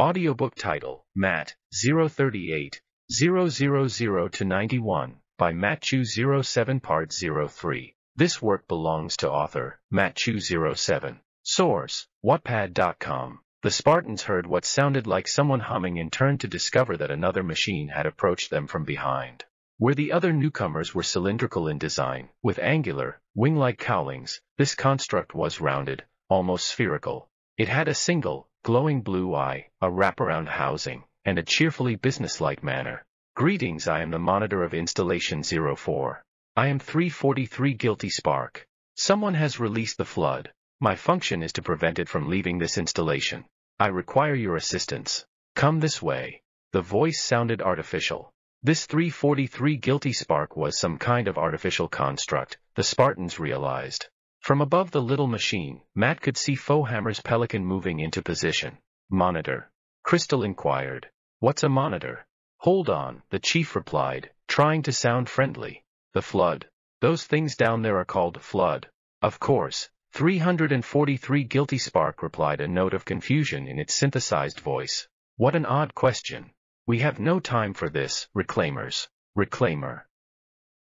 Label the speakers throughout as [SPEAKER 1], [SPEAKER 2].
[SPEAKER 1] Audiobook title, Matt, 038, 000-91, by Mattchew07 Part 03. This work belongs to author, Mattchew07. Source, Wattpad.com. The Spartans heard what sounded like someone humming and turned to discover that another machine had approached them from behind. Where the other newcomers were cylindrical in design, with angular, wing-like cowlings, this construct was rounded, almost spherical. It had a single, glowing blue eye, a wraparound housing, and a cheerfully businesslike manner. Greetings I am the monitor of installation 04. I am 343 Guilty Spark. Someone has released the flood. My function is to prevent it from leaving this installation. I require your assistance. Come this way. The voice sounded artificial. This 343 Guilty Spark was some kind of artificial construct, the Spartans realized. From above the little machine, Matt could see Foehammer's pelican moving into position. Monitor. Crystal inquired. What's a monitor? Hold on, the chief replied, trying to sound friendly. The flood. Those things down there are called flood. Of course. 343 Guilty Spark replied a note of confusion in its synthesized voice. What an odd question. We have no time for this, reclaimers. Reclaimer.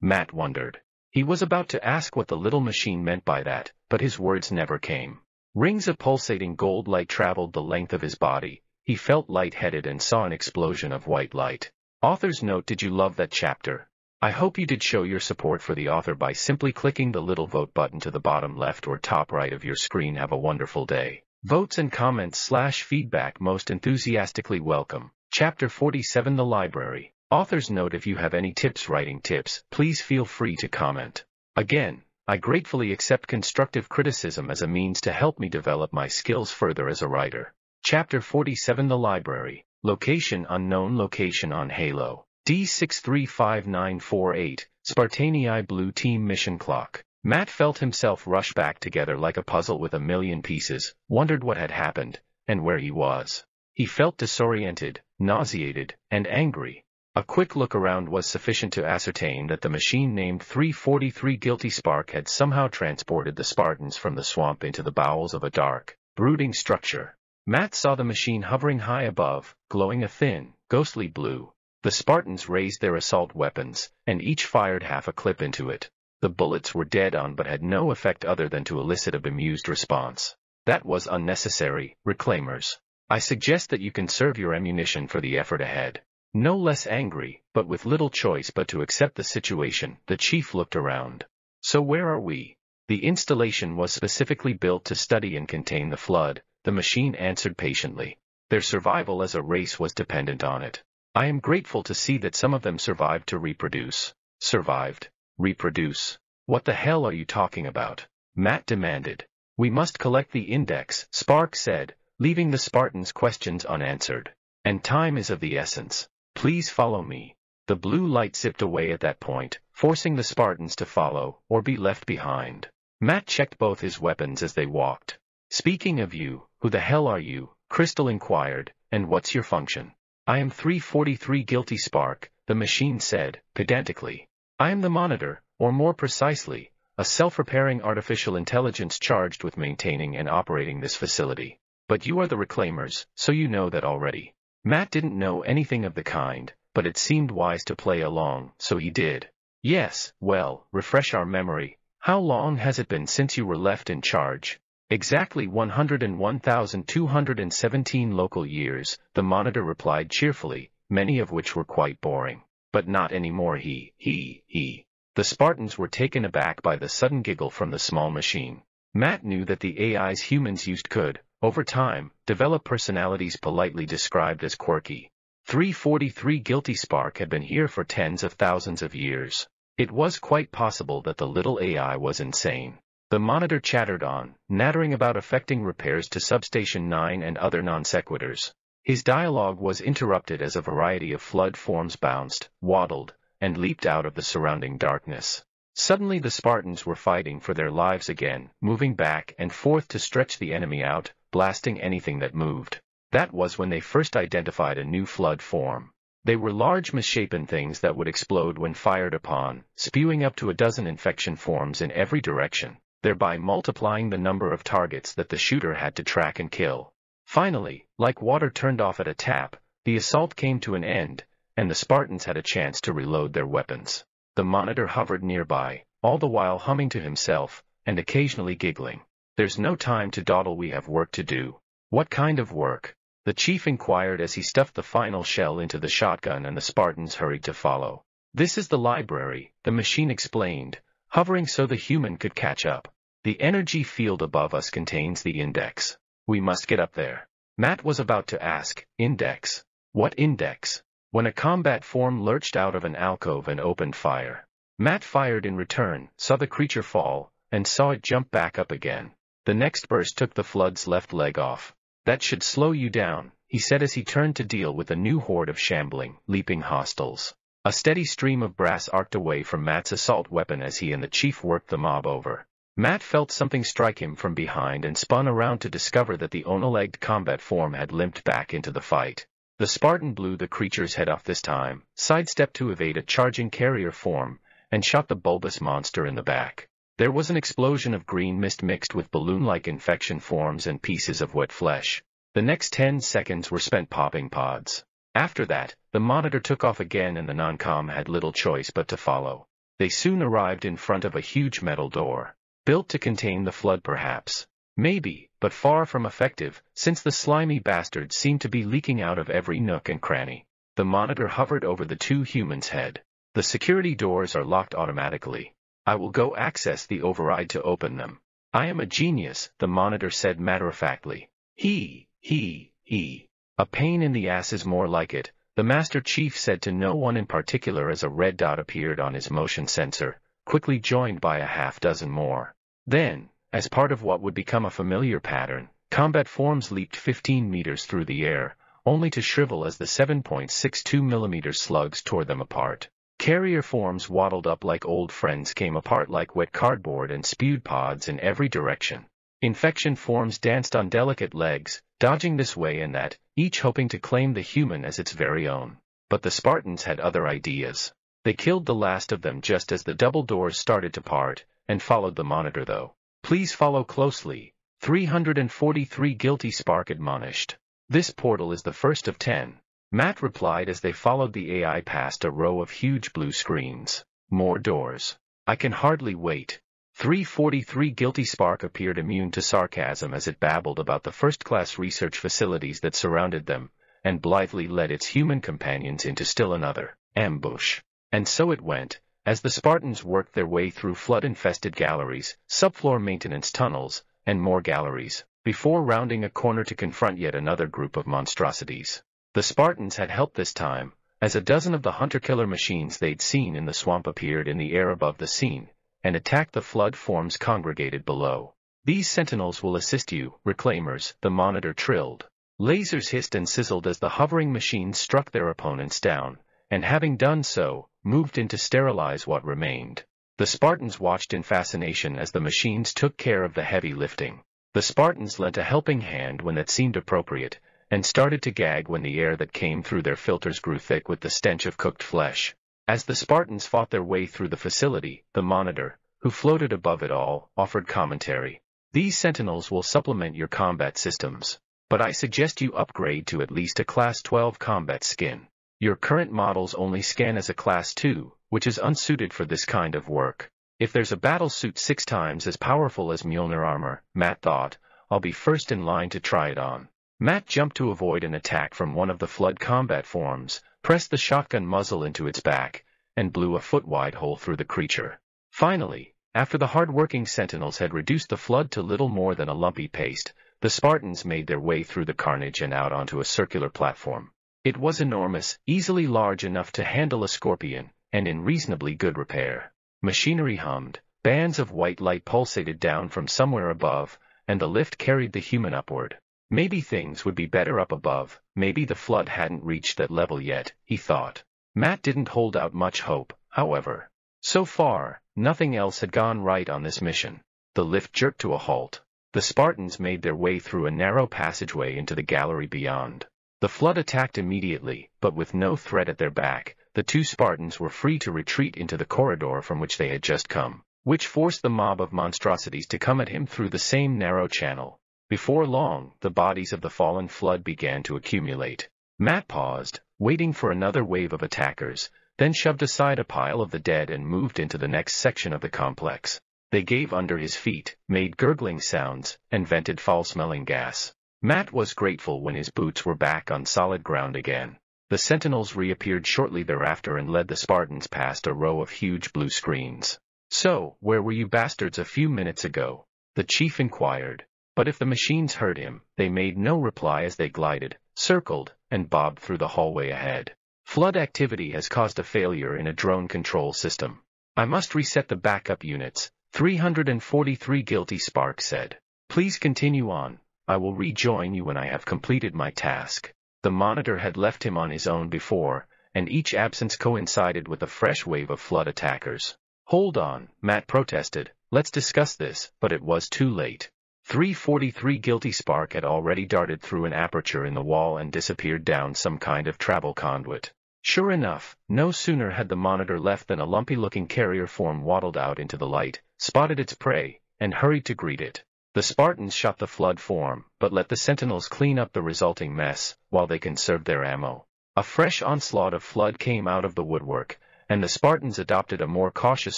[SPEAKER 1] Matt wondered. He was about to ask what the little machine meant by that, but his words never came. Rings of pulsating gold light traveled the length of his body. He felt light-headed and saw an explosion of white light. Author's note Did you love that chapter? I hope you did show your support for the author by simply clicking the little vote button to the bottom left or top right of your screen. Have a wonderful day. Votes and comments slash feedback most enthusiastically welcome. Chapter 47 The Library Author's note if you have any tips writing tips, please feel free to comment. Again, I gratefully accept constructive criticism as a means to help me develop my skills further as a writer. Chapter 47 The Library Location Unknown Location on Halo D635948 Spartanii Blue Team Mission Clock Matt felt himself rush back together like a puzzle with a million pieces, wondered what had happened, and where he was. He felt disoriented, nauseated, and angry. A quick look around was sufficient to ascertain that the machine named 343 Guilty Spark had somehow transported the Spartans from the swamp into the bowels of a dark, brooding structure. Matt saw the machine hovering high above, glowing a thin, ghostly blue. The Spartans raised their assault weapons, and each fired half a clip into it. The bullets were dead on but had no effect other than to elicit a bemused response. That was unnecessary, reclaimers. I suggest that you conserve your ammunition for the effort ahead. No less angry, but with little choice but to accept the situation, the chief looked around. So where are we? The installation was specifically built to study and contain the flood, the machine answered patiently. Their survival as a race was dependent on it. I am grateful to see that some of them survived to reproduce. Survived? Reproduce? What the hell are you talking about? Matt demanded. We must collect the index, Spark said, leaving the Spartans' questions unanswered. And time is of the essence. Please follow me. The blue light zipped away at that point, forcing the Spartans to follow, or be left behind. Matt checked both his weapons as they walked. Speaking of you, who the hell are you? Crystal inquired, and what's your function? I am 343 Guilty Spark, the machine said, pedantically. I am the monitor, or more precisely, a self-repairing artificial intelligence charged with maintaining and operating this facility. But you are the reclaimers, so you know that already. Matt didn't know anything of the kind, but it seemed wise to play along, so he did. Yes, well, refresh our memory. How long has it been since you were left in charge? Exactly 101,217 local years, the monitor replied cheerfully, many of which were quite boring. But not anymore he, he, he. The Spartans were taken aback by the sudden giggle from the small machine. Matt knew that the AIs humans used could, over time, develop personalities politely described as quirky. 343 Guilty Spark had been here for tens of thousands of years. It was quite possible that the little AI was insane. The monitor chattered on, nattering about affecting repairs to Substation 9 and other non sequiturs. His dialogue was interrupted as a variety of flood forms bounced, waddled, and leaped out of the surrounding darkness. Suddenly the Spartans were fighting for their lives again, moving back and forth to stretch the enemy out, blasting anything that moved. That was when they first identified a new flood form. They were large misshapen things that would explode when fired upon, spewing up to a dozen infection forms in every direction, thereby multiplying the number of targets that the shooter had to track and kill. Finally, like water turned off at a tap, the assault came to an end, and the Spartans had a chance to reload their weapons. The monitor hovered nearby, all the while humming to himself, and occasionally giggling. There's no time to dawdle we have work to do. What kind of work? The chief inquired as he stuffed the final shell into the shotgun and the Spartans hurried to follow. This is the library, the machine explained, hovering so the human could catch up. The energy field above us contains the index. We must get up there. Matt was about to ask, index? What index? When a combat form lurched out of an alcove and opened fire. Matt fired in return, saw the creature fall, and saw it jump back up again. The next burst took the flood's left leg off. That should slow you down, he said as he turned to deal with a new horde of shambling, leaping hostiles. A steady stream of brass arced away from Matt's assault weapon as he and the chief worked the mob over. Matt felt something strike him from behind and spun around to discover that the ona-legged combat form had limped back into the fight. The Spartan blew the creature's head off this time, sidestepped to evade a charging carrier form, and shot the bulbous monster in the back. There was an explosion of green mist mixed with balloon-like infection forms and pieces of wet flesh. The next ten seconds were spent popping pods. After that, the monitor took off again and the non-com had little choice but to follow. They soon arrived in front of a huge metal door. Built to contain the flood perhaps. Maybe, but far from effective, since the slimy bastards seemed to be leaking out of every nook and cranny. The monitor hovered over the two humans' head. The security doors are locked automatically. I will go access the override to open them. I am a genius, the monitor said matter-of-factly. He, he, he. A pain in the ass is more like it, the Master Chief said to no one in particular as a red dot appeared on his motion sensor, quickly joined by a half dozen more. Then, as part of what would become a familiar pattern, combat forms leaped 15 meters through the air, only to shrivel as the 7.62 mm slugs tore them apart. Carrier forms waddled up like old friends came apart like wet cardboard and spewed pods in every direction. Infection forms danced on delicate legs, dodging this way and that, each hoping to claim the human as its very own. But the Spartans had other ideas. They killed the last of them just as the double doors started to part, and followed the monitor though. Please follow closely. 343 Guilty Spark admonished. This portal is the first of ten. Matt replied as they followed the AI past a row of huge blue screens. More doors. I can hardly wait. 343 Guilty Spark appeared immune to sarcasm as it babbled about the first-class research facilities that surrounded them, and blithely led its human companions into still another ambush. And so it went, as the Spartans worked their way through flood-infested galleries, subfloor maintenance tunnels, and more galleries, before rounding a corner to confront yet another group of monstrosities. The Spartans had help this time, as a dozen of the hunter-killer machines they'd seen in the swamp appeared in the air above the scene, and attacked the flood forms congregated below. These sentinels will assist you, reclaimers, the monitor trilled. Lasers hissed and sizzled as the hovering machines struck their opponents down, and having done so, moved in to sterilize what remained. The Spartans watched in fascination as the machines took care of the heavy lifting. The Spartans lent a helping hand when that seemed appropriate, and started to gag when the air that came through their filters grew thick with the stench of cooked flesh. As the Spartans fought their way through the facility, the monitor, who floated above it all, offered commentary. These sentinels will supplement your combat systems, but I suggest you upgrade to at least a Class 12 combat skin. Your current models only scan as a Class 2, which is unsuited for this kind of work. If there's a battle suit six times as powerful as Mjolnir armor, Matt thought, I'll be first in line to try it on. Matt jumped to avoid an attack from one of the flood combat forms, pressed the shotgun muzzle into its back, and blew a foot-wide hole through the creature. Finally, after the hard-working sentinels had reduced the flood to little more than a lumpy paste, the Spartans made their way through the carnage and out onto a circular platform. It was enormous, easily large enough to handle a scorpion, and in reasonably good repair. Machinery hummed, bands of white light pulsated down from somewhere above, and the lift carried the human upward. Maybe things would be better up above, maybe the flood hadn't reached that level yet, he thought. Matt didn't hold out much hope, however. So far, nothing else had gone right on this mission. The lift jerked to a halt. The Spartans made their way through a narrow passageway into the gallery beyond. The flood attacked immediately, but with no threat at their back, the two Spartans were free to retreat into the corridor from which they had just come, which forced the mob of monstrosities to come at him through the same narrow channel. Before long, the bodies of the fallen flood began to accumulate. Matt paused, waiting for another wave of attackers, then shoved aside a pile of the dead and moved into the next section of the complex. They gave under his feet, made gurgling sounds, and vented foul-smelling gas. Matt was grateful when his boots were back on solid ground again. The sentinels reappeared shortly thereafter and led the Spartans past a row of huge blue screens. So, where were you bastards a few minutes ago? The chief inquired. But if the machines heard him, they made no reply as they glided, circled, and bobbed through the hallway ahead. Flood activity has caused a failure in a drone control system. I must reset the backup units, 343 Guilty Spark said. Please continue on. I will rejoin you when I have completed my task. The monitor had left him on his own before, and each absence coincided with a fresh wave of flood attackers. Hold on, Matt protested. Let's discuss this, but it was too late. 343 Guilty Spark had already darted through an aperture in the wall and disappeared down some kind of travel conduit. Sure enough, no sooner had the monitor left than a lumpy-looking carrier form waddled out into the light, spotted its prey, and hurried to greet it. The Spartans shot the flood form, but let the sentinels clean up the resulting mess, while they conserved their ammo. A fresh onslaught of flood came out of the woodwork, and the Spartans adopted a more cautious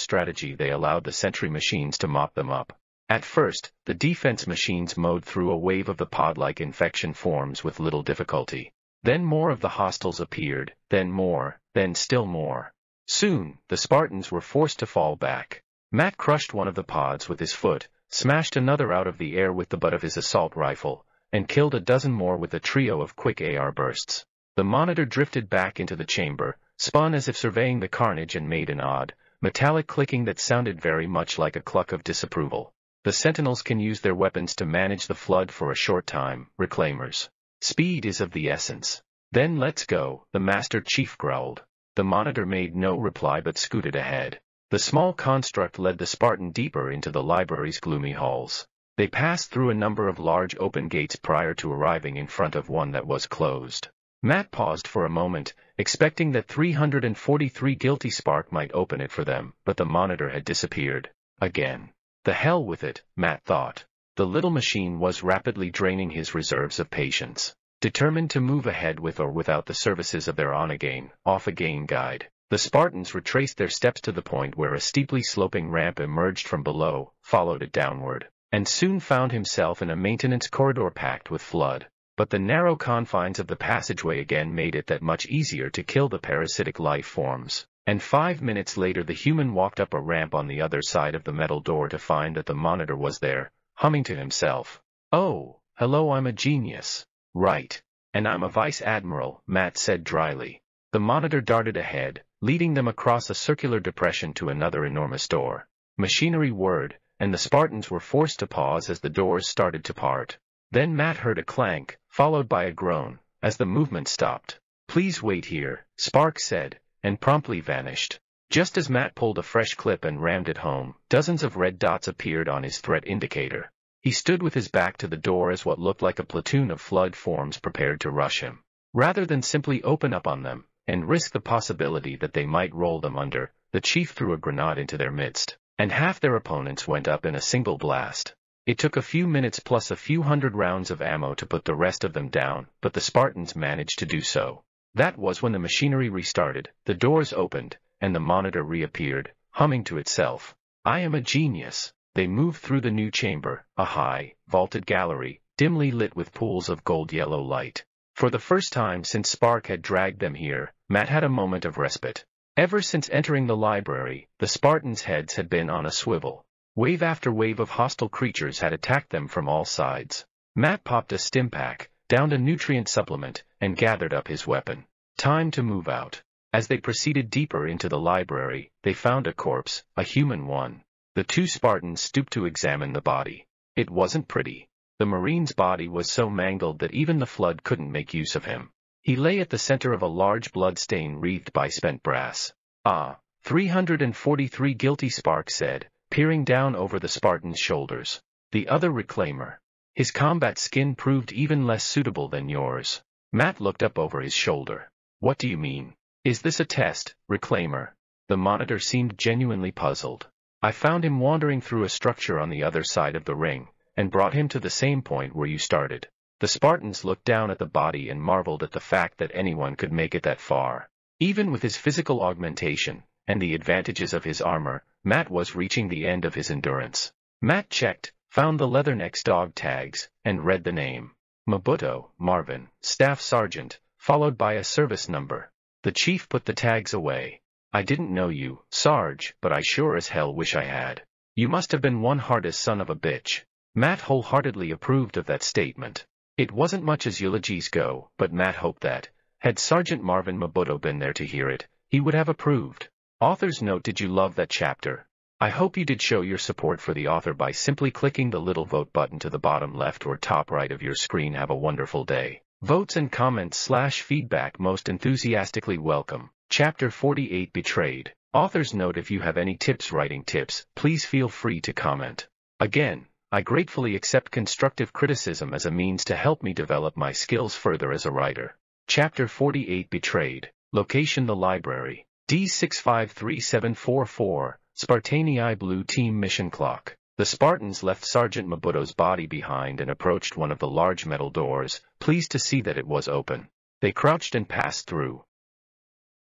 [SPEAKER 1] strategy they allowed the sentry machines to mop them up. At first, the defense machines mowed through a wave of the pod-like infection forms with little difficulty. Then more of the hostiles appeared, then more, then still more. Soon, the Spartans were forced to fall back. Matt crushed one of the pods with his foot, smashed another out of the air with the butt of his assault rifle, and killed a dozen more with a trio of quick AR bursts. The monitor drifted back into the chamber, spun as if surveying the carnage and made an odd, metallic clicking that sounded very much like a cluck of disapproval. The Sentinels can use their weapons to manage the flood for a short time, Reclaimers. Speed is of the essence. Then let's go, the Master Chief growled. The monitor made no reply but scooted ahead. The small construct led the Spartan deeper into the library's gloomy halls. They passed through a number of large open gates prior to arriving in front of one that was closed. Matt paused for a moment, expecting that 343 Guilty Spark might open it for them, but the monitor had disappeared. Again. The hell with it, Matt thought. The little machine was rapidly draining his reserves of patience. Determined to move ahead with or without the services of their on-again, off-again guide, the Spartans retraced their steps to the point where a steeply sloping ramp emerged from below, followed it downward, and soon found himself in a maintenance corridor packed with flood. But the narrow confines of the passageway again made it that much easier to kill the parasitic life forms. And five minutes later the human walked up a ramp on the other side of the metal door to find that the monitor was there, humming to himself. Oh, hello I'm a genius. Right. And I'm a vice admiral, Matt said dryly. The monitor darted ahead, leading them across a circular depression to another enormous door. Machinery whirred, and the Spartans were forced to pause as the doors started to part. Then Matt heard a clank, followed by a groan, as the movement stopped. Please wait here, Spark said, and promptly vanished. Just as Matt pulled a fresh clip and rammed it home, dozens of red dots appeared on his threat indicator. He stood with his back to the door as what looked like a platoon of flood forms prepared to rush him. Rather than simply open up on them, and risk the possibility that they might roll them under, the chief threw a grenade into their midst, and half their opponents went up in a single blast. It took a few minutes plus a few hundred rounds of ammo to put the rest of them down, but the Spartans managed to do so. That was when the machinery restarted, the doors opened, and the monitor reappeared, humming to itself. I am a genius. They moved through the new chamber, a high, vaulted gallery, dimly lit with pools of gold-yellow light. For the first time since Spark had dragged them here, Matt had a moment of respite. Ever since entering the library, the Spartans' heads had been on a swivel. Wave after wave of hostile creatures had attacked them from all sides. Matt popped a stimpack, downed a nutrient supplement, and gathered up his weapon. Time to move out. As they proceeded deeper into the library, they found a corpse, a human one. The two Spartans stooped to examine the body. It wasn't pretty. The Marine's body was so mangled that even the flood couldn't make use of him. He lay at the center of a large blood stain wreathed by spent brass. Ah, 343 Guilty Spark said, peering down over the Spartan's shoulders. The other reclaimer. His combat skin proved even less suitable than yours. Matt looked up over his shoulder. What do you mean? Is this a test, Reclaimer? The monitor seemed genuinely puzzled. I found him wandering through a structure on the other side of the ring, and brought him to the same point where you started. The Spartans looked down at the body and marveled at the fact that anyone could make it that far. Even with his physical augmentation, and the advantages of his armor, Matt was reaching the end of his endurance. Matt checked, found the Leathernecks dog tags, and read the name. Mabuto, Marvin, Staff Sergeant, followed by a service number. The chief put the tags away. I didn't know you, Sarge, but I sure as hell wish I had. You must have been one hardest son of a bitch. Matt wholeheartedly approved of that statement. It wasn't much as eulogies go, but Matt hoped that, had Sergeant Marvin Mabuto been there to hear it, he would have approved. Author's note Did you love that chapter? I hope you did show your support for the author by simply clicking the little vote button to the bottom left or top right of your screen. Have a wonderful day. Votes and comments slash feedback most enthusiastically welcome. Chapter 48 Betrayed. Author's note If you have any tips writing tips, please feel free to comment. Again, I gratefully accept constructive criticism as a means to help me develop my skills further as a writer. Chapter 48 Betrayed. Location The Library. D653744, Spartanii Blue Team Mission Clock. The Spartans left Sergeant Mabuto's body behind and approached one of the large metal doors, pleased to see that it was open. They crouched and passed through.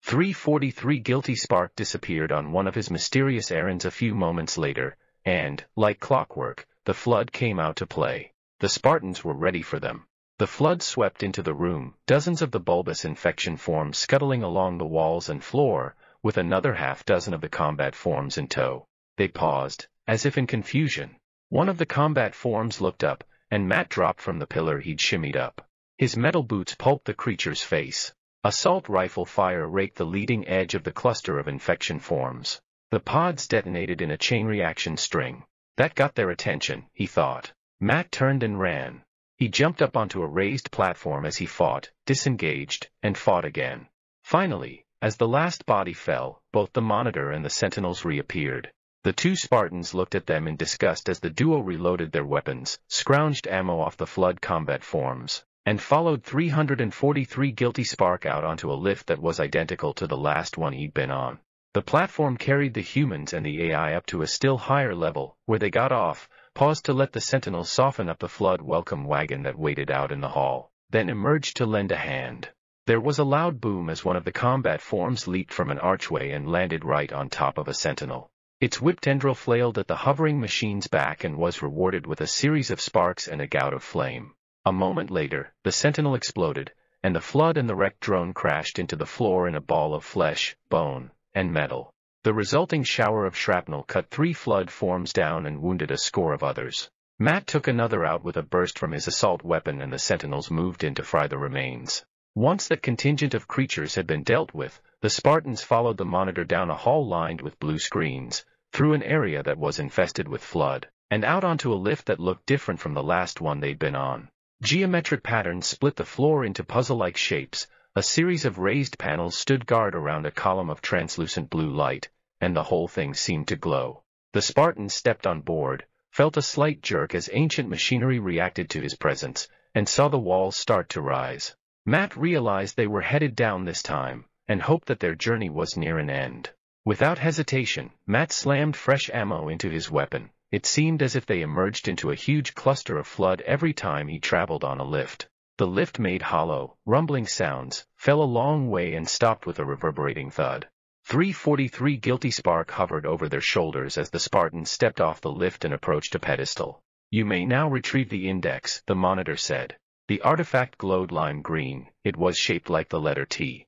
[SPEAKER 1] 343 Guilty Spark disappeared on one of his mysterious errands a few moments later, and, like clockwork, the flood came out to play. The Spartans were ready for them. The flood swept into the room, dozens of the bulbous infection forms scuttling along the walls and floor, with another half dozen of the combat forms in tow. They paused, as if in confusion. One of the combat forms looked up, and Matt dropped from the pillar he'd shimmied up. His metal boots pulped the creature's face. Assault rifle fire raked the leading edge of the cluster of infection forms. The pods detonated in a chain reaction string. That got their attention, he thought. Matt turned and ran. He jumped up onto a raised platform as he fought, disengaged, and fought again. Finally, as the last body fell, both the Monitor and the Sentinels reappeared. The two Spartans looked at them in disgust as the duo reloaded their weapons, scrounged ammo off the flood combat forms, and followed 343 Guilty Spark out onto a lift that was identical to the last one he'd been on. The platform carried the humans and the AI up to a still higher level, where they got off, paused to let the Sentinels soften up the flood welcome wagon that waited out in the hall, then emerged to lend a hand. There was a loud boom as one of the combat forms leaped from an archway and landed right on top of a sentinel. Its whip tendril flailed at the hovering machine's back and was rewarded with a series of sparks and a gout of flame. A moment later, the sentinel exploded, and the flood and the wrecked drone crashed into the floor in a ball of flesh, bone, and metal. The resulting shower of shrapnel cut three flood forms down and wounded a score of others. Matt took another out with a burst from his assault weapon and the sentinels moved in to fry the remains. Once that contingent of creatures had been dealt with, the Spartans followed the monitor down a hall lined with blue screens, through an area that was infested with flood, and out onto a lift that looked different from the last one they'd been on. Geometric patterns split the floor into puzzle-like shapes, a series of raised panels stood guard around a column of translucent blue light, and the whole thing seemed to glow. The Spartans stepped on board, felt a slight jerk as ancient machinery reacted to his presence, and saw the walls start to rise. Matt realized they were headed down this time, and hoped that their journey was near an end. Without hesitation, Matt slammed fresh ammo into his weapon. It seemed as if they emerged into a huge cluster of flood every time he traveled on a lift. The lift made hollow, rumbling sounds, fell a long way and stopped with a reverberating thud. 343 Guilty Spark hovered over their shoulders as the Spartans stepped off the lift and approached a pedestal. You may now retrieve the index, the monitor said. The artifact glowed lime green, it was shaped like the letter T.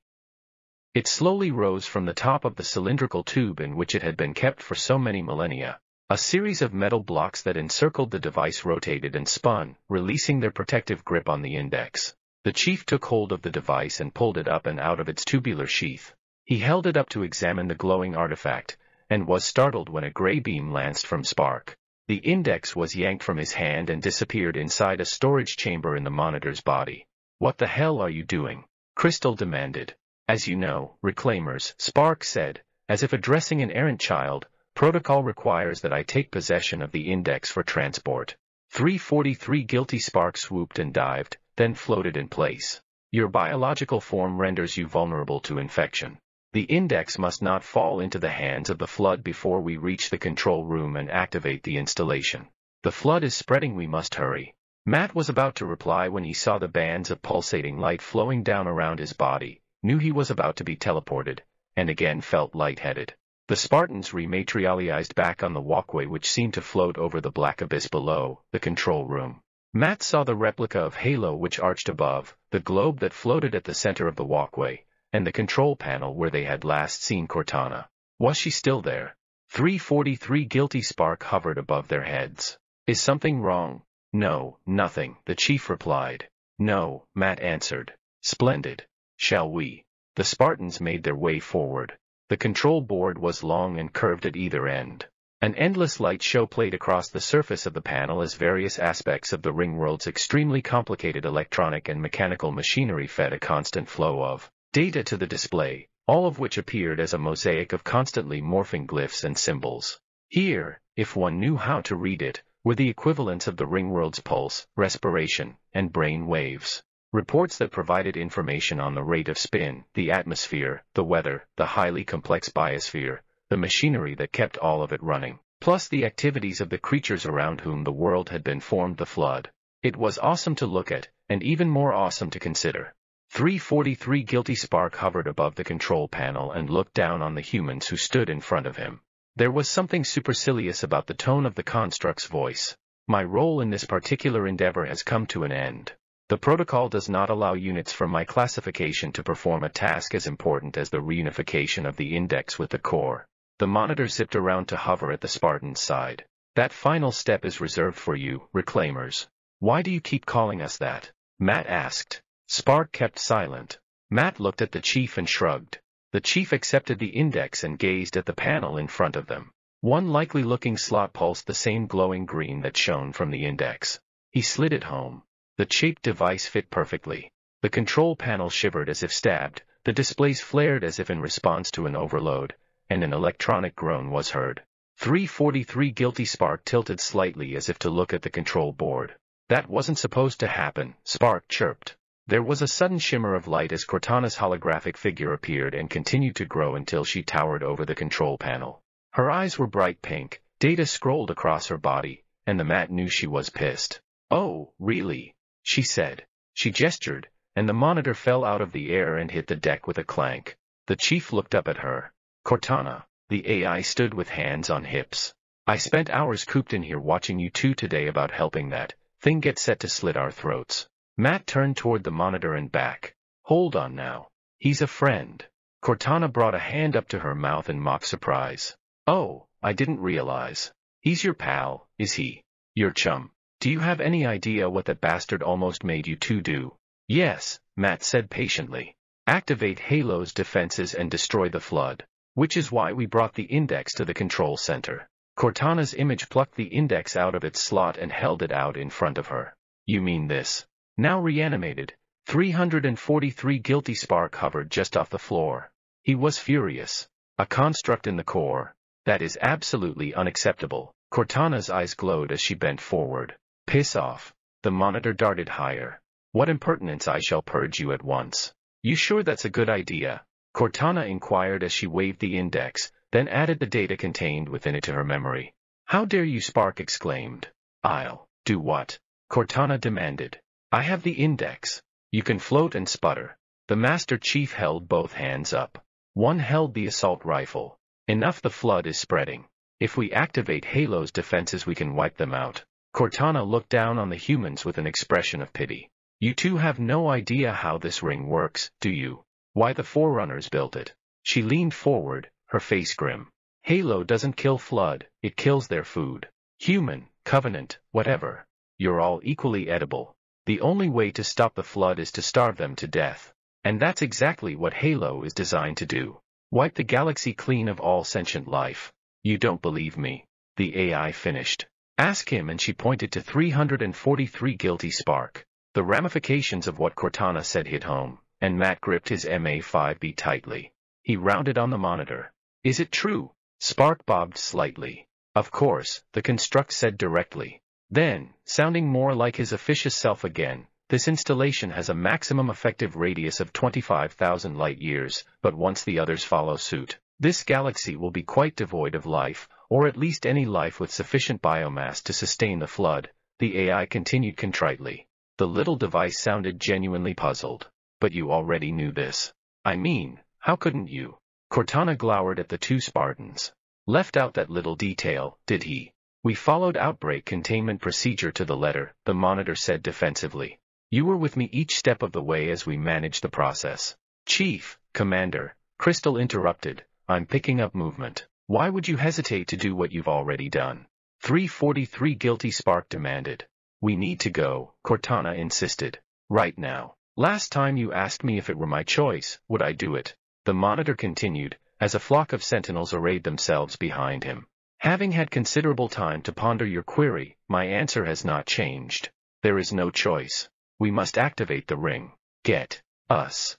[SPEAKER 1] It slowly rose from the top of the cylindrical tube in which it had been kept for so many millennia. A series of metal blocks that encircled the device rotated and spun, releasing their protective grip on the index. The chief took hold of the device and pulled it up and out of its tubular sheath. He held it up to examine the glowing artifact, and was startled when a gray beam lanced from Spark. The index was yanked from his hand and disappeared inside a storage chamber in the monitor's body. What the hell are you doing? Crystal demanded. As you know, reclaimers, Spark said, as if addressing an errant child, protocol requires that I take possession of the index for transport. 343 Guilty Spark swooped and dived, then floated in place. Your biological form renders you vulnerable to infection. The index must not fall into the hands of the flood before we reach the control room and activate the installation. The flood is spreading we must hurry. Matt was about to reply when he saw the bands of pulsating light flowing down around his body, knew he was about to be teleported, and again felt lightheaded. The Spartans rematerialized back on the walkway which seemed to float over the black abyss below, the control room. Matt saw the replica of Halo which arched above, the globe that floated at the center of the walkway, and the control panel where they had last seen Cortana. Was she still there? 343 guilty spark hovered above their heads. Is something wrong? No, nothing, the chief replied. No, Matt answered. Splendid. Shall we? The Spartans made their way forward. The control board was long and curved at either end. An endless light show played across the surface of the panel as various aspects of the Ringworld's extremely complicated electronic and mechanical machinery fed a constant flow of data to the display, all of which appeared as a mosaic of constantly morphing glyphs and symbols. Here, if one knew how to read it, were the equivalents of the Ringworld's pulse, respiration, and brain waves. Reports that provided information on the rate of spin, the atmosphere, the weather, the highly complex biosphere, the machinery that kept all of it running, plus the activities of the creatures around whom the world had been formed the flood. It was awesome to look at, and even more awesome to consider. 343 Guilty Spark hovered above the control panel and looked down on the humans who stood in front of him. There was something supercilious about the tone of the construct's voice. My role in this particular endeavor has come to an end. The protocol does not allow units from my classification to perform a task as important as the reunification of the index with the core. The monitor zipped around to hover at the Spartan's side. That final step is reserved for you, reclaimers. Why do you keep calling us that? Matt asked. Spark kept silent. Matt looked at the chief and shrugged. The chief accepted the index and gazed at the panel in front of them. One likely-looking slot pulsed the same glowing green that shone from the index. He slid it home. The cheap device fit perfectly. The control panel shivered as if stabbed, the displays flared as if in response to an overload, and an electronic groan was heard. 343 Guilty Spark tilted slightly as if to look at the control board. That wasn't supposed to happen, Spark chirped. There was a sudden shimmer of light as Cortana's holographic figure appeared and continued to grow until she towered over the control panel. Her eyes were bright pink, data scrolled across her body, and the mat knew she was pissed. Oh, really? she said. She gestured, and the monitor fell out of the air and hit the deck with a clank. The chief looked up at her. Cortana, the AI stood with hands on hips. I spent hours cooped in here watching you two today about helping that thing get set to slit our throats. Matt turned toward the monitor and back. Hold on now. He's a friend. Cortana brought a hand up to her mouth in mock surprise. Oh, I didn't realize. He's your pal, is he? Your chum. Do you have any idea what that bastard almost made you two do? Yes, Matt said patiently. Activate Halo's defenses and destroy the flood. Which is why we brought the index to the control center. Cortana's image plucked the index out of its slot and held it out in front of her. You mean this? Now reanimated, 343 guilty spark hovered just off the floor. He was furious. A construct in the core. That is absolutely unacceptable. Cortana's eyes glowed as she bent forward. Piss off. The monitor darted higher. What impertinence I shall purge you at once. You sure that's a good idea? Cortana inquired as she waved the index, then added the data contained within it to her memory. How dare you Spark exclaimed. I'll do what? Cortana demanded. I have the index. You can float and sputter. The Master Chief held both hands up. One held the assault rifle. Enough the flood is spreading. If we activate Halo's defenses we can wipe them out. Cortana looked down on the humans with an expression of pity. You two have no idea how this ring works, do you? Why the Forerunners built it. She leaned forward, her face grim. Halo doesn't kill Flood, it kills their food. Human, Covenant, whatever. You're all equally edible. The only way to stop the Flood is to starve them to death. And that's exactly what Halo is designed to do. Wipe the galaxy clean of all sentient life. You don't believe me. The AI finished. Ask him and she pointed to 343 guilty spark. The ramifications of what Cortana said hit home, and Matt gripped his MA5B tightly. He rounded on the monitor. Is it true? Spark bobbed slightly. Of course, the construct said directly. Then, sounding more like his officious self again, this installation has a maximum effective radius of 25,000 light-years, but once the others follow suit, this galaxy will be quite devoid of life, or at least any life with sufficient biomass to sustain the flood, the AI continued contritely. The little device sounded genuinely puzzled. But you already knew this. I mean, how couldn't you? Cortana glowered at the two Spartans. Left out that little detail, did he? We followed outbreak containment procedure to the letter, the monitor said defensively. You were with me each step of the way as we managed the process. Chief, Commander, Crystal interrupted, I'm picking up movement. Why would you hesitate to do what you've already done? 343 Guilty Spark demanded. We need to go, Cortana insisted. Right now. Last time you asked me if it were my choice, would I do it? The monitor continued, as a flock of sentinels arrayed themselves behind him. Having had considerable time to ponder your query, my answer has not changed. There is no choice. We must activate the ring. Get us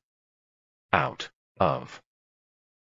[SPEAKER 1] out of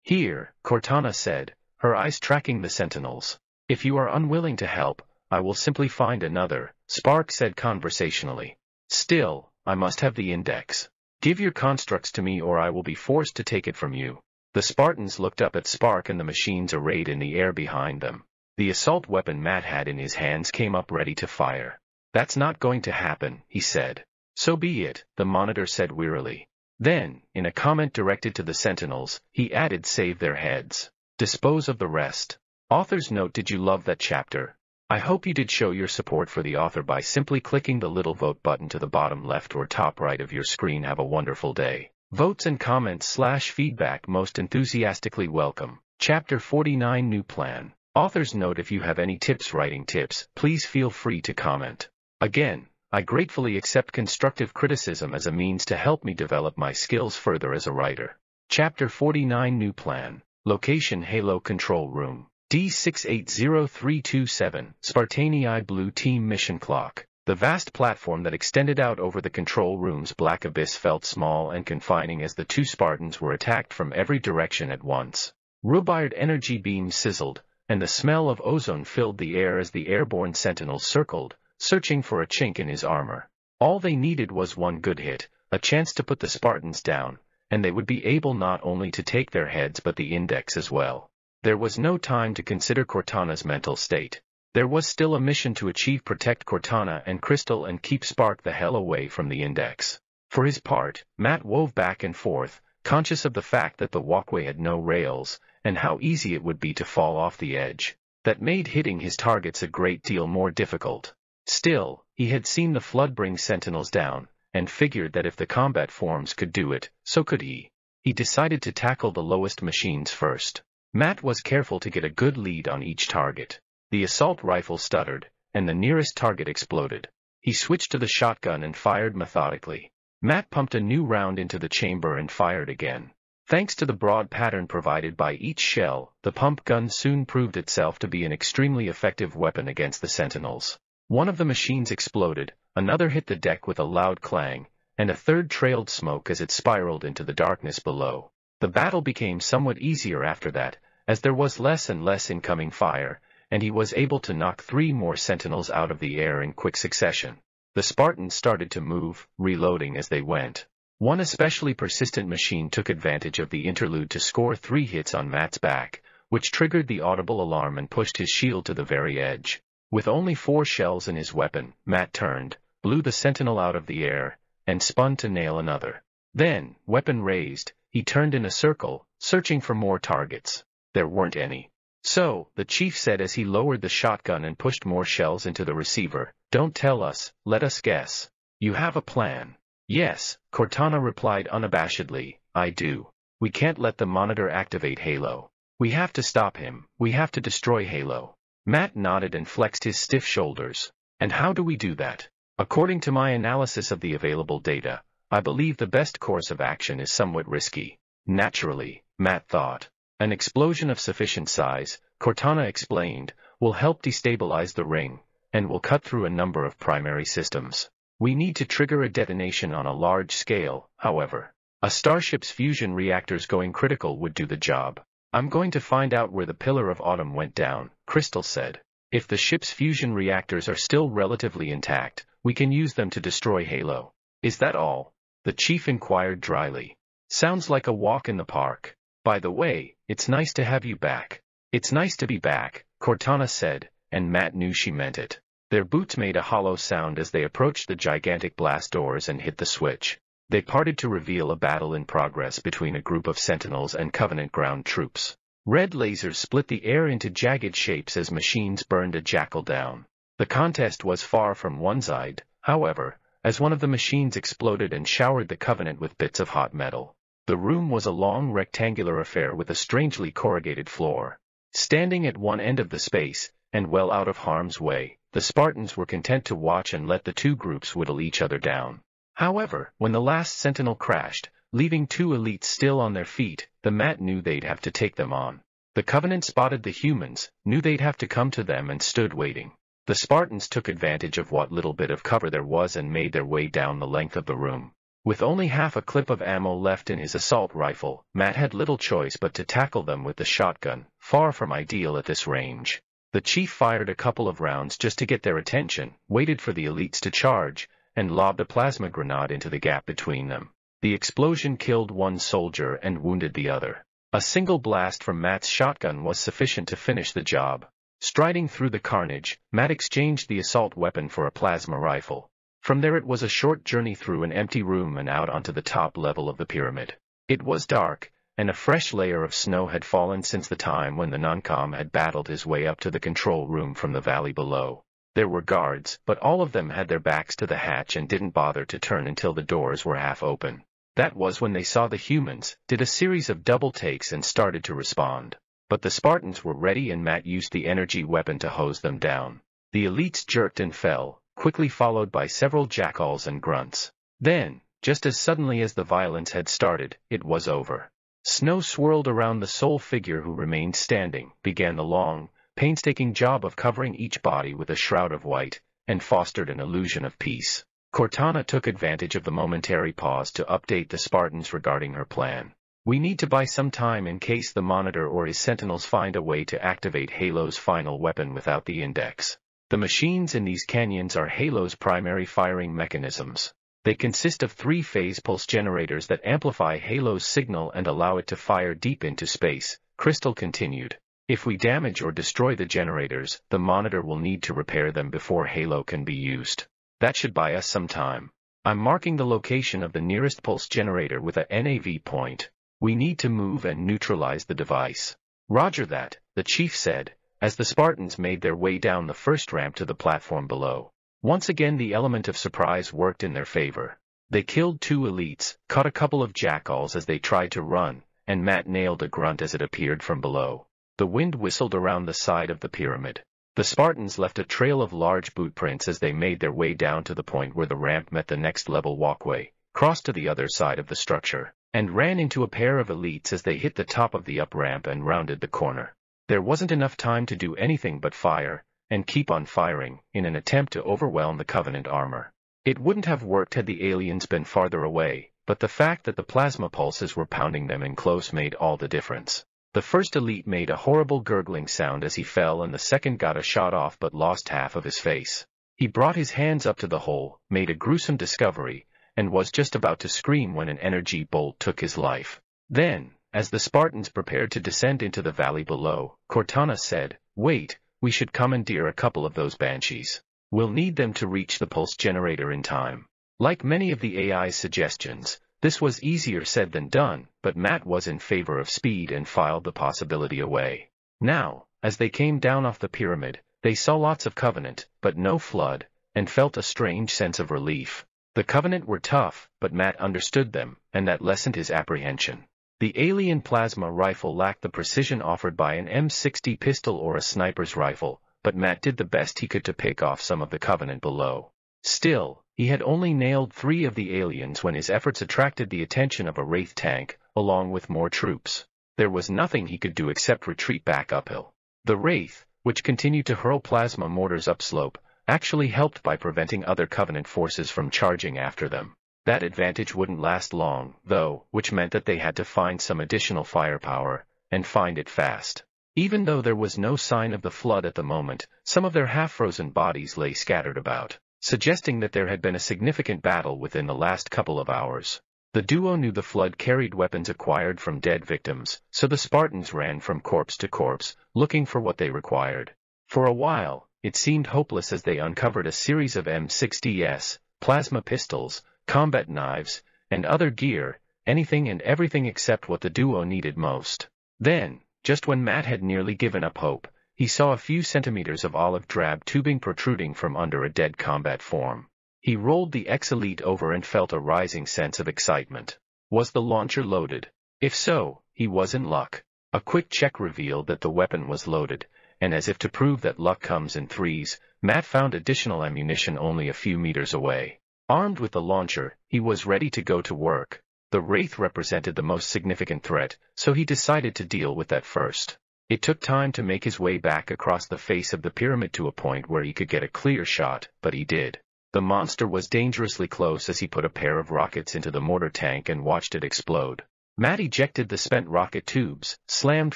[SPEAKER 1] here, Cortana said, her eyes tracking the sentinels. If you are unwilling to help, I will simply find another, Spark said conversationally. Still, I must have the index. Give your constructs to me or I will be forced to take it from you. The Spartans looked up at Spark and the machines arrayed in the air behind them. The assault weapon Matt had in his hands came up ready to fire. That's not going to happen, he said. So be it, the monitor said wearily. Then, in a comment directed to the sentinels, he added save their heads. Dispose of the rest. Author's note Did you love that chapter? I hope you did show your support for the author by simply clicking the little vote button to the bottom left or top right of your screen. Have a wonderful day. Votes and comments slash feedback most enthusiastically welcome. Chapter 49 New Plan. Author's note If you have any tips writing tips, please feel free to comment. Again, I gratefully accept constructive criticism as a means to help me develop my skills further as a writer. Chapter 49 New Plan. Location Halo Control Room. D680327, Spartanii Blue Team Mission Clock. The vast platform that extended out over the control room's black abyss felt small and confining as the two Spartans were attacked from every direction at once. Rubaiyard energy beams sizzled, and the smell of ozone filled the air as the airborne sentinels circled, searching for a chink in his armor. All they needed was one good hit, a chance to put the Spartans down, and they would be able not only to take their heads but the index as well. There was no time to consider Cortana's mental state. There was still a mission to achieve protect Cortana and Crystal and keep Spark the hell away from the index. For his part, Matt wove back and forth, conscious of the fact that the walkway had no rails, and how easy it would be to fall off the edge. That made hitting his targets a great deal more difficult. Still, he had seen the flood bring sentinels down, and figured that if the combat forms could do it, so could he. He decided to tackle the lowest machines first. Matt was careful to get a good lead on each target. The assault rifle stuttered, and the nearest target exploded. He switched to the shotgun and fired methodically. Matt pumped a new round into the chamber and fired again. Thanks to the broad pattern provided by each shell, the pump gun soon proved itself to be an extremely effective weapon against the sentinels. One of the machines exploded, another hit the deck with a loud clang, and a third trailed smoke as it spiraled into the darkness below. The battle became somewhat easier after that, as there was less and less incoming fire, and he was able to knock three more sentinels out of the air in quick succession. The Spartans started to move, reloading as they went. One especially persistent machine took advantage of the interlude to score three hits on Matt's back, which triggered the audible alarm and pushed his shield to the very edge. With only four shells in his weapon, Matt turned, blew the sentinel out of the air, and spun to nail another. Then, weapon raised, he turned in a circle, searching for more targets. There weren't any. So, the chief said as he lowered the shotgun and pushed more shells into the receiver, don't tell us, let us guess. You have a plan. Yes, Cortana replied unabashedly, I do. We can't let the monitor activate Halo. We have to stop him, we have to destroy Halo. Matt nodded and flexed his stiff shoulders. And how do we do that? According to my analysis of the available data, I believe the best course of action is somewhat risky. Naturally, Matt thought. An explosion of sufficient size, Cortana explained, will help destabilize the ring, and will cut through a number of primary systems. We need to trigger a detonation on a large scale, however. A starship's fusion reactors going critical would do the job. I'm going to find out where the Pillar of Autumn went down, Crystal said. If the ship's fusion reactors are still relatively intact, we can use them to destroy Halo. Is that all? The chief inquired dryly. Sounds like a walk in the park. By the way, it's nice to have you back. It's nice to be back, Cortana said, and Matt knew she meant it. Their boots made a hollow sound as they approached the gigantic blast doors and hit the switch. They parted to reveal a battle in progress between a group of Sentinels and Covenant ground troops. Red lasers split the air into jagged shapes as machines burned a jackal down. The contest was far from one-sided, however, as one of the machines exploded and showered the Covenant with bits of hot metal. The room was a long rectangular affair with a strangely corrugated floor. Standing at one end of the space, and well out of harm's way, the Spartans were content to watch and let the two groups whittle each other down. However, when the last sentinel crashed, leaving two elites still on their feet, the Matt knew they'd have to take them on. The Covenant spotted the humans, knew they'd have to come to them and stood waiting. The Spartans took advantage of what little bit of cover there was and made their way down the length of the room. With only half a clip of ammo left in his assault rifle, Matt had little choice but to tackle them with the shotgun, far from ideal at this range. The chief fired a couple of rounds just to get their attention, waited for the elites to charge, and lobbed a plasma grenade into the gap between them. The explosion killed one soldier and wounded the other. A single blast from Matt's shotgun was sufficient to finish the job. Striding through the carnage, Matt exchanged the assault weapon for a plasma rifle. From there it was a short journey through an empty room and out onto the top level of the pyramid. It was dark, and a fresh layer of snow had fallen since the time when the noncom had battled his way up to the control room from the valley below. There were guards, but all of them had their backs to the hatch and didn't bother to turn until the doors were half open. That was when they saw the humans, did a series of double takes and started to respond. But the Spartans were ready and Matt used the energy weapon to hose them down. The elites jerked and fell, quickly followed by several jackals and grunts. Then, just as suddenly as the violence had started, it was over. Snow swirled around the sole figure who remained standing, began the long, painstaking job of covering each body with a shroud of white, and fostered an illusion of peace. Cortana took advantage of the momentary pause to update the Spartans regarding her plan. We need to buy some time in case the Monitor or his Sentinels find a way to activate Halo's final weapon without the Index. The machines in these canyons are Halo's primary firing mechanisms. They consist of three-phase pulse generators that amplify Halo's signal and allow it to fire deep into space, Crystal continued. If we damage or destroy the generators, the monitor will need to repair them before Halo can be used. That should buy us some time. I'm marking the location of the nearest pulse generator with a NAV point. We need to move and neutralize the device. Roger that, the chief said, as the Spartans made their way down the first ramp to the platform below. Once again the element of surprise worked in their favor. They killed two elites, caught a couple of jackals as they tried to run, and Matt nailed a grunt as it appeared from below. The wind whistled around the side of the pyramid. The Spartans left a trail of large boot prints as they made their way down to the point where the ramp met the next level walkway, crossed to the other side of the structure, and ran into a pair of elites as they hit the top of the up ramp and rounded the corner. There wasn't enough time to do anything but fire, and keep on firing, in an attempt to overwhelm the Covenant armor. It wouldn't have worked had the aliens been farther away, but the fact that the plasma pulses were pounding them in close made all the difference. The first elite made a horrible gurgling sound as he fell and the second got a shot off but lost half of his face. He brought his hands up to the hole, made a gruesome discovery, and was just about to scream when an energy bolt took his life. Then, as the Spartans prepared to descend into the valley below, Cortana said, Wait, we should commandeer a couple of those banshees. We'll need them to reach the pulse generator in time. Like many of the AI's suggestions, this was easier said than done, but Matt was in favor of speed and filed the possibility away. Now, as they came down off the pyramid, they saw lots of Covenant, but no Flood, and felt a strange sense of relief. The Covenant were tough, but Matt understood them, and that lessened his apprehension. The alien plasma rifle lacked the precision offered by an M6D pistol or a sniper's rifle, but Matt did the best he could to pick off some of the Covenant below. Still, he had only nailed three of the aliens when his efforts attracted the attention of a Wraith tank, along with more troops. There was nothing he could do except retreat back uphill. The Wraith, which continued to hurl plasma mortars upslope, actually helped by preventing other Covenant forces from charging after them. That advantage wouldn't last long, though, which meant that they had to find some additional firepower, and find it fast. Even though there was no sign of the flood at the moment, some of their half-frozen bodies lay scattered about, suggesting that there had been a significant battle within the last couple of hours. The duo knew the flood carried weapons acquired from dead victims, so the Spartans ran from corpse to corpse, looking for what they required. For a while, it seemed hopeless as they uncovered a series of M6Ds, plasma pistols, combat knives, and other gear, anything and everything except what the duo needed most. Then, just when Matt had nearly given up hope, he saw a few centimeters of olive drab tubing protruding from under a dead combat form. He rolled the X-Elite over and felt a rising sense of excitement. Was the launcher loaded? If so, he was in luck. A quick check revealed that the weapon was loaded, and as if to prove that luck comes in threes, Matt found additional ammunition only a few meters away. Armed with the launcher, he was ready to go to work. The Wraith represented the most significant threat, so he decided to deal with that first. It took time to make his way back across the face of the pyramid to a point where he could get a clear shot, but he did. The monster was dangerously close as he put a pair of rockets into the mortar tank and watched it explode. Matt ejected the spent rocket tubes, slammed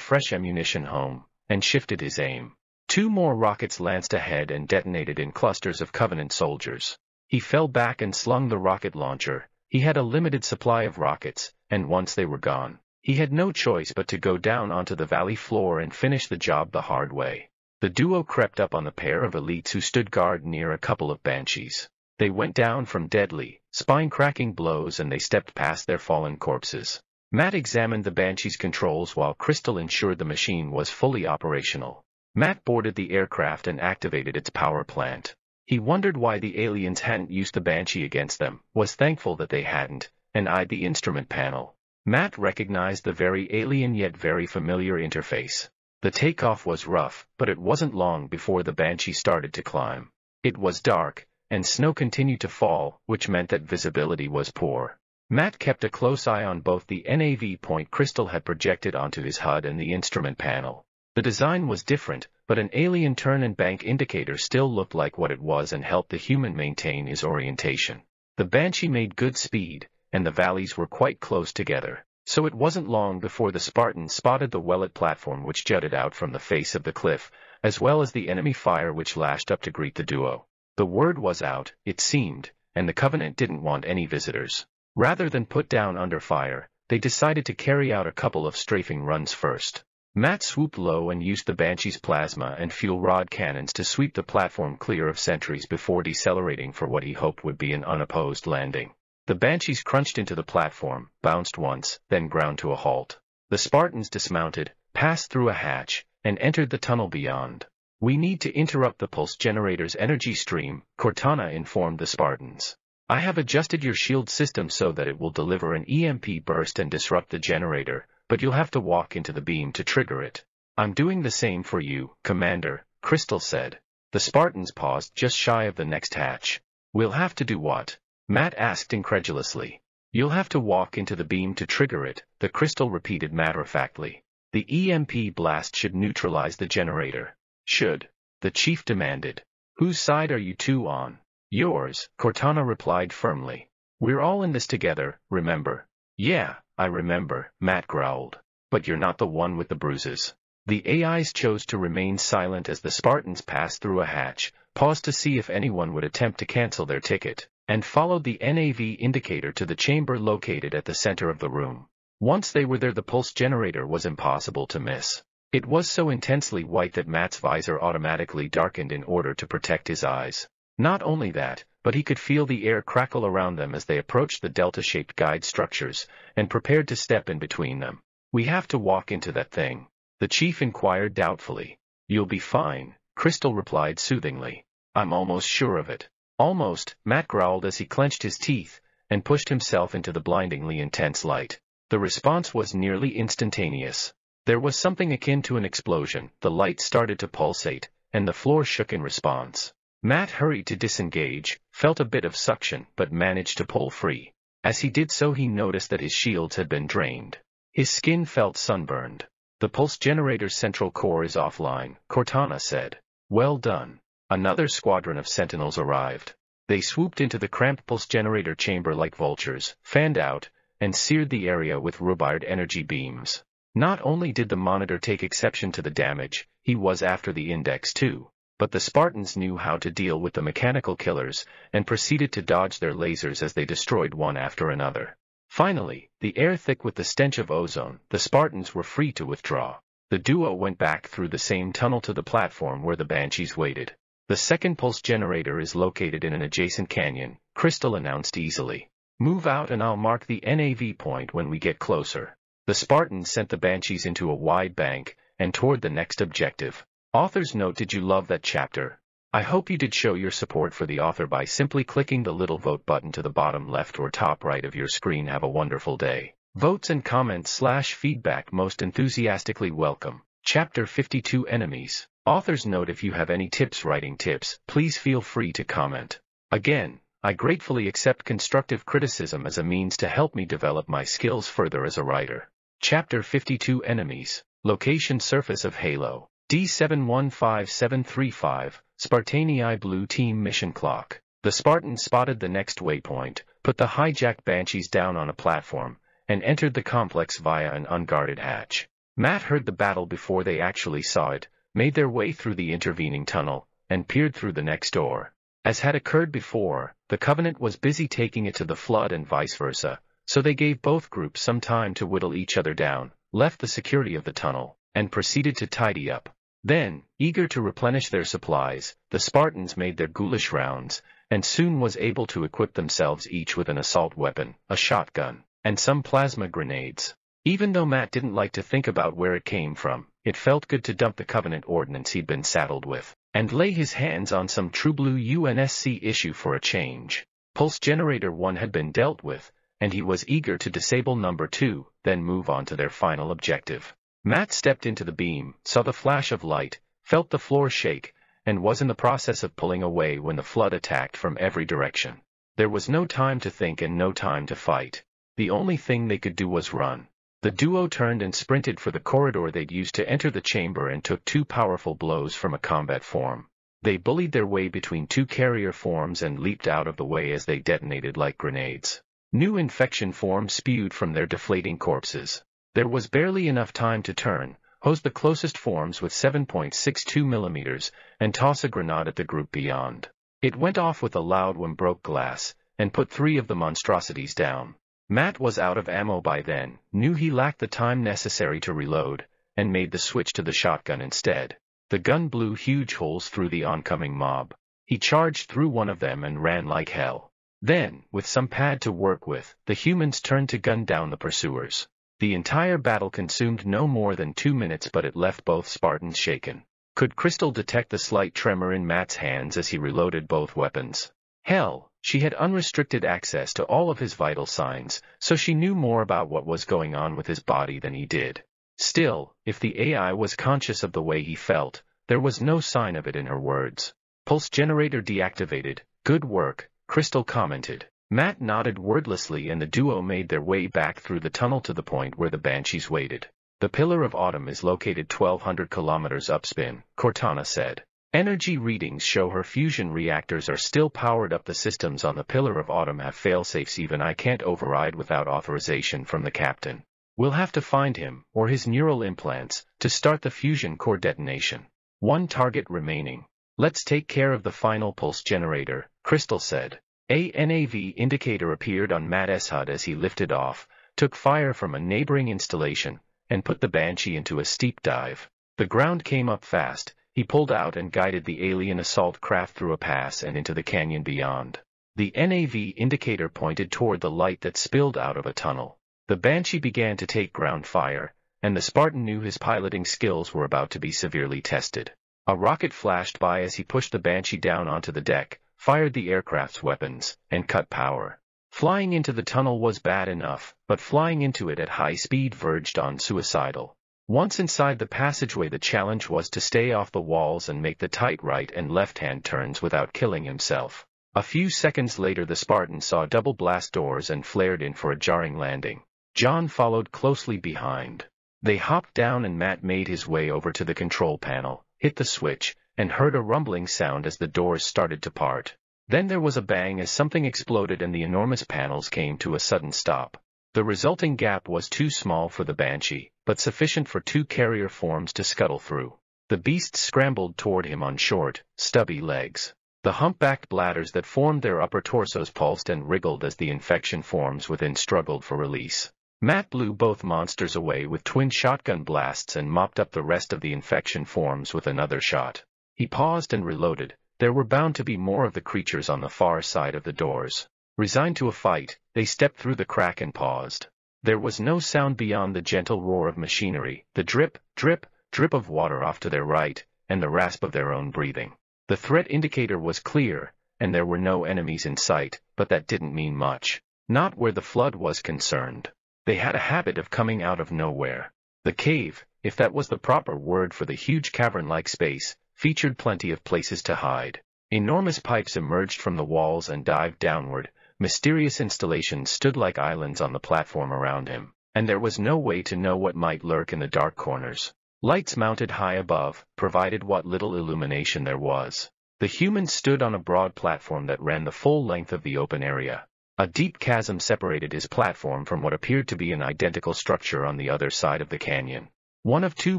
[SPEAKER 1] fresh ammunition home, and shifted his aim. Two more rockets lanced ahead and detonated in clusters of Covenant soldiers. He fell back and slung the rocket launcher. He had a limited supply of rockets, and once they were gone, he had no choice but to go down onto the valley floor and finish the job the hard way. The duo crept up on the pair of elites who stood guard near a couple of banshees. They went down from deadly, spine-cracking blows and they stepped past their fallen corpses. Matt examined the Banshee's controls while Crystal ensured the machine was fully operational. Matt boarded the aircraft and activated its power plant. He wondered why the aliens hadn't used the Banshee against them, was thankful that they hadn't, and eyed the instrument panel. Matt recognized the very alien yet very familiar interface. The takeoff was rough, but it wasn't long before the Banshee started to climb. It was dark, and snow continued to fall, which meant that visibility was poor. Matt kept a close eye on both the NAV point Crystal had projected onto his HUD and the instrument panel. The design was different, but an alien turn and bank indicator still looked like what it was and helped the human maintain his orientation. The Banshee made good speed, and the valleys were quite close together. So it wasn't long before the Spartan spotted the Wellet platform which jutted out from the face of the cliff, as well as the enemy fire which lashed up to greet the duo. The word was out, it seemed, and the Covenant didn't want any visitors. Rather than put down under fire, they decided to carry out a couple of strafing runs first. Matt swooped low and used the Banshee's plasma and fuel rod cannons to sweep the platform clear of sentries before decelerating for what he hoped would be an unopposed landing. The Banshees crunched into the platform, bounced once, then ground to a halt. The Spartans dismounted, passed through a hatch, and entered the tunnel beyond. We need to interrupt the pulse generator's energy stream, Cortana informed the Spartans. I have adjusted your shield system so that it will deliver an EMP burst and disrupt the generator, but you'll have to walk into the beam to trigger it. I'm doing the same for you, Commander, Crystal said. The Spartans paused just shy of the next hatch. We'll have to do what? Matt asked incredulously. You'll have to walk into the beam to trigger it, the crystal repeated matter-of-factly. The EMP blast should neutralize the generator. Should. The chief demanded. Whose side are you two on? Yours, Cortana replied firmly. We're all in this together, remember? Yeah, I remember, Matt growled. But you're not the one with the bruises. The AIs chose to remain silent as the Spartans passed through a hatch, paused to see if anyone would attempt to cancel their ticket, and followed the NAV indicator to the chamber located at the center of the room. Once they were there the pulse generator was impossible to miss. It was so intensely white that Matt's visor automatically darkened in order to protect his eyes. Not only that, but he could feel the air crackle around them as they approached the delta-shaped guide structures, and prepared to step in between them. We have to walk into that thing. The chief inquired doubtfully. You'll be fine, Crystal replied soothingly. I'm almost sure of it. Almost, Matt growled as he clenched his teeth and pushed himself into the blindingly intense light. The response was nearly instantaneous. There was something akin to an explosion, the light started to pulsate, and the floor shook in response. Matt hurried to disengage, felt a bit of suction, but managed to pull free. As he did so he noticed that his shields had been drained. His skin felt sunburned. The pulse generator's central core is offline, Cortana said. Well done. Another squadron of sentinels arrived. They swooped into the cramped pulse generator chamber like vultures, fanned out, and seared the area with Rubard energy beams. Not only did the monitor take exception to the damage, he was after the index too. But the Spartans knew how to deal with the mechanical killers, and proceeded to dodge their lasers as they destroyed one after another. Finally, the air thick with the stench of ozone, the Spartans were free to withdraw. The duo went back through the same tunnel to the platform where the Banshees waited. The second pulse generator is located in an adjacent canyon, Crystal announced easily. Move out and I'll mark the NAV point when we get closer. The Spartans sent the Banshees into a wide bank, and toward the next objective. Author's note Did you love that chapter? I hope you did show your support for the author by simply clicking the little vote button to the bottom left or top right of your screen. Have a wonderful day. Votes and comments slash feedback most enthusiastically welcome. Chapter 52 Enemies. Author's note If you have any tips writing tips, please feel free to comment. Again, I gratefully accept constructive criticism as a means to help me develop my skills further as a writer. Chapter 52 Enemies Location Surface of Halo D715735 Spartan-II Blue Team Mission Clock The Spartans spotted the next waypoint, put the hijacked Banshees down on a platform, and entered the complex via an unguarded hatch. Matt heard the battle before they actually saw it, made their way through the intervening tunnel, and peered through the next door. As had occurred before, the Covenant was busy taking it to the Flood and vice versa, so they gave both groups some time to whittle each other down, left the security of the tunnel, and proceeded to tidy up. Then, eager to replenish their supplies, the Spartans made their ghoulish rounds, and soon was able to equip themselves each with an assault weapon, a shotgun, and some plasma grenades. Even though Matt didn't like to think about where it came from, it felt good to dump the Covenant ordnance he'd been saddled with and lay his hands on some true blue UNSC issue for a change. Pulse Generator 1 had been dealt with, and he was eager to disable number 2, then move on to their final objective. Matt stepped into the beam, saw the flash of light, felt the floor shake, and was in the process of pulling away when the flood attacked from every direction. There was no time to think and no time to fight. The only thing they could do was run. The duo turned and sprinted for the corridor they'd used to enter the chamber and took two powerful blows from a combat form. They bullied their way between two carrier forms and leaped out of the way as they detonated like grenades. New infection forms spewed from their deflating corpses. There was barely enough time to turn, hose the closest forms with 7.62 millimeters, and toss a grenade at the group beyond. It went off with a loud one broke glass, and put three of the monstrosities down. Matt was out of ammo by then, knew he lacked the time necessary to reload, and made the switch to the shotgun instead. The gun blew huge holes through the oncoming mob. He charged through one of them and ran like hell. Then, with some pad to work with, the humans turned to gun down the pursuers. The entire battle consumed no more than two minutes but it left both Spartans shaken. Could Crystal detect the slight tremor in Matt's hands as he reloaded both weapons? Hell, she had unrestricted access to all of his vital signs, so she knew more about what was going on with his body than he did. Still, if the AI was conscious of the way he felt, there was no sign of it in her words. Pulse generator deactivated. Good work, Crystal commented. Matt nodded wordlessly and the duo made their way back through the tunnel to the point where the Banshees waited. The Pillar of Autumn is located 1200 kilometers upspin, Cortana said. Energy readings show her fusion reactors are still powered up the systems on the Pillar of Autumn have failsafes even I can't override without authorization from the captain. We'll have to find him, or his neural implants, to start the fusion core detonation. One target remaining. Let's take care of the final pulse generator, Crystal said. A NAV indicator appeared on Matt HUD as he lifted off, took fire from a neighboring installation, and put the Banshee into a steep dive. The ground came up fast, he pulled out and guided the alien assault craft through a pass and into the canyon beyond. The NAV indicator pointed toward the light that spilled out of a tunnel. The Banshee began to take ground fire, and the Spartan knew his piloting skills were about to be severely tested. A rocket flashed by as he pushed the Banshee down onto the deck, fired the aircraft's weapons, and cut power. Flying into the tunnel was bad enough, but flying into it at high speed verged on suicidal. Once inside the passageway the challenge was to stay off the walls and make the tight right and left-hand turns without killing himself. A few seconds later the Spartan saw double blast doors and flared in for a jarring landing. John followed closely behind. They hopped down and Matt made his way over to the control panel, hit the switch, and heard a rumbling sound as the doors started to part. Then there was a bang as something exploded and the enormous panels came to a sudden stop. The resulting gap was too small for the Banshee, but sufficient for two carrier forms to scuttle through. The beast scrambled toward him on short, stubby legs. The humpbacked bladders that formed their upper torsos pulsed and wriggled as the infection forms within struggled for release. Matt blew both monsters away with twin shotgun blasts and mopped up the rest of the infection forms with another shot. He paused and reloaded. There were bound to be more of the creatures on the far side of the doors. Resigned to a fight, they stepped through the crack and paused. There was no sound beyond the gentle roar of machinery, the drip, drip, drip of water off to their right, and the rasp of their own breathing. The threat indicator was clear, and there were no enemies in sight, but that didn't mean much. Not where the flood was concerned. They had a habit of coming out of nowhere. The cave, if that was the proper word for the huge cavern-like space, featured plenty of places to hide. Enormous pipes emerged from the walls and dived downward, Mysterious installations stood like islands on the platform around him, and there was no way to know what might lurk in the dark corners. Lights mounted high above provided what little illumination there was. The humans stood on a broad platform that ran the full length of the open area. A deep chasm separated his platform from what appeared to be an identical structure on the other side of the canyon. One of two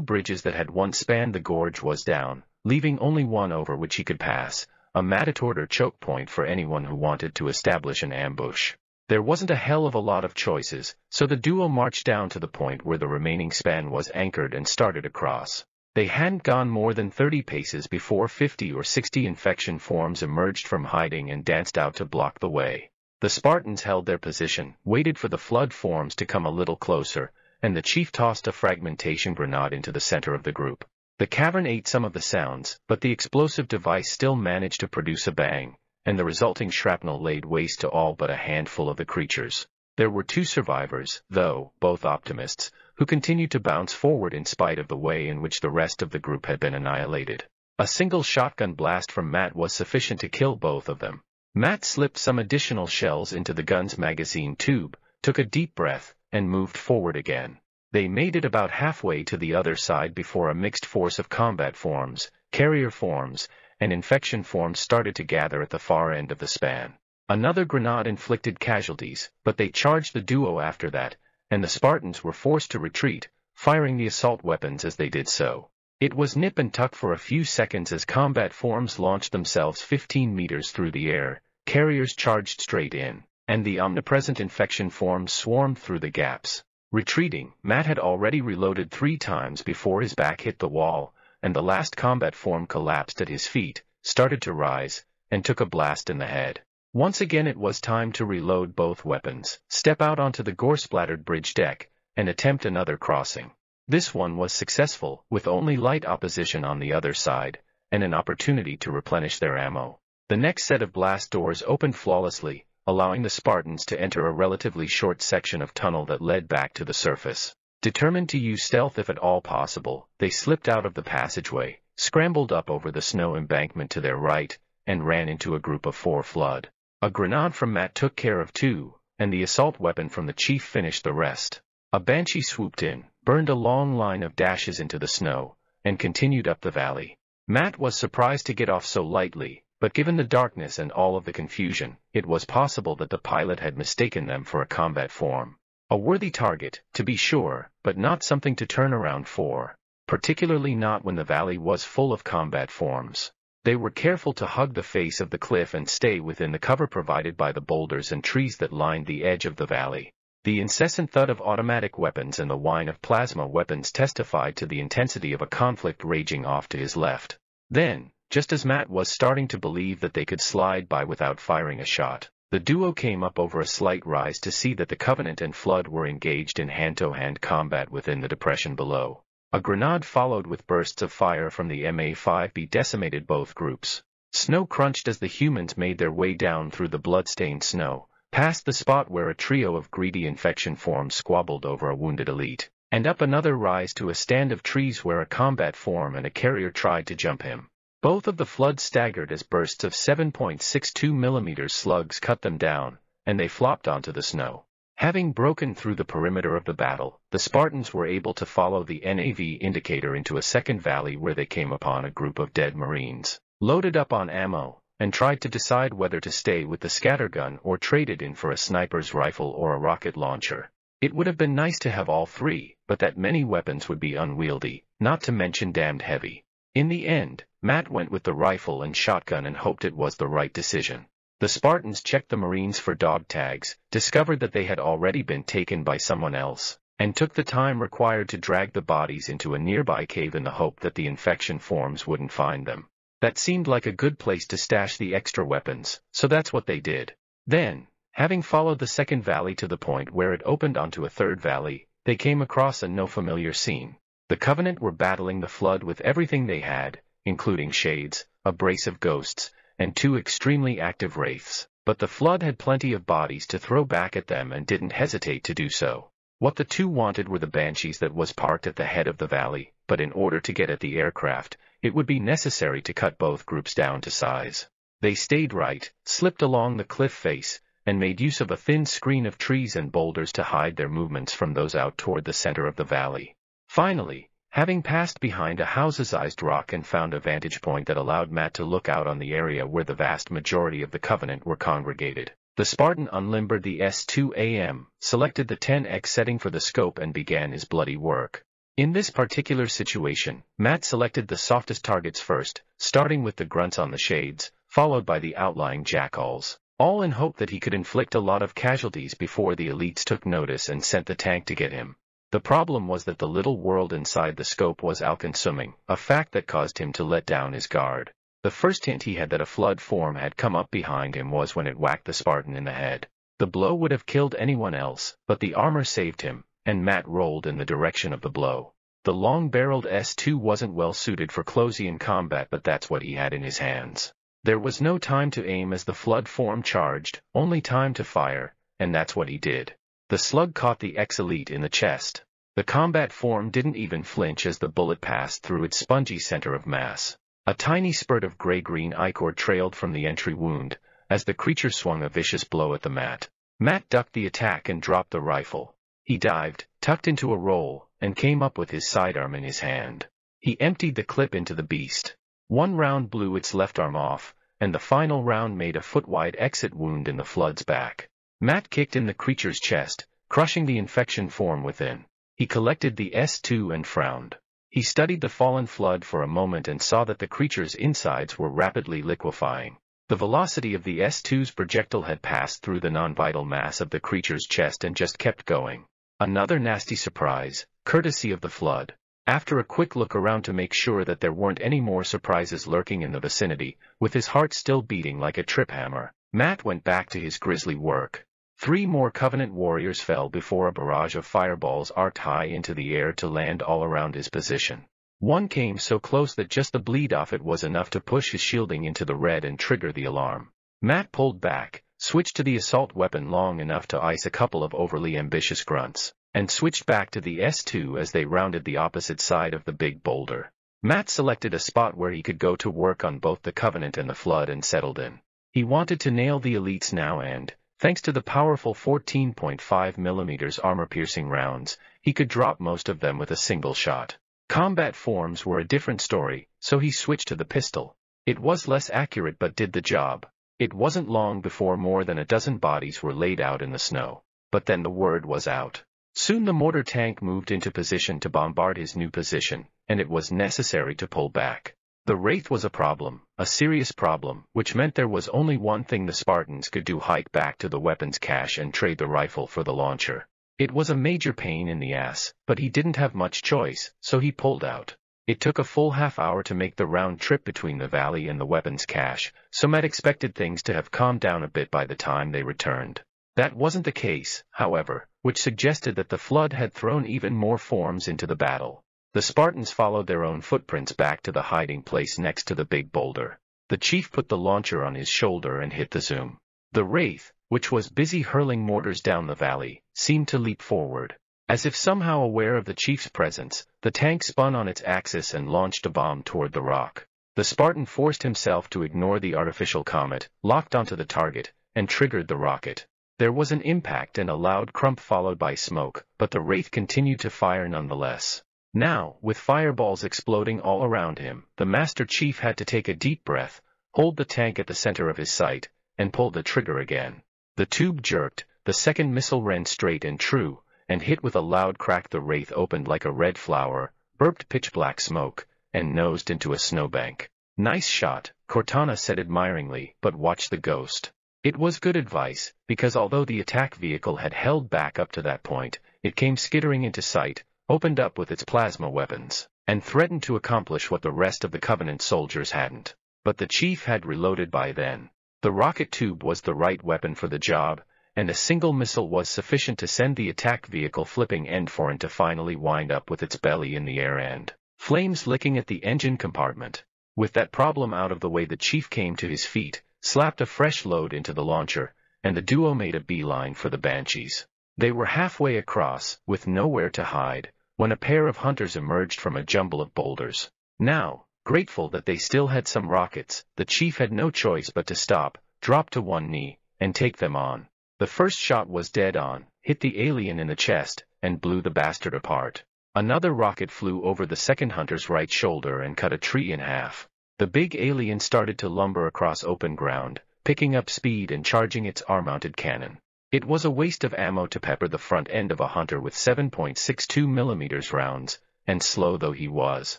[SPEAKER 1] bridges that had once spanned the gorge was down, leaving only one over which he could pass, a matador or choke point for anyone who wanted to establish an ambush. There wasn't a hell of a lot of choices, so the duo marched down to the point where the remaining span was anchored and started across. They hadn't gone more than 30 paces before 50 or 60 infection forms emerged from hiding and danced out to block the way. The Spartans held their position, waited for the flood forms to come a little closer, and the chief tossed a fragmentation grenade into the center of the group. The cavern ate some of the sounds, but the explosive device still managed to produce a bang, and the resulting shrapnel laid waste to all but a handful of the creatures. There were two survivors, though, both optimists, who continued to bounce forward in spite of the way in which the rest of the group had been annihilated. A single shotgun blast from Matt was sufficient to kill both of them. Matt slipped some additional shells into the gun's magazine tube, took a deep breath, and moved forward again. They made it about halfway to the other side before a mixed force of combat forms, carrier forms, and infection forms started to gather at the far end of the span. Another grenade inflicted casualties, but they charged the duo after that, and the Spartans were forced to retreat, firing the assault weapons as they did so. It was nip and tuck for a few seconds as combat forms launched themselves 15 meters through the air, carriers charged straight in, and the omnipresent infection forms swarmed through the gaps. Retreating, Matt had already reloaded three times before his back hit the wall, and the last combat form collapsed at his feet, started to rise, and took a blast in the head. Once again it was time to reload both weapons, step out onto the gore-splattered bridge deck, and attempt another crossing. This one was successful, with only light opposition on the other side, and an opportunity to replenish their ammo. The next set of blast doors opened flawlessly, allowing the Spartans to enter a relatively short section of tunnel that led back to the surface. Determined to use stealth if at all possible, they slipped out of the passageway, scrambled up over the snow embankment to their right, and ran into a group of four flood. A grenade from Matt took care of two, and the assault weapon from the chief finished the rest. A banshee swooped in, burned a long line of dashes into the snow, and continued up the valley. Matt was surprised to get off so lightly, but given the darkness and all of the confusion, it was possible that the pilot had mistaken them for a combat form. A worthy target, to be sure, but not something to turn around for, particularly not when the valley was full of combat forms. They were careful to hug the face of the cliff and stay within the cover provided by the boulders and trees that lined the edge of the valley. The incessant thud of automatic weapons and the whine of plasma weapons testified to the intensity of a conflict raging off to his left. Then, just as Matt was starting to believe that they could slide by without firing a shot, the duo came up over a slight rise to see that the Covenant and Flood were engaged in hand-to-hand -hand combat within the depression below. A grenade followed with bursts of fire from the MA-5B decimated both groups. Snow crunched as the humans made their way down through the blood-stained snow, past the spot where a trio of greedy infection forms squabbled over a wounded elite, and up another rise to a stand of trees where a combat form and a carrier tried to jump him. Both of the floods staggered as bursts of 7.62 mm slugs cut them down, and they flopped onto the snow. Having broken through the perimeter of the battle, the Spartans were able to follow the NAV indicator into a second valley where they came upon a group of dead Marines, loaded up on ammo, and tried to decide whether to stay with the scattergun or trade it in for a sniper's rifle or a rocket launcher. It would have been nice to have all three, but that many weapons would be unwieldy, not to mention damned heavy. In the end, Matt went with the rifle and shotgun and hoped it was the right decision. The Spartans checked the Marines for dog tags, discovered that they had already been taken by someone else, and took the time required to drag the bodies into a nearby cave in the hope that the infection forms wouldn't find them. That seemed like a good place to stash the extra weapons, so that's what they did. Then, having followed the second valley to the point where it opened onto a third valley, they came across a no familiar scene. The Covenant were battling the flood with everything they had, including shades, a brace of ghosts, and two extremely active wraiths, but the flood had plenty of bodies to throw back at them and didn't hesitate to do so. What the two wanted were the banshees that was parked at the head of the valley, but in order to get at the aircraft, it would be necessary to cut both groups down to size. They stayed right, slipped along the cliff face, and made use of a thin screen of trees and boulders to hide their movements from those out toward the center of the valley. Finally, having passed behind a house-sized rock and found a vantage point that allowed Matt to look out on the area where the vast majority of the Covenant were congregated, the Spartan unlimbered the S2AM, selected the 10x setting for the scope and began his bloody work. In this particular situation, Matt selected the softest targets first, starting with the grunts on the shades, followed by the outlying jackals, all in hope that he could inflict a lot of casualties before the elites took notice and sent the tank to get him. The problem was that the little world inside the scope was all-consuming, a fact that caused him to let down his guard. The first hint he had that a flood form had come up behind him was when it whacked the Spartan in the head. The blow would have killed anyone else, but the armor saved him, and Matt rolled in the direction of the blow. The long-barreled S2 wasn't well suited for close-in combat but that's what he had in his hands. There was no time to aim as the flood form charged, only time to fire, and that's what he did. The slug caught the ex-elite in the chest. The combat form didn't even flinch as the bullet passed through its spongy center of mass. A tiny spurt of gray-green ichor trailed from the entry wound, as the creature swung a vicious blow at the mat. Matt ducked the attack and dropped the rifle. He dived, tucked into a roll, and came up with his sidearm in his hand. He emptied the clip into the beast. One round blew its left arm off, and the final round made a foot-wide exit wound in the flood's back. Matt kicked in the creature's chest, crushing the infection form within. He collected the S2 and frowned. He studied the fallen flood for a moment and saw that the creature's insides were rapidly liquefying. The velocity of the S2's projectile had passed through the non-vital mass of the creature's chest and just kept going. Another nasty surprise, courtesy of the flood. After a quick look around to make sure that there weren't any more surprises lurking in the vicinity, with his heart still beating like a trip hammer, Matt went back to his grisly work. Three more Covenant warriors fell before a barrage of fireballs arced high into the air to land all around his position. One came so close that just the bleed off it was enough to push his shielding into the red and trigger the alarm. Matt pulled back, switched to the assault weapon long enough to ice a couple of overly ambitious grunts, and switched back to the S2 as they rounded the opposite side of the big boulder. Matt selected a spot where he could go to work on both the Covenant and the Flood and settled in. He wanted to nail the elites now and, Thanks to the powerful 14.5 mm armor-piercing rounds, he could drop most of them with a single shot. Combat forms were a different story, so he switched to the pistol. It was less accurate but did the job. It wasn't long before more than a dozen bodies were laid out in the snow. But then the word was out. Soon the mortar tank moved into position to bombard his new position, and it was necessary to pull back. The Wraith was a problem, a serious problem, which meant there was only one thing the Spartans could do hike back to the weapons cache and trade the rifle for the launcher. It was a major pain in the ass, but he didn't have much choice, so he pulled out. It took a full half hour to make the round trip between the valley and the weapons cache, so Matt expected things to have calmed down a bit by the time they returned. That wasn't the case, however, which suggested that the flood had thrown even more forms into the battle. The Spartans followed their own footprints back to the hiding place next to the big boulder. The chief put the launcher on his shoulder and hit the zoom. The Wraith, which was busy hurling mortars down the valley, seemed to leap forward. As if somehow aware of the chief's presence, the tank spun on its axis and launched a bomb toward the rock. The Spartan forced himself to ignore the artificial comet, locked onto the target, and triggered the rocket. There was an impact and a loud crump followed by smoke, but the Wraith continued to fire nonetheless. Now, with fireballs exploding all around him, the Master Chief had to take a deep breath, hold the tank at the center of his sight, and pull the trigger again. The tube jerked, the second missile ran straight and true, and hit with a loud crack the Wraith opened like a red flower, burped pitch-black smoke, and nosed into a snowbank. Nice shot, Cortana said admiringly, but watch the ghost. It was good advice, because although the attack vehicle had held back up to that point, it came skittering into sight, opened up with its plasma weapons, and threatened to accomplish what the rest of the Covenant soldiers hadn't. But the chief had reloaded by then. The rocket tube was the right weapon for the job, and a single missile was sufficient to send the attack vehicle flipping end for to finally wind up with its belly in the air and flames licking at the engine compartment. With that problem out of the way the chief came to his feet, slapped a fresh load into the launcher, and the duo made a beeline for the Banshees. They were halfway across, with nowhere to hide, when a pair of hunters emerged from a jumble of boulders. Now, Grateful that they still had some rockets, the chief had no choice but to stop, drop to one knee, and take them on. The first shot was dead on, hit the alien in the chest, and blew the bastard apart. Another rocket flew over the second hunter's right shoulder and cut a tree in half. The big alien started to lumber across open ground, picking up speed and charging its R-mounted cannon. It was a waste of ammo to pepper the front end of a hunter with 7.62 mm rounds, and slow though he was,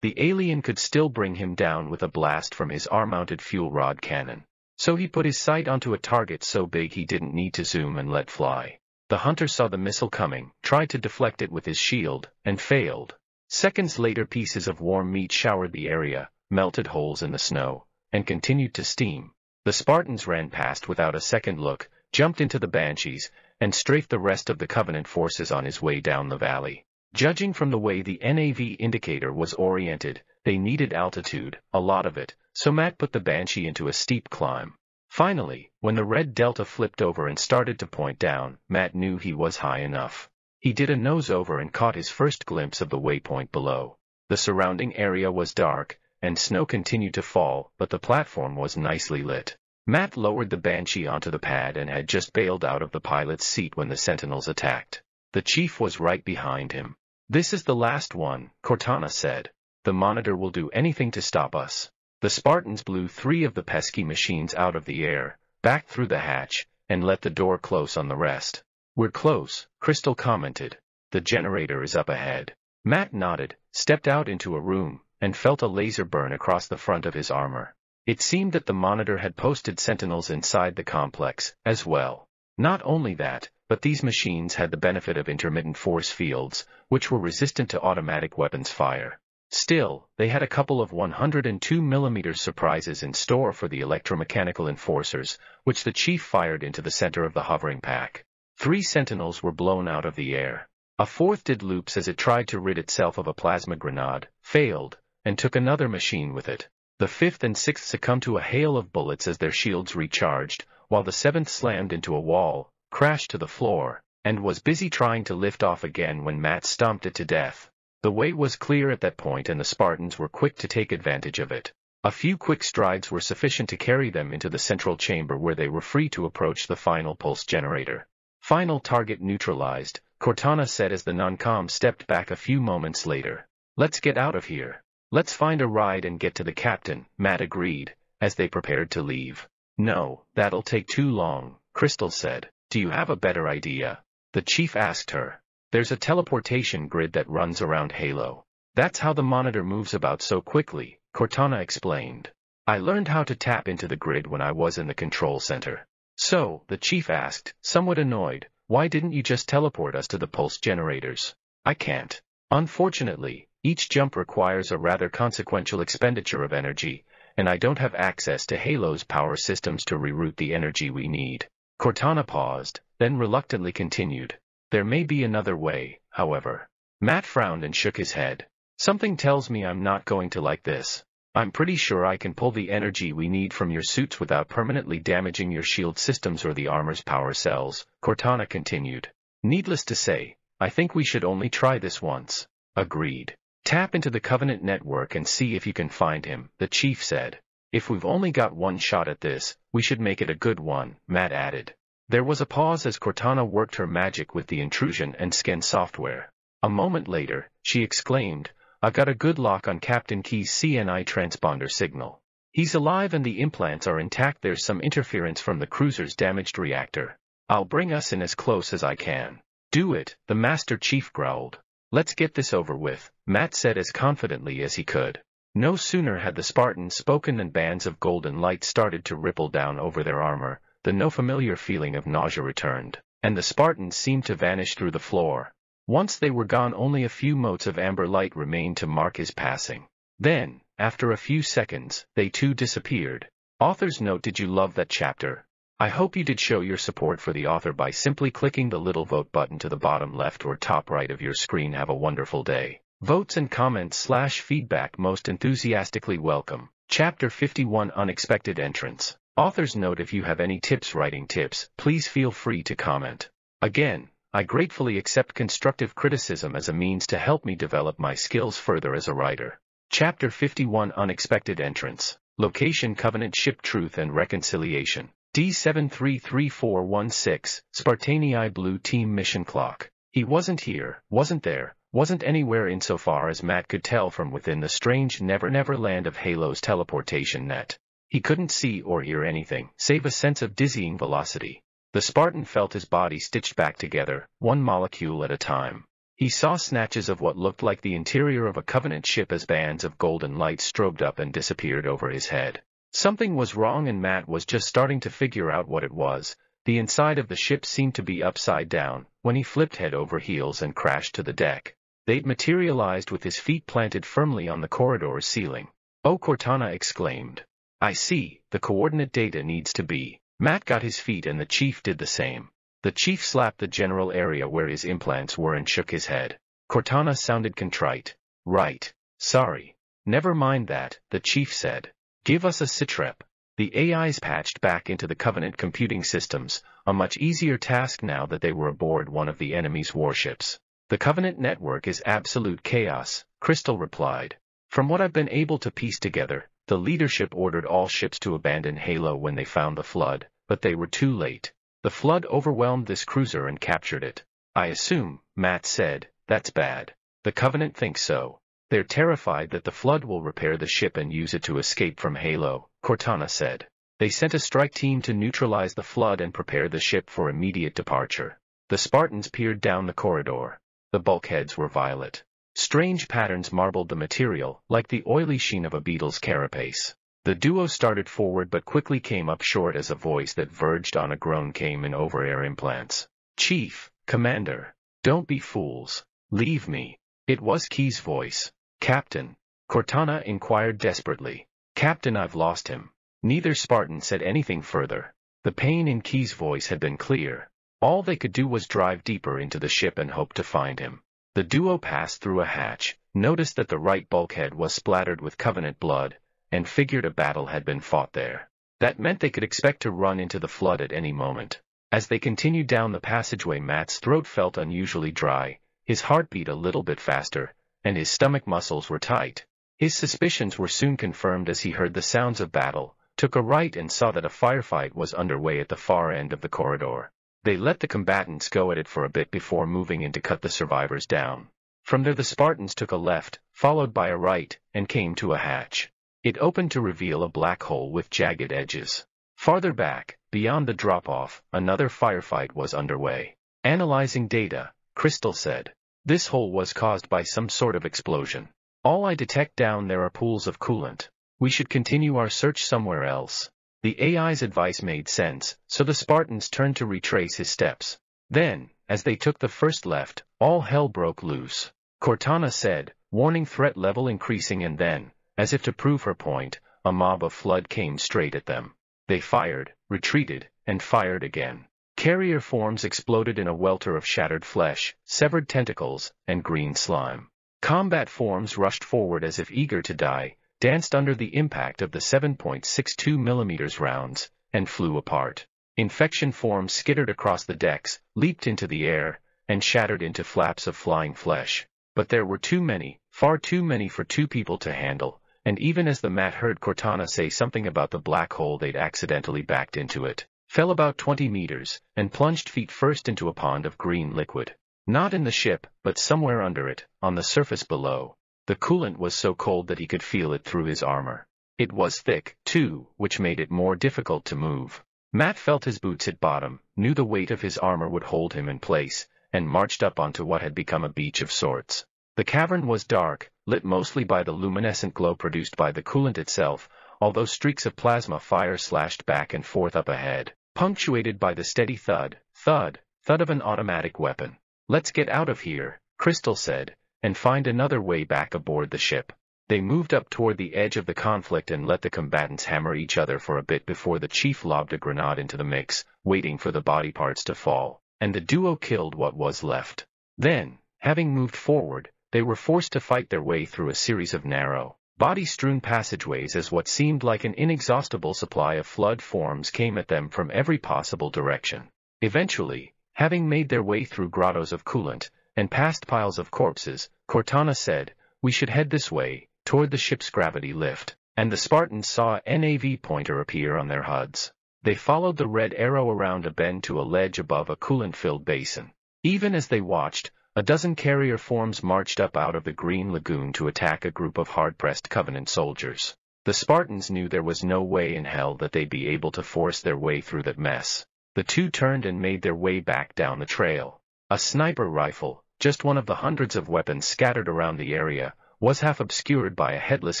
[SPEAKER 1] the alien could still bring him down with a blast from his R-mounted fuel rod cannon. So he put his sight onto a target so big he didn't need to zoom and let fly. The hunter saw the missile coming, tried to deflect it with his shield, and failed. Seconds later pieces of warm meat showered the area, melted holes in the snow, and continued to steam. The Spartans ran past without a second look, jumped into the Banshees, and strafed the rest of the Covenant forces on his way down the valley. Judging from the way the NAV indicator was oriented, they needed altitude, a lot of it, so Matt put the Banshee into a steep climb. Finally, when the red delta flipped over and started to point down, Matt knew he was high enough. He did a nose over and caught his first glimpse of the waypoint below. The surrounding area was dark, and snow continued to fall, but the platform was nicely lit. Matt lowered the Banshee onto the pad and had just bailed out of the pilot's seat when the Sentinels attacked. The chief was right behind him. This is the last one, Cortana said. The monitor will do anything to stop us. The Spartans blew three of the pesky machines out of the air, back through the hatch, and let the door close on the rest. We're close, Crystal commented. The generator is up ahead. Matt nodded, stepped out into a room, and felt a laser burn across the front of his armor. It seemed that the monitor had posted sentinels inside the complex, as well. Not only that, but these machines had the benefit of intermittent force fields, which were resistant to automatic weapons fire. Still, they had a couple of 102 mm surprises in store for the electromechanical enforcers, which the chief fired into the center of the hovering pack. Three sentinels were blown out of the air. A fourth did loops as it tried to rid itself of a plasma grenade, failed, and took another machine with it. The fifth and sixth succumbed to a hail of bullets as their shields recharged, while the seventh slammed into a wall, crashed to the floor, and was busy trying to lift off again when Matt stomped it to death. The way was clear at that point and the Spartans were quick to take advantage of it. A few quick strides were sufficient to carry them into the central chamber where they were free to approach the final pulse generator. Final target neutralized, Cortana said as the non-com stepped back a few moments later. Let's get out of here. Let's find a ride and get to the captain, Matt agreed, as they prepared to leave. No, that'll take too long, Crystal said. Do you have a better idea? The chief asked her. There's a teleportation grid that runs around Halo. That's how the monitor moves about so quickly, Cortana explained. I learned how to tap into the grid when I was in the control center. So, the chief asked, somewhat annoyed, why didn't you just teleport us to the pulse generators? I can't. Unfortunately, each jump requires a rather consequential expenditure of energy, and I don't have access to Halo's power systems to reroute the energy we need. Cortana paused, then reluctantly continued. There may be another way, however. Matt frowned and shook his head. Something tells me I'm not going to like this. I'm pretty sure I can pull the energy we need from your suits without permanently damaging your shield systems or the armor's power cells, Cortana continued. Needless to say, I think we should only try this once. Agreed. Tap into the Covenant network and see if you can find him, the chief said. If we've only got one shot at this, we should make it a good one, Matt added. There was a pause as Cortana worked her magic with the intrusion and scan software. A moment later, she exclaimed, I've got a good lock on Captain Keyes' CNI transponder signal. He's alive and the implants are intact there's some interference from the cruiser's damaged reactor. I'll bring us in as close as I can. Do it, the Master Chief growled. Let's get this over with, Matt said as confidently as he could. No sooner had the Spartans spoken than bands of golden light started to ripple down over their armor, the no familiar feeling of nausea returned, and the Spartans seemed to vanish through the floor. Once they were gone only a few motes of amber light remained to mark his passing. Then, after a few seconds, they too disappeared. Author's note Did you love that chapter? I hope you did show your support for the author by simply clicking the little vote button to the bottom left or top right of your screen. Have a wonderful day. Votes and comments slash feedback most enthusiastically welcome. Chapter 51 Unexpected Entrance. Author's note If you have any tips writing tips, please feel free to comment. Again, I gratefully accept constructive criticism as a means to help me develop my skills further as a writer. Chapter 51 Unexpected Entrance. Location Covenant Ship Truth and Reconciliation. D733416, Spartan-II Blue Team Mission Clock. He wasn't here, wasn't there, wasn't anywhere insofar as Matt could tell from within the strange never-never land of Halo's teleportation net. He couldn't see or hear anything, save a sense of dizzying velocity. The Spartan felt his body stitched back together, one molecule at a time. He saw snatches of what looked like the interior of a Covenant ship as bands of golden light strobed up and disappeared over his head. Something was wrong and Matt was just starting to figure out what it was. The inside of the ship seemed to be upside down, when he flipped head over heels and crashed to the deck. They'd materialized with his feet planted firmly on the corridor's ceiling. Oh Cortana exclaimed. I see, the coordinate data needs to be. Matt got his feet and the chief did the same. The chief slapped the general area where his implants were and shook his head. Cortana sounded contrite. Right. Sorry. Never mind that, the chief said. Give us a sitrep. The AIs patched back into the Covenant computing systems, a much easier task now that they were aboard one of the enemy's warships. The Covenant network is absolute chaos, Crystal replied. From what I've been able to piece together, the leadership ordered all ships to abandon Halo when they found the flood, but they were too late. The flood overwhelmed this cruiser and captured it. I assume, Matt said, that's bad. The Covenant thinks so. They're terrified that the flood will repair the ship and use it to escape from Halo, Cortana said. They sent a strike team to neutralize the flood and prepare the ship for immediate departure. The Spartans peered down the corridor. The bulkheads were violet. Strange patterns marbled the material, like the oily sheen of a beetle's carapace. The duo started forward but quickly came up short as a voice that verged on a groan came in over air implants. Chief, Commander, don't be fools. Leave me. It was Keyes' voice. Captain. Cortana inquired desperately. Captain I've lost him. Neither Spartan said anything further. The pain in Keyes' voice had been clear. All they could do was drive deeper into the ship and hope to find him. The duo passed through a hatch, noticed that the right bulkhead was splattered with Covenant blood, and figured a battle had been fought there. That meant they could expect to run into the flood at any moment. As they continued down the passageway Matt's throat felt unusually dry, his heart beat a little bit faster, and his stomach muscles were tight. His suspicions were soon confirmed as he heard the sounds of battle, took a right and saw that a firefight was underway at the far end of the corridor. They let the combatants go at it for a bit before moving in to cut the survivors down. From there the Spartans took a left, followed by a right, and came to a hatch. It opened to reveal a black hole with jagged edges. Farther back, beyond the drop-off, another firefight was underway. Analyzing data, Crystal said. This hole was caused by some sort of explosion. All I detect down there are pools of coolant. We should continue our search somewhere else. The AI's advice made sense, so the Spartans turned to retrace his steps. Then, as they took the first left, all hell broke loose. Cortana said, warning threat level increasing and then, as if to prove her point, a mob of flood came straight at them. They fired, retreated, and fired again. Carrier forms exploded in a welter of shattered flesh, severed tentacles, and green slime. Combat forms rushed forward as if eager to die, danced under the impact of the 7.62 mm rounds, and flew apart. Infection forms skittered across the decks, leaped into the air, and shattered into flaps of flying flesh. But there were too many, far too many for two people to handle, and even as the Matt heard Cortana say something about the black hole they'd accidentally backed into it, fell about 20 meters, and plunged feet first into a pond of green liquid. Not in the ship, but somewhere under it, on the surface below, the coolant was so cold that he could feel it through his armor. It was thick, too, which made it more difficult to move. Matt felt his boots at bottom, knew the weight of his armor would hold him in place, and marched up onto what had become a beach of sorts. The cavern was dark, lit mostly by the luminescent glow produced by the coolant itself, although streaks of plasma fire slashed back and forth up ahead, punctuated by the steady thud, thud, thud of an automatic weapon. Let's get out of here, Crystal said, and find another way back aboard the ship. They moved up toward the edge of the conflict and let the combatants hammer each other for a bit before the chief lobbed a grenade into the mix, waiting for the body parts to fall, and the duo killed what was left. Then, having moved forward, they were forced to fight their way through a series of narrow, body-strewn passageways as what seemed like an inexhaustible supply of flood forms came at them from every possible direction. Eventually, having made their way through grottos of coolant, and past piles of corpses, Cortana said, we should head this way, toward the ship's gravity lift, and the Spartans saw a NAV pointer appear on their HUDs. They followed the red arrow around a bend to a ledge above a coolant-filled basin. Even as they watched, a dozen carrier forms marched up out of the green lagoon to attack a group of hard-pressed Covenant soldiers. The Spartans knew there was no way in hell that they'd be able to force their way through that mess. The two turned and made their way back down the trail. A sniper rifle, just one of the hundreds of weapons scattered around the area, was half obscured by a headless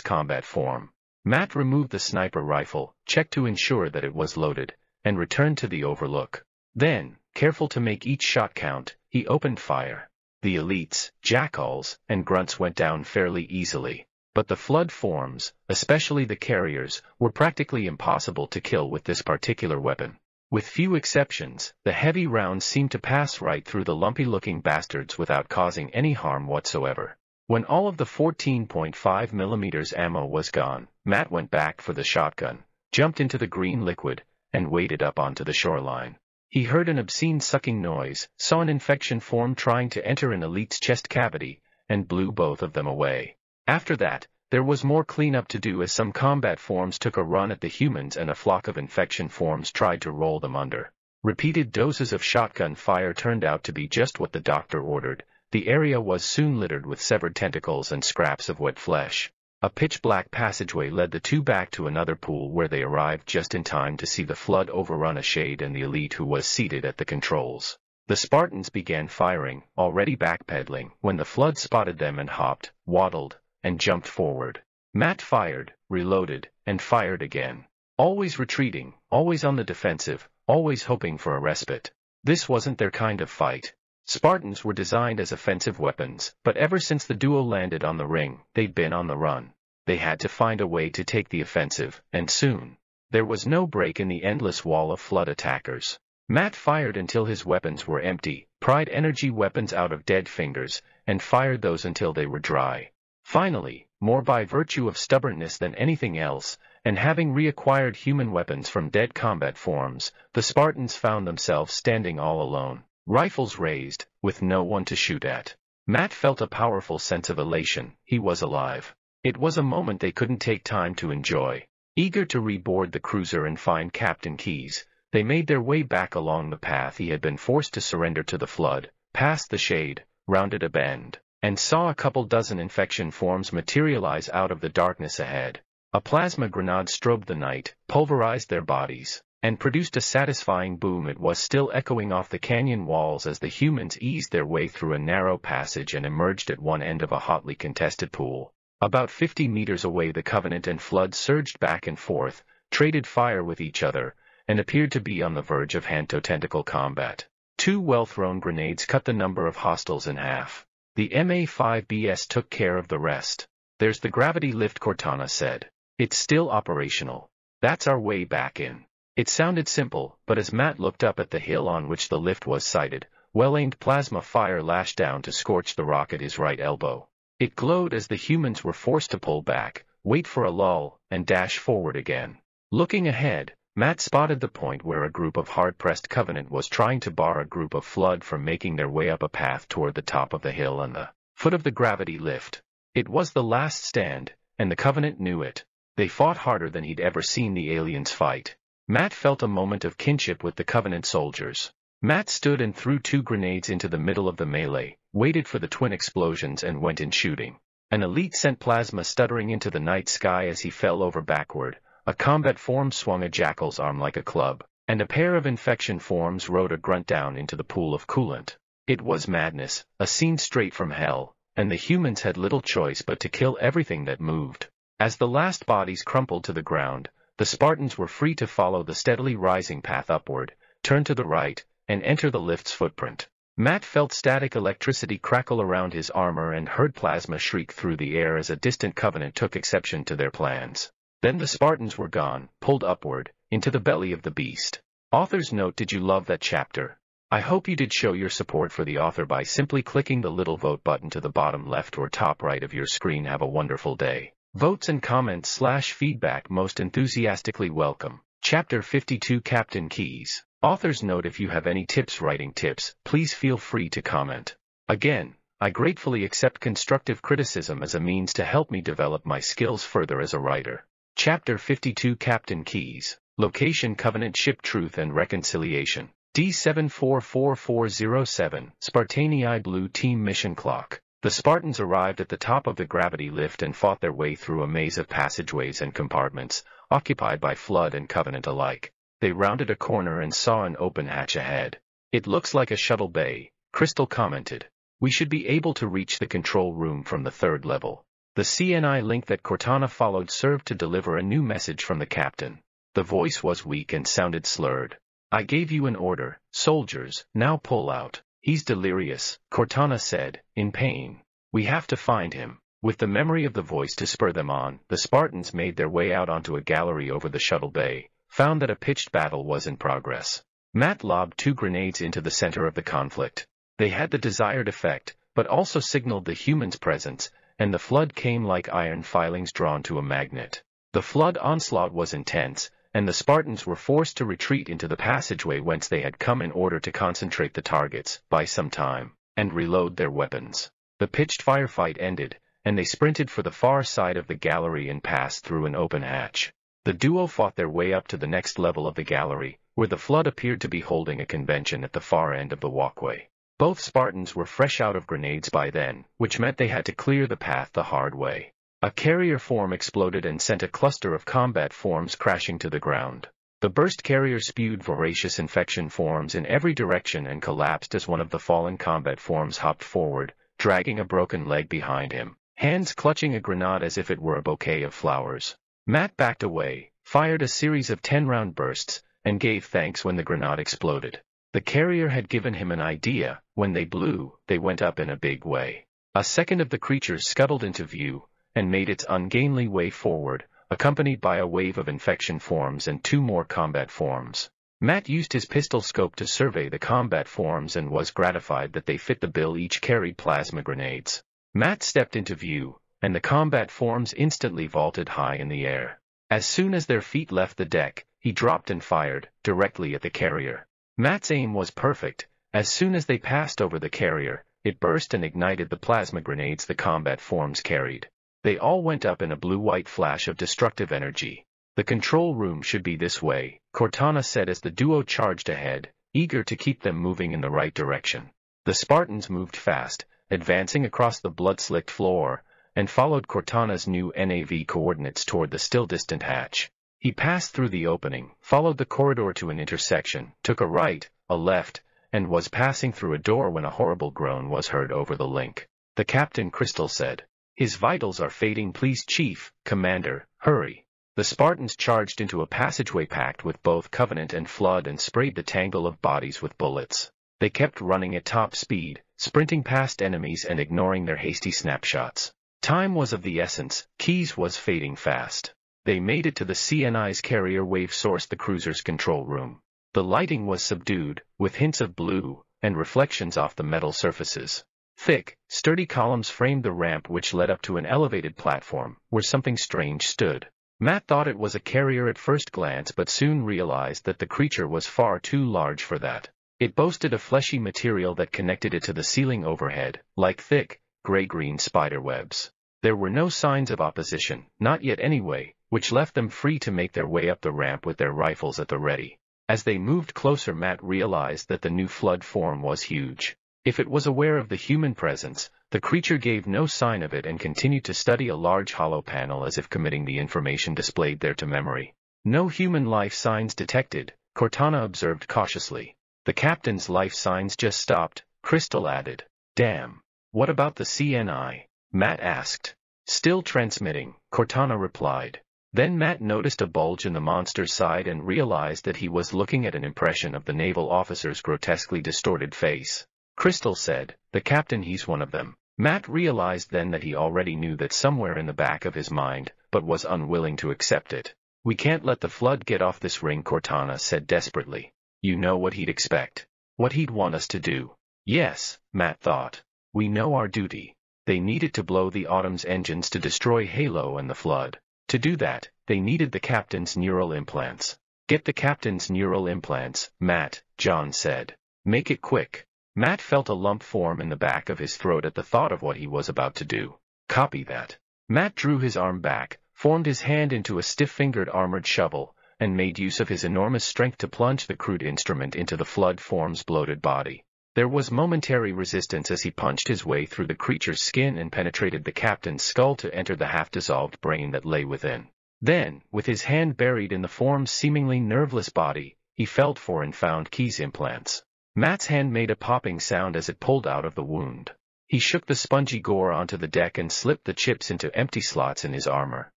[SPEAKER 1] combat form. Matt removed the sniper rifle, checked to ensure that it was loaded, and returned to the overlook. Then, careful to make each shot count, he opened fire. The elites, jackals, and grunts went down fairly easily, but the flood forms, especially the carriers, were practically impossible to kill with this particular weapon. With few exceptions, the heavy rounds seemed to pass right through the lumpy-looking bastards without causing any harm whatsoever. When all of the 14.5 mm ammo was gone, Matt went back for the shotgun, jumped into the green liquid, and waded up onto the shoreline. He heard an obscene sucking noise, saw an infection form trying to enter an elite's chest cavity, and blew both of them away. After that, there was more cleanup to do as some combat forms took a run at the humans and a flock of infection forms tried to roll them under. Repeated doses of shotgun fire turned out to be just what the doctor ordered. The area was soon littered with severed tentacles and scraps of wet flesh. A pitch-black passageway led the two back to another pool where they arrived just in time to see the flood overrun a shade and the elite who was seated at the controls. The Spartans began firing, already backpedaling, when the flood spotted them and hopped, waddled, and jumped forward. Matt fired, reloaded, and fired again. Always retreating, always on the defensive, always hoping for a respite. This wasn't their kind of fight. Spartans were designed as offensive weapons, but ever since the duo landed on the ring, they'd been on the run. They had to find a way to take the offensive, and soon. There was no break in the endless wall of flood attackers. Matt fired until his weapons were empty, pried energy weapons out of dead fingers, and fired those until they were dry. Finally, more by virtue of stubbornness than anything else, and having reacquired human weapons from dead combat forms, the Spartans found themselves standing all alone rifles raised, with no one to shoot at. Matt felt a powerful sense of elation, he was alive. It was a moment they couldn't take time to enjoy. Eager to reboard the cruiser and find Captain Keyes, they made their way back along the path he had been forced to surrender to the flood, past the shade, rounded a bend, and saw a couple dozen infection forms materialize out of the darkness ahead. A plasma grenade strobed the night, pulverized their bodies and produced a satisfying boom it was still echoing off the canyon walls as the humans eased their way through a narrow passage and emerged at one end of a hotly contested pool. About 50 meters away the Covenant and Flood surged back and forth, traded fire with each other, and appeared to be on the verge of hand-to-tentacle combat. Two well-thrown grenades cut the number of hostiles in half. The MA-5BS took care of the rest. There's the gravity lift Cortana said. It's still operational. That's our way back in. It sounded simple, but as Matt looked up at the hill on which the lift was sited, well-aimed plasma fire lashed down to scorch the rock at his right elbow. It glowed as the humans were forced to pull back, wait for a lull, and dash forward again. Looking ahead, Matt spotted the point where a group of hard-pressed Covenant was trying to bar a group of Flood from making their way up a path toward the top of the hill and the foot of the gravity lift. It was the last stand, and the Covenant knew it. They fought harder than he'd ever seen the aliens fight. Matt felt a moment of kinship with the Covenant soldiers. Matt stood and threw two grenades into the middle of the melee, waited for the twin explosions and went in shooting. An elite sent plasma stuttering into the night sky as he fell over backward. A combat form swung a jackal's arm like a club, and a pair of infection forms rode a grunt down into the pool of coolant. It was madness, a scene straight from hell, and the humans had little choice but to kill everything that moved. As the last bodies crumpled to the ground, the Spartans were free to follow the steadily rising path upward, turn to the right, and enter the lift's footprint. Matt felt static electricity crackle around his armor and heard plasma shriek through the air as a distant covenant took exception to their plans. Then the Spartans were gone, pulled upward, into the belly of the beast. Author's note Did you love that chapter? I hope you did show your support for the author by simply clicking the little vote button to the bottom left or top right of your screen. Have a wonderful day. Votes and comments slash feedback most enthusiastically welcome. Chapter 52 Captain Keyes. Author's note if you have any tips writing tips, please feel free to comment. Again, I gratefully accept constructive criticism as a means to help me develop my skills further as a writer. Chapter 52 Captain Keyes. Location Covenant Ship Truth and Reconciliation D744407 Spartan-II Blue Team Mission Clock The Spartans arrived at the top of the gravity lift and fought their way through a maze of passageways and compartments, occupied by Flood and Covenant alike. They rounded a corner and saw an open hatch ahead. It looks like a shuttle bay, Crystal commented. We should be able to reach the control room from the third level. The CNI link that Cortana followed served to deliver a new message from the captain. The voice was weak and sounded slurred. I gave you an order, soldiers, now pull out. He's delirious, Cortana said, in pain. We have to find him. With the memory of the voice to spur them on, the Spartans made their way out onto a gallery over the shuttle bay found that a pitched battle was in progress. Matt lobbed two grenades into the center of the conflict. They had the desired effect, but also signaled the human's presence, and the flood came like iron filings drawn to a magnet. The flood onslaught was intense, and the Spartans were forced to retreat into the passageway whence they had come in order to concentrate the targets, by some time, and reload their weapons. The pitched firefight ended, and they sprinted for the far side of the gallery and passed through an open hatch. The duo fought their way up to the next level of the gallery, where the flood appeared to be holding a convention at the far end of the walkway. Both Spartans were fresh out of grenades by then, which meant they had to clear the path the hard way. A carrier form exploded and sent a cluster of combat forms crashing to the ground. The burst carrier spewed voracious infection forms in every direction and collapsed as one of the fallen combat forms hopped forward, dragging a broken leg behind him, hands clutching a grenade as if it were a bouquet of flowers. Matt backed away, fired a series of 10-round bursts, and gave thanks when the grenade exploded. The carrier had given him an idea, when they blew, they went up in a big way. A second of the creatures scuttled into view, and made its ungainly way forward, accompanied by a wave of infection forms and two more combat forms. Matt used his pistol scope to survey the combat forms and was gratified that they fit the bill each carried plasma grenades. Matt stepped into view, and the combat forms instantly vaulted high in the air. As soon as their feet left the deck, he dropped and fired, directly at the carrier. Matt's aim was perfect. As soon as they passed over the carrier, it burst and ignited the plasma grenades the combat forms carried. They all went up in a blue-white flash of destructive energy. The control room should be this way, Cortana said as the duo charged ahead, eager to keep them moving in the right direction. The Spartans moved fast, advancing across the blood-slicked floor, and followed Cortana's new NAV coordinates toward the still distant hatch. He passed through the opening, followed the corridor to an intersection, took a right, a left, and was passing through a door when a horrible groan was heard over the link. The captain Crystal said, His vitals are fading please chief, commander, hurry. The Spartans charged into a passageway packed with both Covenant and Flood and sprayed the tangle of bodies with bullets. They kept running at top speed, sprinting past enemies and ignoring their hasty snapshots. Time was of the essence, Keyes was fading fast. They made it to the CNI's carrier wave source the cruiser's control room. The lighting was subdued, with hints of blue, and reflections off the metal surfaces. Thick, sturdy columns framed the ramp which led up to an elevated platform, where something strange stood. Matt thought it was a carrier at first glance but soon realized that the creature was far too large for that. It boasted a fleshy material that connected it to the ceiling overhead, like thick, gray-green spider webs. There were no signs of opposition, not yet anyway, which left them free to make their way up the ramp with their rifles at the ready. As they moved closer Matt realized that the new flood form was huge. If it was aware of the human presence, the creature gave no sign of it and continued to study a large hollow panel as if committing the information displayed there to memory. No human life signs detected, Cortana observed cautiously. The captain's life signs just stopped, Crystal added. Damn. What about the CNI? Matt asked. Still transmitting, Cortana replied. Then Matt noticed a bulge in the monster's side and realized that he was looking at an impression of the naval officer's grotesquely distorted face. Crystal said, the captain he's one of them. Matt realized then that he already knew that somewhere in the back of his mind, but was unwilling to accept it. We can't let the flood get off this ring Cortana said desperately. You know what he'd expect. What he'd want us to do. Yes, Matt thought. We know our duty. They needed to blow the Autumn's engines to destroy Halo and the flood. To do that, they needed the captain's neural implants. Get the captain's neural implants, Matt, John said. Make it quick. Matt felt a lump form in the back of his throat at the thought of what he was about to do. Copy that. Matt drew his arm back, formed his hand into a stiff-fingered armored shovel, and made use of his enormous strength to plunge the crude instrument into the flood form's bloated body. There was momentary resistance as he punched his way through the creature's skin and penetrated the captain's skull to enter the half-dissolved brain that lay within. Then, with his hand buried in the form's seemingly nerveless body, he felt for and found Keyes' implants. Matt's hand made a popping sound as it pulled out of the wound. He shook the spongy gore onto the deck and slipped the chips into empty slots in his armor.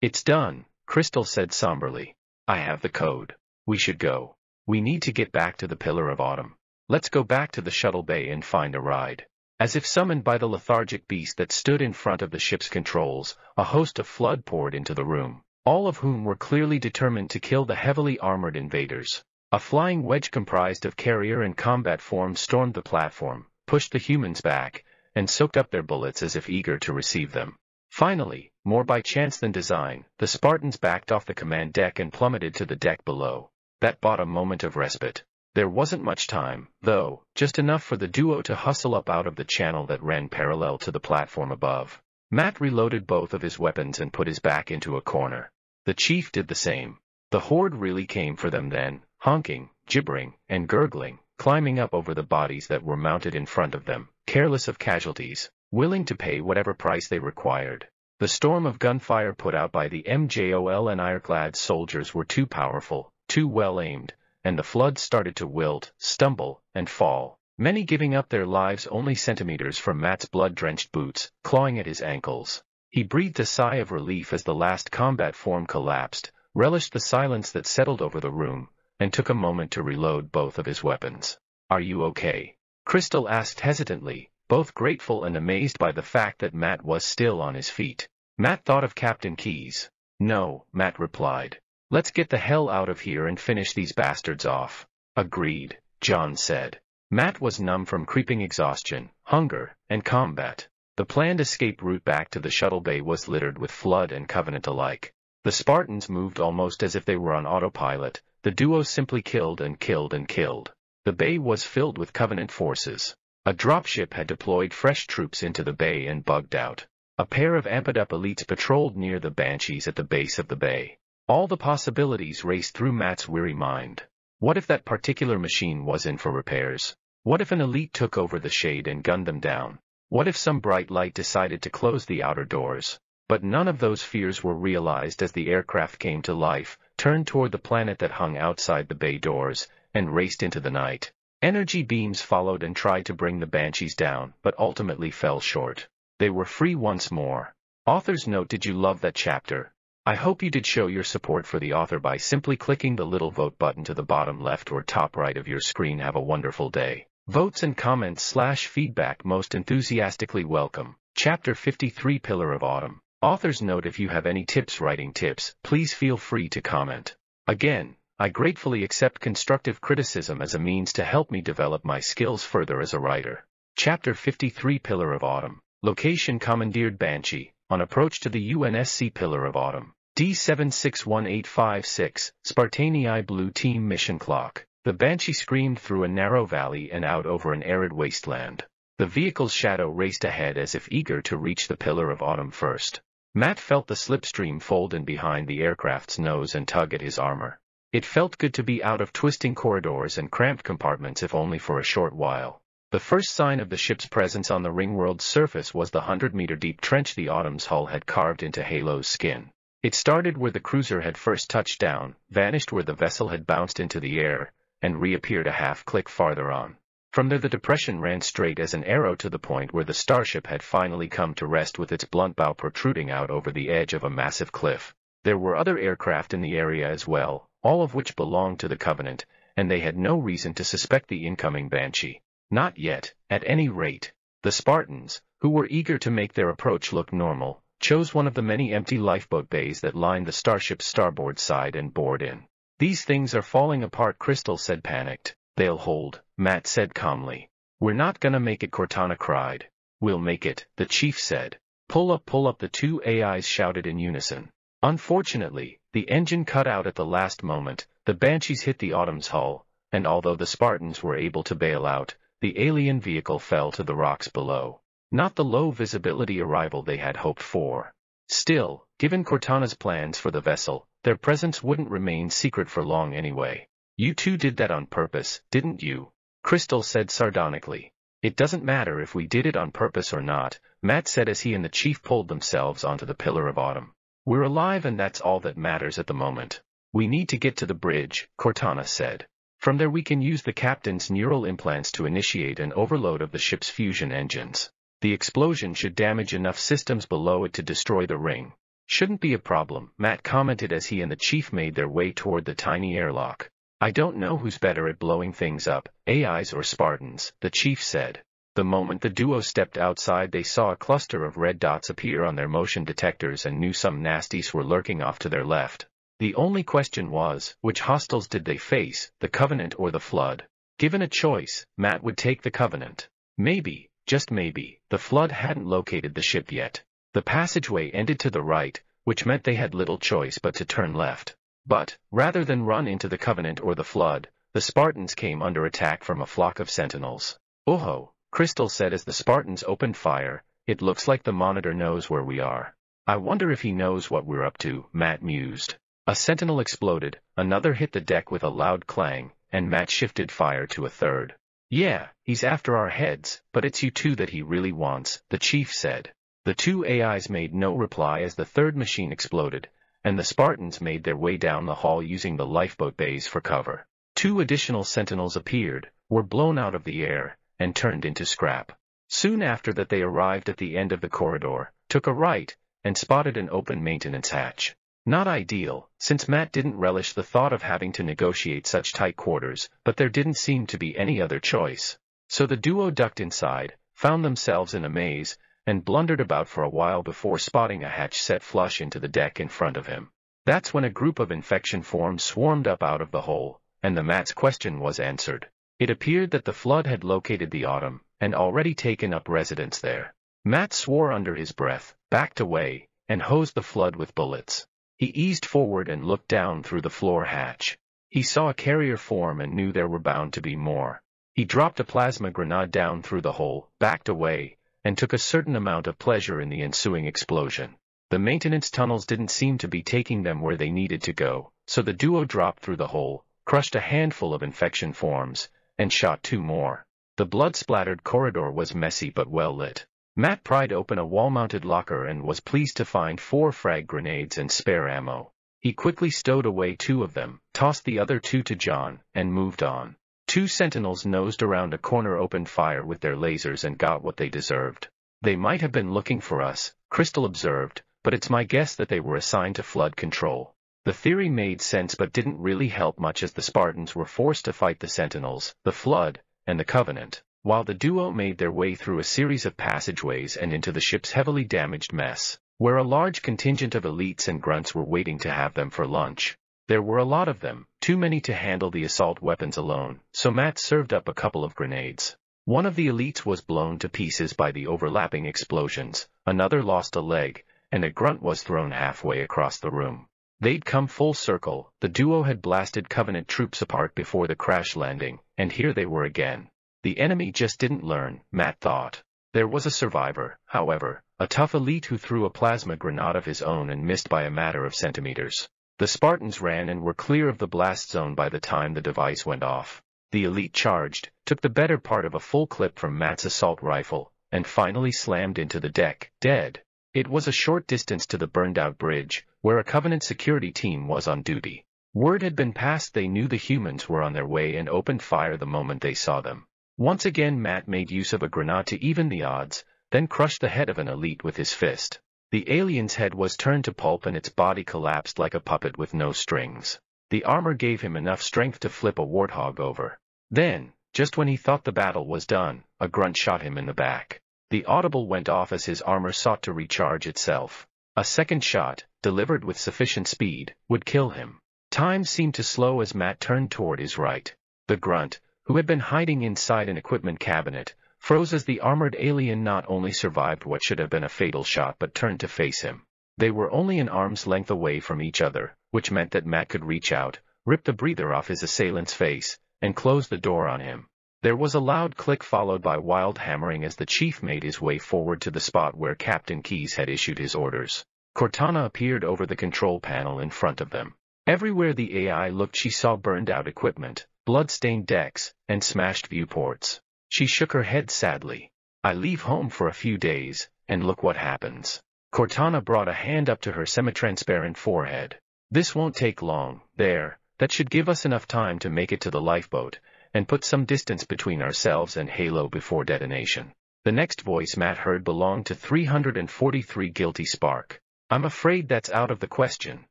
[SPEAKER 1] It's done, Crystal said somberly. I have the code. We should go. We need to get back to the Pillar of Autumn. Let's go back to the shuttle bay and find a ride. As if summoned by the lethargic beast that stood in front of the ship's controls, a host of flood poured into the room, all of whom were clearly determined to kill the heavily armored invaders. A flying wedge comprised of carrier and combat forms stormed the platform, pushed the humans back, and soaked up their bullets as if eager to receive them. Finally, more by chance than design, the Spartans backed off the command deck and plummeted to the deck below. That bought a moment of respite. There wasn't much time, though, just enough for the duo to hustle up out of the channel that ran parallel to the platform above. Matt reloaded both of his weapons and put his back into a corner. The chief did the same. The horde really came for them then, honking, gibbering, and gurgling, climbing up over the bodies that were mounted in front of them, careless of casualties, willing to pay whatever price they required. The storm of gunfire put out by the MJOL and ironclad soldiers were too powerful, too well aimed, and the flood started to wilt, stumble, and fall, many giving up their lives only centimeters from Matt's blood-drenched boots, clawing at his ankles. He breathed a sigh of relief as the last combat form collapsed, relished the silence that settled over the room, and took a moment to reload both of his weapons. Are you okay? Crystal asked hesitantly, both grateful and amazed by the fact that Matt was still on his feet. Matt thought of Captain Keyes. No, Matt replied. Let's get the hell out of here and finish these bastards off. Agreed, John said. Matt was numb from creeping exhaustion, hunger, and combat. The planned escape route back to the shuttle bay was littered with Flood and Covenant alike. The Spartans moved almost as if they were on autopilot, the duo simply killed and killed and killed. The bay was filled with Covenant forces. A dropship had deployed fresh troops into the bay and bugged out. A pair of amped-up elites patrolled near the Banshees at the base of the bay. All the possibilities raced through Matt's weary mind. What if that particular machine was in for repairs? What if an elite took over the shade and gunned them down? What if some bright light decided to close the outer doors? But none of those fears were realized as the aircraft came to life, turned toward the planet that hung outside the bay doors, and raced into the night. Energy beams followed and tried to bring the Banshees down, but ultimately fell short. They were free once more. Author's note Did you love that chapter? I hope you did show your support for the author by simply clicking the little vote button to the bottom left or top right of your screen. Have a wonderful day. Votes and comments slash feedback most enthusiastically welcome. Chapter 53 Pillar of Autumn. Author's note if you have any tips writing tips, please feel free to comment. Again, I gratefully accept constructive criticism as a means to help me develop my skills further as a writer. Chapter 53 Pillar of Autumn. Location Commandeered Banshee on approach to the UNSC Pillar of Autumn. D761856, Spartan-II Blue Team Mission Clock. The Banshee screamed through a narrow valley and out over an arid wasteland. The vehicle's shadow raced ahead as if eager to reach the Pillar of Autumn first. Matt felt the slipstream fold in behind the aircraft's nose and tug at his armor. It felt good to be out of twisting corridors and cramped compartments if only for a short while. The first sign of the ship's presence on the Ringworld's surface was the 100-meter-deep trench the Autumn's hull had carved into Halo's skin. It started where the cruiser had first touched down, vanished where the vessel had bounced into the air, and reappeared a half-click farther on. From there the depression ran straight as an arrow to the point where the starship had finally come to rest with its blunt bow protruding out over the edge of a massive cliff. There were other aircraft in the area as well, all of which belonged to the Covenant, and they had no reason to suspect the incoming Banshee. Not yet, at any rate. The Spartans, who were eager to make their approach look normal, chose one of the many empty lifeboat bays that lined the starship's starboard side and bored in. These things are falling apart Crystal said panicked. They'll hold, Matt said calmly. We're not gonna make it Cortana cried. We'll make it, the chief said. Pull up pull up the two AIs shouted in unison. Unfortunately, the engine cut out at the last moment, the Banshees hit the Autumn's hull, and although the Spartans were able to bail out, the alien vehicle fell to the rocks below. Not the low visibility arrival they had hoped for. Still, given Cortana's plans for the vessel, their presence wouldn't remain secret for long anyway. You two did that on purpose, didn't you? Crystal said sardonically. It doesn't matter if we did it on purpose or not, Matt said as he and the chief pulled themselves onto the Pillar of Autumn. We're alive and that's all that matters at the moment. We need to get to the bridge, Cortana said. From there we can use the captain's neural implants to initiate an overload of the ship's fusion engines. The explosion should damage enough systems below it to destroy the ring. Shouldn't be a problem, Matt commented as he and the chief made their way toward the tiny airlock. I don't know who's better at blowing things up, AIs or Spartans, the chief said. The moment the duo stepped outside they saw a cluster of red dots appear on their motion detectors and knew some nasties were lurking off to their left. The only question was, which hostiles did they face, the Covenant or the Flood? Given a choice, Matt would take the Covenant. Maybe, just maybe, the Flood hadn't located the ship yet. The passageway ended to the right, which meant they had little choice but to turn left. But, rather than run into the Covenant or the Flood, the Spartans came under attack from a flock of sentinels. Oh, Crystal said as the Spartans opened fire, it looks like the Monitor knows where we are. I wonder if he knows what we're up to, Matt mused. A sentinel exploded, another hit the deck with a loud clang, and Matt shifted fire to a third. Yeah, he's after our heads, but it's you two that he really wants, the chief said. The two AIs made no reply as the third machine exploded, and the Spartans made their way down the hall using the lifeboat bays for cover. Two additional sentinels appeared, were blown out of the air, and turned into scrap. Soon after that they arrived at the end of the corridor, took a right, and spotted an open maintenance hatch. Not ideal, since Matt didn't relish the thought of having to negotiate such tight quarters, but there didn't seem to be any other choice. So the duo ducked inside, found themselves in a maze, and blundered about for a while before spotting a hatch set flush into the deck in front of him. That's when a group of infection forms swarmed up out of the hole, and the Matt's question was answered. It appeared that the flood had located the autumn, and already taken up residence there. Matt swore under his breath, backed away, and hosed the flood with bullets. He eased forward and looked down through the floor hatch. He saw a carrier form and knew there were bound to be more. He dropped a plasma grenade down through the hole, backed away, and took a certain amount of pleasure in the ensuing explosion. The maintenance tunnels didn't seem to be taking them where they needed to go, so the duo dropped through the hole, crushed a handful of infection forms, and shot two more. The blood-splattered corridor was messy but well lit. Matt pried open a wall-mounted locker and was pleased to find four frag grenades and spare ammo. He quickly stowed away two of them, tossed the other two to John, and moved on. Two sentinels nosed around a corner opened fire with their lasers and got what they deserved. They might have been looking for us, Crystal observed, but it's my guess that they were assigned to flood control. The theory made sense but didn't really help much as the Spartans were forced to fight the Sentinels, the Flood, and the Covenant while the duo made their way through a series of passageways and into the ship's heavily damaged mess, where a large contingent of elites and grunts were waiting to have them for lunch. There were a lot of them, too many to handle the assault weapons alone, so Matt served up a couple of grenades. One of the elites was blown to pieces by the overlapping explosions, another lost a leg, and a grunt was thrown halfway across the room. They'd come full circle, the duo had blasted Covenant troops apart before the crash landing, and here they were again. The enemy just didn't learn, Matt thought. There was a survivor, however, a tough elite who threw a plasma grenade of his own and missed by a matter of centimeters. The Spartans ran and were clear of the blast zone by the time the device went off. The elite charged, took the better part of a full clip from Matt's assault rifle, and finally slammed into the deck, dead. It was a short distance to the burned-out bridge, where a Covenant security team was on duty. Word had been passed they knew the humans were on their way and opened fire the moment they saw them. Once again Matt made use of a grenade to even the odds, then crushed the head of an elite with his fist. The alien's head was turned to pulp and its body collapsed like a puppet with no strings. The armor gave him enough strength to flip a warthog over. Then, just when he thought the battle was done, a grunt shot him in the back. The audible went off as his armor sought to recharge itself. A second shot, delivered with sufficient speed, would kill him. Time seemed to slow as Matt turned toward his right. The grunt, who had been hiding inside an equipment cabinet, froze as the armored alien not only survived what should have been a fatal shot but turned to face him. They were only an arm's length away from each other, which meant that Matt could reach out, rip the breather off his assailant's face, and close the door on him. There was a loud click followed by wild hammering as the chief made his way forward to the spot where Captain Keyes had issued his orders. Cortana appeared over the control panel in front of them. Everywhere the AI looked she saw burned-out equipment, blood-stained decks, and smashed viewports. She shook her head sadly. I leave home for a few days, and look what happens. Cortana brought a hand up to her semi-transparent forehead. This won't take long, there, that should give us enough time to make it to the lifeboat, and put some distance between ourselves and Halo before detonation. The next voice Matt heard belonged to 343 Guilty Spark. I'm afraid that's out of the question.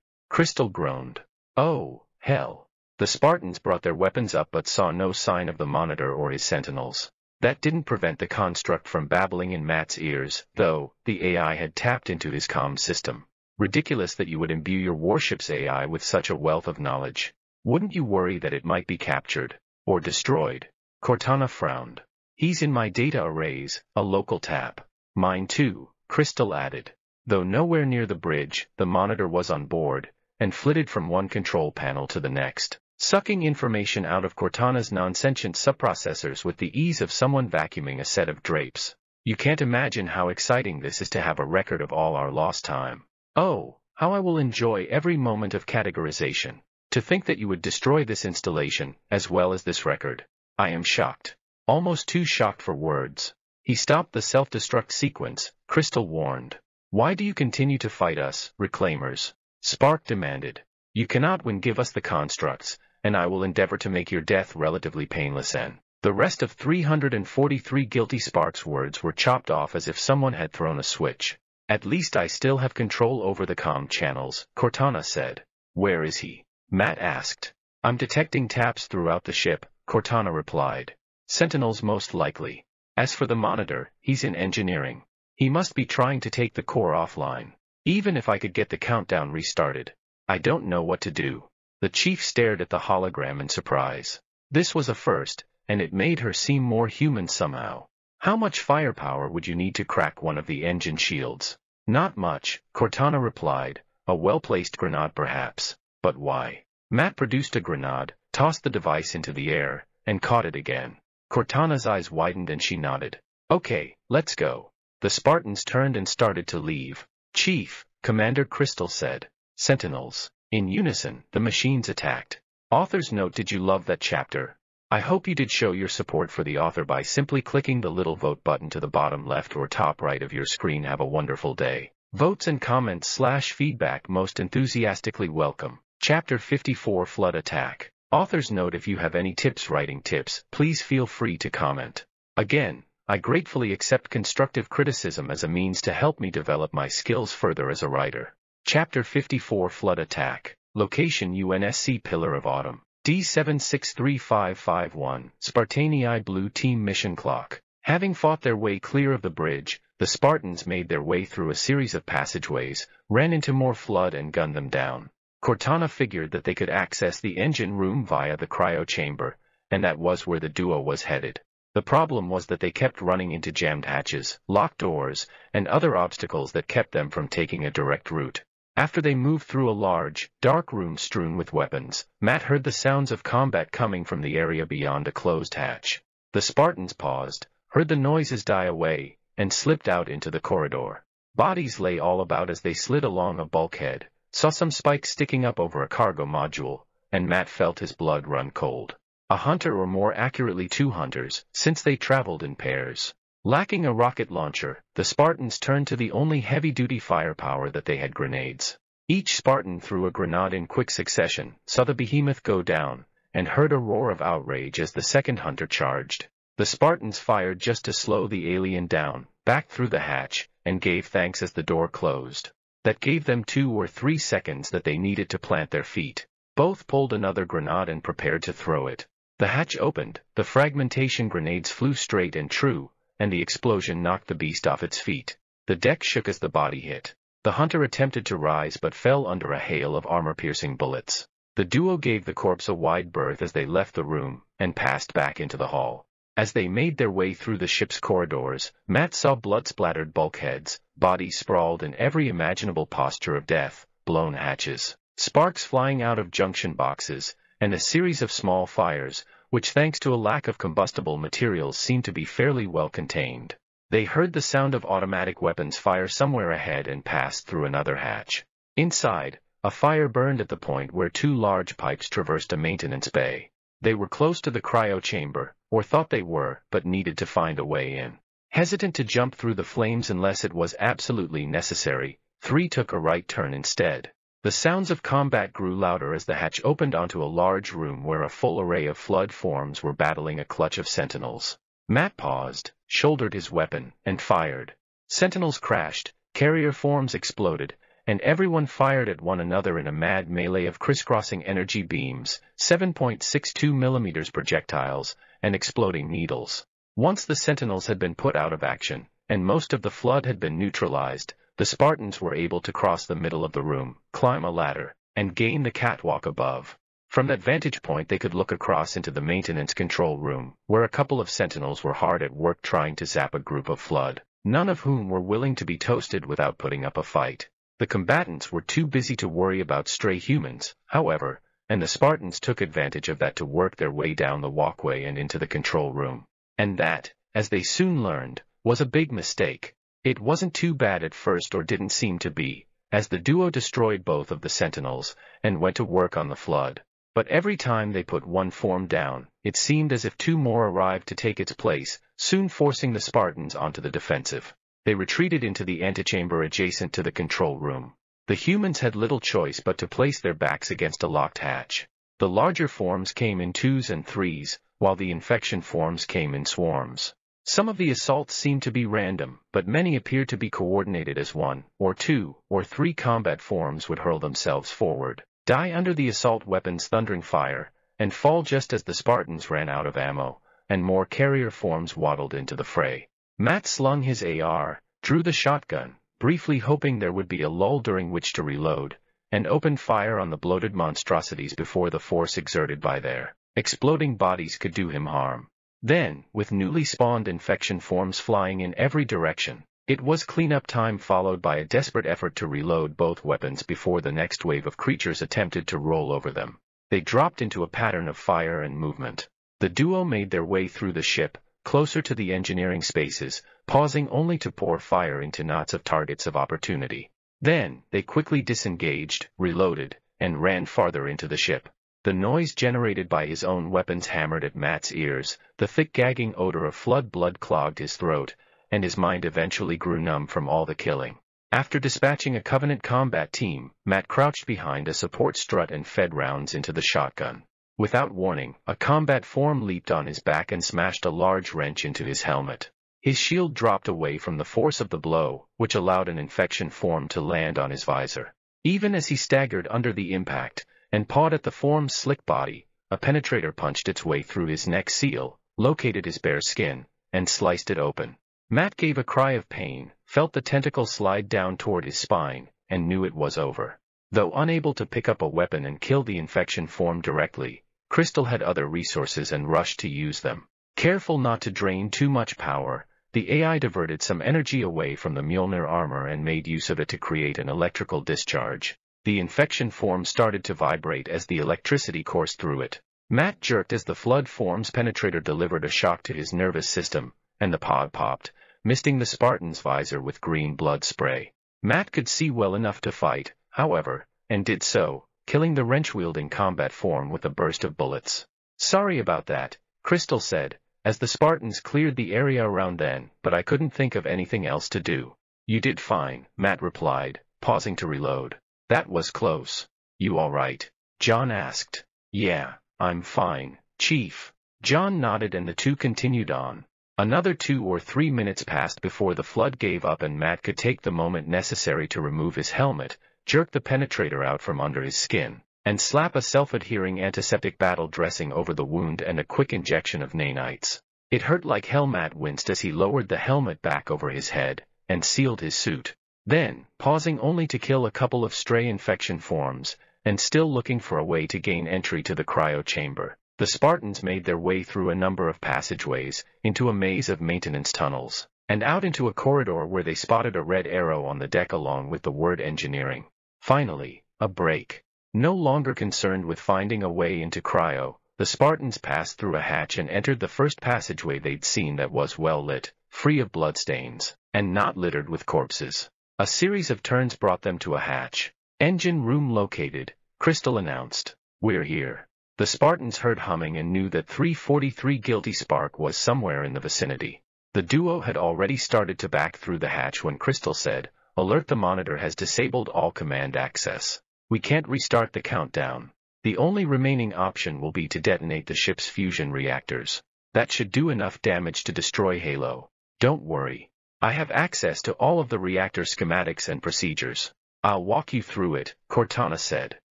[SPEAKER 1] Crystal groaned. Oh, hell. The Spartans brought their weapons up but saw no sign of the Monitor or his sentinels. That didn't prevent the construct from babbling in Matt's ears, though, the AI had tapped into his comm system. Ridiculous that you would imbue your warship's AI with such a wealth of knowledge. Wouldn't you worry that it might be captured, or destroyed? Cortana frowned. He's in my data arrays, a local tap. Mine too, Crystal added. Though nowhere near the bridge, the monitor was on board, and flitted from one control panel to the next sucking information out of Cortana's non-sentient subprocessors with the ease of someone vacuuming a set of drapes. You can't imagine how exciting this is to have a record of all our lost time. Oh, how I will enjoy every moment of categorization. To think that you would destroy this installation, as well as this record. I am shocked. Almost too shocked for words. He stopped the self-destruct sequence, Crystal warned. Why do you continue to fight us, Reclaimers? Spark demanded. You cannot win give us the constructs, and I will endeavor to make your death relatively painless and the rest of 343 guilty Sparks words were chopped off as if someone had thrown a switch. At least I still have control over the comm channels, Cortana said. Where is he? Matt asked. I'm detecting taps throughout the ship, Cortana replied. Sentinels most likely. As for the monitor, he's in engineering. He must be trying to take the core offline. Even if I could get the countdown restarted, I don't know what to do. The chief stared at the hologram in surprise. This was a first, and it made her seem more human somehow. How much firepower would you need to crack one of the engine shields? Not much, Cortana replied, a well-placed grenade perhaps. But why? Matt produced a grenade, tossed the device into the air, and caught it again. Cortana's eyes widened and she nodded. Okay, let's go. The Spartans turned and started to leave. Chief, Commander Crystal said. Sentinels. In unison, the machines attacked. Author's note Did you love that chapter? I hope you did show your support for the author by simply clicking the little vote button to the bottom left or top right of your screen. Have a wonderful day. Votes and comments slash feedback most enthusiastically welcome. Chapter 54 Flood Attack. Author's note If you have any tips writing tips, please feel free to comment. Again, I gratefully accept constructive criticism as a means to help me develop my skills further as a writer. Chapter 54 Flood Attack. Location UNSC Pillar of Autumn. D763551, Spartan-II Blue Team Mission Clock. Having fought their way clear of the bridge, the Spartans made their way through a series of passageways, ran into more flood and gunned them down. Cortana figured that they could access the engine room via the cryo chamber, and that was where the duo was headed. The problem was that they kept running into jammed hatches, locked doors, and other obstacles that kept them from taking a direct route. After they moved through a large, dark room strewn with weapons, Matt heard the sounds of combat coming from the area beyond a closed hatch. The Spartans paused, heard the noises die away, and slipped out into the corridor. Bodies lay all about as they slid along a bulkhead, saw some spikes sticking up over a cargo module, and Matt felt his blood run cold. A hunter or more accurately two hunters, since they traveled in pairs. Lacking a rocket launcher, the Spartans turned to the only heavy-duty firepower that they had grenades. Each Spartan threw a grenade in quick succession, saw the behemoth go down, and heard a roar of outrage as the second hunter charged. The Spartans fired just to slow the alien down, back through the hatch, and gave thanks as the door closed. That gave them two or three seconds that they needed to plant their feet. Both pulled another grenade and prepared to throw it. The hatch opened, the fragmentation grenades flew straight and true, and the explosion knocked the beast off its feet. The deck shook as the body hit. The hunter attempted to rise but fell under a hail of armor-piercing bullets. The duo gave the corpse a wide berth as they left the room, and passed back into the hall. As they made their way through the ship's corridors, Matt saw blood-splattered bulkheads, bodies sprawled in every imaginable posture of death, blown hatches, sparks flying out of junction boxes, and a series of small fires, which thanks to a lack of combustible materials seemed to be fairly well contained. They heard the sound of automatic weapons fire somewhere ahead and passed through another hatch. Inside, a fire burned at the point where two large pipes traversed a maintenance bay. They were close to the cryo chamber, or thought they were, but needed to find a way in. Hesitant to jump through the flames unless it was absolutely necessary, three took a right turn instead. The sounds of combat grew louder as the hatch opened onto a large room where a full array of flood forms were battling a clutch of sentinels. Matt paused, shouldered his weapon, and fired. Sentinels crashed, carrier forms exploded, and everyone fired at one another in a mad melee of crisscrossing energy beams, 7.62 millimeters projectiles, and exploding needles. Once the sentinels had been put out of action, and most of the flood had been neutralized, the Spartans were able to cross the middle of the room, climb a ladder, and gain the catwalk above. From that vantage point they could look across into the maintenance control room, where a couple of sentinels were hard at work trying to zap a group of flood, none of whom were willing to be toasted without putting up a fight. The combatants were too busy to worry about stray humans, however, and the Spartans took advantage of that to work their way down the walkway and into the control room. And that, as they soon learned, was a big mistake. It wasn't too bad at first or didn't seem to be, as the duo destroyed both of the sentinels and went to work on the flood. But every time they put one form down, it seemed as if two more arrived to take its place, soon forcing the Spartans onto the defensive. They retreated into the antechamber adjacent to the control room. The humans had little choice but to place their backs against a locked hatch. The larger forms came in twos and threes, while the infection forms came in swarms. Some of the assaults seemed to be random, but many appeared to be coordinated as one, or two, or three combat forms would hurl themselves forward, die under the assault weapon's thundering fire, and fall just as the Spartans ran out of ammo, and more carrier forms waddled into the fray. Matt slung his AR, drew the shotgun, briefly hoping there would be a lull during which to reload, and opened fire on the bloated monstrosities before the force exerted by their exploding bodies could do him harm. Then, with newly spawned infection forms flying in every direction, it was cleanup time followed by a desperate effort to reload both weapons before the next wave of creatures attempted to roll over them. They dropped into a pattern of fire and movement. The duo made their way through the ship, closer to the engineering spaces, pausing only to pour fire into knots of targets of opportunity. Then, they quickly disengaged, reloaded, and ran farther into the ship. The noise generated by his own weapons hammered at Matt's ears, the thick gagging odor of flood blood clogged his throat, and his mind eventually grew numb from all the killing. After dispatching a Covenant combat team, Matt crouched behind a support strut and fed rounds into the shotgun. Without warning, a combat form leaped on his back and smashed a large wrench into his helmet. His shield dropped away from the force of the blow, which allowed an infection form to land on his visor. Even as he staggered under the impact, and pawed at the form's slick body, a penetrator punched its way through his neck seal, located his bare skin, and sliced it open. Matt gave a cry of pain, felt the tentacle slide down toward his spine, and knew it was over. Though unable to pick up a weapon and kill the infection form directly, Crystal had other resources and rushed to use them. Careful not to drain too much power, the AI diverted some energy away from the Mjolnir armor and made use of it to create an electrical discharge. The infection form started to vibrate as the electricity coursed through it. Matt jerked as the flood form's penetrator delivered a shock to his nervous system, and the pod popped, misting the Spartan's visor with green blood spray. Matt could see well enough to fight, however, and did so, killing the wrench-wielding combat form with a burst of bullets. Sorry about that, Crystal said, as the Spartans cleared the area around then, but I couldn't think of anything else to do. You did fine, Matt replied, pausing to reload. That was close. You alright? John asked. Yeah, I'm fine, Chief. John nodded and the two continued on. Another two or three minutes passed before the flood gave up and Matt could take the moment necessary to remove his helmet, jerk the penetrator out from under his skin, and slap a self-adhering antiseptic battle dressing over the wound and a quick injection of nanites. It hurt like hell Matt winced as he lowered the helmet back over his head, and sealed his suit. Then, pausing only to kill a couple of stray infection forms, and still looking for a way to gain entry to the cryo chamber, the Spartans made their way through a number of passageways, into a maze of maintenance tunnels, and out into a corridor where they spotted a red arrow on the deck along with the word engineering. Finally, a break. No longer concerned with finding a way into cryo, the Spartans passed through a hatch and entered the first passageway they'd seen that was well lit, free of bloodstains, and not littered with corpses. A series of turns brought them to a hatch. Engine room located, Crystal announced. We're here. The Spartans heard humming and knew that 343 Guilty Spark was somewhere in the vicinity. The duo had already started to back through the hatch when Crystal said, Alert the monitor has disabled all command access. We can't restart the countdown. The only remaining option will be to detonate the ship's fusion reactors. That should do enough damage to destroy Halo. Don't worry. I have access to all of the reactor schematics and procedures. I'll walk you through it, Cortana said.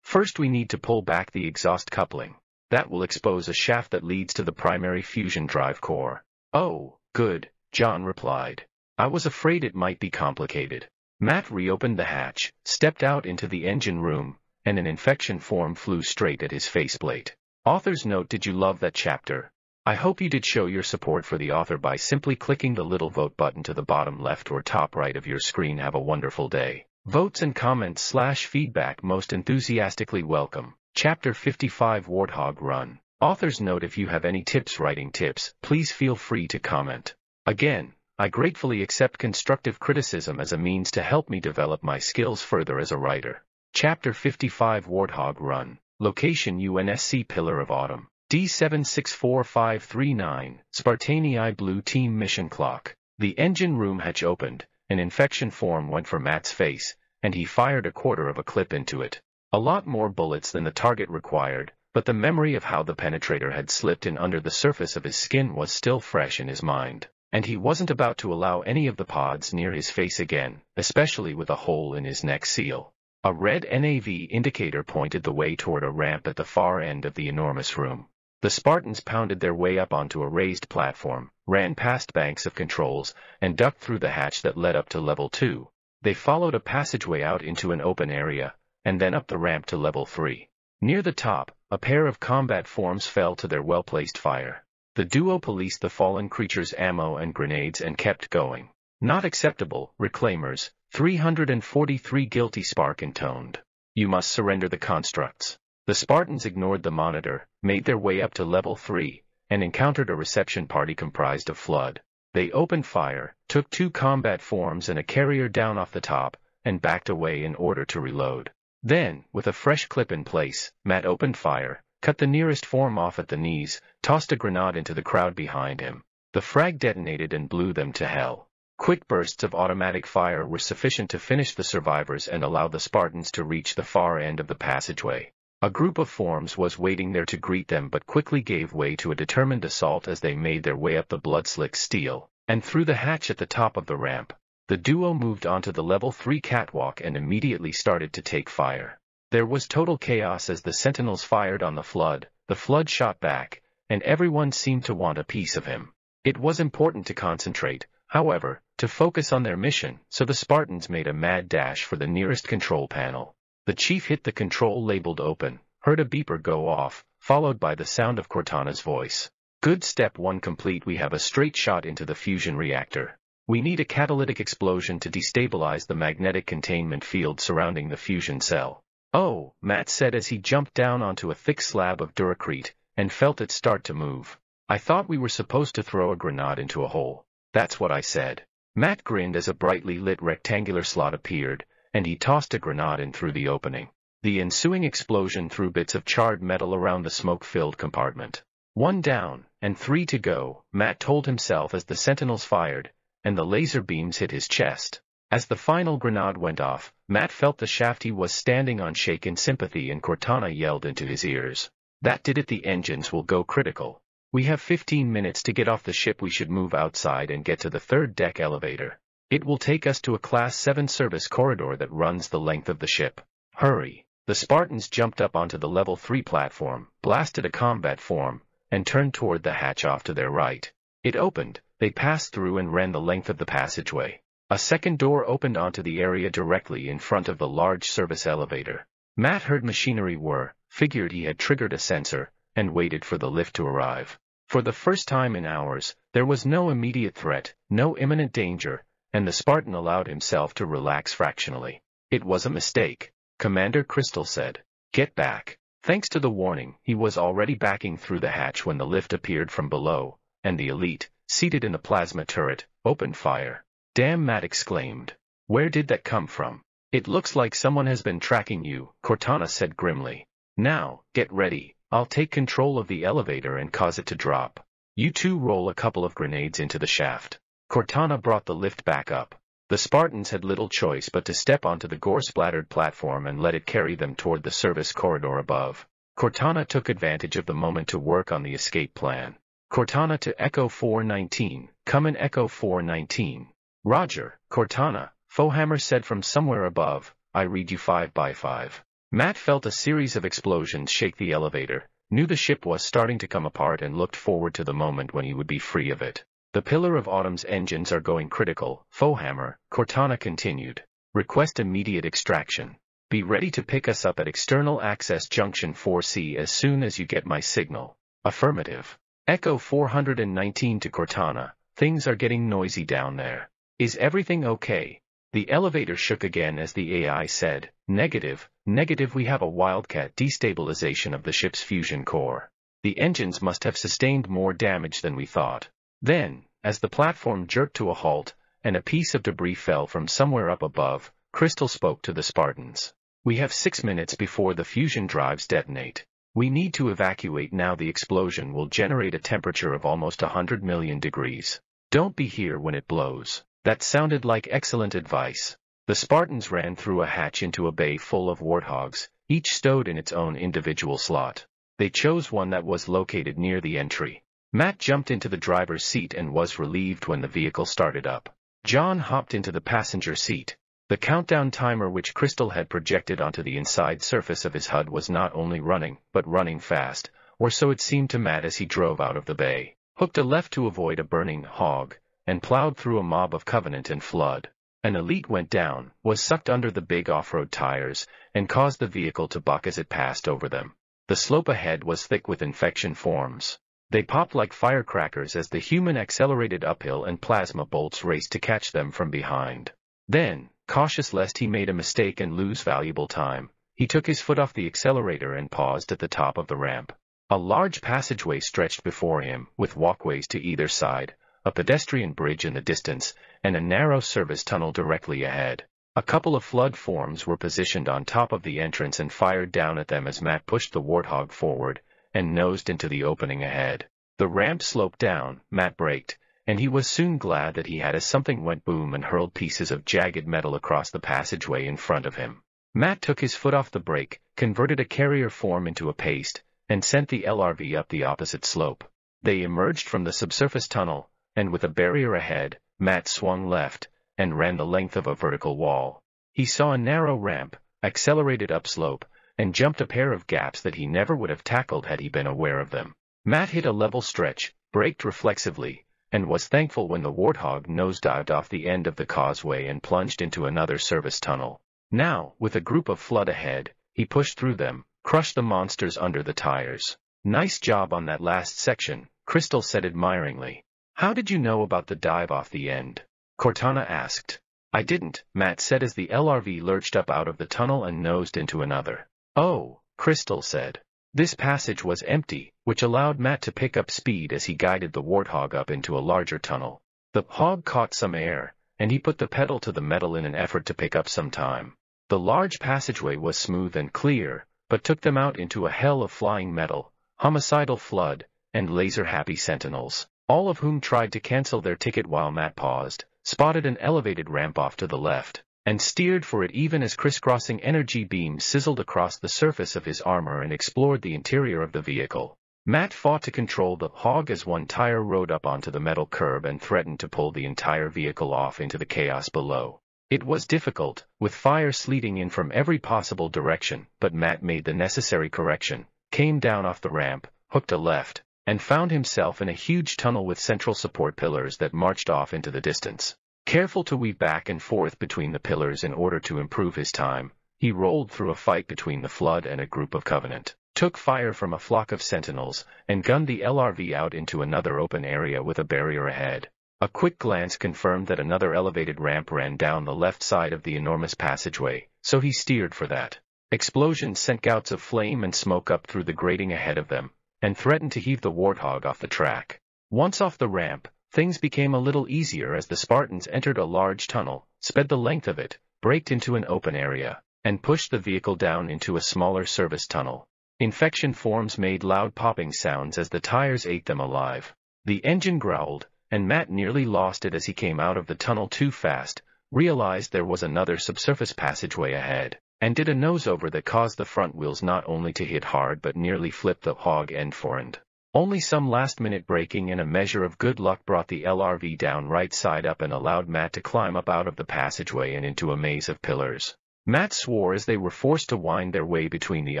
[SPEAKER 1] First we need to pull back the exhaust coupling. That will expose a shaft that leads to the primary fusion drive core. Oh, good, John replied. I was afraid it might be complicated. Matt reopened the hatch, stepped out into the engine room, and an infection form flew straight at his faceplate. Author's note Did you love that chapter? I hope you did show your support for the author by simply clicking the little vote button to the bottom left or top right of your screen. Have a wonderful day. Votes and comments slash feedback most enthusiastically welcome. Chapter 55 Warthog Run. Author's note if you have any tips writing tips, please feel free to comment. Again, I gratefully accept constructive criticism as a means to help me develop my skills further as a writer. Chapter 55 Warthog Run. Location UNSC Pillar of Autumn. D764539, Spartan-II Blue Team Mission Clock. The engine room hatch opened, an infection form went for Matt's face, and he fired a quarter of a clip into it. A lot more bullets than the target required, but the memory of how the penetrator had slipped in under the surface of his skin was still fresh in his mind, and he wasn't about to allow any of the pods near his face again, especially with a hole in his neck seal. A red NAV indicator pointed the way toward a ramp at the far end of the enormous room. The Spartans pounded their way up onto a raised platform, ran past banks of controls, and ducked through the hatch that led up to level 2. They followed a passageway out into an open area, and then up the ramp to level 3. Near the top, a pair of combat forms fell to their well-placed fire. The duo policed the fallen creature's ammo and grenades and kept going. Not acceptable, reclaimers, 343 guilty spark intoned. You must surrender the constructs. The Spartans ignored the monitor, made their way up to level 3, and encountered a reception party comprised of Flood. They opened fire, took two combat forms and a carrier down off the top, and backed away in order to reload. Then, with a fresh clip in place, Matt opened fire, cut the nearest form off at the knees, tossed a grenade into the crowd behind him. The frag detonated and blew them to hell. Quick bursts of automatic fire were sufficient to finish the survivors and allow the Spartans to reach the far end of the passageway. A group of forms was waiting there to greet them but quickly gave way to a determined assault as they made their way up the blood-slick steel, and through the hatch at the top of the ramp. The duo moved onto the level 3 catwalk and immediately started to take fire. There was total chaos as the sentinels fired on the flood, the flood shot back, and everyone seemed to want a piece of him. It was important to concentrate, however, to focus on their mission, so the Spartans made a mad dash for the nearest control panel. The chief hit the control labeled open, heard a beeper go off, followed by the sound of Cortana's voice. Good step one complete we have a straight shot into the fusion reactor. We need a catalytic explosion to destabilize the magnetic containment field surrounding the fusion cell. Oh, Matt said as he jumped down onto a thick slab of duracrete, and felt it start to move. I thought we were supposed to throw a grenade into a hole. That's what I said. Matt grinned as a brightly lit rectangular slot appeared, and he tossed a grenade in through the opening. The ensuing explosion threw bits of charred metal around the smoke-filled compartment. One down, and three to go, Matt told himself as the sentinels fired, and the laser beams hit his chest. As the final grenade went off, Matt felt the shaft he was standing on shake in sympathy and Cortana yelled into his ears. That did it the engines will go critical. We have 15 minutes to get off the ship we should move outside and get to the third deck elevator. It will take us to a Class 7 service corridor that runs the length of the ship. Hurry. The Spartans jumped up onto the level 3 platform, blasted a combat form, and turned toward the hatch off to their right. It opened, they passed through and ran the length of the passageway. A second door opened onto the area directly in front of the large service elevator. Matt heard machinery whir, figured he had triggered a sensor, and waited for the lift to arrive. For the first time in hours, there was no immediate threat, no imminent danger, and the Spartan allowed himself to relax fractionally. It was a mistake. Commander Crystal said, Get back. Thanks to the warning, he was already backing through the hatch when the lift appeared from below, and the elite, seated in the plasma turret, opened fire. Damn Matt exclaimed. Where did that come from? It looks like someone has been tracking you, Cortana said grimly. Now, get ready, I'll take control of the elevator and cause it to drop. You two roll a couple of grenades into the shaft. Cortana brought the lift back up. The Spartans had little choice but to step onto the gore-splattered platform and let it carry them toward the service corridor above. Cortana took advantage of the moment to work on the escape plan. Cortana to Echo 419, come in Echo 419. Roger, Cortana, Foehammer said from somewhere above, I read you 5 by 5. Matt felt a series of explosions shake the elevator, knew the ship was starting to come apart and looked forward to the moment when he would be free of it. The Pillar of Autumn's engines are going critical, Foehammer, Cortana continued. Request immediate extraction. Be ready to pick us up at External Access Junction 4C as soon as you get my signal. Affirmative. Echo 419 to Cortana, things are getting noisy down there. Is everything okay? The elevator shook again as the AI said, Negative, negative we have a wildcat destabilization of the ship's fusion core. The engines must have sustained more damage than we thought. Then, as the platform jerked to a halt, and a piece of debris fell from somewhere up above, Crystal spoke to the Spartans. We have six minutes before the fusion drives detonate. We need to evacuate now the explosion will generate a temperature of almost a hundred million degrees. Don't be here when it blows. That sounded like excellent advice. The Spartans ran through a hatch into a bay full of warthogs, each stowed in its own individual slot. They chose one that was located near the entry. Matt jumped into the driver's seat and was relieved when the vehicle started up. John hopped into the passenger seat. The countdown timer which Crystal had projected onto the inside surface of his HUD was not only running, but running fast, or so it seemed to Matt as he drove out of the bay, hooked a left to avoid a burning hog, and plowed through a mob of Covenant and Flood. An elite went down, was sucked under the big off-road tires, and caused the vehicle to buck as it passed over them. The slope ahead was thick with infection forms. They popped like firecrackers as the human accelerated uphill and plasma bolts raced to catch them from behind. Then, cautious lest he made a mistake and lose valuable time, he took his foot off the accelerator and paused at the top of the ramp. A large passageway stretched before him, with walkways to either side, a pedestrian bridge in the distance, and a narrow service tunnel directly ahead. A couple of flood forms were positioned on top of the entrance and fired down at them as Matt pushed the Warthog forward, and nosed into the opening ahead. The ramp sloped down, Matt braked, and he was soon glad that he had as something went boom and hurled pieces of jagged metal across the passageway in front of him. Matt took his foot off the brake, converted a carrier form into a paste, and sent the LRV up the opposite slope. They emerged from the subsurface tunnel, and with a barrier ahead, Matt swung left, and ran the length of a vertical wall. He saw a narrow ramp, accelerated upslope, and jumped a pair of gaps that he never would have tackled had he been aware of them. Matt hit a level stretch, braked reflexively, and was thankful when the Warthog nosedived off the end of the causeway and plunged into another service tunnel. Now, with a group of flood ahead, he pushed through them, crushed the monsters under the tires. Nice job on that last section, Crystal said admiringly. How did you know about the dive off the end? Cortana asked. I didn't, Matt said as the LRV lurched up out of the tunnel and nosed into another. Oh, Crystal said. This passage was empty, which allowed Matt to pick up speed as he guided the Warthog up into a larger tunnel. The hog caught some air, and he put the pedal to the metal in an effort to pick up some time. The large passageway was smooth and clear, but took them out into a hell of flying metal, homicidal flood, and laser-happy sentinels, all of whom tried to cancel their ticket while Matt paused, spotted an elevated ramp off to the left, and steered for it even as crisscrossing energy beams sizzled across the surface of his armor and explored the interior of the vehicle. Matt fought to control the hog as one tire rode up onto the metal curb and threatened to pull the entire vehicle off into the chaos below. It was difficult, with fire sleeting in from every possible direction, but Matt made the necessary correction, came down off the ramp, hooked a left, and found himself in a huge tunnel with central support pillars that marched off into the distance. Careful to weave back and forth between the pillars in order to improve his time, he rolled through a fight between the Flood and a group of Covenant, took fire from a flock of sentinels, and gunned the LRV out into another open area with a barrier ahead. A quick glance confirmed that another elevated ramp ran down the left side of the enormous passageway, so he steered for that. Explosions sent gouts of flame and smoke up through the grating ahead of them, and threatened to heave the Warthog off the track. Once off the ramp, things became a little easier as the Spartans entered a large tunnel, sped the length of it, braked into an open area, and pushed the vehicle down into a smaller service tunnel. Infection forms made loud popping sounds as the tires ate them alive. The engine growled, and Matt nearly lost it as he came out of the tunnel too fast, realized there was another subsurface passageway ahead, and did a nose-over that caused the front wheels not only to hit hard but nearly flip the hog end for end. Only some last-minute braking and a measure of good luck brought the LRV down right side up and allowed Matt to climb up out of the passageway and into a maze of pillars. Matt swore as they were forced to wind their way between the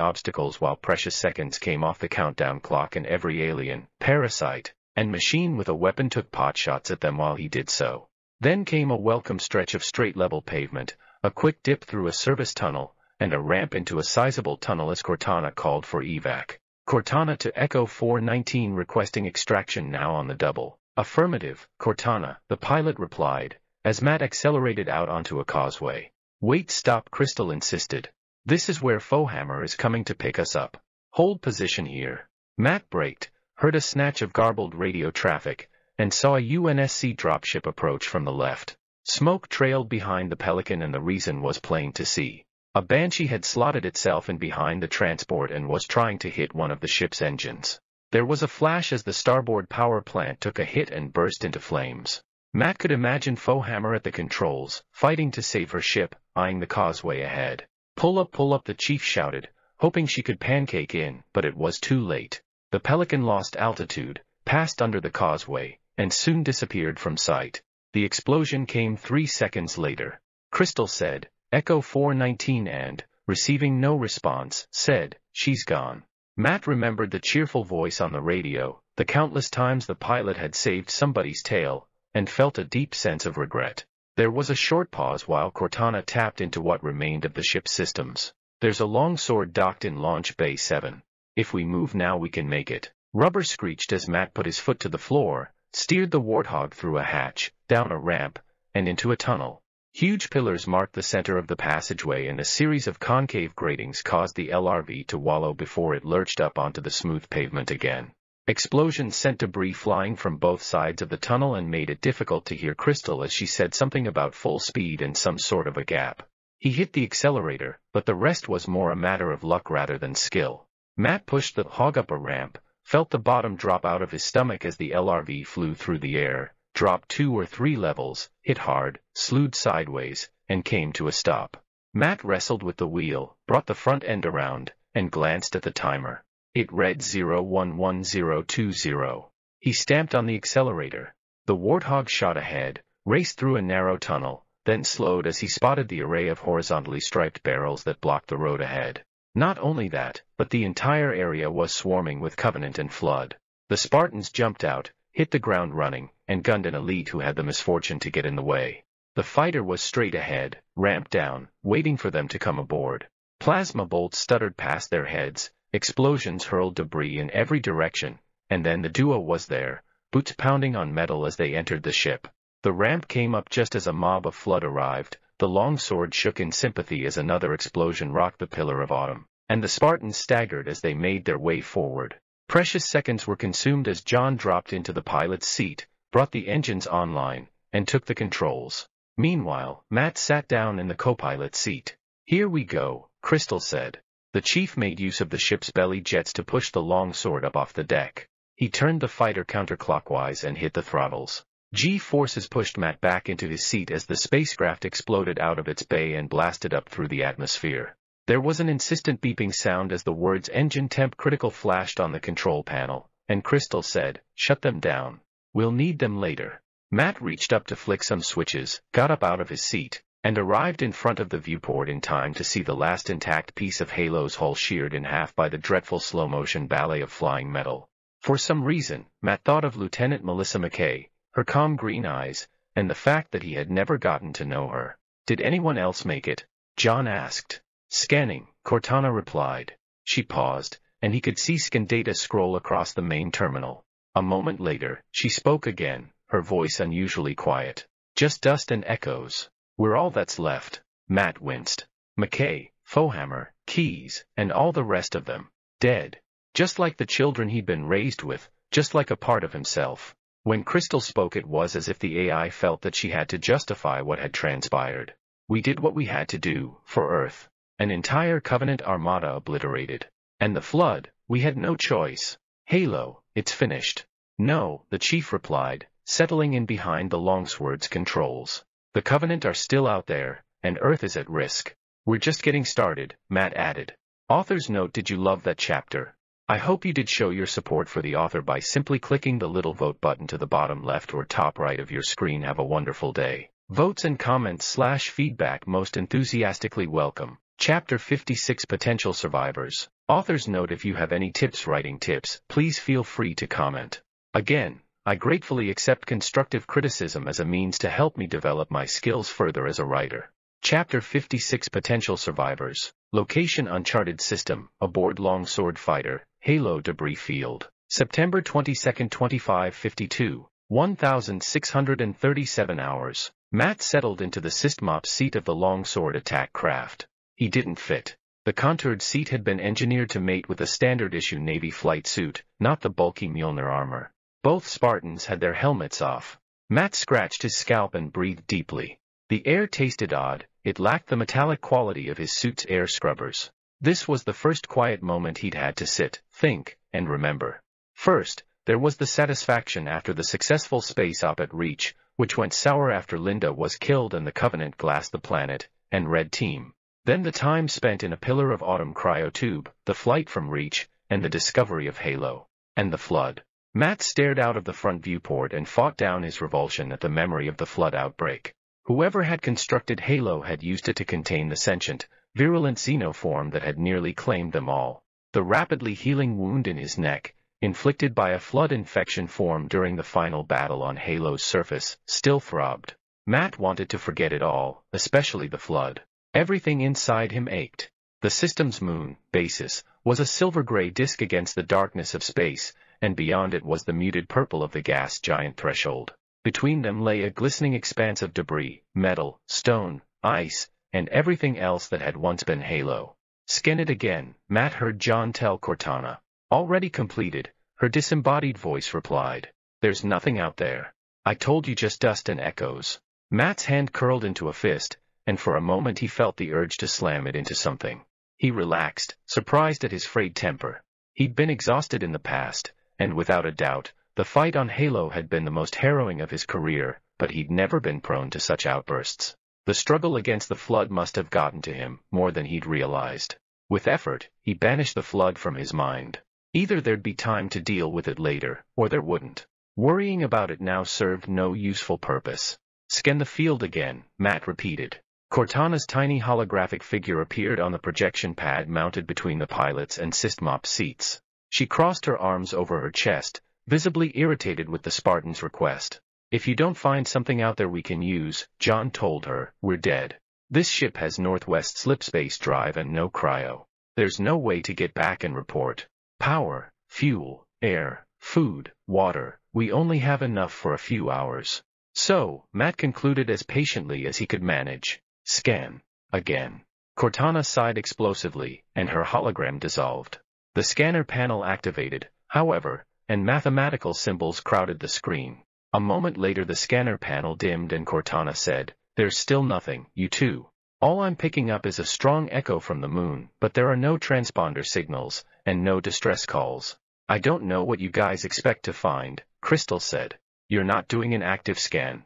[SPEAKER 1] obstacles while precious seconds came off the countdown clock and every alien, parasite, and Machine with a weapon took potshots at them while he did so. Then came a welcome stretch of straight level pavement, a quick dip through a service tunnel, and a ramp into a sizable tunnel as Cortana called for evac. Cortana to Echo 419 requesting extraction now on the double. Affirmative, Cortana, the pilot replied, as Matt accelerated out onto a causeway. Wait stop Crystal insisted. This is where Foehammer is coming to pick us up. Hold position here. Matt braked, heard a snatch of garbled radio traffic, and saw a UNSC dropship approach from the left. Smoke trailed behind the Pelican and the reason was plain to see. A Banshee had slotted itself in behind the transport and was trying to hit one of the ship's engines. There was a flash as the starboard power plant took a hit and burst into flames. Matt could imagine Foehammer at the controls, fighting to save her ship, eyeing the causeway ahead. Pull up, pull up, the chief shouted, hoping she could pancake in, but it was too late. The Pelican lost altitude, passed under the causeway, and soon disappeared from sight. The explosion came three seconds later. Crystal said, Echo 419 and, receiving no response, said, she's gone. Matt remembered the cheerful voice on the radio, the countless times the pilot had saved somebody's tail, and felt a deep sense of regret. There was a short pause while Cortana tapped into what remained of the ship's systems. There's a long sword docked in Launch Bay 7. If we move now we can make it. Rubber screeched as Matt put his foot to the floor, steered the Warthog through a hatch, down a ramp, and into a tunnel. Huge pillars marked the center of the passageway and a series of concave gratings caused the LRV to wallow before it lurched up onto the smooth pavement again. Explosions sent debris flying from both sides of the tunnel and made it difficult to hear Crystal as she said something about full speed and some sort of a gap. He hit the accelerator, but the rest was more a matter of luck rather than skill. Matt pushed the hog up a ramp, felt the bottom drop out of his stomach as the LRV flew through the air, dropped two or three levels, hit hard, slewed sideways, and came to a stop. Matt wrestled with the wheel, brought the front end around, and glanced at the timer. It read 011020. He stamped on the accelerator. The Warthog shot ahead, raced through a narrow tunnel, then slowed as he spotted the array of horizontally striped barrels that blocked the road ahead. Not only that, but the entire area was swarming with Covenant and Flood. The Spartans jumped out, hit the ground running, and gunned an elite who had the misfortune to get in the way. The fighter was straight ahead, ramped down, waiting for them to come aboard. Plasma bolts stuttered past their heads, explosions hurled debris in every direction, and then the duo was there, boots pounding on metal as they entered the ship. The ramp came up just as a mob of Flood arrived, the long sword shook in sympathy as another explosion rocked the pillar of autumn, and the Spartans staggered as they made their way forward. Precious seconds were consumed as John dropped into the pilot's seat, brought the engines online, and took the controls. Meanwhile, Matt sat down in the co-pilot's seat. Here we go, Crystal said. The chief made use of the ship's belly jets to push the long sword up off the deck. He turned the fighter counterclockwise and hit the throttles. G-forces pushed Matt back into his seat as the spacecraft exploded out of its bay and blasted up through the atmosphere. There was an insistent beeping sound as the words engine temp critical flashed on the control panel, and Crystal said, shut them down. We'll need them later. Matt reached up to flick some switches, got up out of his seat, and arrived in front of the viewport in time to see the last intact piece of Halo's hull sheared in half by the dreadful slow-motion ballet of flying metal. For some reason, Matt thought of Lieutenant Melissa McKay, her calm green eyes, and the fact that he had never gotten to know her. Did anyone else make it? John asked. Scanning, Cortana replied. She paused, and he could see scan data scroll across the main terminal. A moment later, she spoke again, her voice unusually quiet. Just dust and echoes. We're all that's left. Matt winced. McKay, Foehammer, Keyes, and all the rest of them. Dead. Just like the children he'd been raised with, just like a part of himself. When Crystal spoke it was as if the AI felt that she had to justify what had transpired. We did what we had to do, for Earth. An entire Covenant armada obliterated. And the Flood, we had no choice. Halo, it's finished. No, the Chief replied, settling in behind the Longsword's controls. The Covenant are still out there, and Earth is at risk. We're just getting started, Matt added. Author's note Did you love that chapter? I hope you did show your support for the author by simply clicking the little vote button to the bottom left or top right of your screen. Have a wonderful day. Votes and comments slash feedback most enthusiastically welcome. Chapter 56 Potential Survivors. Author's note if you have any tips writing tips, please feel free to comment. Again, I gratefully accept constructive criticism as a means to help me develop my skills further as a writer. Chapter 56 Potential Survivors. Location Uncharted System, aboard Longsword Fighter, Halo Debris Field. September 22, 2552. 1,637 hours. Matt settled into the SysOp seat of the longsword attack craft. He didn't fit. The contoured seat had been engineered to mate with a standard-issue Navy flight suit, not the bulky Mjolnir armor. Both Spartans had their helmets off. Matt scratched his scalp and breathed deeply. The air tasted odd, it lacked the metallic quality of his suit's air scrubbers. This was the first quiet moment he'd had to sit, think, and remember. First, there was the satisfaction after the successful space op at Reach, which went sour after Linda was killed and the Covenant glassed the planet, and Red Team. Then the time spent in a pillar of autumn cryotube, the flight from Reach, and the discovery of Halo. And the flood. Matt stared out of the front viewport and fought down his revulsion at the memory of the flood outbreak. Whoever had constructed Halo had used it to contain the sentient, virulent xenoform that had nearly claimed them all. The rapidly healing wound in his neck, inflicted by a flood infection formed during the final battle on Halo's surface, still throbbed. Matt wanted to forget it all, especially the flood. Everything inside him ached. The system's moon, basis, was a silver-gray disk against the darkness of space, and beyond it was the muted purple of the gas giant threshold. Between them lay a glistening expanse of debris, metal, stone, ice, and everything else that had once been Halo. Scan it again, Matt heard John tell Cortana. Already completed, her disembodied voice replied. There's nothing out there. I told you just dust and echoes. Matt's hand curled into a fist, and for a moment he felt the urge to slam it into something. He relaxed, surprised at his frayed temper. He'd been exhausted in the past, and without a doubt, the fight on Halo had been the most harrowing of his career, but he'd never been prone to such outbursts. The struggle against the flood must have gotten to him, more than he'd realized. With effort, he banished the flood from his mind. Either there'd be time to deal with it later, or there wouldn't. Worrying about it now served no useful purpose. Scan the field again, Matt repeated. Cortana's tiny holographic figure appeared on the projection pad mounted between the pilot's and SysOp seats. She crossed her arms over her chest, visibly irritated with the Spartan's request. If you don't find something out there we can use, John told her, we're dead. This ship has Northwest slip space drive and no cryo. There's no way to get back and report. Power, fuel, air, food, water, we only have enough for a few hours. So, Matt concluded as patiently as he could manage. Scan. Again. Cortana sighed explosively, and her hologram dissolved. The scanner panel activated, however, and mathematical symbols crowded the screen. A moment later the scanner panel dimmed and Cortana said, There's still nothing, you two. All I'm picking up is a strong echo from the moon, but there are no transponder signals, and no distress calls. I don't know what you guys expect to find, Crystal said. You're not doing an active scan.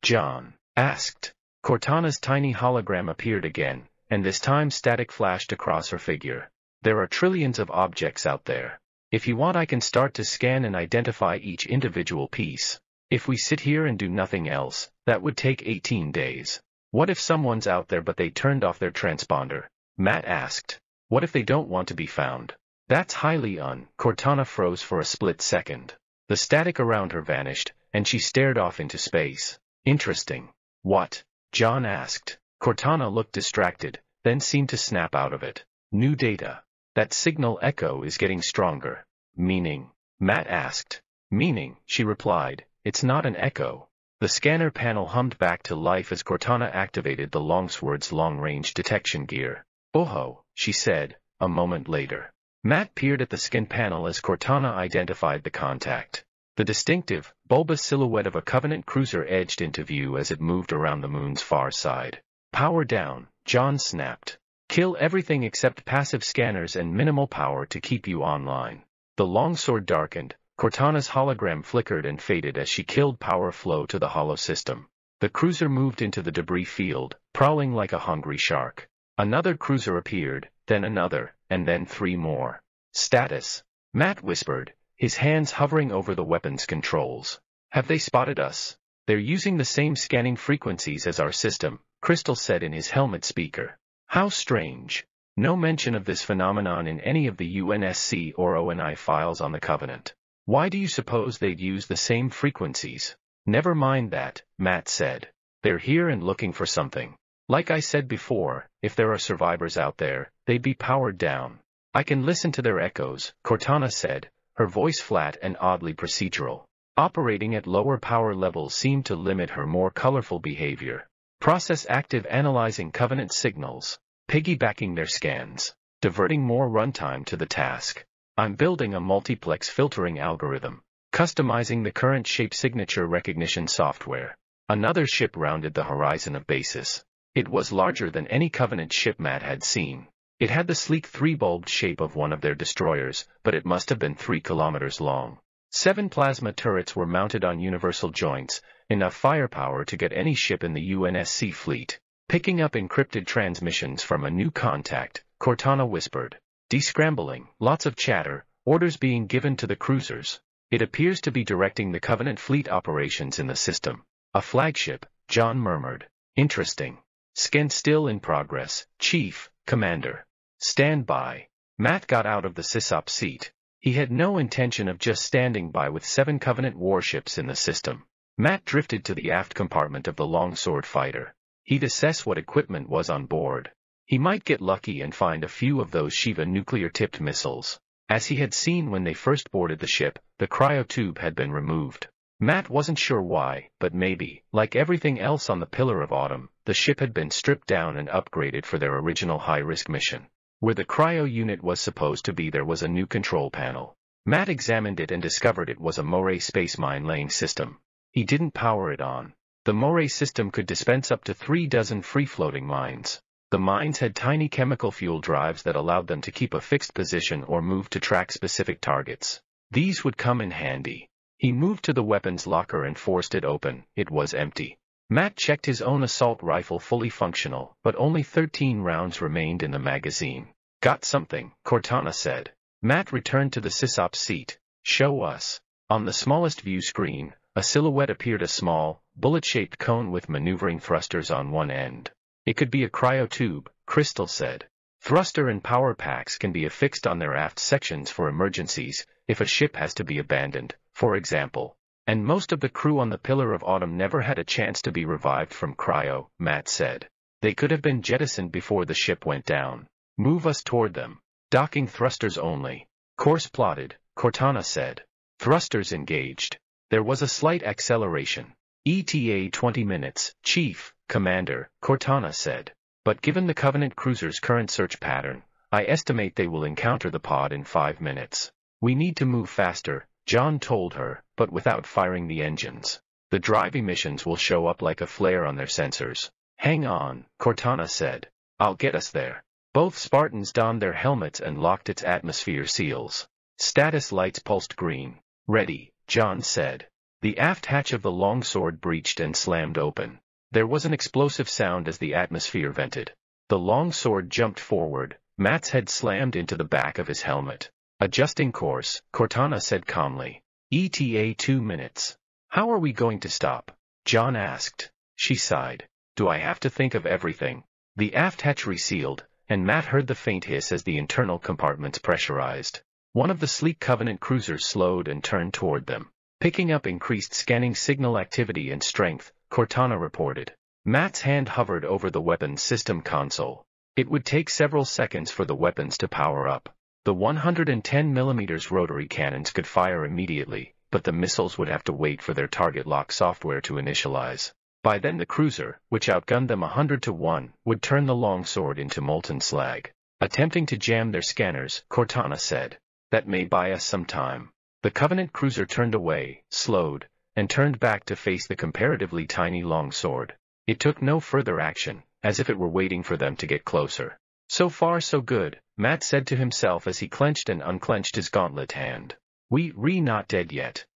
[SPEAKER 1] John asked. Cortana's tiny hologram appeared again, and this time static flashed across her figure. There are trillions of objects out there. If you want I can start to scan and identify each individual piece. If we sit here and do nothing else, that would take 18 days. What if someone's out there but they turned off their transponder? Matt asked. What if they don't want to be found? That's highly un. Cortana froze for a split second. The static around her vanished, and she stared off into space. Interesting. What? John asked. Cortana looked distracted, then seemed to snap out of it. New data. That signal echo is getting stronger. Meaning? Matt asked. Meaning, she replied, it's not an echo. The scanner panel hummed back to life as Cortana activated the longsword's long-range detection gear. Oho, she said, a moment later. Matt peered at the skin panel as Cortana identified the contact. The distinctive, bulbous silhouette of a Covenant cruiser edged into view as it moved around the moon's far side. Power down, John snapped. Kill everything except passive scanners and minimal power to keep you online. The longsword darkened, Cortana's hologram flickered and faded as she killed power flow to the hollow system. The cruiser moved into the debris field, prowling like a hungry shark. Another cruiser appeared, then another, and then three more. Status. Matt whispered, his hands hovering over the weapon's controls. Have they spotted us? They're using the same scanning frequencies as our system, Crystal said in his helmet speaker. How strange. No mention of this phenomenon in any of the UNSC or ONI files on the Covenant. Why do you suppose they'd use the same frequencies? Never mind that, Matt said. They're here and looking for something. Like I said before, if there are survivors out there, they'd be powered down. I can listen to their echoes, Cortana said, her voice flat and oddly procedural. Operating at lower power levels seemed to limit her more colorful behavior. Process active analyzing Covenant signals, piggybacking their scans, diverting more runtime to the task. I'm building a multiplex filtering algorithm, customizing the current shape signature recognition software. Another ship rounded the horizon of basis. It was larger than any Covenant ship Matt had seen. It had the sleek three-bulbed shape of one of their destroyers, but it must have been three kilometers long. Seven plasma turrets were mounted on universal joints, enough firepower to get any ship in the UNSC fleet. Picking up encrypted transmissions from a new contact, Cortana whispered, Descrambling, lots of chatter, orders being given to the cruisers. It appears to be directing the Covenant fleet operations in the system. A flagship, John murmured. Interesting. Scan still in progress, Chief, Commander. Stand by. Matt got out of the SysOp seat. He had no intention of just standing by with seven Covenant warships in the system. Matt drifted to the aft compartment of the longsword fighter. He'd assess what equipment was on board. He might get lucky and find a few of those Shiva nuclear-tipped missiles. As he had seen when they first boarded the ship, the cryotube had been removed. Matt wasn't sure why, but maybe, like everything else on the Pillar of Autumn, the ship had been stripped down and upgraded for their original high-risk mission. Where the cryo unit was supposed to be there was a new control panel. Matt examined it and discovered it was a Moray space mine laying system. He didn't power it on. The Moray system could dispense up to three dozen free-floating mines. The mines had tiny chemical fuel drives that allowed them to keep a fixed position or move to track specific targets. These would come in handy. He moved to the weapons locker and forced it open. It was empty. Matt checked his own assault rifle fully functional, but only 13 rounds remained in the magazine. Got something, Cortana said. Matt returned to the SysOp seat. Show us. On the smallest view screen, a silhouette appeared a small, bullet-shaped cone with maneuvering thrusters on one end. It could be a cryotube, Crystal said. Thruster and power packs can be affixed on their aft sections for emergencies, if a ship has to be abandoned, for example. And most of the crew on the Pillar of Autumn never had a chance to be revived from cryo, Matt said. They could have been jettisoned before the ship went down. Move us toward them. Docking thrusters only. Course plotted, Cortana said. Thrusters engaged. There was a slight acceleration. ETA 20 minutes, Chief. Commander, Cortana said. But given the Covenant cruiser's current search pattern, I estimate they will encounter the pod in five minutes. We need to move faster, John told her, but without firing the engines. The drive emissions will show up like a flare on their sensors. Hang on, Cortana said. I'll get us there. Both Spartans donned their helmets and locked its atmosphere seals. Status lights pulsed green. Ready, John said. The aft hatch of the longsword breached and slammed open. There was an explosive sound as the atmosphere vented. The longsword jumped forward, Matt's head slammed into the back of his helmet. Adjusting course, Cortana said calmly. ETA two minutes. How are we going to stop? John asked. She sighed. Do I have to think of everything? The aft hatch resealed, and Matt heard the faint hiss as the internal compartments pressurized. One of the sleek Covenant cruisers slowed and turned toward them. Picking up increased scanning signal activity and strength, Cortana reported. Matt's hand hovered over the weapons system console. It would take several seconds for the weapons to power up. The 110mm rotary cannons could fire immediately, but the missiles would have to wait for their target lock software to initialize. By then the cruiser, which outgunned them hundred to one, would turn the longsword into molten slag. Attempting to jam their scanners, Cortana said. That may buy us some time. The Covenant cruiser turned away, slowed, and turned back to face the comparatively tiny longsword. It took no further action, as if it were waiting for them to get closer. So far so good, Matt said to himself as he clenched and unclenched his gauntlet hand. We re not dead yet.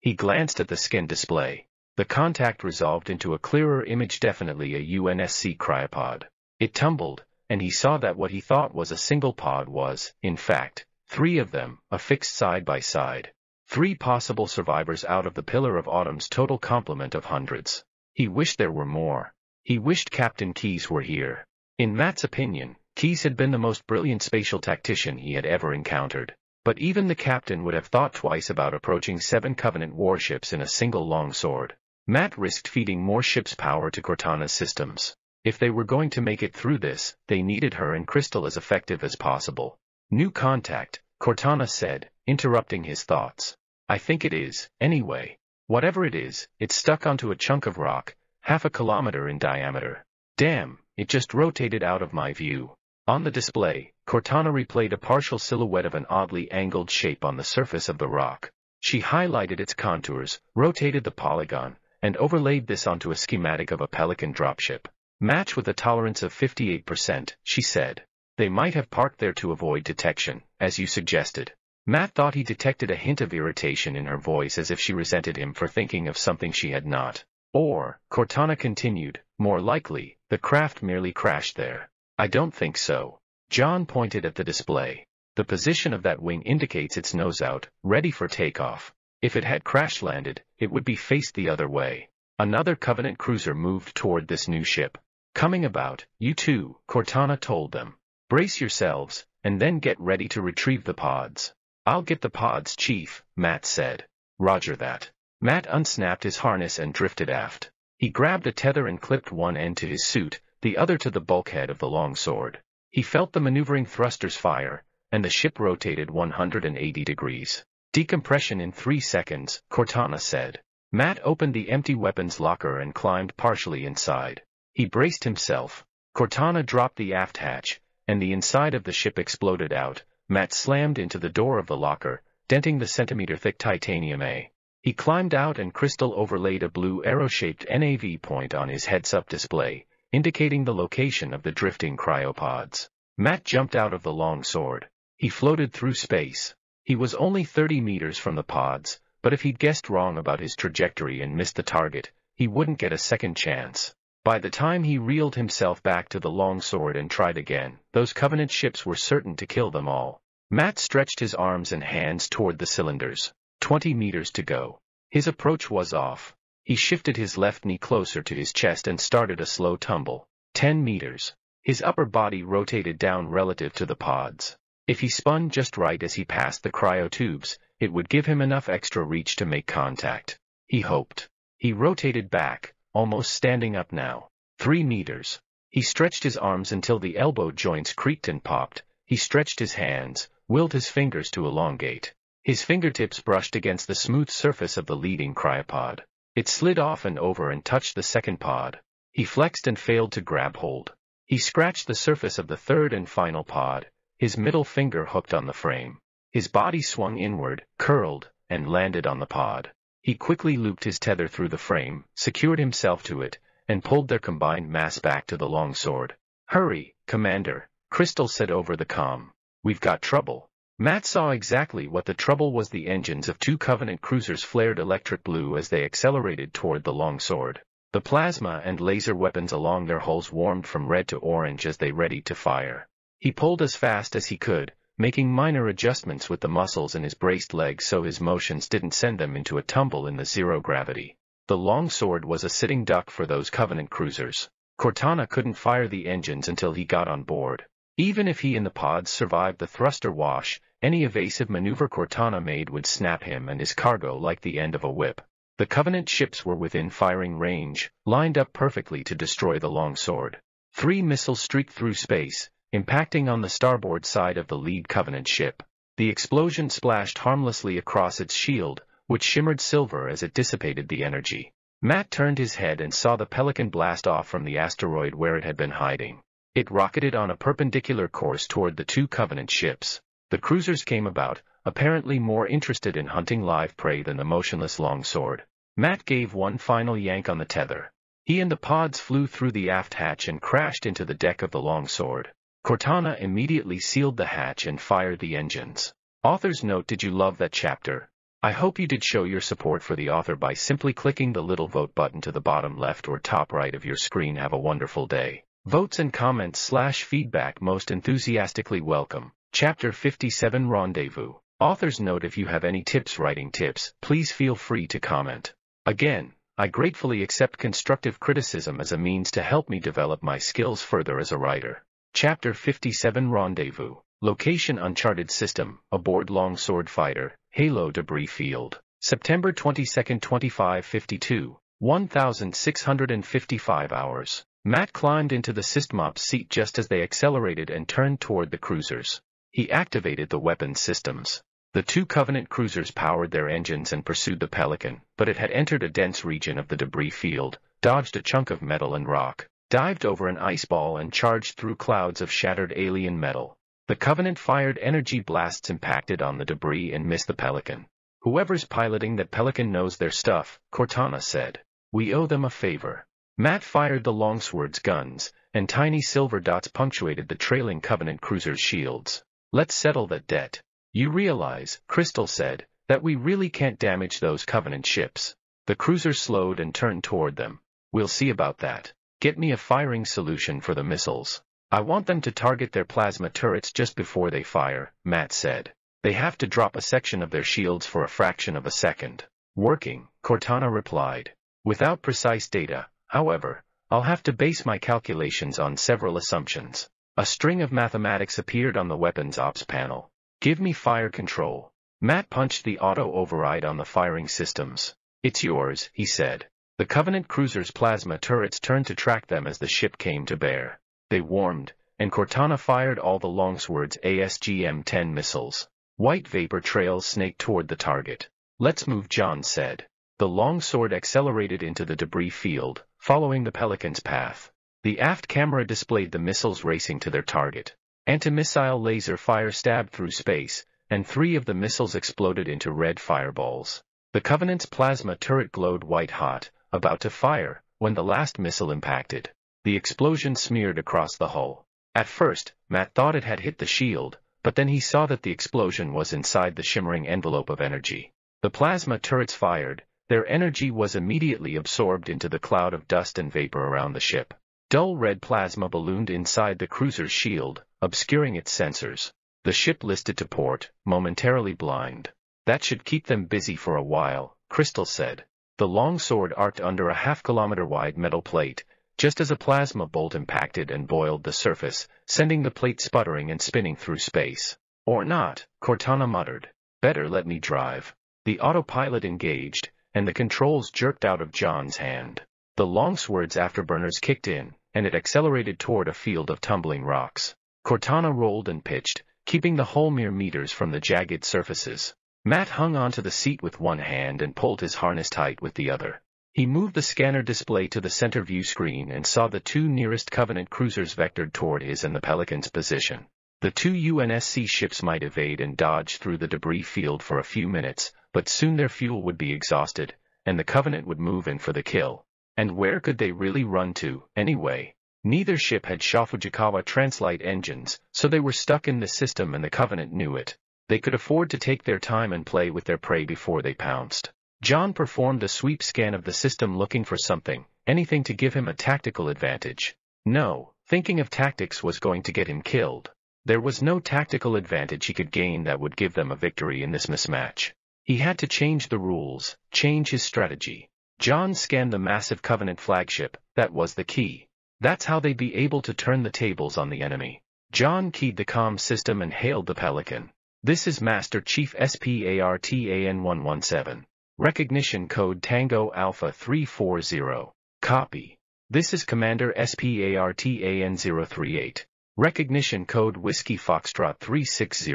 [SPEAKER 1] He glanced at the skin display. The contact resolved into a clearer image definitely a UNSC cryopod. It tumbled, and he saw that what he thought was a single pod was, in fact, three of them, affixed side by side. Three possible survivors out of the Pillar of Autumn's total complement of hundreds. He wished there were more. He wished Captain Keyes were here. In Matt's opinion, Keyes had been the most brilliant spatial tactician he had ever encountered. But even the captain would have thought twice about approaching seven Covenant warships in a single longsword. Matt risked feeding more ship's power to Cortana's systems. If they were going to make it through this, they needed her and Crystal as effective as possible. New contact, Cortana said, interrupting his thoughts. I think it is, anyway. Whatever it is, it's stuck onto a chunk of rock, half a kilometer in diameter. Damn, it just rotated out of my view. On the display, Cortana replayed a partial silhouette of an oddly angled shape on the surface of the rock. She highlighted its contours, rotated the polygon, and overlaid this onto a schematic of a Pelican dropship. Match with a tolerance of 58%, she said. They might have parked there to avoid detection, as you suggested. Matt thought he detected a hint of irritation in her voice as if she resented him for thinking of something she had not. Or, Cortana continued, more likely, the craft merely crashed there. I don't think so. John pointed at the display. The position of that wing indicates its nose out, ready for takeoff. If it had crash-landed, it would be faced the other way. Another Covenant cruiser moved toward this new ship. Coming about, you two, Cortana told them. Brace yourselves, and then get ready to retrieve the pods. I'll get the pods, Chief, Matt said. Roger that. Matt unsnapped his harness and drifted aft. He grabbed a tether and clipped one end to his suit, the other to the bulkhead of the longsword. He felt the maneuvering thrusters fire, and the ship rotated 180 degrees. Decompression in three seconds, Cortana said. Matt opened the empty weapons locker and climbed partially inside. He braced himself. Cortana dropped the aft hatch, and the inside of the ship exploded out. Matt slammed into the door of the locker, denting the centimeter-thick titanium A. He climbed out and Crystal overlaid a blue arrow-shaped NAV point on his heads-up display, indicating the location of the drifting cryopods. Matt jumped out of the long sword. He floated through space. He was only 30 meters from the pods, but if he'd guessed wrong about his trajectory and missed the target, he wouldn't get a second chance. By the time he reeled himself back to the longsword and tried again, those Covenant ships were certain to kill them all. Matt stretched his arms and hands toward the cylinders. Twenty meters to go. His approach was off. He shifted his left knee closer to his chest and started a slow tumble. Ten meters. His upper body rotated down relative to the pods. If he spun just right as he passed the cryotubes, it would give him enough extra reach to make contact. He hoped. He rotated back, almost standing up now. Three meters. He stretched his arms until the elbow joints creaked and popped. He stretched his hands, willed his fingers to elongate. His fingertips brushed against the smooth surface of the leading cryopod. It slid off and over and touched the second pod. He flexed and failed to grab hold. He scratched the surface of the third and final pod, his middle finger hooked on the frame. His body swung inward, curled, and landed on the pod. He quickly looped his tether through the frame, secured himself to it, and pulled their combined mass back to the longsword. Hurry, Commander, Crystal said over the com. We've got trouble. Matt saw exactly what the trouble was the engines of two Covenant cruisers flared electric blue as they accelerated toward the longsword. The plasma and laser weapons along their hulls warmed from red to orange as they readied to fire. He pulled as fast as he could, making minor adjustments with the muscles in his braced legs so his motions didn't send them into a tumble in the zero gravity. The longsword was a sitting duck for those Covenant cruisers. Cortana couldn't fire the engines until he got on board. Even if he and the pods survived the thruster wash, any evasive maneuver Cortana made would snap him and his cargo like the end of a whip. The Covenant ships were within firing range, lined up perfectly to destroy the longsword. Three missiles streaked through space, impacting on the starboard side of the lead Covenant ship. The explosion splashed harmlessly across its shield, which shimmered silver as it dissipated the energy. Matt turned his head and saw the Pelican blast off from the asteroid where it had been hiding. It rocketed on a perpendicular course toward the two Covenant ships. The cruisers came about, apparently more interested in hunting live prey than the motionless longsword. Matt gave one final yank on the tether. He and the pods flew through the aft hatch and crashed into the deck of the longsword. Cortana immediately sealed the hatch and fired the engines. Author's note Did you love that chapter? I hope you did show your support for the author by simply clicking the little vote button to the bottom left or top right of your screen. Have a wonderful day. Votes and comments slash feedback most enthusiastically welcome. Chapter 57 Rendezvous. Author's note If you have any tips writing tips, please feel free to comment. Again, I gratefully accept constructive criticism as a means to help me develop my skills further as a writer. Chapter 57 Rendezvous Location Uncharted System, Aboard Longsword Fighter, Halo Debris Field. September 22, 2552, 1655 hours. Matt climbed into the SysOp's seat just as they accelerated and turned toward the cruisers. He activated the weapon systems. The two Covenant cruisers powered their engines and pursued the Pelican, but it had entered a dense region of the debris field, dodged a chunk of metal and rock, dived over an ice ball and charged through clouds of shattered alien metal. The Covenant-fired energy blasts impacted on the debris and missed the Pelican. Whoever's piloting that Pelican knows their stuff, Cortana said. We owe them a favor. Matt fired the longsword's guns, and tiny silver dots punctuated the trailing Covenant cruiser's shields. Let's settle that debt. You realize, Crystal said, that we really can't damage those Covenant ships. The cruiser slowed and turned toward them. We'll see about that. Get me a firing solution for the missiles. I want them to target their plasma turrets just before they fire, Matt said. They have to drop a section of their shields for a fraction of a second. Working, Cortana replied. Without precise data, however, I'll have to base my calculations on several assumptions. A string of mathematics appeared on the weapons ops panel. Give me fire control. Matt punched the auto override on the firing systems. It's yours, he said. The Covenant cruiser's plasma turrets turned to track them as the ship came to bear. They warmed, and Cortana fired all the Longsword's ASGM-10 missiles. White vapor trails snaked toward the target. Let's move John said. The Longsword accelerated into the debris field, following the Pelican's path. The aft camera displayed the missiles racing to their target. Anti-missile laser fire stabbed through space, and three of the missiles exploded into red fireballs. The Covenant's plasma turret glowed white-hot, about to fire, when the last missile impacted. The explosion smeared across the hull. At first, Matt thought it had hit the shield, but then he saw that the explosion was inside the shimmering envelope of energy. The plasma turrets fired, their energy was immediately absorbed into the cloud of dust and vapor around the ship. Dull red plasma ballooned inside the cruiser's shield, obscuring its sensors. The ship listed to port, momentarily blind. That should keep them busy for a while, Crystal said. The long sword arced under a half-kilometer wide metal plate, just as a plasma bolt impacted and boiled the surface, sending the plate sputtering and spinning through space. Or not, Cortana muttered. Better let me drive. The autopilot engaged, and the controls jerked out of John's hand. The longsword's afterburners kicked in, and it accelerated toward a field of tumbling rocks. Cortana rolled and pitched, keeping the whole mere meters from the jagged surfaces. Matt hung onto the seat with one hand and pulled his harness tight with the other. He moved the scanner display to the center view screen and saw the two nearest Covenant cruisers vectored toward his and the Pelican's position. The two UNSC ships might evade and dodge through the debris field for a few minutes, but soon their fuel would be exhausted, and the Covenant would move in for the kill. And where could they really run to, anyway? Neither ship had Shaw-Fujikawa translight engines, so they were stuck in the system and the Covenant knew it. They could afford to take their time and play with their prey before they pounced. John performed a sweep scan of the system looking for something, anything to give him a tactical advantage. No, thinking of tactics was going to get him killed. There was no tactical advantage he could gain that would give them a victory in this mismatch. He had to change the rules, change his strategy. John scanned the massive Covenant flagship, that was the key. That's how they'd be able to turn the tables on the enemy. John keyed the comm system and hailed the Pelican. This is Master Chief SPARTAN117. Recognition code Tango Alpha 340. Copy. This is Commander SPARTAN038. Recognition code Whiskey Foxtrot 360.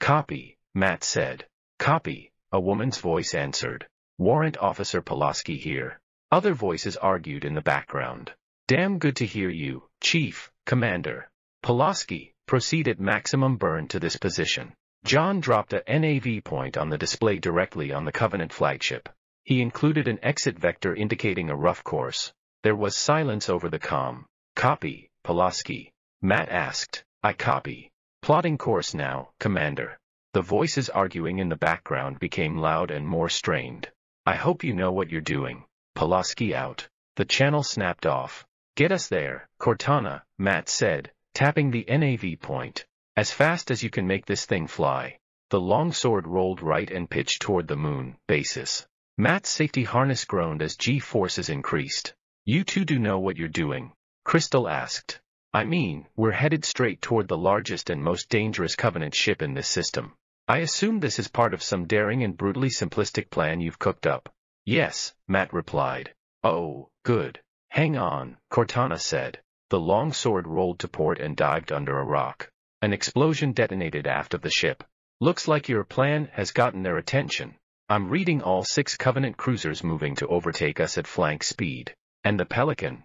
[SPEAKER 1] Copy, Matt said. Copy, a woman's voice answered. Warrant Officer Pulaski here. Other voices argued in the background. Damn good to hear you, Chief, Commander. Pulaski, proceed at maximum burn to this position. John dropped a NAV point on the display directly on the Covenant flagship. He included an exit vector indicating a rough course. There was silence over the com. Copy, Pulaski. Matt asked. I copy. Plotting course now, Commander. The voices arguing in the background became loud and more strained. I hope you know what you're doing. Pulaski out. The channel snapped off. Get us there, Cortana, Matt said, tapping the NAV point. As fast as you can make this thing fly. The longsword rolled right and pitched toward the moon, Basis. Matt's safety harness groaned as G-forces increased. You two do know what you're doing? Crystal asked. I mean, we're headed straight toward the largest and most dangerous Covenant ship in this system. I assume this is part of some daring and brutally simplistic plan you've cooked up. Yes, Matt replied. Oh, good. Hang on, Cortana said. The long sword rolled to port and dived under a rock. An explosion detonated aft of the ship. Looks like your plan has gotten their attention. I'm reading all six Covenant cruisers moving to overtake us at flank speed. And the Pelican?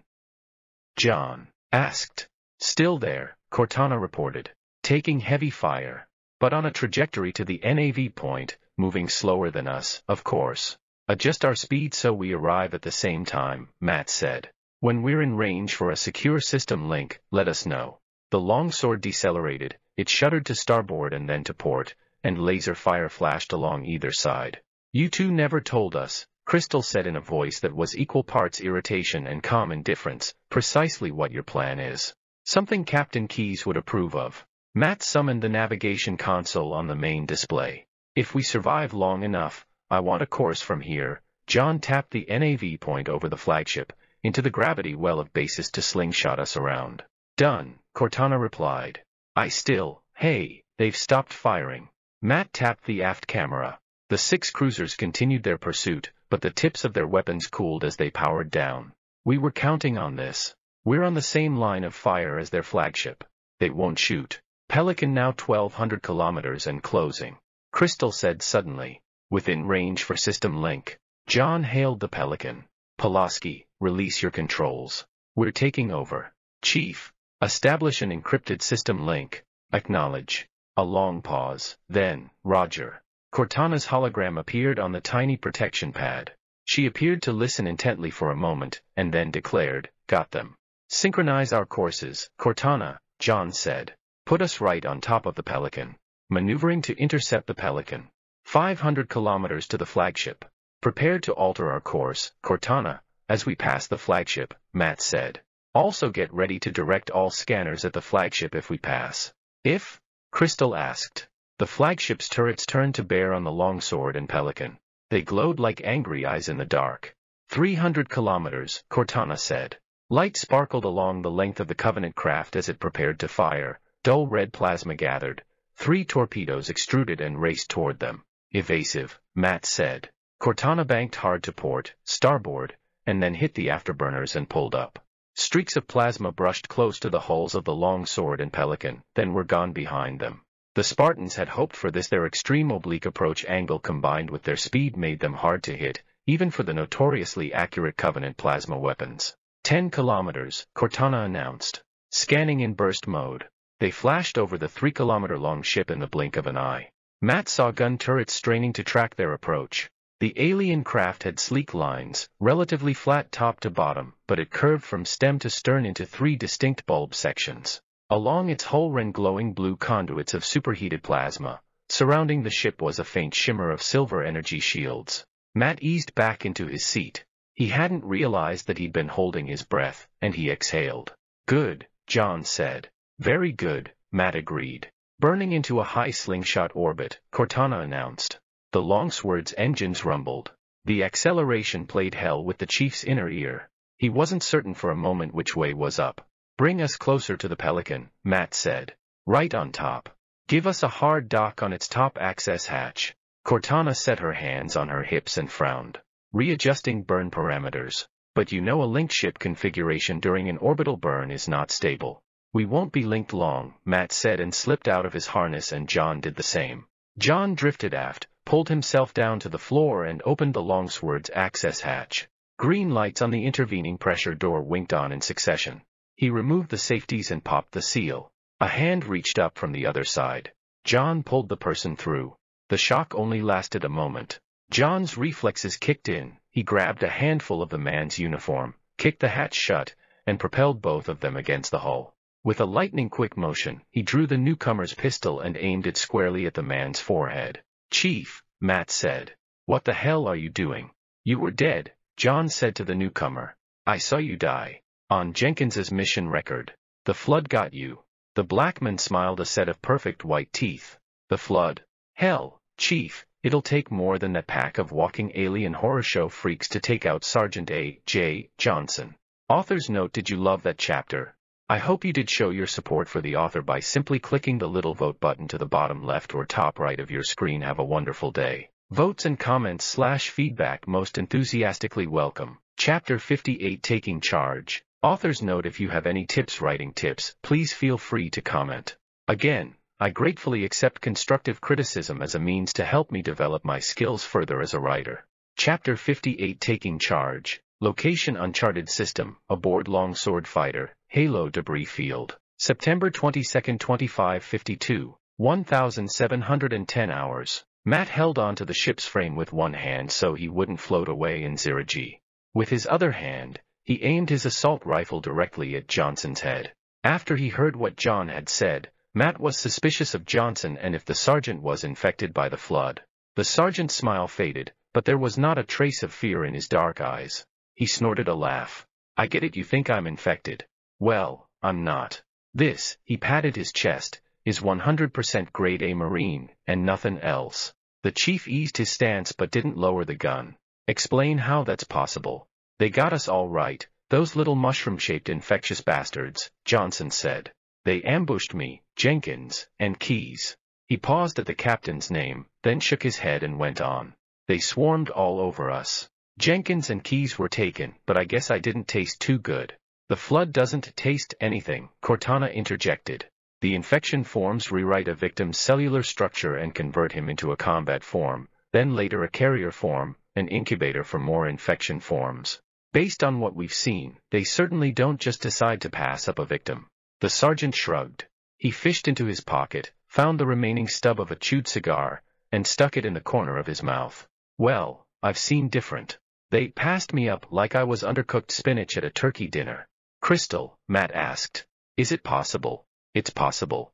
[SPEAKER 1] John asked. Still there, Cortana reported, taking heavy fire, but on a trajectory to the NAV point, moving slower than us, of course. Adjust our speed so we arrive at the same time, Matt said. When we're in range for a secure system link, let us know. The longsword decelerated, it shuddered to starboard and then to port, and laser fire flashed along either side. You two never told us, Crystal said in a voice that was equal parts irritation and calm indifference, precisely what your plan is. Something Captain Keyes would approve of. Matt summoned the navigation console on the main display. If we survive long enough, I want a course from here. John tapped the NAV point over the flagship, into the gravity well of Basis to slingshot us around. Done, Cortana replied. I still, hey, they've stopped firing. Matt tapped the aft camera. The six cruisers continued their pursuit, but the tips of their weapons cooled as they powered down. We were counting on this. We're on the same line of fire as their flagship. They won't shoot. Pelican now 1200 kilometers and closing. Crystal said suddenly. Within range for system link. John hailed the Pelican. Pulaski, release your controls. We're taking over. Chief, establish an encrypted system link. Acknowledge. A long pause. Then, Roger. Cortana's hologram appeared on the tiny projection pad. She appeared to listen intently for a moment, and then declared, got them. Synchronize our courses, Cortana, John said. Put us right on top of the Pelican. Maneuvering to intercept the Pelican. 500 kilometers to the flagship. Prepared to alter our course, Cortana, as we pass the flagship, Matt said. Also get ready to direct all scanners at the flagship if we pass. If? Crystal asked. The flagship's turrets turned to bear on the longsword and Pelican. They glowed like angry eyes in the dark. 300 kilometers, Cortana said. Light sparkled along the length of the Covenant craft as it prepared to fire. Dull red plasma gathered. Three torpedoes extruded and raced toward them. Evasive, Matt said. Cortana banked hard to port, starboard, and then hit the afterburners and pulled up. Streaks of plasma brushed close to the hulls of the long sword and pelican, then were gone behind them. The Spartans had hoped for this their extreme oblique approach angle combined with their speed made them hard to hit, even for the notoriously accurate Covenant plasma weapons. Ten kilometers, Cortana announced. Scanning in burst mode. They flashed over the three-kilometer-long ship in the blink of an eye. Matt saw gun turrets straining to track their approach. The alien craft had sleek lines, relatively flat top to bottom, but it curved from stem to stern into three distinct bulb sections. Along its hull ran glowing blue conduits of superheated plasma. Surrounding the ship was a faint shimmer of silver energy shields. Matt eased back into his seat. He hadn't realized that he'd been holding his breath, and he exhaled. Good, John said. Very good, Matt agreed. Burning into a high slingshot orbit, Cortana announced. The Longsword's engines rumbled. The acceleration played hell with the chief's inner ear. He wasn't certain for a moment which way was up. Bring us closer to the Pelican, Matt said. Right on top. Give us a hard dock on its top access hatch. Cortana set her hands on her hips and frowned. Readjusting burn parameters. But you know a linked ship configuration during an orbital burn is not stable. We won't be linked long, Matt said and slipped out of his harness and John did the same. John drifted aft, pulled himself down to the floor and opened the Longsword's access hatch. Green lights on the intervening pressure door winked on in succession. He removed the safeties and popped the seal. A hand reached up from the other side. John pulled the person through. The shock only lasted a moment. John's reflexes kicked in, he grabbed a handful of the man's uniform, kicked the hatch shut, and propelled both of them against the hull. With a lightning-quick motion, he drew the newcomer's pistol and aimed it squarely at the man's forehead. Chief, Matt said. What the hell are you doing? You were dead, John said to the newcomer. I saw you die. On Jenkins's mission record. The flood got you. The black man smiled a set of perfect white teeth. The flood. Hell, Chief, it'll take more than that pack of walking alien horror show freaks to take out Sergeant A. J. Johnson. Author's note Did you love that chapter? I hope you did show your support for the author by simply clicking the little vote button to the bottom left or top right of your screen. Have a wonderful day. Votes and comments slash feedback most enthusiastically welcome. Chapter 58 Taking Charge. Author's note If you have any tips writing tips, please feel free to comment. Again, I gratefully accept constructive criticism as a means to help me develop my skills further as a writer. Chapter 58 Taking Charge Location Uncharted System, Aboard Longsword Fighter, Halo Debris Field. September 22, 2552, 1710 hours. Matt held onto the ship's frame with one hand so he wouldn't float away in zero G. With his other hand, he aimed his assault rifle directly at Johnson's head. After he heard what John had said, Matt was suspicious of Johnson and if the sergeant was infected by the flood. The sergeant's smile faded, but there was not a trace of fear in his dark eyes. He snorted a laugh. I get it you think I'm infected. Well, I'm not. This, he patted his chest, is 100% grade A Marine, and nothing else. The chief eased his stance but didn't lower the gun. Explain how that's possible. They got us all right, those little mushroom-shaped infectious bastards, Johnson said. They ambushed me, Jenkins, and Keyes. He paused at the captain's name, then shook his head and went on. They swarmed all over us. Jenkins and Keyes were taken, but I guess I didn't taste too good. The flood doesn't taste anything, Cortana interjected. The infection forms rewrite a victim's cellular structure and convert him into a combat form, then later a carrier form, an incubator for more infection forms. Based on what we've seen, they certainly don't just decide to pass up a victim. The sergeant shrugged. He fished into his pocket, found the remaining stub of a chewed cigar, and stuck it in the corner of his mouth. Well, I've seen different. They passed me up like I was undercooked spinach at a turkey dinner. Crystal, Matt asked. Is it possible? It's possible.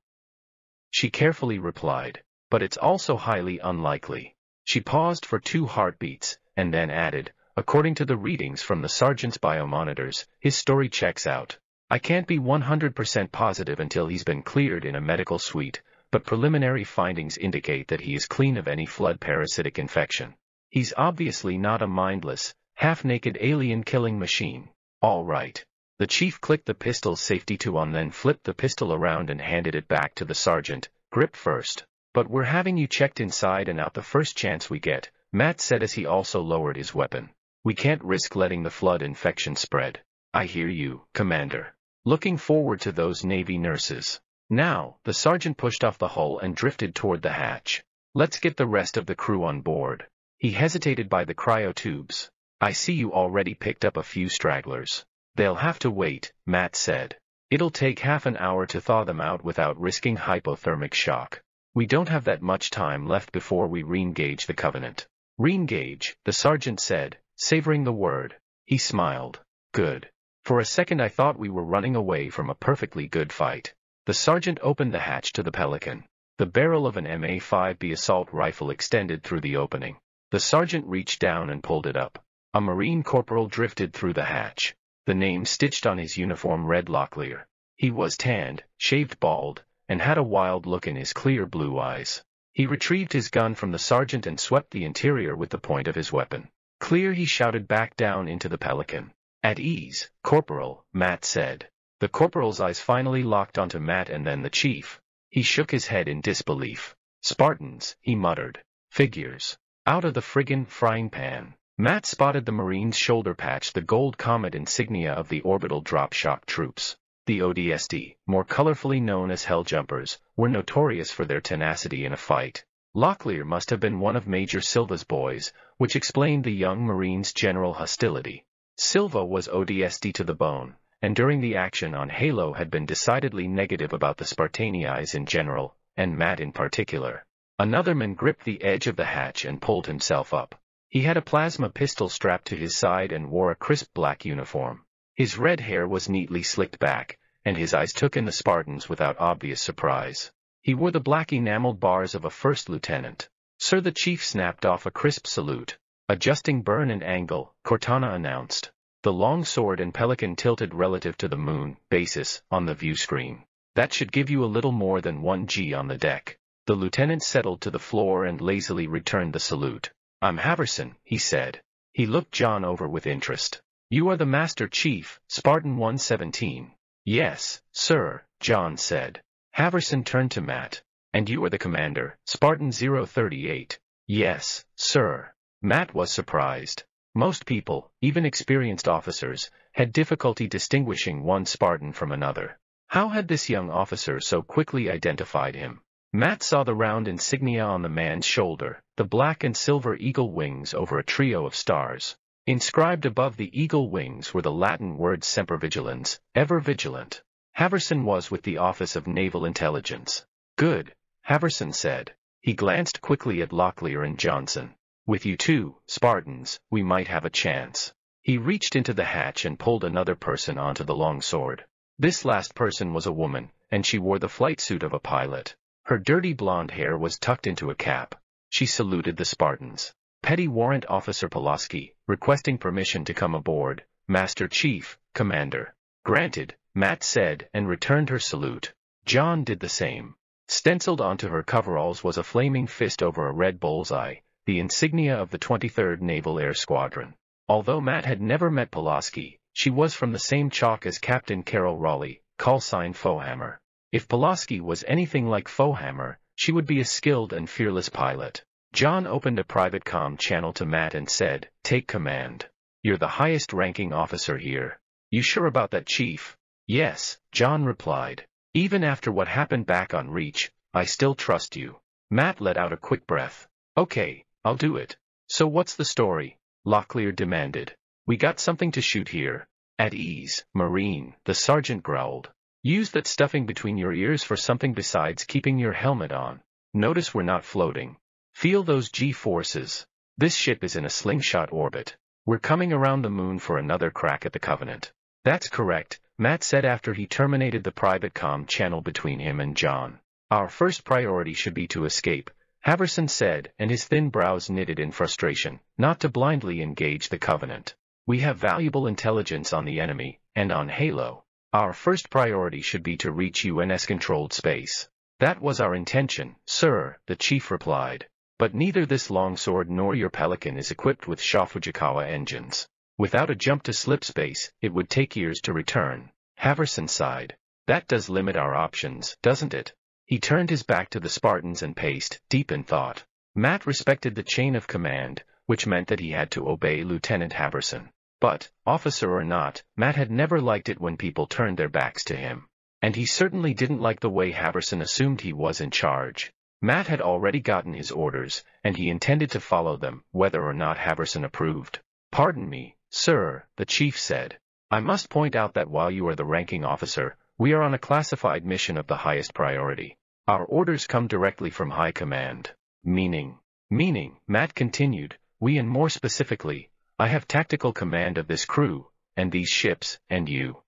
[SPEAKER 1] She carefully replied, but it's also highly unlikely. She paused for two heartbeats, and then added, according to the readings from the sergeant's biomonitors, his story checks out. I can't be 100% positive until he's been cleared in a medical suite, but preliminary findings indicate that he is clean of any flood parasitic infection. He's obviously not a mindless, half-naked alien-killing machine. All right. The chief clicked the pistol's safety to on then flipped the pistol around and handed it back to the sergeant, grip first. But we're having you checked inside and out the first chance we get, Matt said as he also lowered his weapon. We can't risk letting the flood infection spread. I hear you, Commander. Looking forward to those Navy nurses. Now, the sergeant pushed off the hull and drifted toward the hatch. Let's get the rest of the crew on board. He hesitated by the cryotubes. I see you already picked up a few stragglers. They'll have to wait, Matt said. It'll take half an hour to thaw them out without risking hypothermic shock. We don't have that much time left before we re-engage the Covenant. Re-engage, the sergeant said, savoring the word. He smiled. Good. For a second I thought we were running away from a perfectly good fight. The sergeant opened the hatch to the Pelican. The barrel of an MA-5B assault rifle extended through the opening. The sergeant reached down and pulled it up. A Marine corporal drifted through the hatch. The name stitched on his uniform read Locklear. He was tanned, shaved bald, and had a wild look in his clear blue eyes. He retrieved his gun from the sergeant and swept the interior with the point of his weapon. Clear he shouted back down into the Pelican. At ease, Corporal, Matt said. The corporal's eyes finally locked onto Matt and then the chief. He shook his head in disbelief. Spartans, he muttered. Figures. Out of the friggin' frying pan. Matt spotted the Marine's shoulder patch the gold comet insignia of the orbital drop shock troops. The ODST, more colorfully known as Helljumpers, were notorious for their tenacity in a fight. Locklear must have been one of Major Silva's boys, which explained the young Marine's general hostility. Silva was ODST to the bone, and during the action on Halo had been decidedly negative about the Spartaniais in general, and Matt in particular. Another man gripped the edge of the hatch and pulled himself up. He had a plasma pistol strapped to his side and wore a crisp black uniform. His red hair was neatly slicked back, and his eyes took in the Spartans without obvious surprise. He wore the black enameled bars of a first lieutenant. Sir the chief snapped off a crisp salute. Adjusting burn and angle, Cortana announced. The long sword and pelican tilted relative to the moon, Basis, on the view screen. That should give you a little more than 1 G on the deck. The lieutenant settled to the floor and lazily returned the salute. I'm Haverson, he said. He looked John over with interest. You are the Master Chief, Spartan 117. Yes, sir, John said. Haverson turned to Matt. And you are the commander, Spartan 038. Yes, sir. Matt was surprised. Most people, even experienced officers, had difficulty distinguishing one Spartan from another. How had this young officer so quickly identified him? Matt saw the round insignia on the man's shoulder, the black and silver eagle wings over a trio of stars. Inscribed above the eagle wings were the Latin words Semper Vigilans, ever vigilant. Haverson was with the Office of Naval Intelligence. Good, Haverson said. He glanced quickly at Locklear and Johnson. With you two, Spartans, we might have a chance. He reached into the hatch and pulled another person onto the long sword. This last person was a woman, and she wore the flight suit of a pilot. Her dirty blonde hair was tucked into a cap. She saluted the Spartans. Petty Warrant Officer Pulaski, requesting permission to come aboard, Master Chief, Commander. Granted, Matt said, and returned her salute. John did the same. Stenciled onto her coveralls was a flaming fist over a red bullseye, the insignia of the 23rd Naval Air Squadron. Although Matt had never met Pulaski, she was from the same chalk as Captain Carol Rawley, call sign Foehammer. If Pulaski was anything like Foehammer, she would be a skilled and fearless pilot. John opened a private com channel to Matt and said, Take command. You're the highest ranking officer here. You sure about that, Chief? Yes, John replied. Even after what happened back on Reach, I still trust you. Matt let out a quick breath. Okay, I'll do it. So what's the story? Locklear demanded. We got something to shoot here. At ease, Marine, the sergeant growled. Use that stuffing between your ears for something besides keeping your helmet on. Notice we're not floating. Feel those G-forces. This ship is in a slingshot orbit. We're coming around the moon for another crack at the Covenant. That's correct, Matt said after he terminated the private com channel between him and John. Our first priority should be to escape, Haverson said, and his thin brows knitted in frustration, not to blindly engage the Covenant. We have valuable intelligence on the enemy, and on Halo. Our first priority should be to reach UNS-controlled space. That was our intention, sir, the chief replied. But neither this longsword nor your Pelican is equipped with Shaw Fujikawa engines. Without a jump to slip space, it would take years to return. Haverson sighed. That does limit our options, doesn't it? He turned his back to the Spartans and paced, deep in thought. Matt respected the chain of command, which meant that he had to obey Lieutenant Haverson. But, officer or not, Matt had never liked it when people turned their backs to him. And he certainly didn't like the way Haverson assumed he was in charge. Matt had already gotten his orders, and he intended to follow them, whether or not Haverson approved. Pardon me, sir, the chief said. I must point out that while you are the ranking officer, we are on a classified mission of the highest priority. Our orders come directly from high command. Meaning. Meaning, Matt continued, we and more specifically, I have tactical command of this crew, and these ships, and you.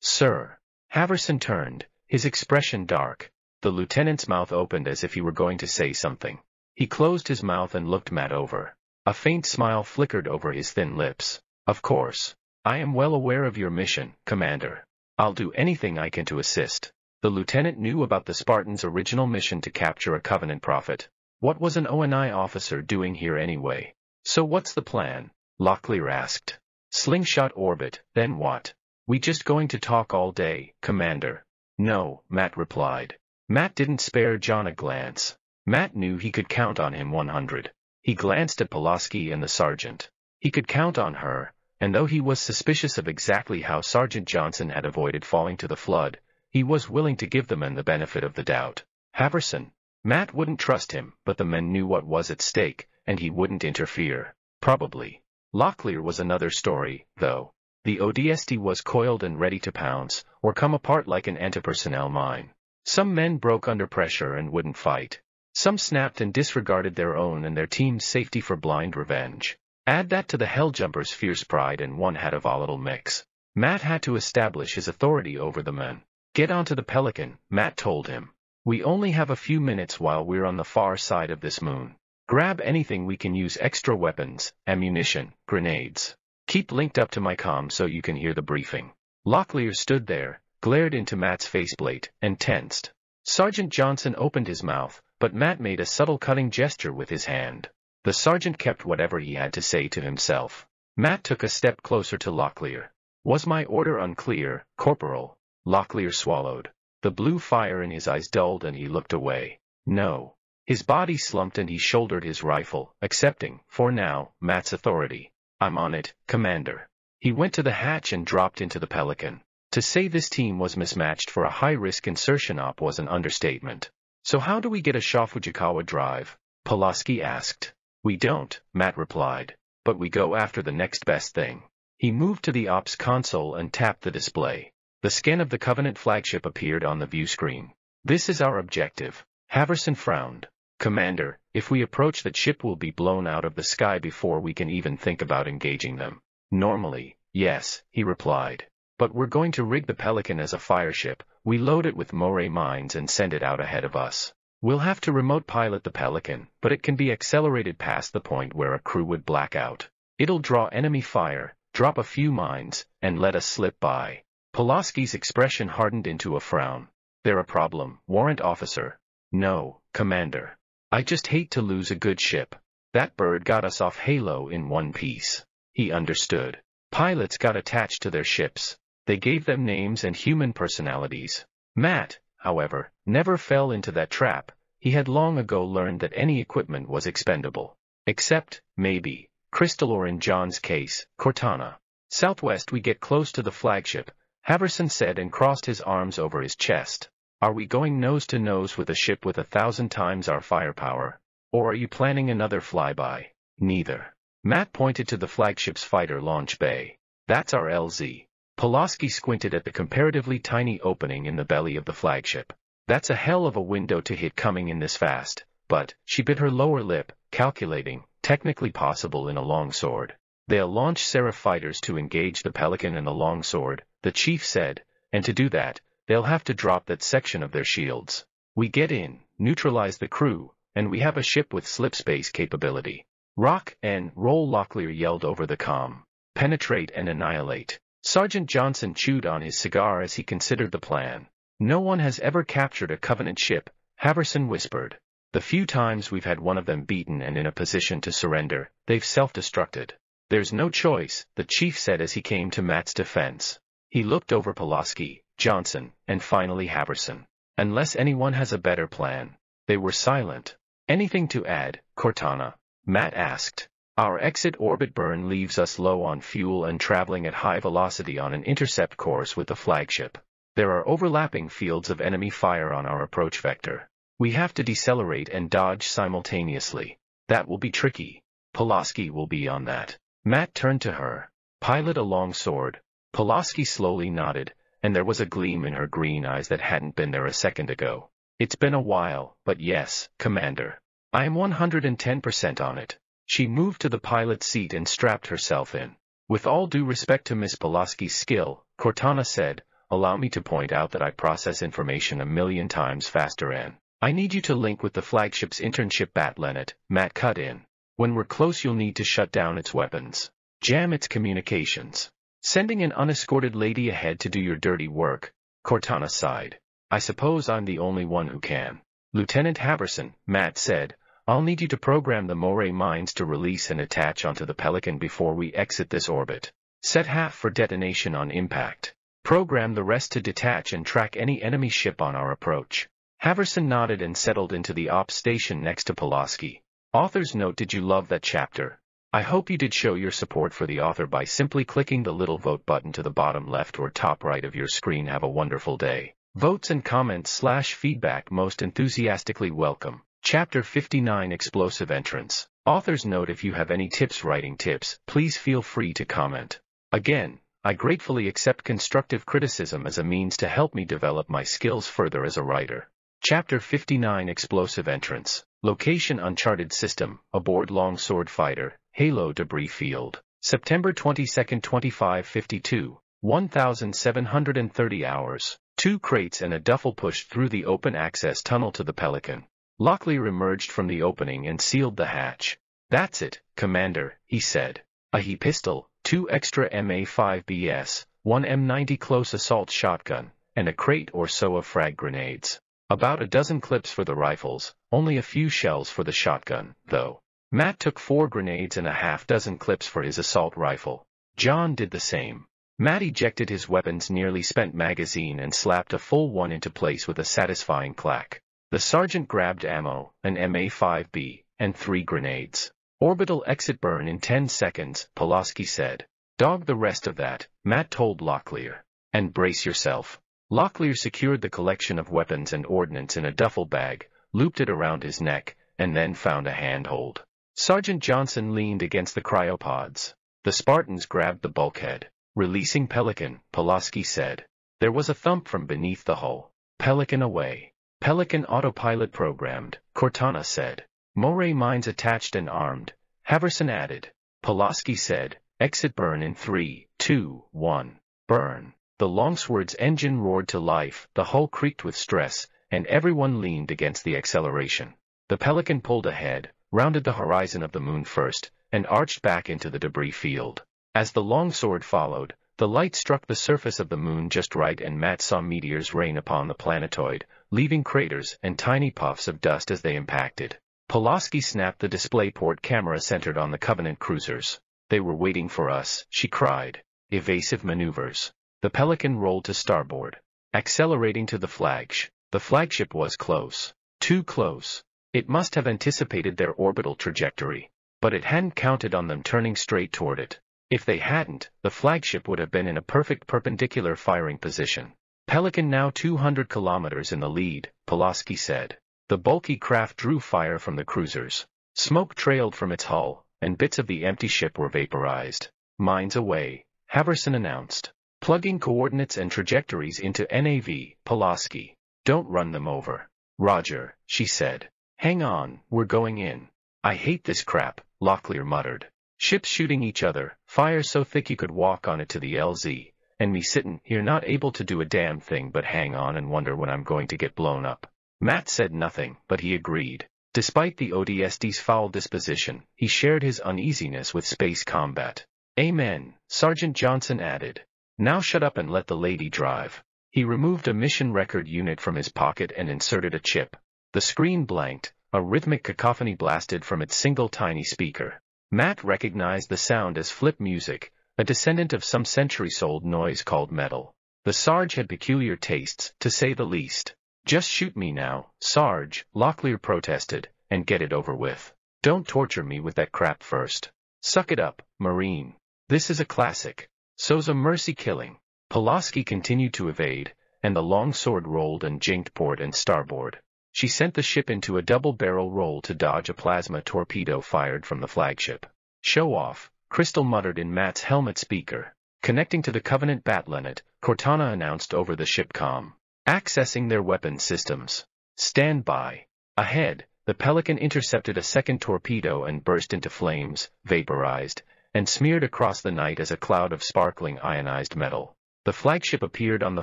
[SPEAKER 1] Sir. Haverson turned, his expression dark. The lieutenant's mouth opened as if he were going to say something. He closed his mouth and looked Matt over. A faint smile flickered over his thin lips. Of course. I am well aware of your mission, Commander. I'll do anything I can to assist. The lieutenant knew about the Spartans' original mission to capture a Covenant prophet. What was an ONI officer doing here anyway? So what's the plan? Locklear asked. Slingshot orbit, then what? We just going to talk all day, Commander. No, Matt replied. Matt didn't spare John a glance. Matt knew he could count on him 100. He glanced at Pulaski and the sergeant. He could count on her, and though he was suspicious of exactly how Sergeant Johnson had avoided falling to the flood, he was willing to give the men the benefit of the doubt. Haverson. Matt wouldn't trust him, but the men knew what was at stake, and he wouldn't interfere. Probably. Locklear was another story, though. The ODST was coiled and ready to pounce, or come apart like an antipersonnel mine. Some men broke under pressure and wouldn't fight. Some snapped and disregarded their own and their team's safety for blind revenge. Add that to the Helljumpers' fierce pride and one had a volatile mix. Matt had to establish his authority over the men. Get onto the Pelican, Matt told him. We only have a few minutes while we're on the far side of this moon. Grab anything we can use extra weapons, ammunition, grenades. Keep linked up to my com so you can hear the briefing. Locklear stood there, glared into Matt's faceplate, and tensed. Sergeant Johnson opened his mouth, but Matt made a subtle cutting gesture with his hand. The sergeant kept whatever he had to say to himself. Matt took a step closer to Locklear. Was my order unclear, Corporal? Locklear swallowed. The blue fire in his eyes dulled and he looked away. No. His body slumped and he shouldered his rifle, accepting, for now, Matt's authority. I'm on it, Commander. He went to the hatch and dropped into the Pelican. To say this team was mismatched for a high-risk insertion op was an understatement. So how do we get a Shaw Fujikawa drive? Pulaski asked. We don't, Matt replied, but we go after the next best thing. He moved to the ops console and tapped the display. The scan of the Covenant flagship appeared on the view screen. This is our objective. Haverson frowned. Commander, if we approach that ship will be blown out of the sky before we can even think about engaging them. Normally, yes, he replied. But we're going to rig the Pelican as a fireship, we load it with Moray mines and send it out ahead of us. We'll have to remote pilot the Pelican, but it can be accelerated past the point where a crew would black out. It'll draw enemy fire, drop a few mines, and let us slip by. Pulaski's expression hardened into a frown. There a problem, warrant officer? No, commander. I just hate to lose a good ship. That bird got us off Halo in one piece. He understood. Pilots got attached to their ships. They gave them names and human personalities. Matt, however, never fell into that trap. He had long ago learned that any equipment was expendable. Except, maybe, Crystal or in John's case, Cortana. Southwest we get close to the flagship, Haverson said and crossed his arms over his chest. Are we going nose to nose with a ship with a thousand times our firepower? Or are you planning another flyby? Neither. Matt pointed to the flagship's fighter launch bay. That's our LZ. Pulaski squinted at the comparatively tiny opening in the belly of the flagship. That's a hell of a window to hit coming in this fast, but, she bit her lower lip, calculating, technically possible in a longsword. They'll launch Seraph fighters to engage the Pelican and the longsword, the chief said, and to do that, they'll have to drop that section of their shields. We get in, neutralize the crew, and we have a ship with slipspace capability. Rock and roll Locklear yelled over the com. Penetrate and annihilate. Sergeant Johnson chewed on his cigar as he considered the plan. No one has ever captured a Covenant ship, Haverson whispered. The few times we've had one of them beaten and in a position to surrender, they've self-destructed. There's no choice, the chief said as he came to Matt's defense. He looked over Pulaski, Johnson, and finally Haverson. Unless anyone has a better plan. They were silent. Anything to add, Cortana? Matt asked. Our exit orbit burn leaves us low on fuel and traveling at high velocity on an intercept course with the flagship. There are overlapping fields of enemy fire on our approach vector. We have to decelerate and dodge simultaneously. That will be tricky. Pulaski will be on that. Matt turned to her. Pilot a long sword. Pulaski slowly nodded, and there was a gleam in her green eyes that hadn't been there a second ago. It's been a while, but yes, Commander. I am 110% on it. She moved to the pilot's seat and strapped herself in. With all due respect to Miss Pulaski's skill, Cortana said, allow me to point out that I process information a million times faster and I need you to link with the flagship's internship Battle Net, Matt cut in. When we're close you'll need to shut down its weapons. Jam its communications. Sending an unescorted lady ahead to do your dirty work, Cortana sighed. I suppose I'm the only one who can. Lieutenant Haverson, Matt said, I'll need you to program the Moray mines to release and attach onto the Pelican before we exit this orbit. Set half for detonation on impact. Program the rest to detach and track any enemy ship on our approach. Haverson nodded and settled into the ops station next to Pulaski. Author's note Did you love that chapter? I hope you did show your support for the author by simply clicking the little vote button to the bottom left or top right of your screen. Have a wonderful day. Votes and comments slash feedback most enthusiastically welcome. Chapter 59 Explosive Entrance. Author's note If you have any tips writing tips, please feel free to comment. Again, I gratefully accept constructive criticism as a means to help me develop my skills further as a writer. Chapter 59 Explosive Entrance. Location Uncharted System, aboard Longsword Fighter, Halo Debris Field. September 22, 2552, 1,730 hours. Two crates and a duffel pushed through the open access tunnel to the Pelican. Locklear emerged from the opening and sealed the hatch. That's it, Commander, he said. A he pistol, two extra MA5BS, one M90 close assault shotgun, and a crate or so of frag grenades. About a dozen clips for the rifles, only a few shells for the shotgun, though. Matt took four grenades and a half dozen clips for his assault rifle. John did the same. Matt ejected his weapon's nearly spent magazine and slapped a full one into place with a satisfying clack. The sergeant grabbed ammo, an MA-5B, and three grenades. Orbital exit burn in 10 seconds, Pulaski said. Dog the rest of that, Matt told Locklear. And brace yourself. Locklear secured the collection of weapons and ordnance in a duffel bag, looped it around his neck, and then found a handhold. Sergeant Johnson leaned against the cryopods. The Spartans grabbed the bulkhead. Releasing Pelican, Pulaski said. There was a thump from beneath the hull. Pelican away. Pelican autopilot programmed, Cortana said. Moray mines attached and armed. Haverson added. Pulaski said, exit burn in three, two, one, burn. The Longsword's engine roared to life, the hull creaked with stress, and everyone leaned against the acceleration. The Pelican pulled ahead, rounded the horizon of the moon first, and arched back into the debris field. As the longsword followed, the light struck the surface of the moon just right and Matt saw meteors rain upon the planetoid, leaving craters and tiny puffs of dust as they impacted. Pulaski snapped the DisplayPort camera centered on the Covenant cruisers. They were waiting for us, she cried. Evasive maneuvers. The Pelican rolled to starboard, accelerating to the flagship. The flagship was close. Too close. It must have anticipated their orbital trajectory, but it hadn't counted on them turning straight toward it. If they hadn't, the flagship would have been in a perfect perpendicular firing position. Pelican now 200 kilometers in the lead, Pulaski said. The bulky craft drew fire from the cruisers. Smoke trailed from its hull, and bits of the empty ship were vaporized. Mines away, Haverson announced. Plugging coordinates and trajectories into NAV, Pulaski. Don't run them over. Roger, she said. Hang on, we're going in. I hate this crap, Locklear muttered. Ships shooting each other, fire so thick you could walk on it to the LZ, and me sittin' here not able to do a damn thing but hang on and wonder when I'm going to get blown up. Matt said nothing, but he agreed. Despite the ODST's foul disposition, he shared his uneasiness with space combat. Amen, Sergeant Johnson added. Now shut up and let the lady drive. He removed a mission record unit from his pocket and inserted a chip. The screen blanked, a rhythmic cacophony blasted from its single tiny speaker. Matt recognized the sound as flip music, a descendant of some centuries-old noise called metal. The Sarge had peculiar tastes, to say the least. Just shoot me now, Sarge, Locklear protested, and get it over with. Don't torture me with that crap first. Suck it up, Marine. This is a classic. So's a mercy killing. Pulaski continued to evade, and the long sword rolled and jinked port and starboard. She sent the ship into a double-barrel roll to dodge a plasma torpedo fired from the flagship. Show off, Crystal muttered in Matt's helmet speaker. Connecting to the Covenant Battle Net, Cortana announced over the ship com. Accessing their weapon systems. Stand by. Ahead, the Pelican intercepted a second torpedo and burst into flames, vaporized, and smeared across the night as a cloud of sparkling ionized metal. The flagship appeared on the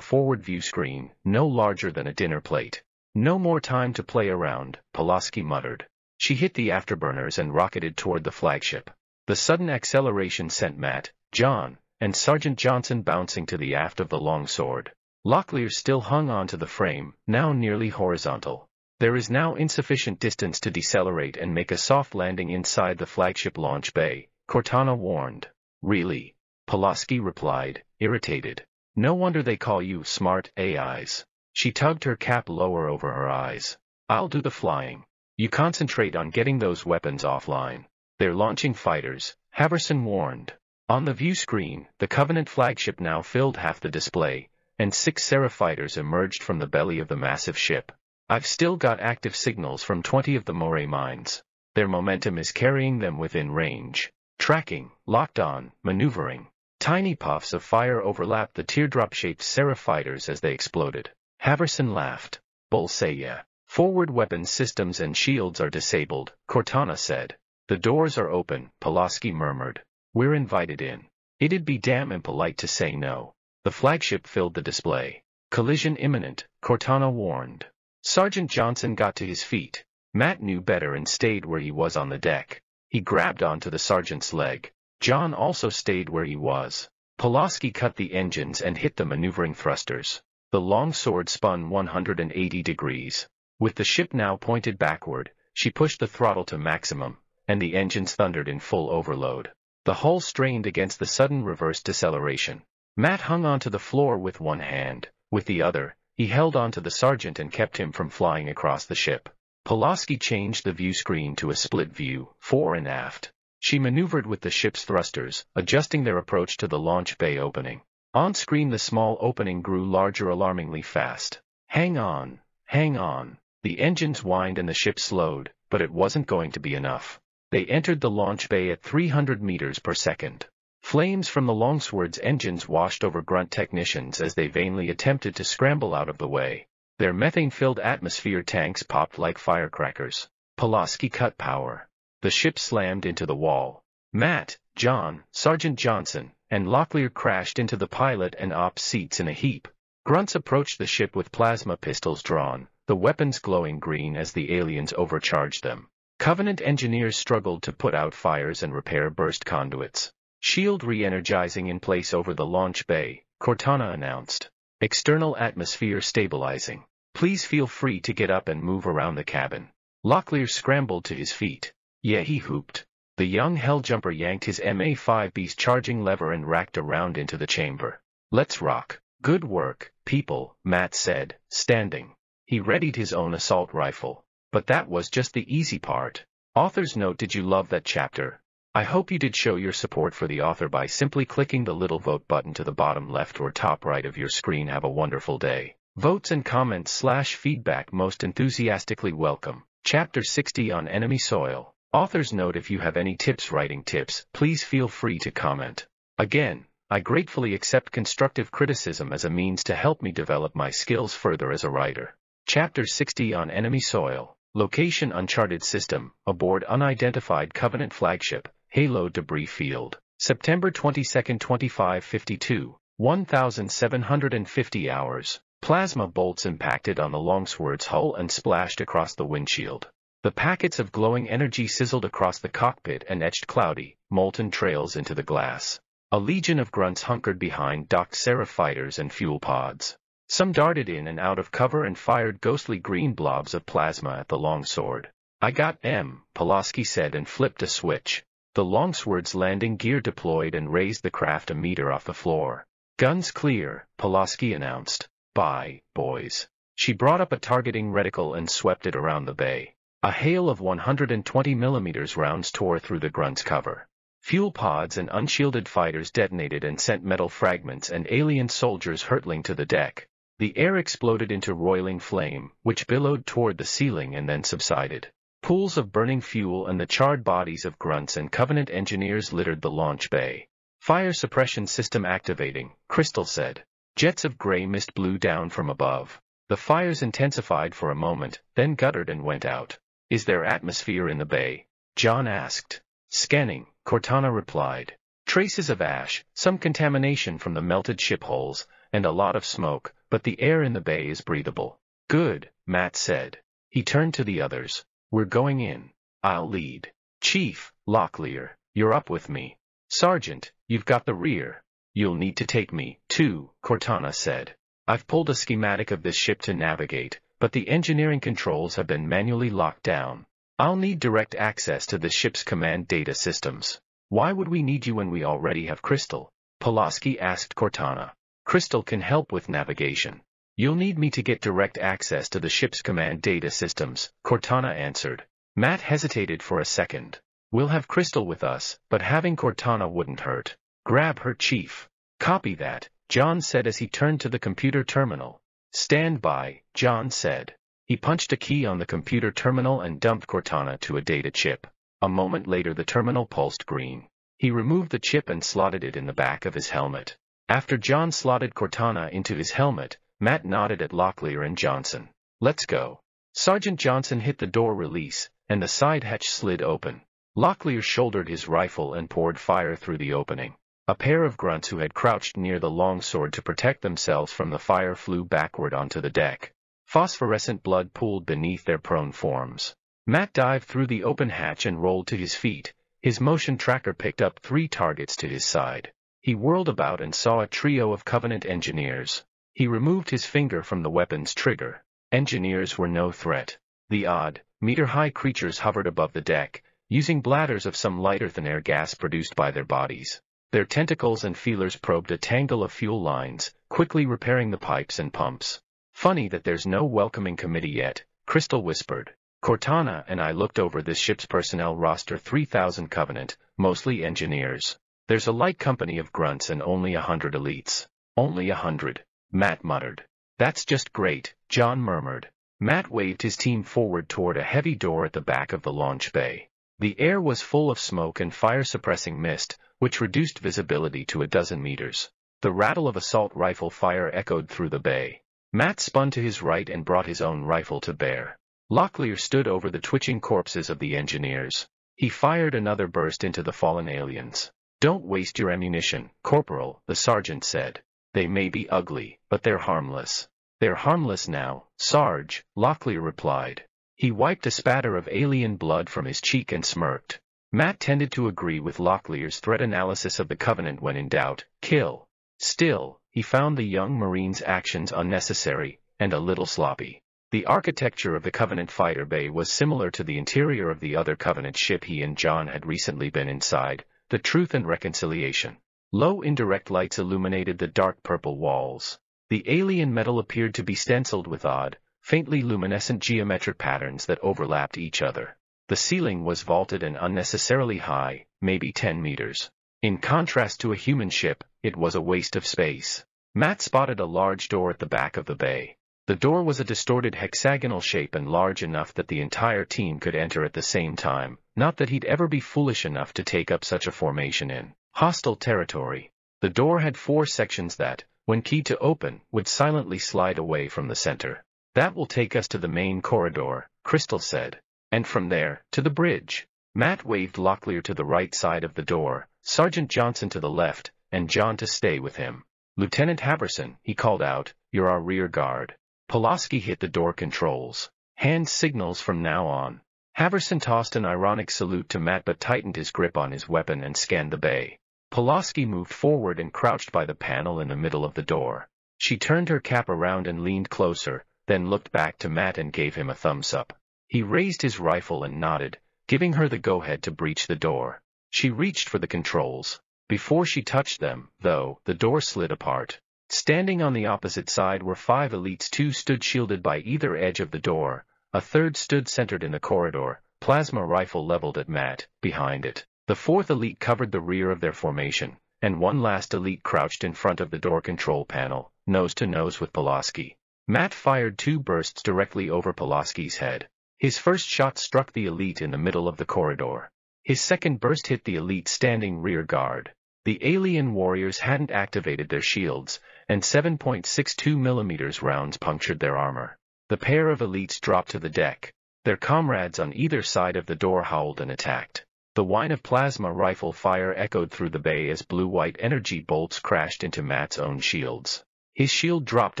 [SPEAKER 1] forward view screen, no larger than a dinner plate. No more time to play around, Pulaski muttered. She hit the afterburners and rocketed toward the flagship. The sudden acceleration sent Matt, John, and Sergeant Johnson bouncing to the aft of the longsword. Locklear still hung on to the frame, now nearly horizontal. There is now insufficient distance to decelerate and make a soft landing inside the flagship launch bay, Cortana warned. Really? Pulaski replied, irritated. No wonder they call you smart AIs. She tugged her cap lower over her eyes. I'll do the flying. You concentrate on getting those weapons offline. They're launching fighters, Haverson warned. On the view screen, the Covenant flagship now filled half the display, and six Seraph fighters emerged from the belly of the massive ship. I've still got active signals from 20 of the Moray mines. Their momentum is carrying them within range. Tracking, locked on, maneuvering. Tiny puffs of fire overlapped the teardrop-shaped Seraph fighters as they exploded. Haverson laughed. Bull say yeah. Forward weapons systems and shields are disabled, Cortana said. The doors are open, Pulaski murmured. We're invited in. It'd be damn impolite to say no. The flagship filled the display. Collision imminent, Cortana warned. Sergeant Johnson got to his feet. Matt knew better and stayed where he was on the deck. He grabbed onto the sergeant's leg. John also stayed where he was. Pulaski cut the engines and hit the maneuvering thrusters. The long sword spun 180 degrees. With the ship now pointed backward, she pushed the throttle to maximum, and the engines thundered in full overload. The hull strained against the sudden reverse deceleration. Matt hung onto the floor with one hand. With the other, he held onto the sergeant and kept him from flying across the ship. Pulaski changed the view screen to a split view, fore and aft. She maneuvered with the ship's thrusters, adjusting their approach to the launch bay opening. On screen the small opening grew larger alarmingly fast. Hang on, hang on. The engines whined and the ship slowed, but it wasn't going to be enough. They entered the launch bay at 300 meters per second. Flames from the Longsword's engines washed over grunt technicians as they vainly attempted to scramble out of the way. Their methane-filled atmosphere tanks popped like firecrackers. Pulaski cut power. The ship slammed into the wall. Matt, John, Sergeant Johnson, and Locklear crashed into the pilot and ops seats in a heap. Grunts approached the ship with plasma pistols drawn, the weapons glowing green as the aliens overcharged them. Covenant engineers struggled to put out fires and repair burst conduits. Shield re-energizing in place over the launch bay, Cortana announced. External atmosphere stabilizing. Please feel free to get up and move around the cabin. Locklear scrambled to his feet. Yeah, he hooped. The young helljumper yanked his MA-5B's charging lever and racked around into the chamber. Let's rock. Good work, people, Matt said, standing. He readied his own assault rifle. But that was just the easy part. Author's note Did you love that chapter? I hope you did show your support for the author by simply clicking the little vote button to the bottom left or top right of your screen. Have a wonderful day. Votes and comments slash feedback most enthusiastically welcome. Chapter 60 on Enemy Soil. Author's note if you have any tips writing tips, please feel free to comment. Again, I gratefully accept constructive criticism as a means to help me develop my skills further as a writer. Chapter 60 on Enemy Soil. Location Uncharted System, aboard unidentified Covenant flagship, Halo Debris Field, September 22, 2552, 1,750 hours. Plasma bolts impacted on the Longsword's hull and splashed across the windshield. The packets of glowing energy sizzled across the cockpit and etched cloudy, molten trails into the glass. A legion of grunts hunkered behind docked Seraph fighters and fuel pods. Some darted in and out of cover and fired ghostly green blobs of plasma at the longsword. I got M, Pulaski said and flipped a switch. The Longsword's landing gear deployed and raised the craft a meter off the floor. Guns clear, Pulaski announced. Bye, boys. She brought up a targeting reticle and swept it around the bay. A hail of 120 mm rounds tore through the grunt's cover. Fuel pods and unshielded fighters detonated and sent metal fragments and alien soldiers hurtling to the deck. The air exploded into roiling flame, which billowed toward the ceiling and then subsided. Pools of burning fuel and the charred bodies of grunts and Covenant engineers littered the launch bay. Fire suppression system activating, Crystal said. Jets of gray mist blew down from above. The fires intensified for a moment, then guttered and went out. Is there atmosphere in the bay? John asked. Scanning, Cortana replied. Traces of ash, some contamination from the melted ship hulls, and a lot of smoke, but the air in the bay is breathable. Good, Matt said. He turned to the others. We're going in. I'll lead. Chief, Locklear, you're up with me. Sergeant, you've got the rear. You'll need to take me, too, Cortana said. I've pulled a schematic of this ship to navigate, but the engineering controls have been manually locked down. I'll need direct access to the ship's command data systems. Why would we need you when we already have Crystal? Pulaski asked Cortana. Crystal can help with navigation. You'll need me to get direct access to the ship's command data systems, Cortana answered. Matt hesitated for a second. We'll have Crystal with us, but having Cortana wouldn't hurt. Grab her, Chief. Copy that, John said as he turned to the computer terminal. Stand by, John said. He punched a key on the computer terminal and dumped Cortana to a data chip. A moment later the terminal pulsed green. He removed the chip and slotted it in the back of his helmet. After John slotted Cortana into his helmet, Matt nodded at Locklear and Johnson. Let's go. Sergeant Johnson hit the door release, and the side hatch slid open. Locklear shouldered his rifle and poured fire through the opening. A pair of grunts who had crouched near the longsword to protect themselves from the fire flew backward onto the deck. Phosphorescent blood pooled beneath their prone forms. Matt dived through the open hatch and rolled to his feet. His motion tracker picked up three targets to his side. He whirled about and saw a trio of Covenant engineers. He removed his finger from the weapon's trigger. Engineers were no threat. The odd, meter-high creatures hovered above the deck, using bladders of some lighter-than-air gas produced by their bodies. Their tentacles and feelers probed a tangle of fuel lines, quickly repairing the pipes and pumps. Funny that there's no welcoming committee yet, Crystal whispered. Cortana and I looked over this ship's personnel roster 3,000 Covenant, mostly engineers. There's a light company of grunts and only a hundred elites. Only a hundred, Matt muttered. That's just great, John murmured. Matt waved his team forward toward a heavy door at the back of the launch bay. The air was full of smoke and fire-suppressing mist, which reduced visibility to a dozen meters. The rattle of assault rifle fire echoed through the bay. Matt spun to his right and brought his own rifle to bear. Locklear stood over the twitching corpses of the engineers. He fired another burst into the fallen aliens. Don't waste your ammunition, Corporal, the sergeant said. They may be ugly, but they're harmless. They're harmless now, Sarge, Locklear replied. He wiped a spatter of alien blood from his cheek and smirked. Matt tended to agree with Locklear's threat analysis of the Covenant when in doubt, kill. Still, he found the young Marine's actions unnecessary, and a little sloppy. The architecture of the Covenant fighter bay was similar to the interior of the other Covenant ship he and John had recently been inside, the Truth and Reconciliation. Low indirect lights illuminated the dark purple walls. The alien metal appeared to be stenciled with odd, faintly luminescent geometric patterns that overlapped each other. The ceiling was vaulted and unnecessarily high, maybe 10 meters. In contrast to a human ship, it was a waste of space. Matt spotted a large door at the back of the bay. The door was a distorted hexagonal shape and large enough that the entire team could enter at the same time, not that he'd ever be foolish enough to take up such a formation in hostile territory. The door had four sections that, when keyed to open, would silently slide away from the center. That will take us to the main corridor, Crystal said. And from there, to the bridge. Matt waved Locklear to the right side of the door, Sergeant Johnson to the left, and John to stay with him. Lieutenant Haverson, he called out, you're our rear guard. Pulaski hit the door controls. Hand signals from now on. Haverson tossed an ironic salute to Matt but tightened his grip on his weapon and scanned the bay. Pulaski moved forward and crouched by the panel in the middle of the door. She turned her cap around and leaned closer, then looked back to Matt and gave him a thumbs up. He raised his rifle and nodded, giving her the go-ahead to breach the door. She reached for the controls. Before she touched them, though, the door slid apart. Standing on the opposite side were five elites two stood shielded by either edge of the door, a third stood centered in the corridor, plasma rifle leveled at Matt, behind it. The fourth elite covered the rear of their formation, and one last elite crouched in front of the door control panel, nose to nose with Pulaski. Matt fired two bursts directly over Pulaski's head. His first shot struck the elite in the middle of the corridor. His second burst hit the elite standing rear guard. The alien warriors hadn't activated their shields, and 7.62 mm rounds punctured their armor. The pair of elites dropped to the deck. Their comrades on either side of the door howled and attacked. The whine of plasma rifle fire echoed through the bay as blue-white energy bolts crashed into Matt's own shields. His shield dropped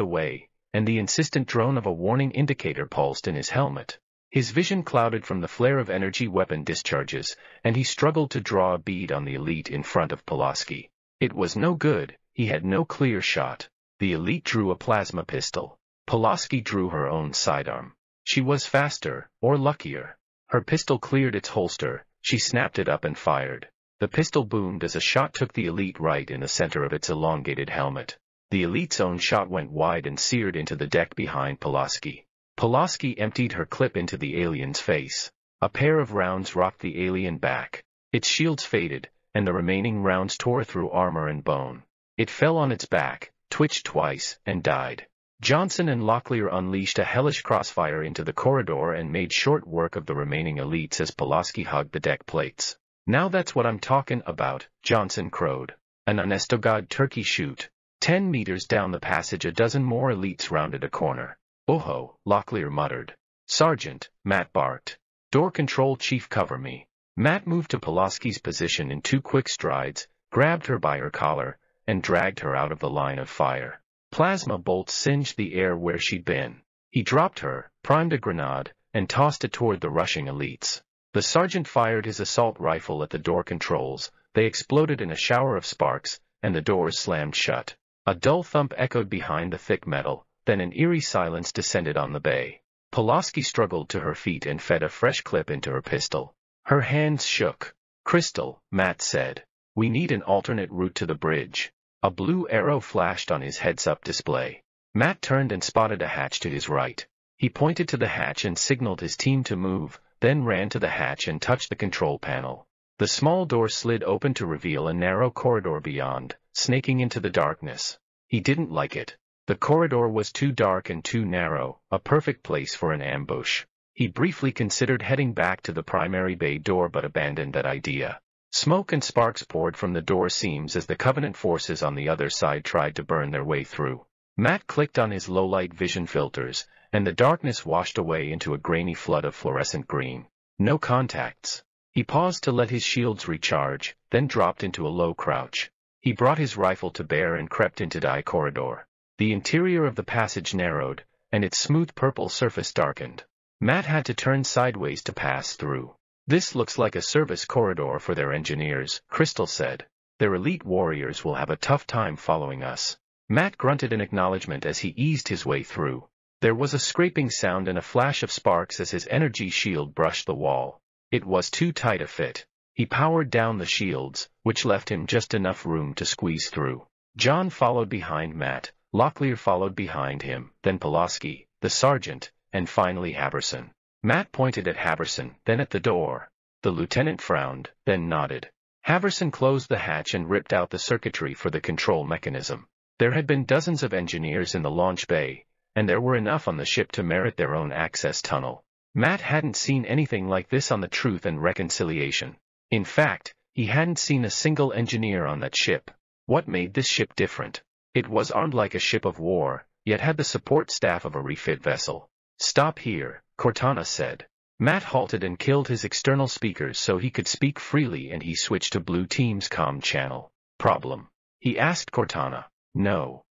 [SPEAKER 1] away, and the insistent drone of a warning indicator pulsed in his helmet. His vision clouded from the flare of energy weapon discharges, and he struggled to draw a bead on the elite in front of Pulaski. It was no good, he had no clear shot. The elite drew a plasma pistol. Pulaski drew her own sidearm. She was faster, or luckier. Her pistol cleared its holster, she snapped it up and fired. The pistol boomed as a shot took the elite right in the center of its elongated helmet. The elite's own shot went wide and seared into the deck behind Pulaski. Pulaski emptied her clip into the alien's face. A pair of rounds rocked the alien back. Its shields faded, and the remaining rounds tore through armor and bone. It fell on its back, twitched twice, and died. Johnson and Locklear unleashed a hellish crossfire into the corridor and made short work of the remaining elites as Pulaski hugged the deck plates. Now that's what I'm talking about, Johnson crowed. An honest god turkey shoot. Ten meters down the passage a dozen more elites rounded a corner. Oh-ho, Locklear muttered. Sergeant, Matt barked. Door control chief cover me. Matt moved to Pulaski's position in two quick strides, grabbed her by her collar, and dragged her out of the line of fire. Plasma bolts singed the air where she'd been. He dropped her, primed a grenade, and tossed it toward the rushing elites. The sergeant fired his assault rifle at the door controls, they exploded in a shower of sparks, and the doors slammed shut. A dull thump echoed behind the thick metal, then an eerie silence descended on the bay. Pulaski struggled to her feet and fed a fresh clip into her pistol. Her hands shook. Crystal, Matt said. We need an alternate route to the bridge. A blue arrow flashed on his heads-up display. Matt turned and spotted a hatch to his right. He pointed to the hatch and signaled his team to move, then ran to the hatch and touched the control panel. The small door slid open to reveal a narrow corridor beyond, snaking into the darkness. He didn't like it. The corridor was too dark and too narrow, a perfect place for an ambush. He briefly considered heading back to the primary bay door but abandoned that idea. Smoke and sparks poured from the door seams as the Covenant forces on the other side tried to burn their way through. Matt clicked on his low-light vision filters, and the darkness washed away into a grainy flood of fluorescent green. No contacts. He paused to let his shields recharge, then dropped into a low crouch. He brought his rifle to bear and crept into the corridor. The interior of the passage narrowed, and its smooth purple surface darkened. Matt had to turn sideways to pass through. This looks like a service corridor for their engineers, Crystal said. Their elite warriors will have a tough time following us. Matt grunted in acknowledgement as he eased his way through. There was a scraping sound and a flash of sparks as his energy shield brushed the wall. It was too tight a fit. He powered down the shields, which left him just enough room to squeeze through. John followed behind Matt, Locklear followed behind him, then Pulaski, the sergeant, and finally Haverson. Matt pointed at Haverson, then at the door. The lieutenant frowned, then nodded. Haverson closed the hatch and ripped out the circuitry for the control mechanism. There had been dozens of engineers in the launch bay, and there were enough on the ship to merit their own access tunnel. Matt hadn't seen anything like this on the Truth and Reconciliation. In fact, he hadn't seen a single engineer on that ship. What made this ship different? It was armed like a ship of war, yet had the support staff of a refit vessel. Stop here, Cortana said. Matt halted and killed his external speakers so he could speak freely and he switched to Blue Team's com channel. Problem? He asked Cortana. No.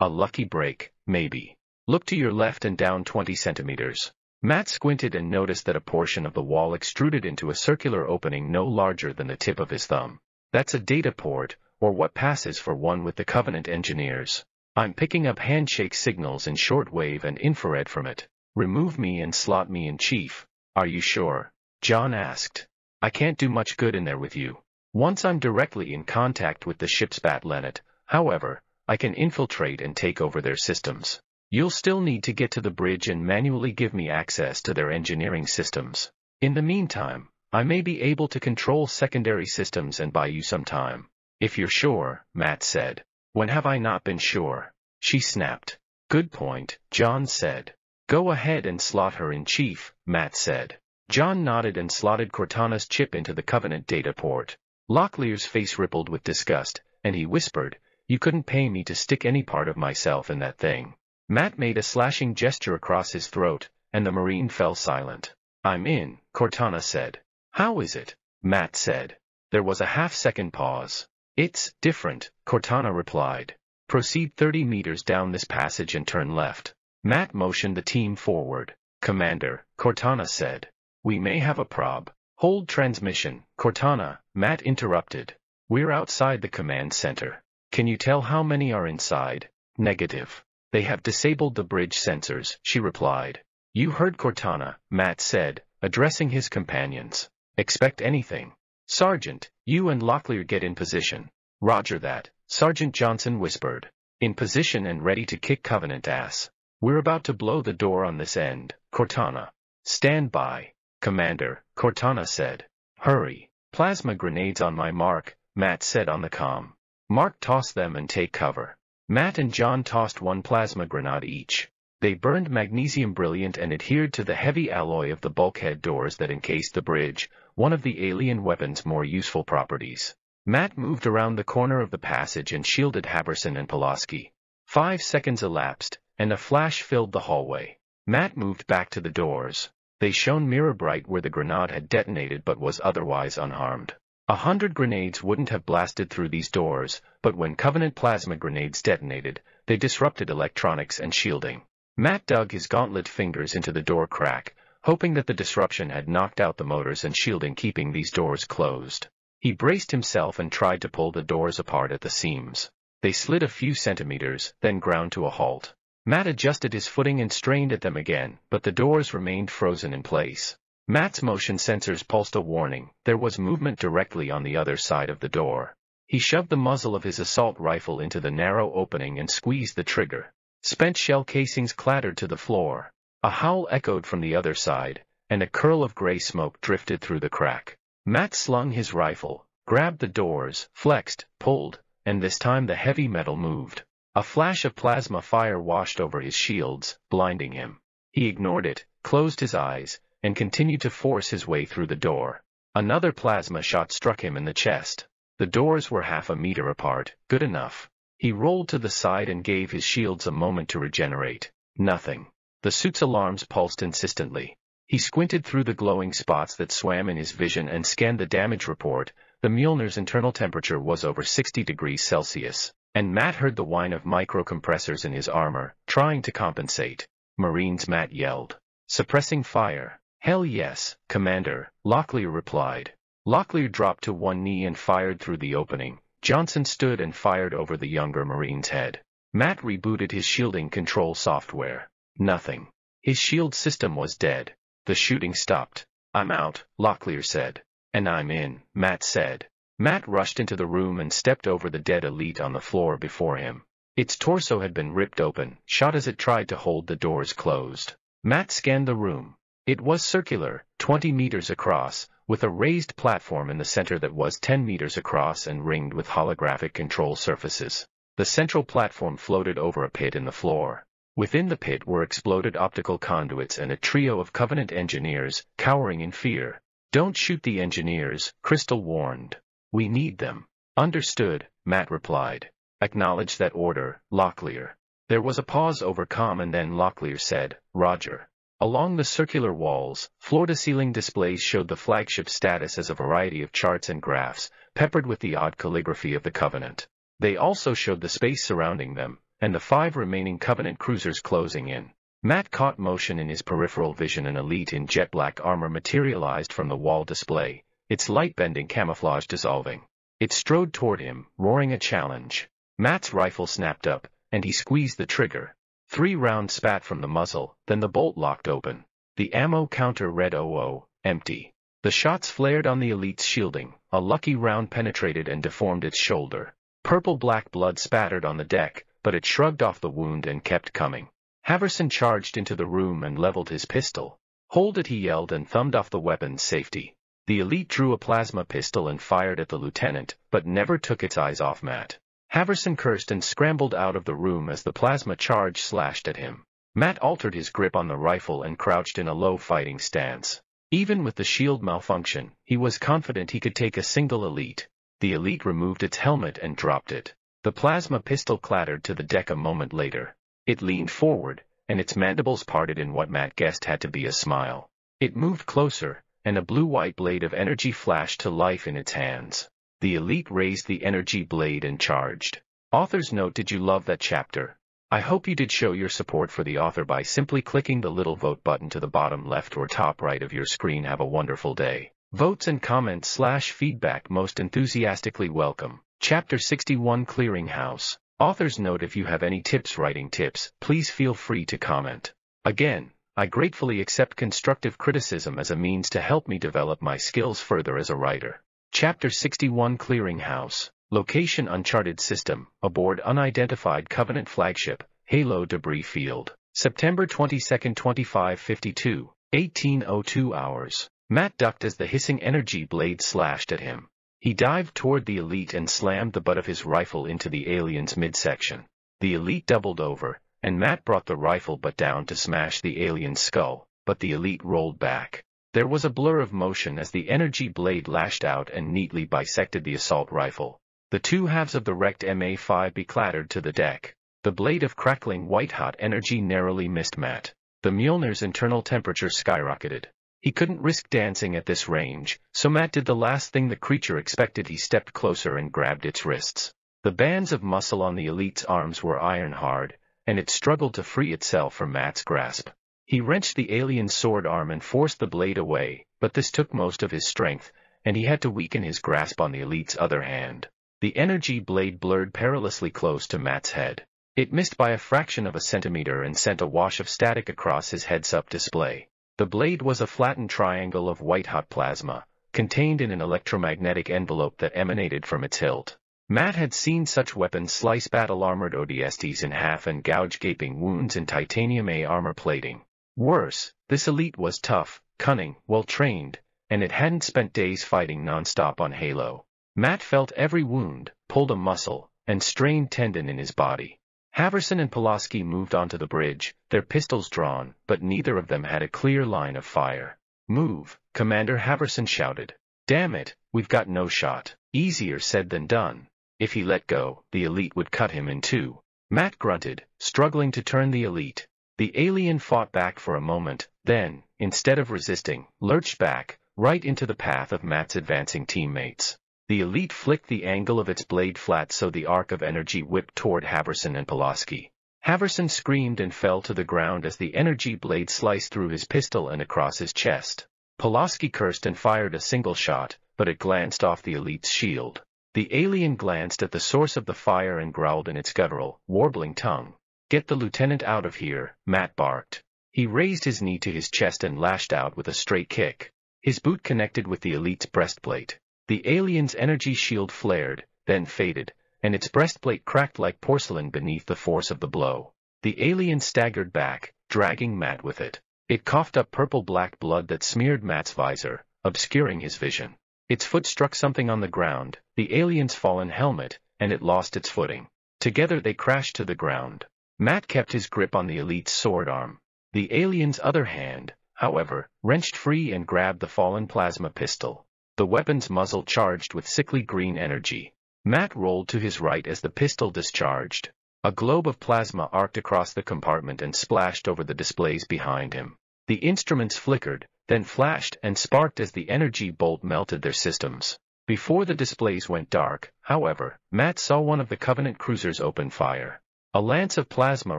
[SPEAKER 1] A lucky break, maybe. Look to your left and down 20 centimeters. Matt squinted and noticed that a portion of the wall extruded into a circular opening no larger than the tip of his thumb. That's a data port, or what passes for one with the Covenant engineers. I'm picking up handshake signals in shortwave and infrared from it. Remove me and slot me in chief. Are you sure? John asked. I can't do much good in there with you. Once I'm directly in contact with the ship's Battle Net, however, I can infiltrate and take over their systems. You'll still need to get to the bridge and manually give me access to their engineering systems. In the meantime, I may be able to control secondary systems and buy you some time. If you're sure, Matt said. When have I not been sure? She snapped. Good point, John said. Go ahead and slot her in chief, Matt said. John nodded and slotted Cortana's chip into the Covenant data port. Locklear's face rippled with disgust, and he whispered, You couldn't pay me to stick any part of myself in that thing. Matt made a slashing gesture across his throat, and the Marine fell silent. I'm in, Cortana said. How is it? Matt said. There was a half-second pause. It's different, Cortana replied. Proceed 30 meters down this passage and turn left. Matt motioned the team forward. Commander, Cortana said. We may have a prob. Hold transmission, Cortana, Matt interrupted. We're outside the command center. Can you tell how many are inside? Negative. They have disabled the bridge sensors, she replied. You heard Cortana, Matt said, addressing his companions. Expect anything. Sergeant, you and Locklear get in position. Roger that, Sergeant Johnson whispered. In position and ready to kick Covenant ass. We're about to blow the door on this end, Cortana. Stand by. Commander, Cortana said. Hurry. Plasma grenades on my mark, Matt said on the com. Mark toss them and take cover. Matt and John tossed one plasma grenade each. They burned magnesium brilliant and adhered to the heavy alloy of the bulkhead doors that encased the bridge, one of the alien weapon's more useful properties. Matt moved around the corner of the passage and shielded Haverson and Pulaski. Five seconds elapsed, and a flash filled the hallway. Matt moved back to the doors. They shone mirror bright where the grenade had detonated but was otherwise unharmed. A hundred grenades wouldn't have blasted through these doors, but when Covenant plasma grenades detonated, they disrupted electronics and shielding. Matt dug his gauntlet fingers into the door crack, hoping that the disruption had knocked out the motors and shielding keeping these doors closed. He braced himself and tried to pull the doors apart at the seams. They slid a few centimeters, then ground to a halt. Matt adjusted his footing and strained at them again, but the doors remained frozen in place. Matt's motion sensors pulsed a warning, there was movement directly on the other side of the door. He shoved the muzzle of his assault rifle into the narrow opening and squeezed the trigger. Spent shell casings clattered to the floor. A howl echoed from the other side, and a curl of gray smoke drifted through the crack. Matt slung his rifle, grabbed the doors, flexed, pulled, and this time the heavy metal moved. A flash of plasma fire washed over his shields, blinding him. He ignored it, closed his eyes, and continued to force his way through the door. Another plasma shot struck him in the chest. The doors were half a meter apart, good enough. He rolled to the side and gave his shields a moment to regenerate. Nothing. The suit's alarms pulsed insistently. He squinted through the glowing spots that swam in his vision and scanned the damage report. The Mjolnir's internal temperature was over 60 degrees Celsius and Matt heard the whine of microcompressors in his armor, trying to compensate. Marines Matt yelled. Suppressing fire. Hell yes, Commander, Locklear replied. Locklear dropped to one knee and fired through the opening. Johnson stood and fired over the younger Marine's head. Matt rebooted his shielding control software. Nothing. His shield system was dead. The shooting stopped. I'm out, Locklear said. And I'm in, Matt said. Matt rushed into the room and stepped over the dead elite on the floor before him. Its torso had been ripped open, shot as it tried to hold the doors closed. Matt scanned the room. It was circular, 20 meters across, with a raised platform in the center that was 10 meters across and ringed with holographic control surfaces. The central platform floated over a pit in the floor. Within the pit were exploded optical conduits and a trio of Covenant engineers, cowering in fear. Don't shoot the engineers, Crystal warned. We need them. Understood, Matt replied. Acknowledge that order, Locklear. There was a pause over com and then Locklear said, Roger. Along the circular walls, floor-to-ceiling displays showed the flagship status as a variety of charts and graphs, peppered with the odd calligraphy of the Covenant. They also showed the space surrounding them, and the five remaining Covenant cruisers closing in. Matt caught motion in his peripheral vision an elite in jet black armor materialized from the wall display, its light-bending camouflage dissolving. It strode toward him, roaring a challenge. Matt's rifle snapped up, and he squeezed the trigger. Three rounds spat from the muzzle, then the bolt locked open. The ammo counter read 00, empty. The shots flared on the elite's shielding, a lucky round penetrated and deformed its shoulder. Purple-black blood spattered on the deck, but it shrugged off the wound and kept coming. Haverson charged into the room and leveled his pistol. Hold it he yelled and thumbed off the weapon's safety. The elite drew a plasma pistol and fired at the lieutenant, but never took its eyes off Matt. Haverson cursed and scrambled out of the room as the plasma charge slashed at him. Matt altered his grip on the rifle and crouched in a low fighting stance. Even with the shield malfunction, he was confident he could take a single elite. The elite removed its helmet and dropped it. The plasma pistol clattered to the deck a moment later. It leaned forward, and its mandibles parted in what Matt guessed had to be a smile. It moved closer, and a blue-white blade of energy flashed to life in its hands. The elite raised the energy blade and charged. Author's note Did you love that chapter? I hope you did show your support for the author by simply clicking the little vote button to the bottom left or top right of your screen. Have a wonderful day. Votes and comments slash feedback most enthusiastically welcome. Chapter 61 Clearinghouse. Author's note if you have any tips writing tips, please feel free to comment. Again, I gratefully accept constructive criticism as a means to help me develop my skills further as a writer. Chapter 61 Clearinghouse. Location Uncharted System, aboard unidentified Covenant flagship, Halo Debris Field. September 22, 2552, 1802 hours. Matt ducked as the hissing energy blade slashed at him. He dived toward the elite and slammed the butt of his rifle into the alien's midsection. The elite doubled over, and Matt brought the rifle butt down to smash the alien's skull, but the elite rolled back. There was a blur of motion as the energy blade lashed out and neatly bisected the assault rifle. The two halves of the wrecked MA-5B clattered to the deck. The blade of crackling white-hot energy narrowly missed Matt. The Mjolnir's internal temperature skyrocketed. He couldn't risk dancing at this range, so Matt did the last thing the creature expected he stepped closer and grabbed its wrists. The bands of muscle on the elite's arms were iron hard, and it struggled to free itself from Matt's grasp. He wrenched the alien's sword arm and forced the blade away, but this took most of his strength, and he had to weaken his grasp on the elite's other hand. The energy blade blurred perilously close to Matt's head. It missed by a fraction of a centimeter and sent a wash of static across his heads-up display. The blade was a flattened triangle of white-hot plasma, contained in an electromagnetic envelope that emanated from its hilt. Matt had seen such weapons slice battle-armored ODSTs in half and gouge gaping wounds in titanium A armor plating. Worse, this elite was tough, cunning, well-trained, and it hadn't spent days fighting non-stop on Halo. Matt felt every wound, pulled a muscle, and strained tendon in his body. Haverson and Pulaski moved onto the bridge, their pistols drawn, but neither of them had a clear line of fire. Move, Commander Haverson shouted. Damn it, we've got no shot. Easier said than done. If he let go, the elite would cut him in two. Matt grunted, struggling to turn the elite. The alien fought back for a moment, then, instead of resisting, lurched back, right into the path of Matt's advancing teammates. The elite flicked the angle of its blade flat so the arc of energy whipped toward Haverson and Pulaski. Haverson screamed and fell to the ground as the energy blade sliced through his pistol and across his chest. Pulaski cursed and fired a single shot, but it glanced off the elite's shield. The alien glanced at the source of the fire and growled in its guttural, warbling tongue. Get the lieutenant out of here, Matt barked. He raised his knee to his chest and lashed out with a straight kick. His boot connected with the elite's breastplate. The alien's energy shield flared, then faded, and its breastplate cracked like porcelain beneath the force of the blow. The alien staggered back, dragging Matt with it. It coughed up purple-black blood that smeared Matt's visor, obscuring his vision. Its foot struck something on the ground, the alien's fallen helmet, and it lost its footing. Together they crashed to the ground. Matt kept his grip on the elite's sword arm. The alien's other hand, however, wrenched free and grabbed the fallen plasma pistol the weapon's muzzle charged with sickly green energy. Matt rolled to his right as the pistol discharged. A globe of plasma arced across the compartment and splashed over the displays behind him. The instruments flickered, then flashed and sparked as the energy bolt melted their systems. Before the displays went dark, however, Matt saw one of the Covenant cruisers open fire. A lance of plasma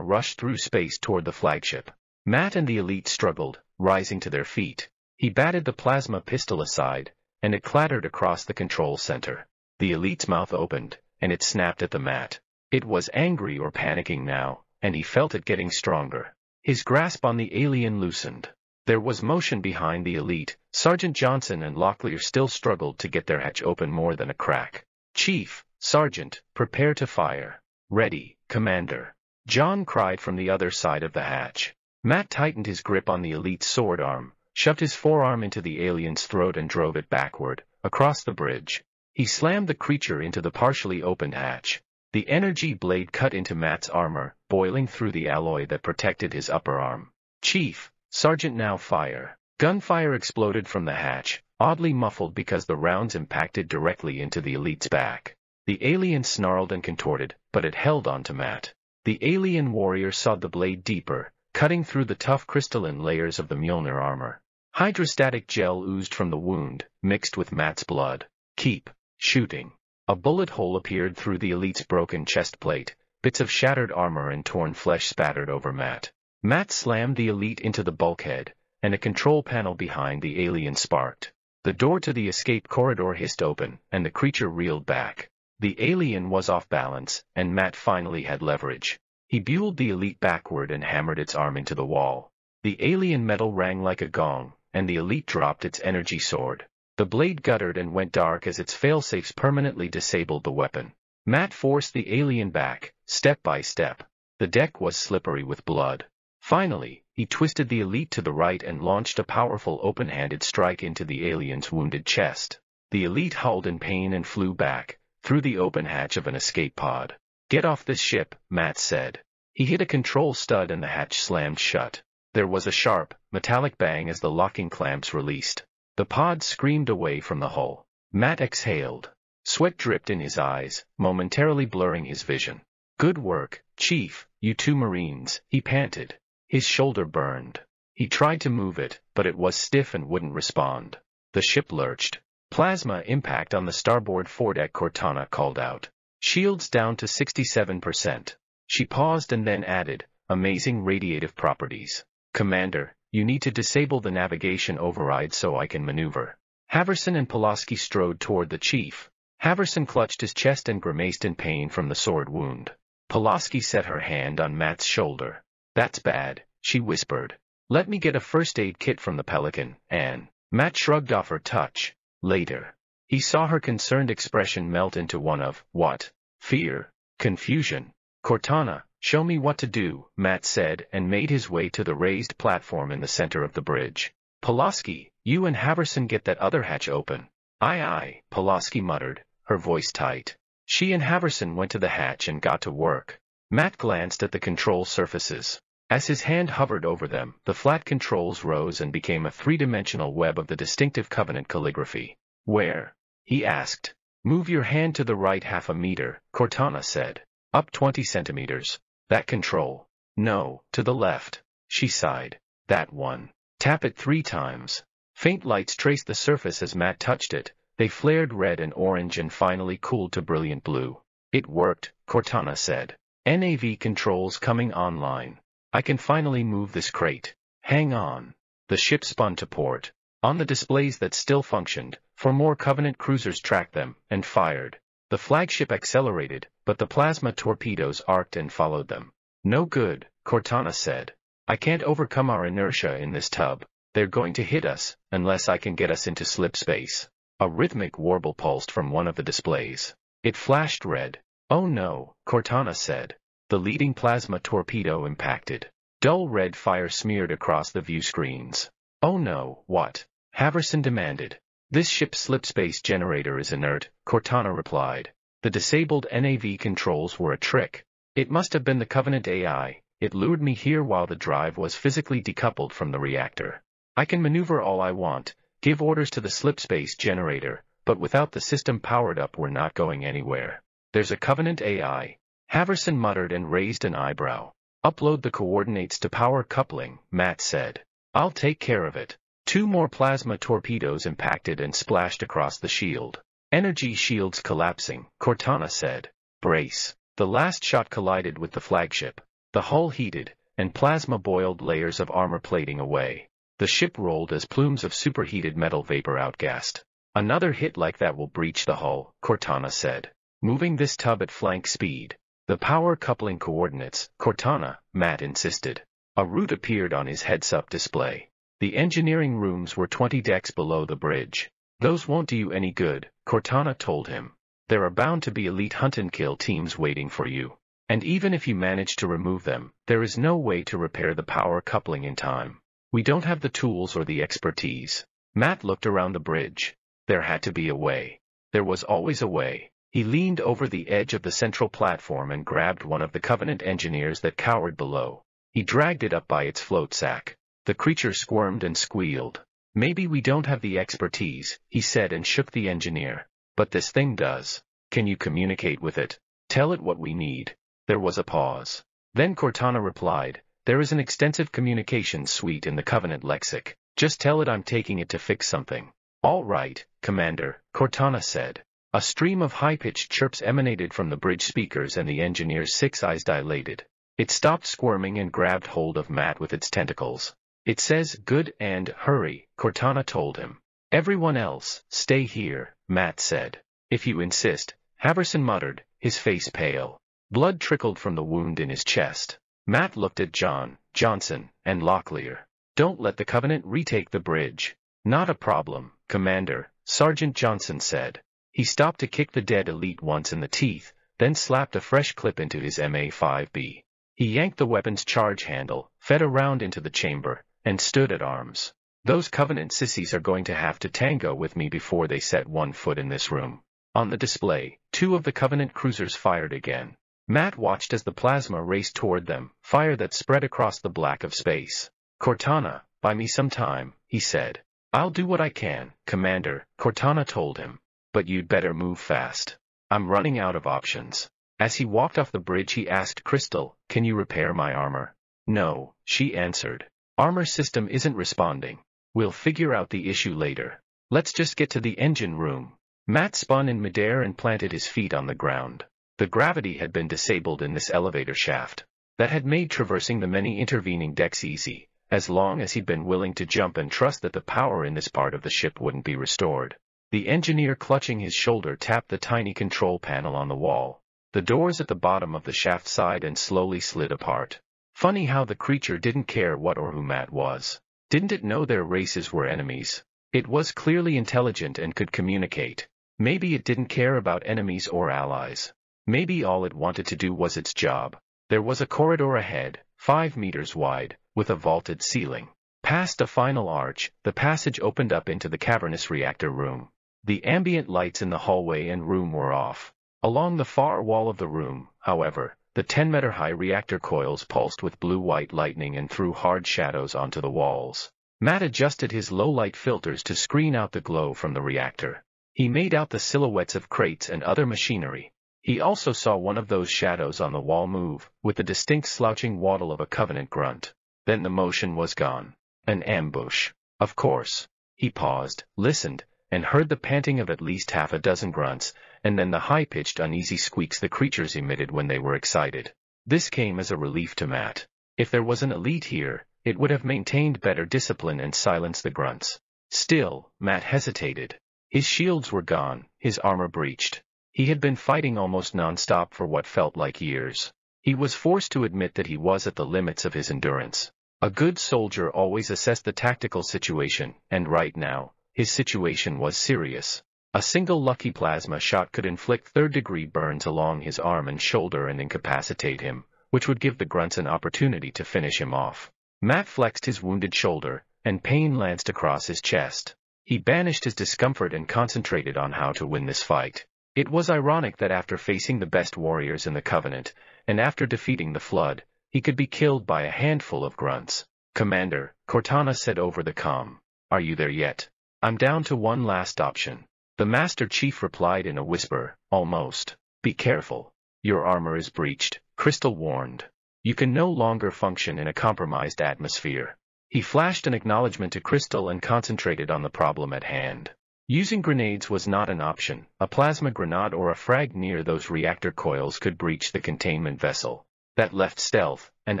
[SPEAKER 1] rushed through space toward the flagship. Matt and the elite struggled, rising to their feet. He batted the plasma pistol aside, and it clattered across the control center. The elite's mouth opened, and it snapped at the mat. It was angry or panicking now, and he felt it getting stronger. His grasp on the alien loosened. There was motion behind the elite. Sergeant Johnson and Locklear still struggled to get their hatch open more than a crack. Chief, Sergeant, prepare to fire. Ready, Commander. John cried from the other side of the hatch. Matt tightened his grip on the elite's sword arm, shoved his forearm into the alien's throat and drove it backward, across the bridge. He slammed the creature into the partially opened hatch. The energy blade cut into Matt's armor, boiling through the alloy that protected his upper arm. Chief, Sergeant now fire. Gunfire exploded from the hatch, oddly muffled because the rounds impacted directly into the elite's back. The alien snarled and contorted, but it held on to Matt. The alien warrior sawed the blade deeper, cutting through the tough crystalline layers of the Mjolnir armor. Hydrostatic gel oozed from the wound, mixed with Matt's blood. Keep shooting. A bullet hole appeared through the elite's broken chest plate, bits of shattered armor and torn flesh spattered over Matt. Matt slammed the elite into the bulkhead, and a control panel behind the alien sparked. The door to the escape corridor hissed open, and the creature reeled back. The alien was off balance, and Matt finally had leverage. He buelled the elite backward and hammered its arm into the wall. The alien metal rang like a gong, and the elite dropped its energy sword. The blade guttered and went dark as its failsafes permanently disabled the weapon. Matt forced the alien back, step by step. The deck was slippery with blood. Finally, he twisted the elite to the right and launched a powerful open-handed strike into the alien's wounded chest. The elite howled in pain and flew back, through the open hatch of an escape pod. Get off this ship, Matt said. He hit a control stud and the hatch slammed shut. There was a sharp, metallic bang as the locking clamps released. The pod screamed away from the hull. Matt exhaled. Sweat dripped in his eyes, momentarily blurring his vision. Good work, Chief, you two Marines, he panted. His shoulder burned. He tried to move it, but it was stiff and wouldn't respond. The ship lurched. Plasma impact on the starboard foredeck Cortana called out. Shields down to 67%. She paused and then added, amazing radiative properties. Commander, you need to disable the navigation override so I can maneuver. Haverson and Pulaski strode toward the chief. Haverson clutched his chest and grimaced in pain from the sword wound. Pulaski set her hand on Matt's shoulder. That's bad, she whispered. Let me get a first aid kit from the Pelican, Anne. Matt shrugged off her touch. Later. He saw her concerned expression melt into one of, what? Fear? Confusion? Cortana, show me what to do, Matt said and made his way to the raised platform in the center of the bridge. Pulaski, you and Haverson get that other hatch open. Aye aye, Pulaski muttered, her voice tight. She and Haverson went to the hatch and got to work. Matt glanced at the control surfaces. As his hand hovered over them, the flat controls rose and became a three-dimensional web of the distinctive Covenant calligraphy. Where? He asked. Move your hand to the right half a meter, Cortana said. Up 20 centimeters. That control. No, to the left. She sighed. That one. Tap it three times. Faint lights traced the surface as Matt touched it. They flared red and orange and finally cooled to brilliant blue. It worked, Cortana said. NAV controls coming online. I can finally move this crate. Hang on. The ship spun to port. On the displays that still functioned, four more Covenant cruisers tracked them and fired. The flagship accelerated, but the plasma torpedoes arced and followed them. No good, Cortana said. I can't overcome our inertia in this tub. They're going to hit us, unless I can get us into slip space. A rhythmic warble pulsed from one of the displays. It flashed red. Oh no, Cortana said. The leading plasma torpedo impacted. Dull red fire smeared across the view screens. Oh no, what? Haverson demanded. This ship's slipspace generator is inert, Cortana replied. The disabled NAV controls were a trick. It must have been the Covenant AI. It lured me here while the drive was physically decoupled from the reactor. I can maneuver all I want, give orders to the slipspace generator, but without the system powered up we're not going anywhere. There's a Covenant AI, Haverson muttered and raised an eyebrow. Upload the coordinates to power coupling, Matt said. I'll take care of it. Two more plasma torpedoes impacted and splashed across the shield. Energy shields collapsing, Cortana said. Brace. The last shot collided with the flagship. The hull heated, and plasma boiled layers of armor plating away. The ship rolled as plumes of superheated metal vapor outgassed. Another hit like that will breach the hull, Cortana said. Moving this tub at flank speed, the power coupling coordinates, Cortana, Matt insisted. A route appeared on his heads-up display. The engineering rooms were 20 decks below the bridge. Those won't do you any good, Cortana told him. There are bound to be elite hunt and kill teams waiting for you. And even if you manage to remove them, there is no way to repair the power coupling in time. We don't have the tools or the expertise. Matt looked around the bridge. There had to be a way. There was always a way. He leaned over the edge of the central platform and grabbed one of the Covenant engineers that cowered below. He dragged it up by its float sack. The creature squirmed and squealed. Maybe we don't have the expertise, he said and shook the engineer. But this thing does. Can you communicate with it? Tell it what we need. There was a pause. Then Cortana replied, there is an extensive communications suite in the Covenant lexic. Just tell it I'm taking it to fix something. All right, Commander, Cortana said. A stream of high-pitched chirps emanated from the bridge speakers and the engineer's six eyes dilated. It stopped squirming and grabbed hold of Matt with its tentacles. It says good and hurry, Cortana told him. Everyone else, stay here, Matt said. If you insist, Haverson muttered, his face pale. Blood trickled from the wound in his chest. Matt looked at John, Johnson, and Locklear. Don't let the Covenant retake the bridge. Not a problem, Commander, Sergeant Johnson said. He stopped to kick the dead elite once in the teeth, then slapped a fresh clip into his MA-5B. He yanked the weapon's charge handle, fed around into the chamber, and stood at arms. Those Covenant sissies are going to have to tango with me before they set one foot in this room. On the display, two of the Covenant cruisers fired again. Matt watched as the plasma raced toward them, fire that spread across the black of space. Cortana, buy me some time, he said. I'll do what I can, Commander, Cortana told him. But you'd better move fast. I'm running out of options. As he walked off the bridge he asked Crystal, can you repair my armor? No, she answered. Armor system isn't responding. We'll figure out the issue later. Let's just get to the engine room. Matt spun in midair and planted his feet on the ground. The gravity had been disabled in this elevator shaft. That had made traversing the many intervening decks easy, as long as he'd been willing to jump and trust that the power in this part of the ship wouldn't be restored. The engineer clutching his shoulder tapped the tiny control panel on the wall. The doors at the bottom of the shaft sighed and slowly slid apart. Funny how the creature didn't care what or who Matt was. Didn't it know their races were enemies? It was clearly intelligent and could communicate. Maybe it didn't care about enemies or allies. Maybe all it wanted to do was its job. There was a corridor ahead, five meters wide, with a vaulted ceiling. Past a final arch, the passage opened up into the cavernous reactor room. The ambient lights in the hallway and room were off. Along the far wall of the room, however, the 10-meter-high reactor coils pulsed with blue-white lightning and threw hard shadows onto the walls. Matt adjusted his low-light filters to screen out the glow from the reactor. He made out the silhouettes of crates and other machinery, he also saw one of those shadows on the wall move, with the distinct slouching waddle of a Covenant grunt. Then the motion was gone. An ambush. Of course. He paused, listened, and heard the panting of at least half a dozen grunts, and then the high-pitched uneasy squeaks the creatures emitted when they were excited. This came as a relief to Matt. If there was an elite here, it would have maintained better discipline and silenced the grunts. Still, Matt hesitated. His shields were gone, his armor breached. He had been fighting almost non-stop for what felt like years. He was forced to admit that he was at the limits of his endurance. A good soldier always assessed the tactical situation, and right now, his situation was serious. A single lucky plasma shot could inflict third-degree burns along his arm and shoulder and incapacitate him, which would give the grunts an opportunity to finish him off. Matt flexed his wounded shoulder, and pain lanced across his chest. He banished his discomfort and concentrated on how to win this fight. It was ironic that after facing the best warriors in the Covenant, and after defeating the Flood, he could be killed by a handful of grunts. Commander, Cortana said over the com. Are you there yet? I'm down to one last option. The Master Chief replied in a whisper, almost. Be careful. Your armor is breached, Crystal warned. You can no longer function in a compromised atmosphere. He flashed an acknowledgement to Crystal and concentrated on the problem at hand. Using grenades was not an option. A plasma grenade or a frag near those reactor coils could breach the containment vessel. That left stealth, and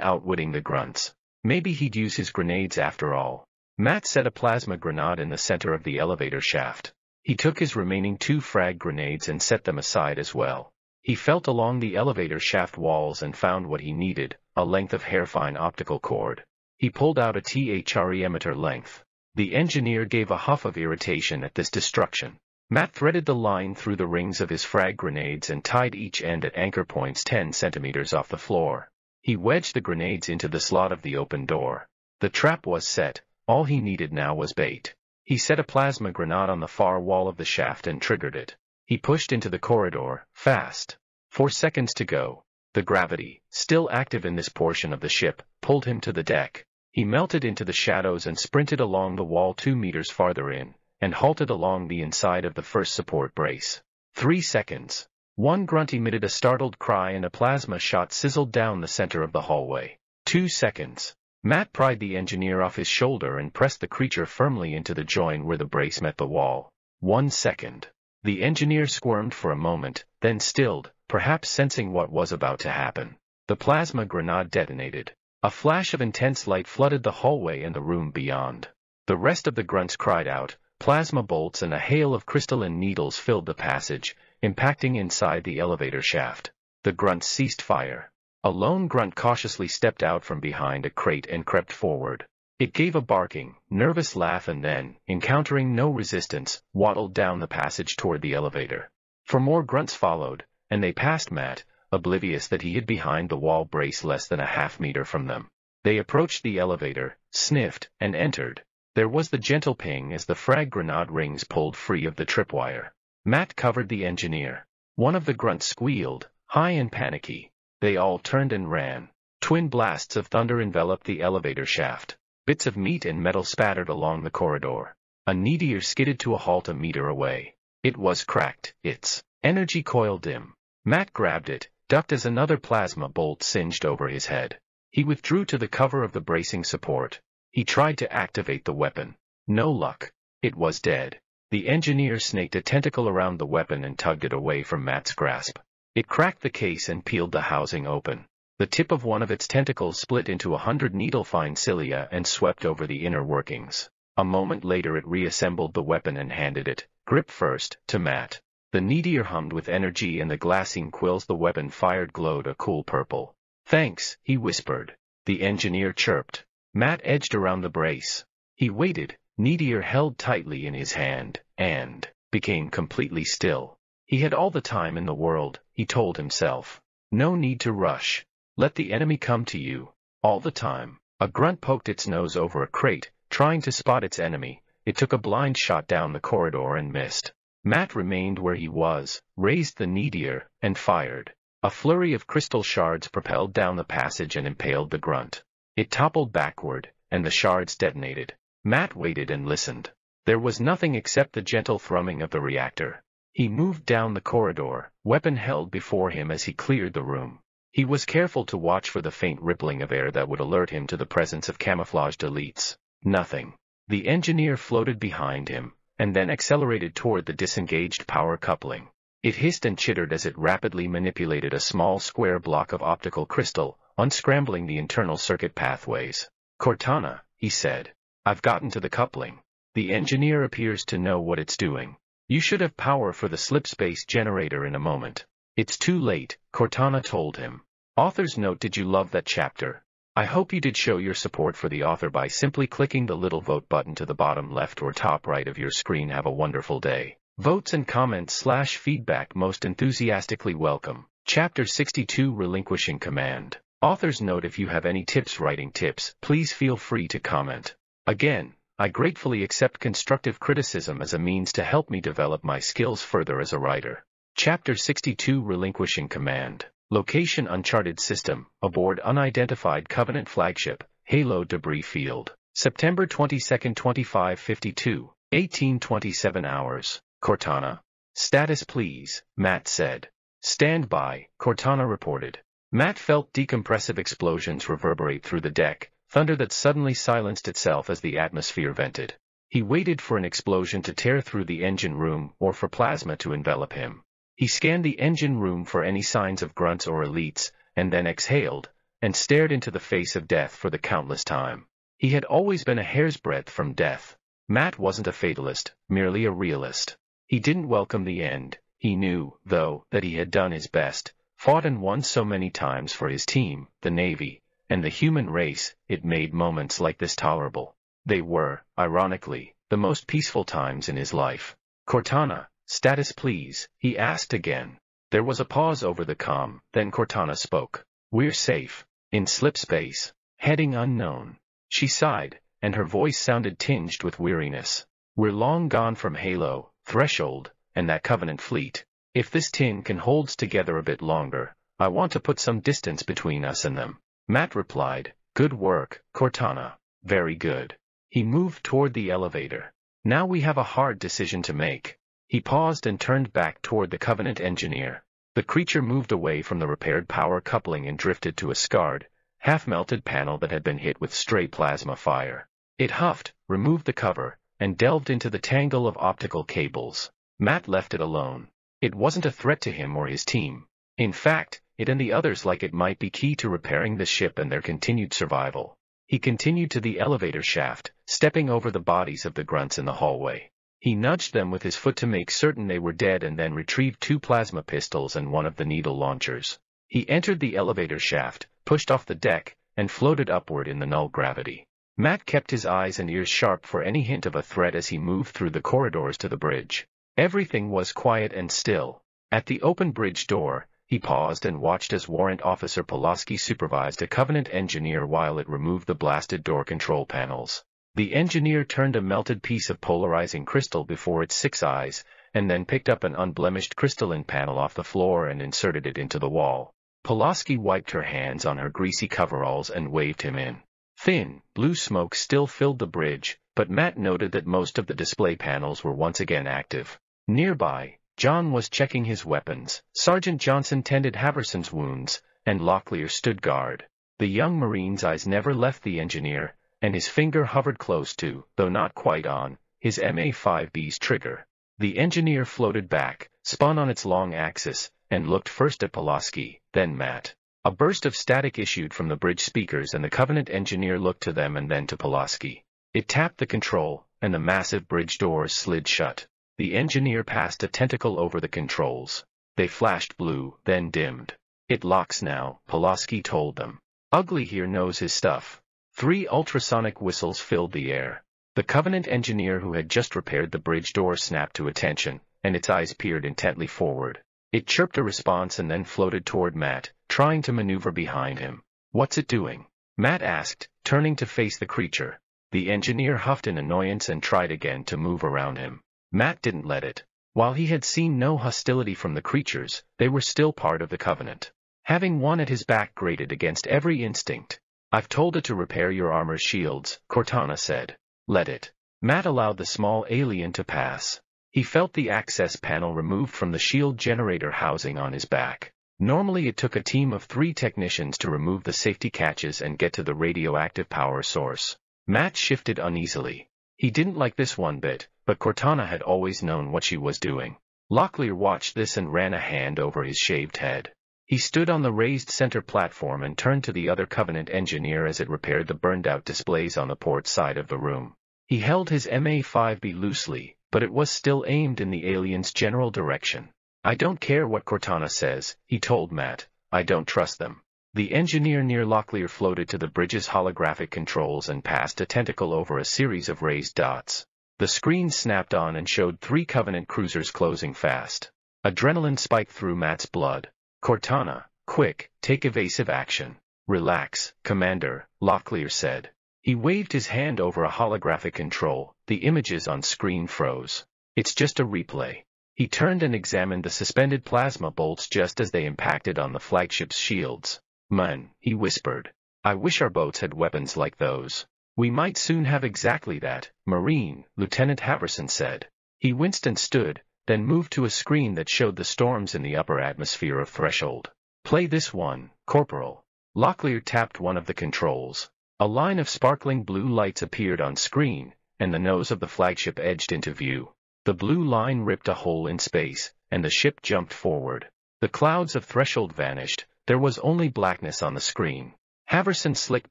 [SPEAKER 1] outwitting the grunts. Maybe he'd use his grenades after all. Matt set a plasma grenade in the center of the elevator shaft. He took his remaining two frag grenades and set them aside as well. He felt along the elevator shaft walls and found what he needed, a length of hairfine optical cord. He pulled out a THRE emitter length. The engineer gave a huff of irritation at this destruction. Matt threaded the line through the rings of his frag grenades and tied each end at anchor points 10 centimeters off the floor. He wedged the grenades into the slot of the open door. The trap was set, all he needed now was bait. He set a plasma grenade on the far wall of the shaft and triggered it. He pushed into the corridor, fast. Four seconds to go. The gravity, still active in this portion of the ship, pulled him to the deck. He melted into the shadows and sprinted along the wall two meters farther in, and halted along the inside of the first support brace. Three seconds. One grunt emitted a startled cry and a plasma shot sizzled down the center of the hallway. Two seconds. Matt pried the engineer off his shoulder and pressed the creature firmly into the join where the brace met the wall. One second. The engineer squirmed for a moment, then stilled, perhaps sensing what was about to happen. The plasma grenade detonated. A flash of intense light flooded the hallway and the room beyond. The rest of the grunts cried out, plasma bolts and a hail of crystalline needles filled the passage, impacting inside the elevator shaft. The grunts ceased fire. A lone grunt cautiously stepped out from behind a crate and crept forward. It gave a barking, nervous laugh and then, encountering no resistance, waddled down the passage toward the elevator. For more grunts followed, and they passed Matt, oblivious that he hid behind the wall brace less than a half meter from them. They approached the elevator, sniffed, and entered. There was the gentle ping as the frag grenade rings pulled free of the tripwire. Matt covered the engineer. One of the grunts squealed, high and panicky. They all turned and ran. Twin blasts of thunder enveloped the elevator shaft. Bits of meat and metal spattered along the corridor. A Needier skidded to a halt a meter away. It was cracked, its energy coil dim. Matt grabbed it, ducked as another plasma bolt singed over his head. He withdrew to the cover of the bracing support. He tried to activate the weapon. No luck. It was dead. The engineer snaked a tentacle around the weapon and tugged it away from Matt's grasp. It cracked the case and peeled the housing open. The tip of one of its tentacles split into a hundred needle-fine cilia and swept over the inner workings. A moment later it reassembled the weapon and handed it, grip first, to Matt. The Needier hummed with energy and the glassine quills the weapon fired glowed a cool purple. Thanks, he whispered. The engineer chirped. Matt edged around the brace. He waited, Needier held tightly in his hand, and became completely still. He had all the time in the world, he told himself. No need to rush. Let the enemy come to you. All the time. A grunt poked its nose over a crate, trying to spot its enemy. It took a blind shot down the corridor and missed. Matt remained where he was, raised the Needier, and fired. A flurry of crystal shards propelled down the passage and impaled the grunt. It toppled backward, and the shards detonated. Matt waited and listened. There was nothing except the gentle thrumming of the reactor. He moved down the corridor, weapon held before him as he cleared the room. He was careful to watch for the faint rippling of air that would alert him to the presence of camouflaged elites. Nothing. The engineer floated behind him, and then accelerated toward the disengaged power coupling. It hissed and chittered as it rapidly manipulated a small square block of optical crystal, unscrambling the internal circuit pathways. Cortana, he said. I've gotten to the coupling. The engineer appears to know what it's doing. You should have power for the slip space generator in a moment. It's too late, Cortana told him. Author's note Did you love that chapter? I hope you did show your support for the author by simply clicking the little vote button to the bottom left or top right of your screen. Have a wonderful day. Votes and comments slash feedback most enthusiastically welcome. Chapter 62 Relinquishing Command. Author's note If you have any tips writing tips, please feel free to comment. Again, I gratefully accept constructive criticism as a means to help me develop my skills further as a writer. Chapter 62 Relinquishing Command Location Uncharted System, aboard unidentified Covenant flagship, Halo Debris Field. September 22, 2552, 1827 hours. Cortana. Status please, Matt said. Stand by, Cortana reported. Matt felt decompressive explosions reverberate through the deck, thunder that suddenly silenced itself as the atmosphere vented. He waited for an explosion to tear through the engine room or for plasma to envelop him. He scanned the engine room for any signs of grunts or elites, and then exhaled, and stared into the face of death for the countless time. He had always been a hair's breadth from death. Matt wasn't a fatalist, merely a realist. He didn't welcome the end. He knew, though, that he had done his best, fought and won so many times for his team, the Navy, and the human race, it made moments like this tolerable. They were, ironically, the most peaceful times in his life. Cortana, status please, he asked again. There was a pause over the com, then Cortana spoke. We're safe. In slip space. Heading unknown. She sighed, and her voice sounded tinged with weariness. We're long gone from Halo, Threshold, and that Covenant fleet. If this tin can holds together a bit longer, I want to put some distance between us and them. Matt replied, Good work, Cortana. Very good. He moved toward the elevator. Now we have a hard decision to make. He paused and turned back toward the Covenant engineer. The creature moved away from the repaired power coupling and drifted to a scarred, half-melted panel that had been hit with stray plasma fire. It huffed, removed the cover, and delved into the tangle of optical cables. Matt left it alone. It wasn't a threat to him or his team. In fact, it and the others like it might be key to repairing the ship and their continued survival. He continued to the elevator shaft, stepping over the bodies of the grunts in the hallway. He nudged them with his foot to make certain they were dead and then retrieved two plasma pistols and one of the needle launchers. He entered the elevator shaft, pushed off the deck, and floated upward in the null gravity. Matt kept his eyes and ears sharp for any hint of a threat as he moved through the corridors to the bridge. Everything was quiet and still. At the open bridge door, he paused and watched as Warrant Officer Pulaski supervised a Covenant engineer while it removed the blasted door control panels. The engineer turned a melted piece of polarizing crystal before its six eyes, and then picked up an unblemished crystalline panel off the floor and inserted it into the wall. Pulaski wiped her hands on her greasy coveralls and waved him in. Thin, blue smoke still filled the bridge, but Matt noted that most of the display panels were once again active. Nearby, John was checking his weapons, Sergeant Johnson tended Haverson's wounds, and Locklear stood guard. The young Marine's eyes never left the engineer, and his finger hovered close to, though not quite on, his MA-5B's trigger. The engineer floated back, spun on its long axis, and looked first at Pulaski, then Matt. A burst of static issued from the bridge speakers and the Covenant engineer looked to them and then to Pulaski. It tapped the control, and the massive bridge doors slid shut. The engineer passed a tentacle over the controls. They flashed blue, then dimmed. It locks now, Pulaski told them. Ugly here knows his stuff. Three ultrasonic whistles filled the air. The Covenant engineer who had just repaired the bridge door snapped to attention, and its eyes peered intently forward. It chirped a response and then floated toward Matt, trying to maneuver behind him. What's it doing? Matt asked, turning to face the creature. The engineer huffed in annoyance and tried again to move around him. Matt didn't let it. While he had seen no hostility from the creatures, they were still part of the Covenant. Having one at his back grated against every instinct, I've told it to repair your armor's shields, Cortana said. Let it. Matt allowed the small alien to pass. He felt the access panel removed from the shield generator housing on his back. Normally it took a team of three technicians to remove the safety catches and get to the radioactive power source. Matt shifted uneasily. He didn't like this one bit, but Cortana had always known what she was doing. Locklear watched this and ran a hand over his shaved head. He stood on the raised center platform and turned to the other Covenant engineer as it repaired the burned-out displays on the port side of the room. He held his MA-5B loosely, but it was still aimed in the alien's general direction. I don't care what Cortana says, he told Matt. I don't trust them. The engineer near Locklear floated to the bridge's holographic controls and passed a tentacle over a series of raised dots. The screen snapped on and showed three Covenant cruisers closing fast. Adrenaline spiked through Matt's blood. Cortana, quick, take evasive action. Relax, Commander, Locklear said. He waved his hand over a holographic control, the images on screen froze. It's just a replay. He turned and examined the suspended plasma bolts just as they impacted on the flagship's shields. Man, he whispered. I wish our boats had weapons like those. We might soon have exactly that, Marine, Lieutenant Haverson said. He winced and stood, then moved to a screen that showed the storms in the upper atmosphere of Threshold. Play this one, Corporal. Locklear tapped one of the controls. A line of sparkling blue lights appeared on screen, and the nose of the flagship edged into view. The blue line ripped a hole in space, and the ship jumped forward. The clouds of Threshold vanished, there was only blackness on the screen. Haverson slicked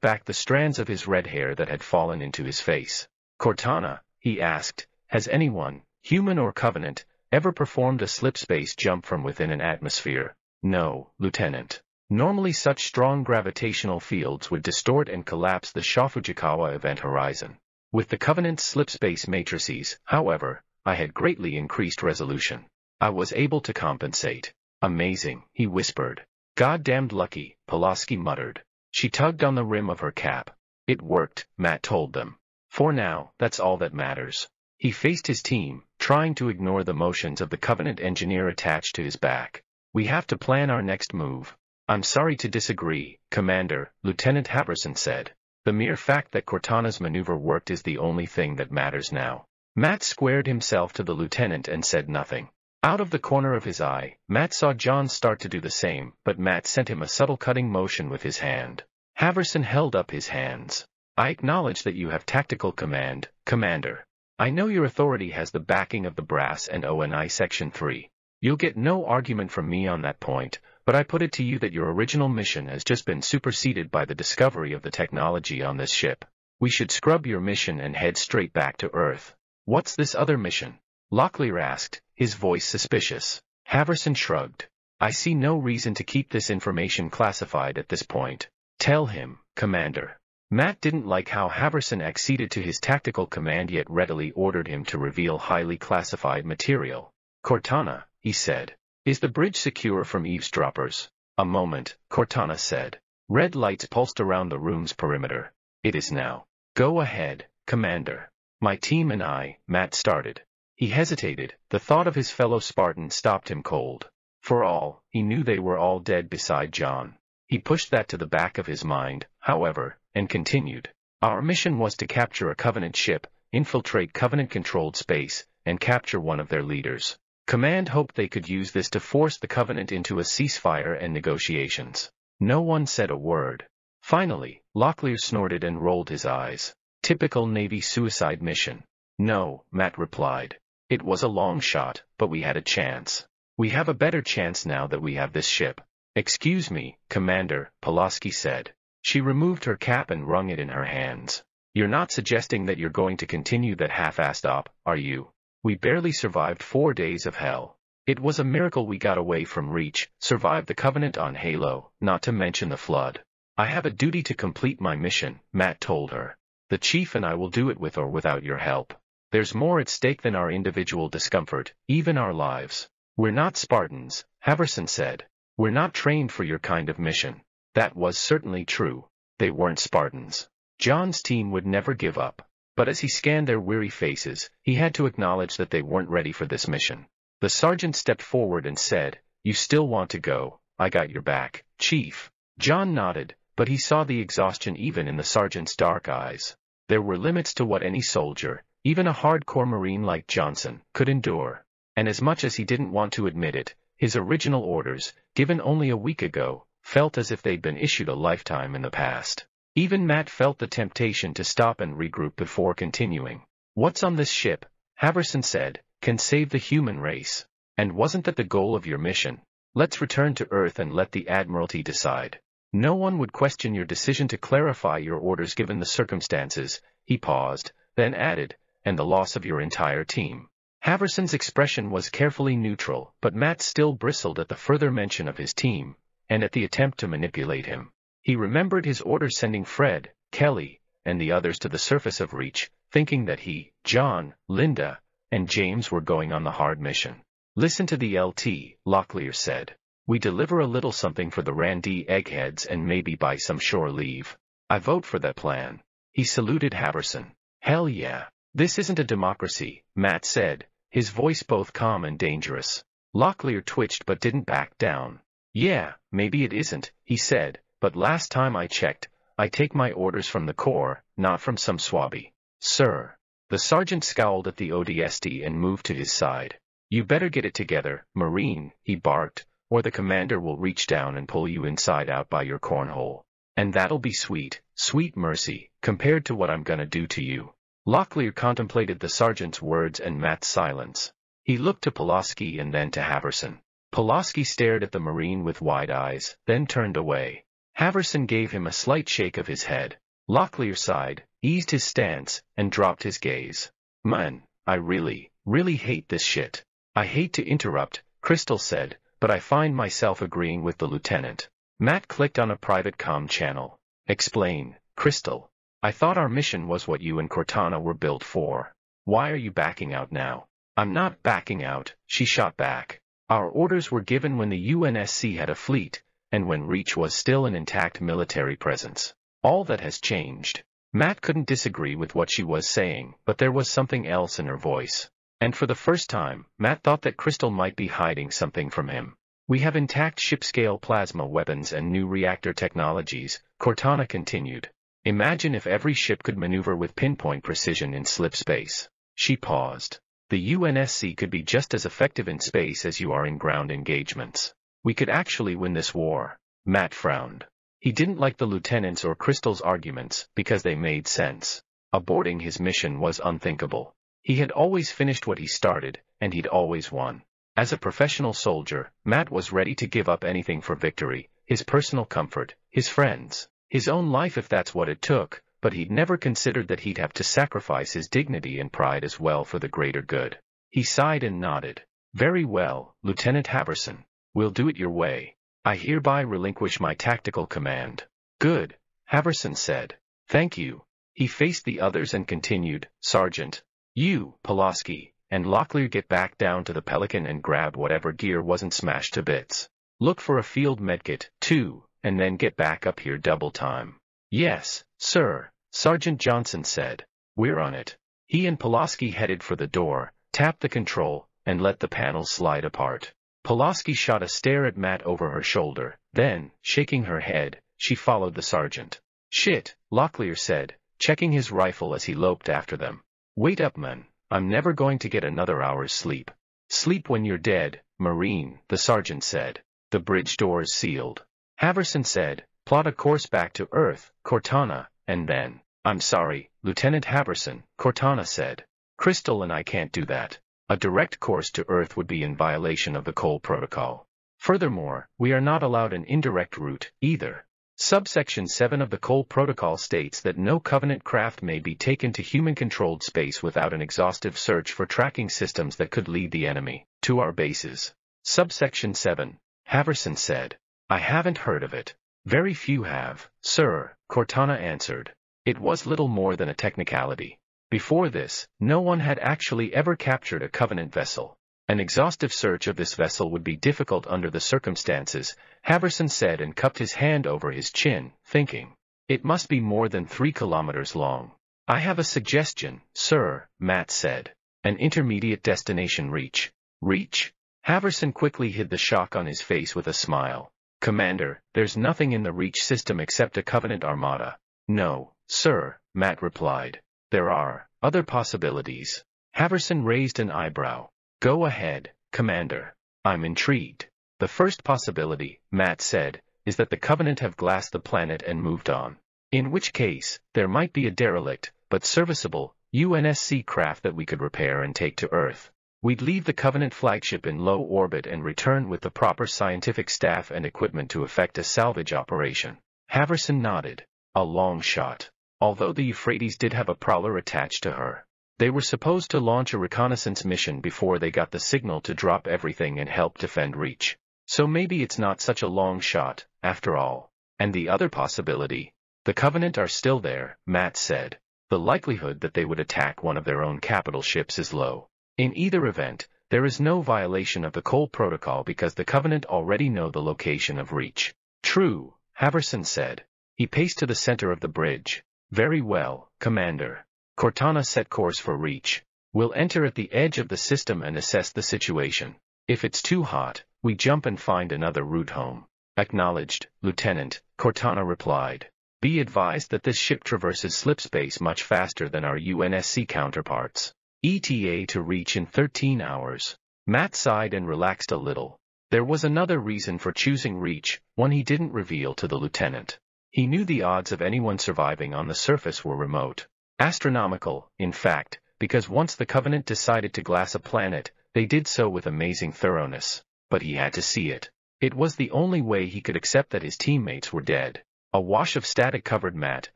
[SPEAKER 1] back the strands of his red hair that had fallen into his face. Cortana, he asked, has anyone, human or Covenant, Ever performed a slip-space jump from within an atmosphere? No, Lieutenant. Normally such strong gravitational fields would distort and collapse the Shaw-Fujikawa event horizon. With the Covenant's slip-space matrices, however, I had greatly increased resolution. I was able to compensate. Amazing, he whispered. Goddamned lucky, Pulaski muttered. She tugged on the rim of her cap. It worked, Matt told them. For now, that's all that matters. He faced his team, trying to ignore the motions of the Covenant engineer attached to his back. We have to plan our next move. I'm sorry to disagree, Commander, Lieutenant Haverson said. The mere fact that Cortana's maneuver worked is the only thing that matters now. Matt squared himself to the lieutenant and said nothing. Out of the corner of his eye, Matt saw John start to do the same, but Matt sent him a subtle cutting motion with his hand. Haverson held up his hands. I acknowledge that you have tactical command, Commander. I know your authority has the backing of the brass and ONI Section 3. You'll get no argument from me on that point, but I put it to you that your original mission has just been superseded by the discovery of the technology on this ship. We should scrub your mission and head straight back to Earth. What's this other mission? Locklear asked, his voice suspicious. Haverson shrugged. I see no reason to keep this information classified at this point. Tell him, Commander. Matt didn't like how Haverson acceded to his tactical command yet readily ordered him to reveal highly classified material. Cortana, he said, is the bridge secure from eavesdroppers? A moment, Cortana said. Red lights pulsed around the room's perimeter. It is now. Go ahead, Commander. My team and I, Matt started. He hesitated, the thought of his fellow Spartan stopped him cold. For all, he knew they were all dead beside John. He pushed that to the back of his mind, however, and continued. Our mission was to capture a Covenant ship, infiltrate Covenant-controlled space, and capture one of their leaders. Command hoped they could use this to force the Covenant into a ceasefire and negotiations. No one said a word. Finally, Locklear snorted and rolled his eyes. Typical Navy suicide mission. No, Matt replied. It was a long shot, but we had a chance. We have a better chance now that we have this ship. Excuse me, Commander, Pulaski said. She removed her cap and wrung it in her hands. You're not suggesting that you're going to continue that half-assed op, are you? We barely survived four days of hell. It was a miracle we got away from Reach, survived the Covenant on Halo, not to mention the Flood. I have a duty to complete my mission, Matt told her. The Chief and I will do it with or without your help. There's more at stake than our individual discomfort, even our lives. We're not Spartans, Haverson said. We're not trained for your kind of mission. That was certainly true. They weren't Spartans. John's team would never give up. But as he scanned their weary faces, he had to acknowledge that they weren't ready for this mission. The sergeant stepped forward and said, You still want to go, I got your back, Chief. John nodded, but he saw the exhaustion even in the sergeant's dark eyes. There were limits to what any soldier, even a hardcore Marine like Johnson, could endure. And as much as he didn't want to admit it, his original orders, given only a week ago, felt as if they'd been issued a lifetime in the past. Even Matt felt the temptation to stop and regroup before continuing. What's on this ship, Haverson said, can save the human race. And wasn't that the goal of your mission? Let's return to Earth and let the Admiralty decide. No one would question your decision to clarify your orders given the circumstances, he paused, then added, and the loss of your entire team. Haverson's expression was carefully neutral, but Matt still bristled at the further mention of his team, and at the attempt to manipulate him. He remembered his order sending Fred, Kelly, and the others to the surface of Reach, thinking that he, John, Linda, and James were going on the hard mission. Listen to the LT, Locklear said. We deliver a little something for the Randy eggheads and maybe buy some shore leave. I vote for that plan. He saluted Haverson. Hell yeah. This isn't a democracy, Matt said, his voice both calm and dangerous. Locklear twitched but didn't back down. Yeah, maybe it isn't, he said, but last time I checked, I take my orders from the Corps, not from some swabby. Sir. The sergeant scowled at the ODST and moved to his side. You better get it together, Marine, he barked, or the commander will reach down and pull you inside out by your cornhole. And that'll be sweet, sweet mercy, compared to what I'm gonna do to you. Locklear contemplated the sergeant's words and Matt's silence. He looked to Pulaski and then to Haverson. Pulaski stared at the Marine with wide eyes, then turned away. Haverson gave him a slight shake of his head. Locklear sighed, eased his stance, and dropped his gaze. Man, I really, really hate this shit. I hate to interrupt, Crystal said, but I find myself agreeing with the lieutenant. Matt clicked on a private com channel. Explain, Crystal. I thought our mission was what you and Cortana were built for. Why are you backing out now? I'm not backing out, she shot back. Our orders were given when the UNSC had a fleet, and when Reach was still an intact military presence. All that has changed. Matt couldn't disagree with what she was saying, but there was something else in her voice. And for the first time, Matt thought that Crystal might be hiding something from him. We have intact ship-scale plasma weapons and new reactor technologies, Cortana continued. Imagine if every ship could maneuver with pinpoint precision in slip space. She paused. The UNSC could be just as effective in space as you are in ground engagements. We could actually win this war. Matt frowned. He didn't like the lieutenant's or Crystal's arguments because they made sense. Aborting his mission was unthinkable. He had always finished what he started, and he'd always won. As a professional soldier, Matt was ready to give up anything for victory, his personal comfort, his friends, his own life if that's what it took, but he'd never considered that he'd have to sacrifice his dignity and pride as well for the greater good. He sighed and nodded. Very well, Lieutenant Haverson. We'll do it your way. I hereby relinquish my tactical command. Good, Haverson said. Thank you. He faced the others and continued, Sergeant. You, Pulaski, and Locklear get back down to the Pelican and grab whatever gear wasn't smashed to bits. Look for a field medkit, too, and then get back up here double time. Yes, sir, Sergeant Johnson said. We're on it. He and Pulaski headed for the door, tapped the control, and let the panels slide apart. Pulaski shot a stare at Matt over her shoulder, then, shaking her head, she followed the sergeant. Shit, Locklear said, checking his rifle as he loped after them. Wait up, man. I'm never going to get another hour's sleep. Sleep when you're dead, Marine, the sergeant said. The bridge doors sealed. Haverson said, plot a course back to Earth, Cortana, and then, I'm sorry, Lieutenant Haverson, Cortana said. Crystal and I can't do that. A direct course to Earth would be in violation of the Cole Protocol. Furthermore, we are not allowed an indirect route, either. Subsection 7 of the Cole Protocol states that no Covenant craft may be taken to human-controlled space without an exhaustive search for tracking systems that could lead the enemy to our bases. Subsection 7, Haverson said. I haven't heard of it. Very few have, sir, Cortana answered. It was little more than a technicality. Before this, no one had actually ever captured a Covenant vessel. An exhaustive search of this vessel would be difficult under the circumstances, Haverson said and cupped his hand over his chin, thinking. It must be more than three kilometers long. I have a suggestion, sir, Matt said. An intermediate destination reach. Reach? Haverson quickly hid the shock on his face with a smile. Commander, there's nothing in the Reach system except a Covenant armada. No, sir, Matt replied. There are other possibilities. Haverson raised an eyebrow. Go ahead, Commander. I'm intrigued. The first possibility, Matt said, is that the Covenant have glassed the planet and moved on. In which case, there might be a derelict, but serviceable, UNSC craft that we could repair and take to Earth. We'd leave the Covenant flagship in low orbit and return with the proper scientific staff and equipment to effect a salvage operation. Haverson nodded. A long shot. Although the Euphrates did have a prowler attached to her. They were supposed to launch a reconnaissance mission before they got the signal to drop everything and help defend Reach. So maybe it's not such a long shot, after all. And the other possibility. The Covenant are still there, Matt said. The likelihood that they would attack one of their own capital ships is low. In either event, there is no violation of the Cole Protocol because the Covenant already know the location of Reach. True, Haverson said. He paced to the center of the bridge. Very well, Commander. Cortana set course for Reach. We'll enter at the edge of the system and assess the situation. If it's too hot, we jump and find another route home. Acknowledged, Lieutenant, Cortana replied. Be advised that this ship traverses slip space much faster than our UNSC counterparts. ETA to reach in 13 hours. Matt sighed and relaxed a little. There was another reason for choosing Reach, one he didn't reveal to the lieutenant. He knew the odds of anyone surviving on the surface were remote. Astronomical, in fact, because once the Covenant decided to glass a planet, they did so with amazing thoroughness. But he had to see it. It was the only way he could accept that his teammates were dead. A wash of static covered Matt,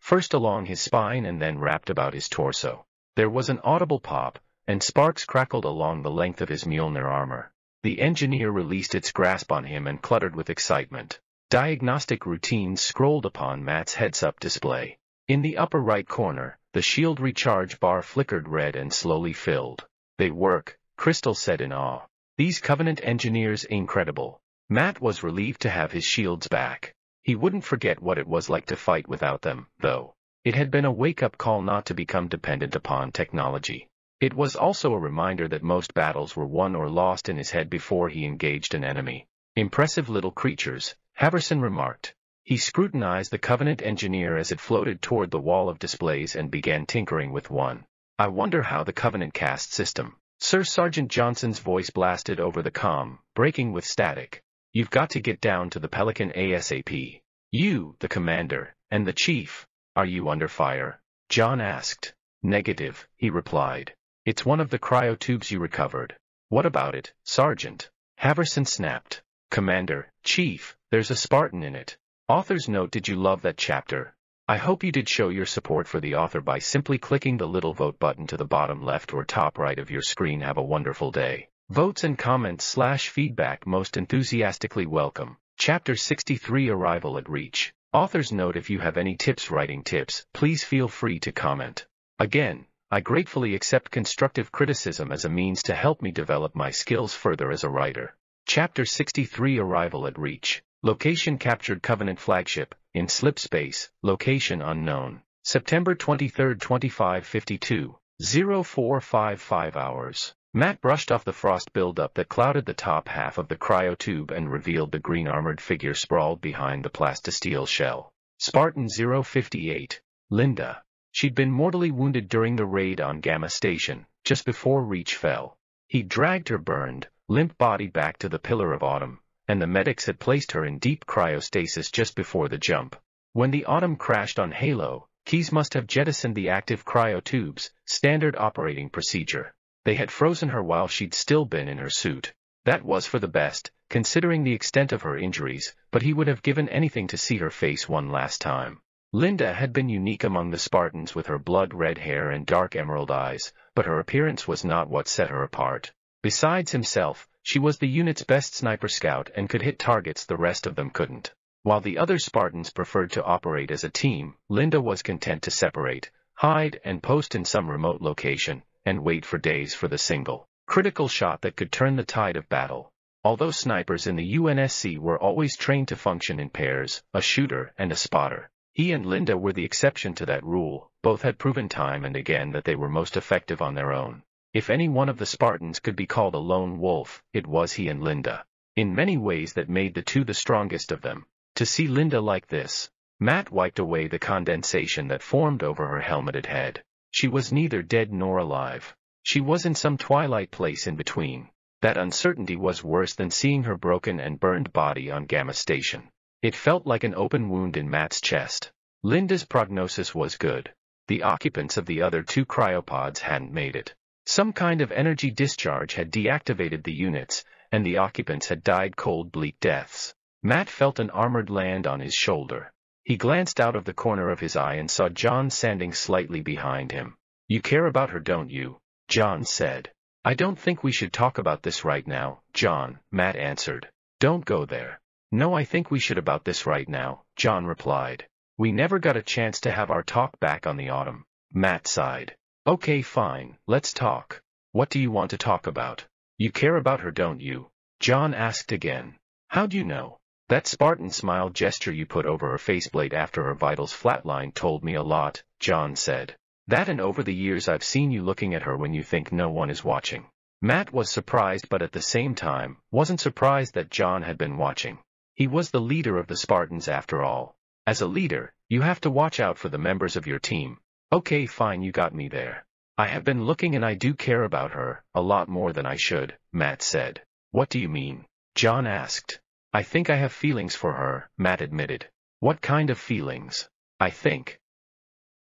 [SPEAKER 1] first along his spine and then wrapped about his torso. There was an audible pop, and sparks crackled along the length of his Mjolnir armor. The engineer released its grasp on him and cluttered with excitement. Diagnostic routines scrolled upon Matt's heads-up display. In the upper right corner, the shield recharge bar flickered red and slowly filled. They work, Crystal said in awe. These Covenant engineers incredible. Matt was relieved to have his shields back. He wouldn't forget what it was like to fight without them, though. It had been a wake-up call not to become dependent upon technology. It was also a reminder that most battles were won or lost in his head before he engaged an enemy. Impressive little creatures, Haverson remarked. He scrutinized the Covenant engineer as it floated toward the wall of displays and began tinkering with one. I wonder how the Covenant caste system. Sir Sergeant Johnson's voice blasted over the com, breaking with static. You've got to get down to the Pelican ASAP. You, the commander, and the chief. Are you under fire? John asked. Negative, he replied. It's one of the cryotubes you recovered. What about it, Sergeant? Haverson snapped. Commander, Chief, there's a Spartan in it. Author's note Did you love that chapter? I hope you did show your support for the author by simply clicking the little vote button to the bottom left or top right of your screen. Have a wonderful day. Votes and comments slash feedback most enthusiastically welcome. Chapter 63 Arrival at Reach. Author's note If you have any tips writing tips, please feel free to comment. Again, I gratefully accept constructive criticism as a means to help me develop my skills further as a writer. Chapter 63 Arrival at Reach. Location captured Covenant flagship, in slip space, location unknown. September 23, 2552, 0455 hours. Matt brushed off the frost buildup that clouded the top half of the cryo tube and revealed the green armored figure sprawled behind the plastisteel shell. Spartan 058. Linda. She'd been mortally wounded during the raid on Gamma Station, just before Reach fell. He dragged her burned, limp body back to the Pillar of Autumn, and the medics had placed her in deep cryostasis just before the jump. When the Autumn crashed on Halo, Keyes must have jettisoned the active cryo tubes, standard operating procedure. They had frozen her while she'd still been in her suit. That was for the best, considering the extent of her injuries, but he would have given anything to see her face one last time. Linda had been unique among the Spartans with her blood-red hair and dark emerald eyes, but her appearance was not what set her apart. Besides himself, she was the unit's best sniper scout and could hit targets the rest of them couldn't. While the other Spartans preferred to operate as a team, Linda was content to separate, hide and post in some remote location, and wait for days for the single, critical shot that could turn the tide of battle. Although snipers in the UNSC were always trained to function in pairs, a shooter and a spotter, he and Linda were the exception to that rule, both had proven time and again that they were most effective on their own. If any one of the Spartans could be called a lone wolf, it was he and Linda. In many ways that made the two the strongest of them. To see Linda like this, Matt wiped away the condensation that formed over her helmeted head. She was neither dead nor alive. She was in some twilight place in between. That uncertainty was worse than seeing her broken and burned body on Gamma Station. It felt like an open wound in Matt's chest. Linda's prognosis was good. The occupants of the other two cryopods hadn't made it. Some kind of energy discharge had deactivated the units, and the occupants had died cold bleak deaths. Matt felt an armored land on his shoulder. He glanced out of the corner of his eye and saw John standing slightly behind him. You care about her, don't you? John said. I don't think we should talk about this right now, John, Matt answered. Don't go there. No, I think we should about this right now, John replied. We never got a chance to have our talk back on the autumn. Matt sighed. Okay fine, let's talk. What do you want to talk about? You care about her don't you? John asked again. How do you know? That Spartan smile gesture you put over her faceplate after her vitals flatline told me a lot, John said. That and over the years I've seen you looking at her when you think no one is watching. Matt was surprised but at the same time, wasn't surprised that John had been watching. He was the leader of the Spartans after all. As a leader, you have to watch out for the members of your team, Okay fine you got me there. I have been looking and I do care about her, a lot more than I should, Matt said. What do you mean? John asked. I think I have feelings for her, Matt admitted. What kind of feelings? I think.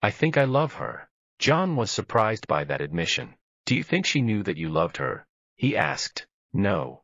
[SPEAKER 1] I think I love her. John was surprised by that admission. Do you think she knew that you loved her? He asked. No.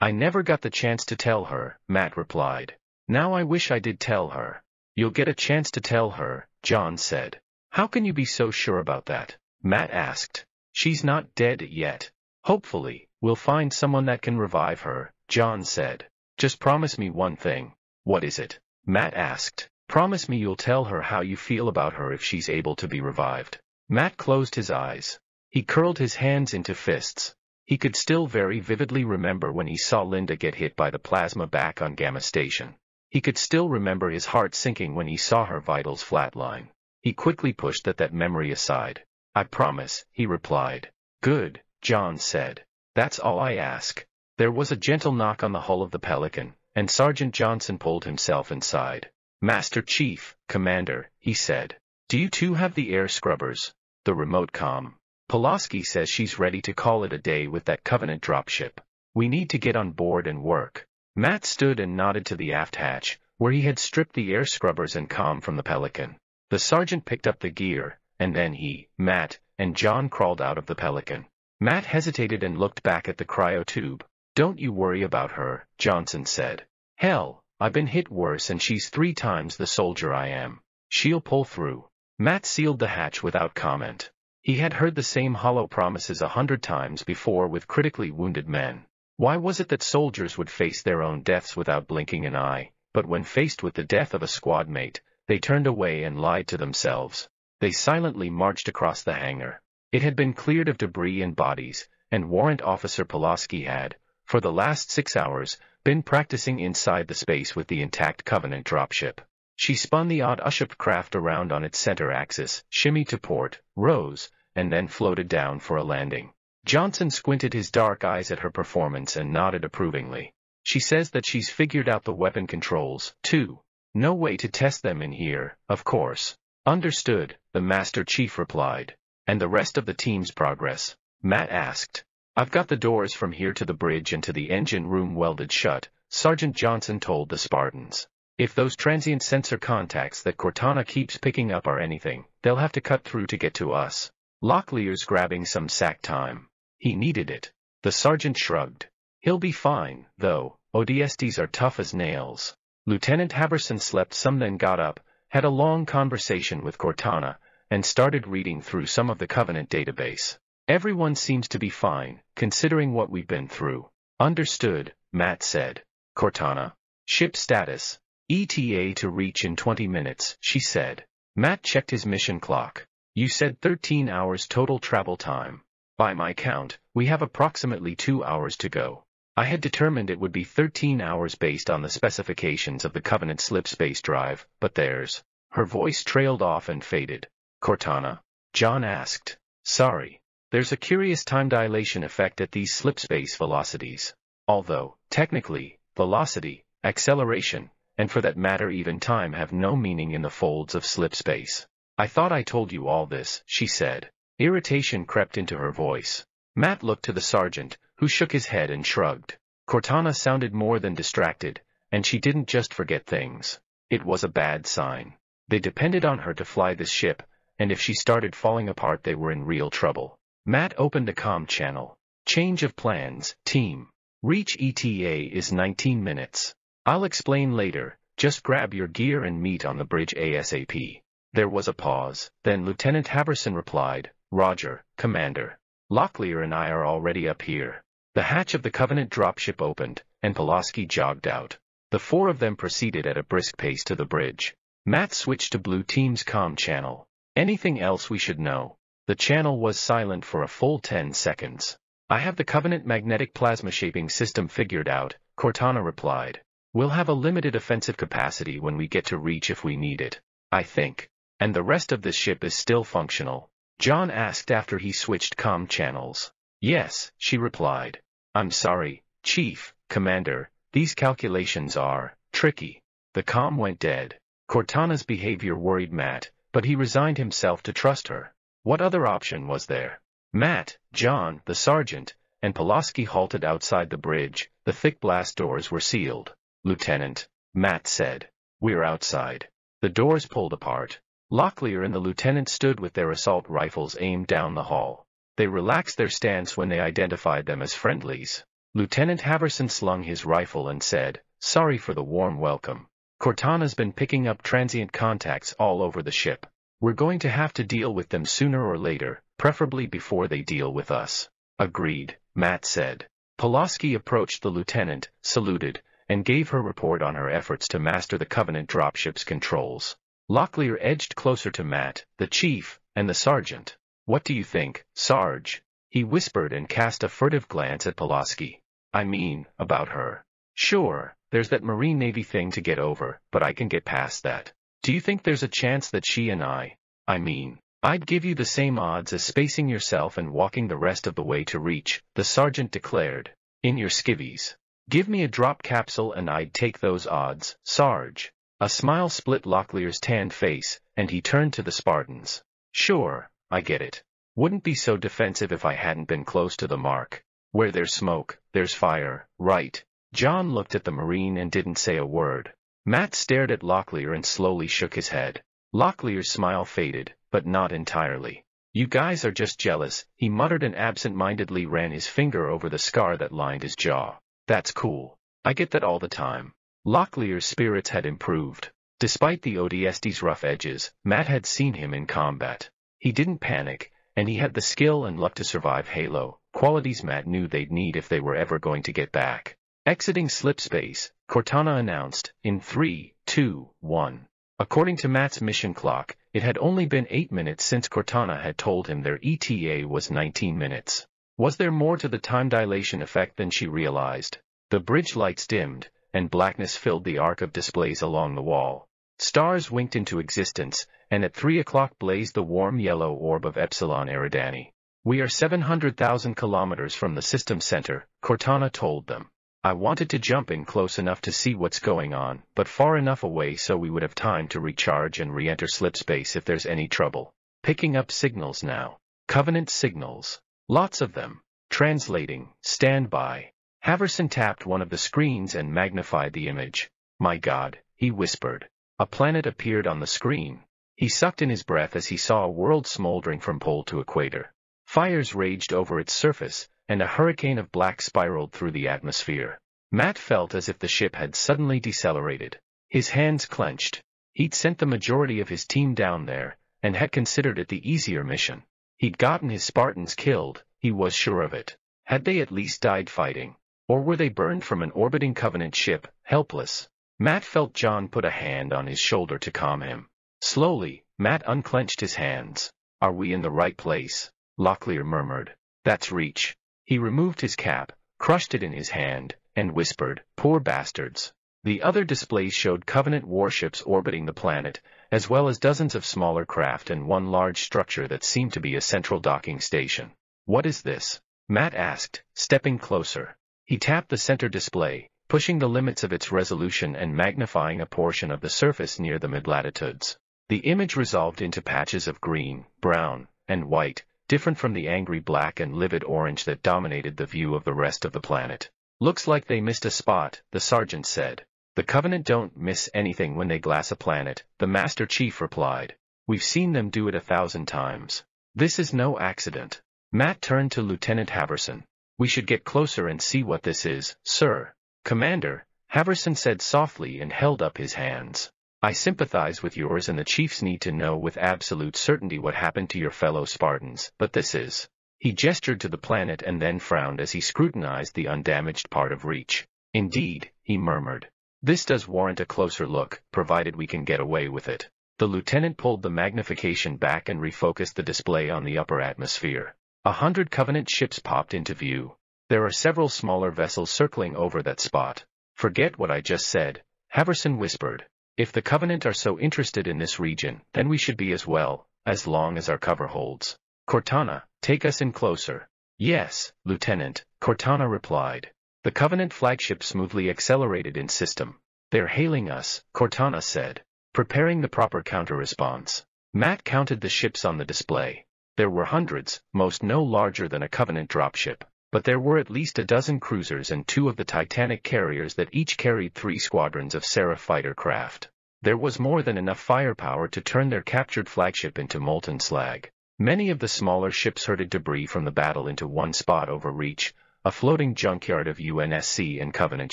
[SPEAKER 1] I never got the chance to tell her, Matt replied. Now I wish I did tell her. You'll get a chance to tell her, John said. How can you be so sure about that? Matt asked. She's not dead yet. Hopefully, we'll find someone that can revive her, John said. Just promise me one thing. What is it? Matt asked. Promise me you'll tell her how you feel about her if she's able to be revived. Matt closed his eyes. He curled his hands into fists. He could still very vividly remember when he saw Linda get hit by the plasma back on Gamma Station. He could still remember his heart sinking when he saw her vitals flatline. He quickly pushed that, that memory aside. I promise, he replied. Good, John said. That's all I ask. There was a gentle knock on the hull of the Pelican, and Sergeant Johnson pulled himself inside. Master Chief, Commander, he said. Do you two have the air scrubbers? The remote com. Pulaski says she's ready to call it a day with that Covenant dropship. We need to get on board and work. Matt stood and nodded to the aft hatch, where he had stripped the air scrubbers and com from the Pelican. The sergeant picked up the gear, and then he, Matt, and John crawled out of the Pelican. Matt hesitated and looked back at the cryotube. Don't you worry about her, Johnson said. Hell, I've been hit worse and she's three times the soldier I am. She'll pull through. Matt sealed the hatch without comment. He had heard the same hollow promises a hundred times before with critically wounded men. Why was it that soldiers would face their own deaths without blinking an eye, but when faced with the death of a squad mate, they turned away and lied to themselves? They silently marched across the hangar. It had been cleared of debris and bodies, and Warrant Officer Pulaski had, for the last six hours, been practicing inside the space with the intact Covenant dropship. She spun the odd Uship craft around on its center axis, shimmied to port, rose, and then floated down for a landing. Johnson squinted his dark eyes at her performance and nodded approvingly. She says that she's figured out the weapon controls, too. No way to test them in here, of course. Understood, the Master Chief replied. And the rest of the team's progress? Matt asked. I've got the doors from here to the bridge and to the engine room welded shut, Sergeant Johnson told the Spartans. If those transient sensor contacts that Cortana keeps picking up are anything, they'll have to cut through to get to us. Locklear's grabbing some sack time. He needed it. The sergeant shrugged. He'll be fine, though. ODSTs are tough as nails. Lieutenant Haverson slept some then got up, had a long conversation with Cortana, and started reading through some of the Covenant database. Everyone seems to be fine, considering what we've been through. Understood, Matt said. Cortana. Ship status. ETA to reach in 20 minutes, she said. Matt checked his mission clock. You said 13 hours total travel time. By my count, we have approximately two hours to go. I had determined it would be 13 hours based on the specifications of the Covenant slip space drive, but there's... Her voice trailed off and faded. Cortana. John asked. Sorry. There's a curious time dilation effect at these slip space velocities. Although, technically, velocity, acceleration, and for that matter even time have no meaning in the folds of slip space. I thought I told you all this, she said. Irritation crept into her voice. Matt looked to the sergeant, who shook his head and shrugged. Cortana sounded more than distracted, and she didn't just forget things. It was a bad sign. They depended on her to fly this ship, and if she started falling apart they were in real trouble. Matt opened a comm channel. Change of plans, team. Reach ETA is 19 minutes. I'll explain later, just grab your gear and meet on the bridge ASAP. There was a pause, then Lieutenant Haverson replied, Roger, Commander. Locklear and I are already up here. The hatch of the Covenant dropship opened, and Pulaski jogged out. The four of them proceeded at a brisk pace to the bridge. Matt switched to Blue Team's comm channel. Anything else we should know? The channel was silent for a full 10 seconds. I have the Covenant magnetic plasma shaping system figured out, Cortana replied. We'll have a limited offensive capacity when we get to reach if we need it. I think. And the rest of this ship is still functional. John asked after he switched com channels. Yes, she replied. I'm sorry, Chief, Commander, these calculations are tricky. The com went dead. Cortana's behavior worried Matt, but he resigned himself to trust her. What other option was there? Matt, John, the sergeant, and Pulaski halted outside the bridge. The thick blast doors were sealed. Lieutenant, Matt said. We're outside. The doors pulled apart. Locklear and the lieutenant stood with their assault rifles aimed down the hall. They relaxed their stance when they identified them as friendlies. Lieutenant Haverson slung his rifle and said, Sorry for the warm welcome. Cortana's been picking up transient contacts all over the ship. We're going to have to deal with them sooner or later, preferably before they deal with us. Agreed, Matt said. Pulaski approached the lieutenant, saluted, and gave her report on her efforts to master the Covenant dropship's controls. Locklear edged closer to Matt, the chief, and the sergeant. What do you think, Sarge? He whispered and cast a furtive glance at Pulaski. I mean, about her. Sure, there's that Marine Navy thing to get over, but I can get past that. Do you think there's a chance that she and I, I mean, I'd give you the same odds as spacing yourself and walking the rest of the way to reach, the sergeant declared, in your skivvies. Give me a drop capsule and I'd take those odds, Sarge. A smile split Locklear's tanned face, and he turned to the Spartans. Sure, I get it. Wouldn't be so defensive if I hadn't been close to the mark. Where there's smoke, there's fire, right? John looked at the Marine and didn't say a word. Matt stared at Locklear and slowly shook his head. Locklear's smile faded, but not entirely. You guys are just jealous, he muttered and absent-mindedly ran his finger over the scar that lined his jaw. That's cool. I get that all the time. Locklear's spirits had improved. Despite the ODST's rough edges, Matt had seen him in combat. He didn't panic, and he had the skill and luck to survive Halo, qualities Matt knew they'd need if they were ever going to get back. Exiting slipspace, Cortana announced, in 3, 2, 1. According to Matt's mission clock, it had only been 8 minutes since Cortana had told him their ETA was 19 minutes. Was there more to the time dilation effect than she realized? The bridge lights dimmed, and blackness filled the arc of displays along the wall. Stars winked into existence, and at three o'clock blazed the warm yellow orb of Epsilon Eridani. We are 700,000 kilometers from the system center, Cortana told them. I wanted to jump in close enough to see what's going on, but far enough away so we would have time to recharge and re-enter slipspace if there's any trouble. Picking up signals now. Covenant signals. Lots of them. Translating. Standby. Haverson tapped one of the screens and magnified the image. My God, he whispered. A planet appeared on the screen. He sucked in his breath as he saw a world smoldering from pole to equator. Fires raged over its surface, and a hurricane of black spiraled through the atmosphere. Matt felt as if the ship had suddenly decelerated. His hands clenched. He'd sent the majority of his team down there, and had considered it the easier mission. He'd gotten his Spartans killed, he was sure of it. Had they at least died fighting? Or were they burned from an orbiting Covenant ship, helpless? Matt felt John put a hand on his shoulder to calm him. Slowly, Matt unclenched his hands. Are we in the right place? Locklear murmured. That's Reach. He removed his cap, crushed it in his hand, and whispered, Poor bastards. The other displays showed Covenant warships orbiting the planet, as well as dozens of smaller craft and one large structure that seemed to be a central docking station. What is this? Matt asked, stepping closer. He tapped the center display, pushing the limits of its resolution and magnifying a portion of the surface near the mid-latitudes. The image resolved into patches of green, brown, and white, different from the angry black and livid orange that dominated the view of the rest of the planet. Looks like they missed a spot, the sergeant said. The Covenant don't miss anything when they glass a planet, the Master Chief replied. We've seen them do it a thousand times. This is no accident. Matt turned to Lieutenant Haverson. We should get closer and see what this is, sir. Commander, Haverson said softly and held up his hands. I sympathize with yours and the chief's need to know with absolute certainty what happened to your fellow Spartans, but this is. He gestured to the planet and then frowned as he scrutinized the undamaged part of Reach. Indeed, he murmured. This does warrant a closer look, provided we can get away with it. The lieutenant pulled the magnification back and refocused the display on the upper atmosphere. A hundred Covenant ships popped into view. There are several smaller vessels circling over that spot. Forget what I just said, Haverson whispered. If the Covenant are so interested in this region, then we should be as well, as long as our cover holds. Cortana, take us in closer. Yes, Lieutenant, Cortana replied. The Covenant flagship smoothly accelerated in system. They're hailing us, Cortana said, preparing the proper counter-response. Matt counted the ships on the display. There were hundreds, most no larger than a Covenant dropship, but there were at least a dozen cruisers and two of the Titanic carriers that each carried three squadrons of Seraph fighter craft. There was more than enough firepower to turn their captured flagship into molten slag. Many of the smaller ships herded debris from the battle into one spot over Reach, a floating junkyard of UNSC and Covenant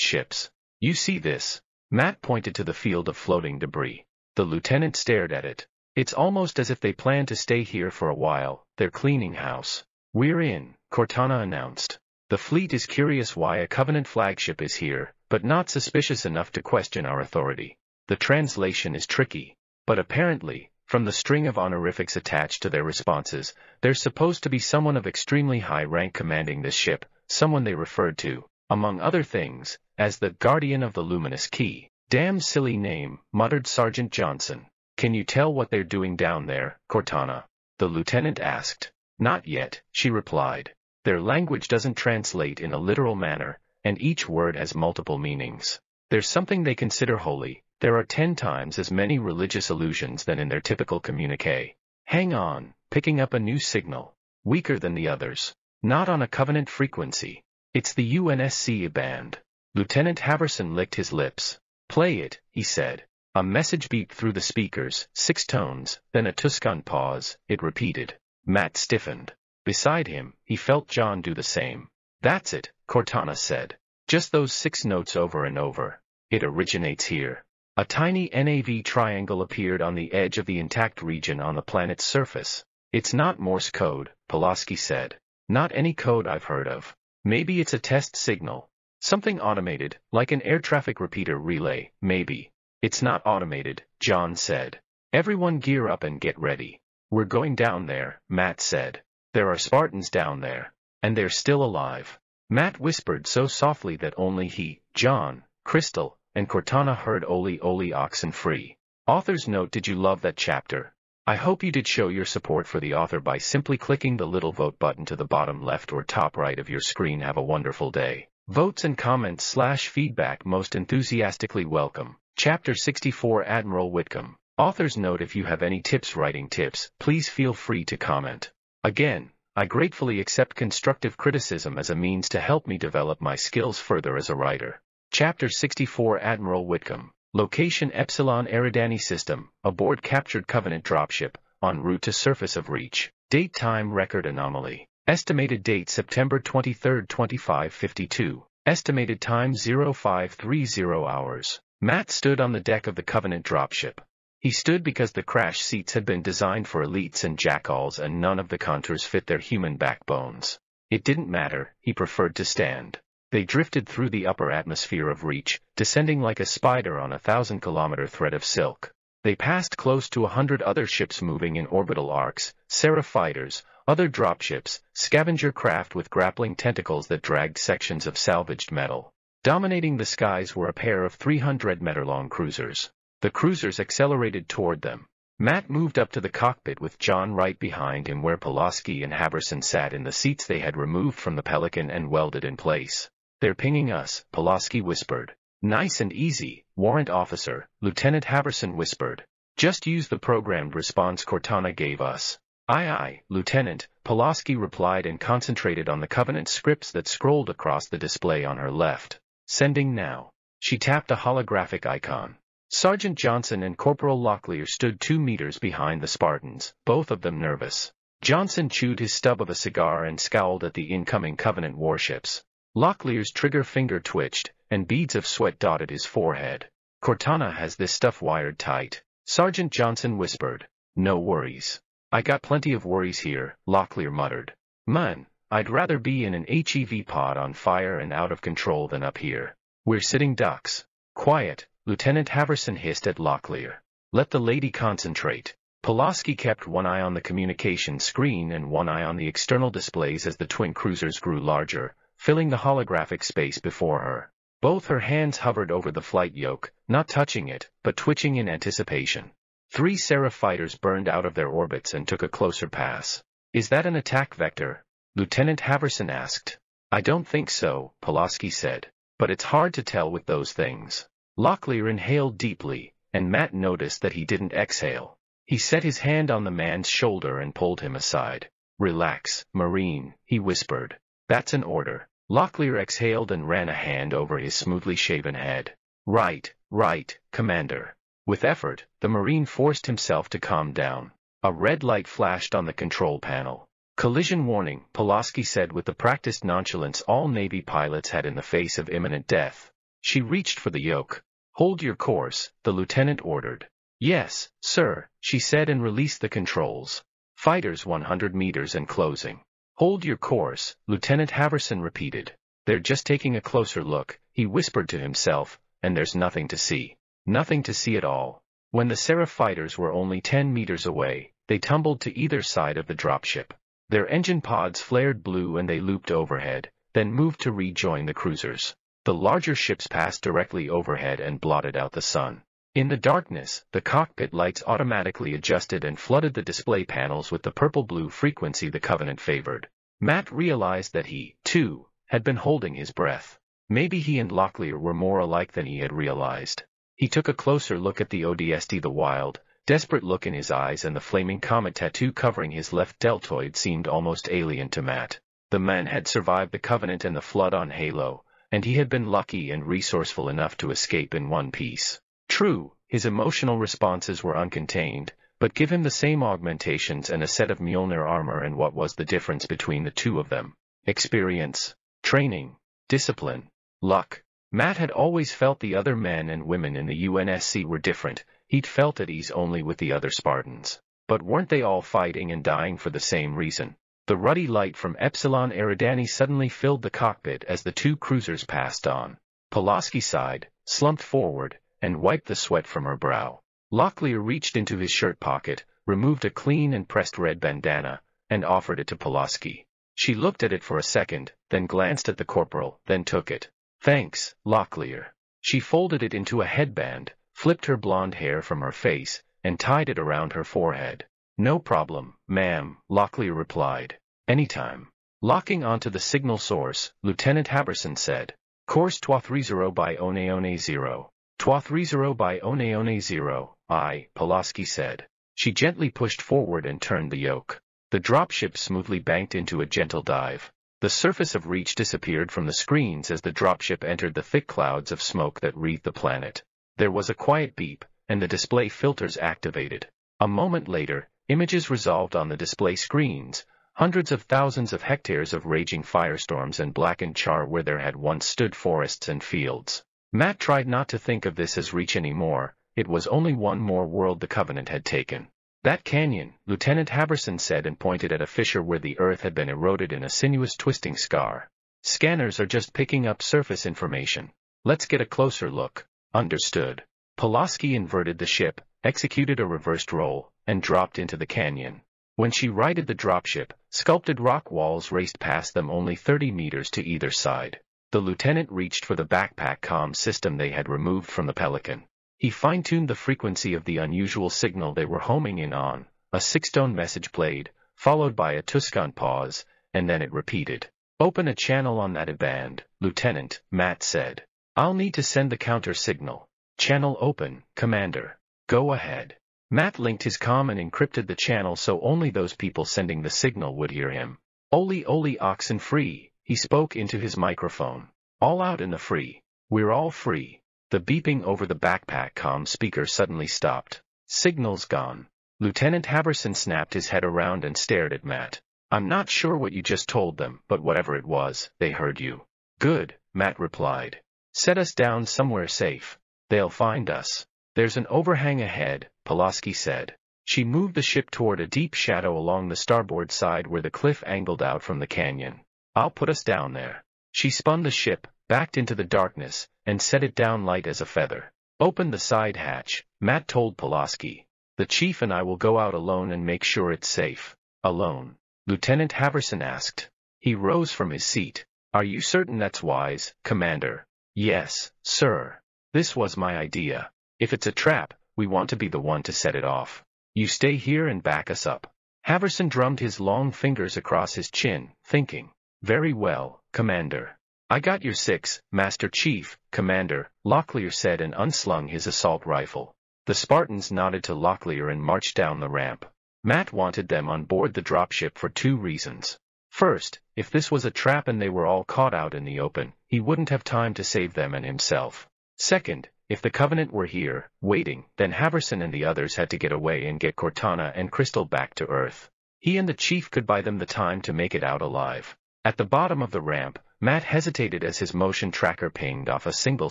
[SPEAKER 1] ships. You see this? Matt pointed to the field of floating debris. The lieutenant stared at it. It's almost as if they plan to stay here for a while, they're cleaning house. We're in, Cortana announced. The fleet is curious why a Covenant flagship is here, but not suspicious enough to question our authority. The translation is tricky, but apparently, from the string of honorifics attached to their responses, there's supposed to be someone of extremely high rank commanding this ship, someone they referred to, among other things, as the Guardian of the Luminous Key. Damn silly name, muttered Sergeant Johnson. Can you tell what they're doing down there, Cortana? The lieutenant asked. Not yet, she replied. Their language doesn't translate in a literal manner, and each word has multiple meanings. There's something they consider holy. There are ten times as many religious allusions than in their typical communique. Hang on, picking up a new signal. Weaker than the others. Not on a covenant frequency. It's the UNSC band. Lieutenant Haverson licked his lips. Play it, he said. A message beeped through the speakers, six tones, then a Tuscan pause, it repeated. Matt stiffened. Beside him, he felt John do the same. That's it, Cortana said. Just those six notes over and over. It originates here. A tiny NAV triangle appeared on the edge of the intact region on the planet's surface. It's not Morse code, Pulaski said. Not any code I've heard of. Maybe it's a test signal. Something automated, like an air traffic repeater relay, maybe. It's not automated, John said. Everyone gear up and get ready. We're going down there, Matt said. There are Spartans down there. And they're still alive. Matt whispered so softly that only he, John, Crystal, and Cortana heard Oli Oli Oxen Free. Author's note Did you love that chapter? I hope you did show your support for the author by simply clicking the little vote button to the bottom left or top right of your screen. Have a wonderful day. Votes and comments slash feedback most enthusiastically welcome. Chapter 64 Admiral Whitcomb. Author's note If you have any tips writing tips, please feel free to comment. Again, I gratefully accept constructive criticism as a means to help me develop my skills further as a writer. Chapter 64 Admiral Whitcomb. Location Epsilon Eridani System, aboard captured Covenant dropship, en route to surface of Reach. Date Time Record Anomaly. Estimated date September 23, 2552. Estimated time 0530 hours. Matt stood on the deck of the Covenant dropship. He stood because the crash seats had been designed for elites and jackals and none of the contours fit their human backbones. It didn't matter, he preferred to stand. They drifted through the upper atmosphere of Reach, descending like a spider on a thousand-kilometer thread of silk. They passed close to a hundred other ships moving in orbital arcs, Seraph fighters, other dropships, scavenger craft with grappling tentacles that dragged sections of salvaged metal. Dominating the skies were a pair of 300-meter-long cruisers. The cruisers accelerated toward them. Matt moved up to the cockpit with John right behind him where Pulaski and Haverson sat in the seats they had removed from the Pelican and welded in place. They're pinging us, Pulaski whispered. Nice and easy, Warrant Officer, Lieutenant Haverson whispered. Just use the programmed response Cortana gave us. Aye aye, Lieutenant, Pulaski replied and concentrated on the Covenant scripts that scrolled across the display on her left. Sending now. She tapped a holographic icon. Sergeant Johnson and Corporal Locklear stood two meters behind the Spartans, both of them nervous. Johnson chewed his stub of a cigar and scowled at the incoming Covenant warships. Locklear's trigger finger twitched, and beads of sweat dotted his forehead. Cortana has this stuff wired tight. Sergeant Johnson whispered. No worries. I got plenty of worries here, Locklear muttered. Man, I'd rather be in an HEV pod on fire and out of control than up here. We're sitting ducks. Quiet, Lieutenant Haverson hissed at Locklear. Let the lady concentrate. Pulaski kept one eye on the communication screen and one eye on the external displays as the twin cruisers grew larger, filling the holographic space before her. Both her hands hovered over the flight yoke, not touching it, but twitching in anticipation. Three Seraph fighters burned out of their orbits and took a closer pass. Is that an attack vector? Lieutenant Haverson asked. I don't think so, Pulaski said. But it's hard to tell with those things. Locklear inhaled deeply, and Matt noticed that he didn't exhale. He set his hand on the man's shoulder and pulled him aside. Relax, Marine, he whispered. That's an order. Locklear exhaled and ran a hand over his smoothly shaven head. Right, right, Commander. With effort, the Marine forced himself to calm down. A red light flashed on the control panel. Collision warning, Pulaski said with the practiced nonchalance all Navy pilots had in the face of imminent death. She reached for the yoke. Hold your course, the lieutenant ordered. Yes, sir, she said and released the controls. Fighters 100 meters and closing. Hold your course, Lieutenant Haverson repeated. They're just taking a closer look, he whispered to himself, and there's nothing to see. Nothing to see at all. When the Seraph fighters were only 10 meters away, they tumbled to either side of the dropship. Their engine pods flared blue and they looped overhead, then moved to rejoin the cruisers. The larger ships passed directly overhead and blotted out the sun. In the darkness, the cockpit lights automatically adjusted and flooded the display panels with the purple-blue frequency the Covenant favored. Matt realized that he, too, had been holding his breath. Maybe he and Locklear were more alike than he had realized. He took a closer look at the ODST the wild, desperate look in his eyes and the flaming comet tattoo covering his left deltoid seemed almost alien to Matt. The man had survived the Covenant and the flood on Halo, and he had been lucky and resourceful enough to escape in one piece. True, his emotional responses were uncontained, But give him the same augmentations and a set of Mjolnir armor and what was the difference between the two of them? Experience, training, discipline, luck. Matt had always felt the other men and women in the UNSC were different, he'd felt at ease only with the other Spartans. But weren't they all fighting and dying for the same reason? The ruddy light from Epsilon Eridani suddenly filled the cockpit as the two cruisers passed on. Pulaski sighed, slumped forward, and wiped the sweat from her brow. Locklear reached into his shirt pocket, removed a clean and pressed red bandana, and offered it to Pulaski. She looked at it for a second, then glanced at the corporal, then took it. Thanks, Locklear. She folded it into a headband, flipped her blonde hair from her face, and tied it around her forehead. No problem, ma'am, Locklear replied. Anytime. Locking onto the signal source, Lieutenant Haverson said, Course 230 by Oneone 0. 230 by Oneone 0, Aye, Pulaski said. She gently pushed forward and turned the yoke. The dropship smoothly banked into a gentle dive. The surface of Reach disappeared from the screens as the dropship entered the thick clouds of smoke that wreathed the planet. There was a quiet beep, and the display filters activated. A moment later, images resolved on the display screens, hundreds of thousands of hectares of raging firestorms and blackened char where there had once stood forests and fields. Matt tried not to think of this as Reach anymore, it was only one more world the Covenant had taken. That canyon, Lieutenant Haverson said and pointed at a fissure where the earth had been eroded in a sinuous twisting scar. Scanners are just picking up surface information. Let's get a closer look. Understood. Pulaski inverted the ship, executed a reversed roll, and dropped into the canyon. When she righted the dropship, sculpted rock walls raced past them only 30 meters to either side. The lieutenant reached for the backpack comm system they had removed from the Pelican. He fine-tuned the frequency of the unusual signal they were homing in on. A six-tone message played, followed by a Tuscan pause, and then it repeated. Open a channel on that band, Lieutenant, Matt said. I'll need to send the counter signal. Channel open, Commander. Go ahead. Matt linked his comm and encrypted the channel so only those people sending the signal would hear him. Oli Oli oxen free, he spoke into his microphone. All out in the free. We're all free. The beeping over the backpack comm speaker suddenly stopped. Signal's gone. Lieutenant Haverson snapped his head around and stared at Matt. I'm not sure what you just told them, but whatever it was, they heard you. Good, Matt replied. Set us down somewhere safe. They'll find us. There's an overhang ahead, Pulaski said. She moved the ship toward a deep shadow along the starboard side where the cliff angled out from the canyon. I'll put us down there. She spun the ship, backed into the darkness, and set it down light as a feather. Open the side hatch, Matt told Pulaski. The chief and I will go out alone and make sure it's safe. Alone? Lieutenant Haverson asked. He rose from his seat. Are you certain that's wise, Commander? Yes, sir. This was my idea. If it's a trap, we want to be the one to set it off. You stay here and back us up. Haverson drummed his long fingers across his chin, thinking. Very well, Commander. I got your six, Master Chief, Commander, Locklear said and unslung his assault rifle. The Spartans nodded to Locklear and marched down the ramp. Matt wanted them on board the dropship for two reasons. First, if this was a trap and they were all caught out in the open, he wouldn't have time to save them and himself. Second, if the Covenant were here, waiting, then Haverson and the others had to get away and get Cortana and Crystal back to Earth. He and the Chief could buy them the time to make it out alive. At the bottom of the ramp, Matt hesitated as his motion tracker pinged off a single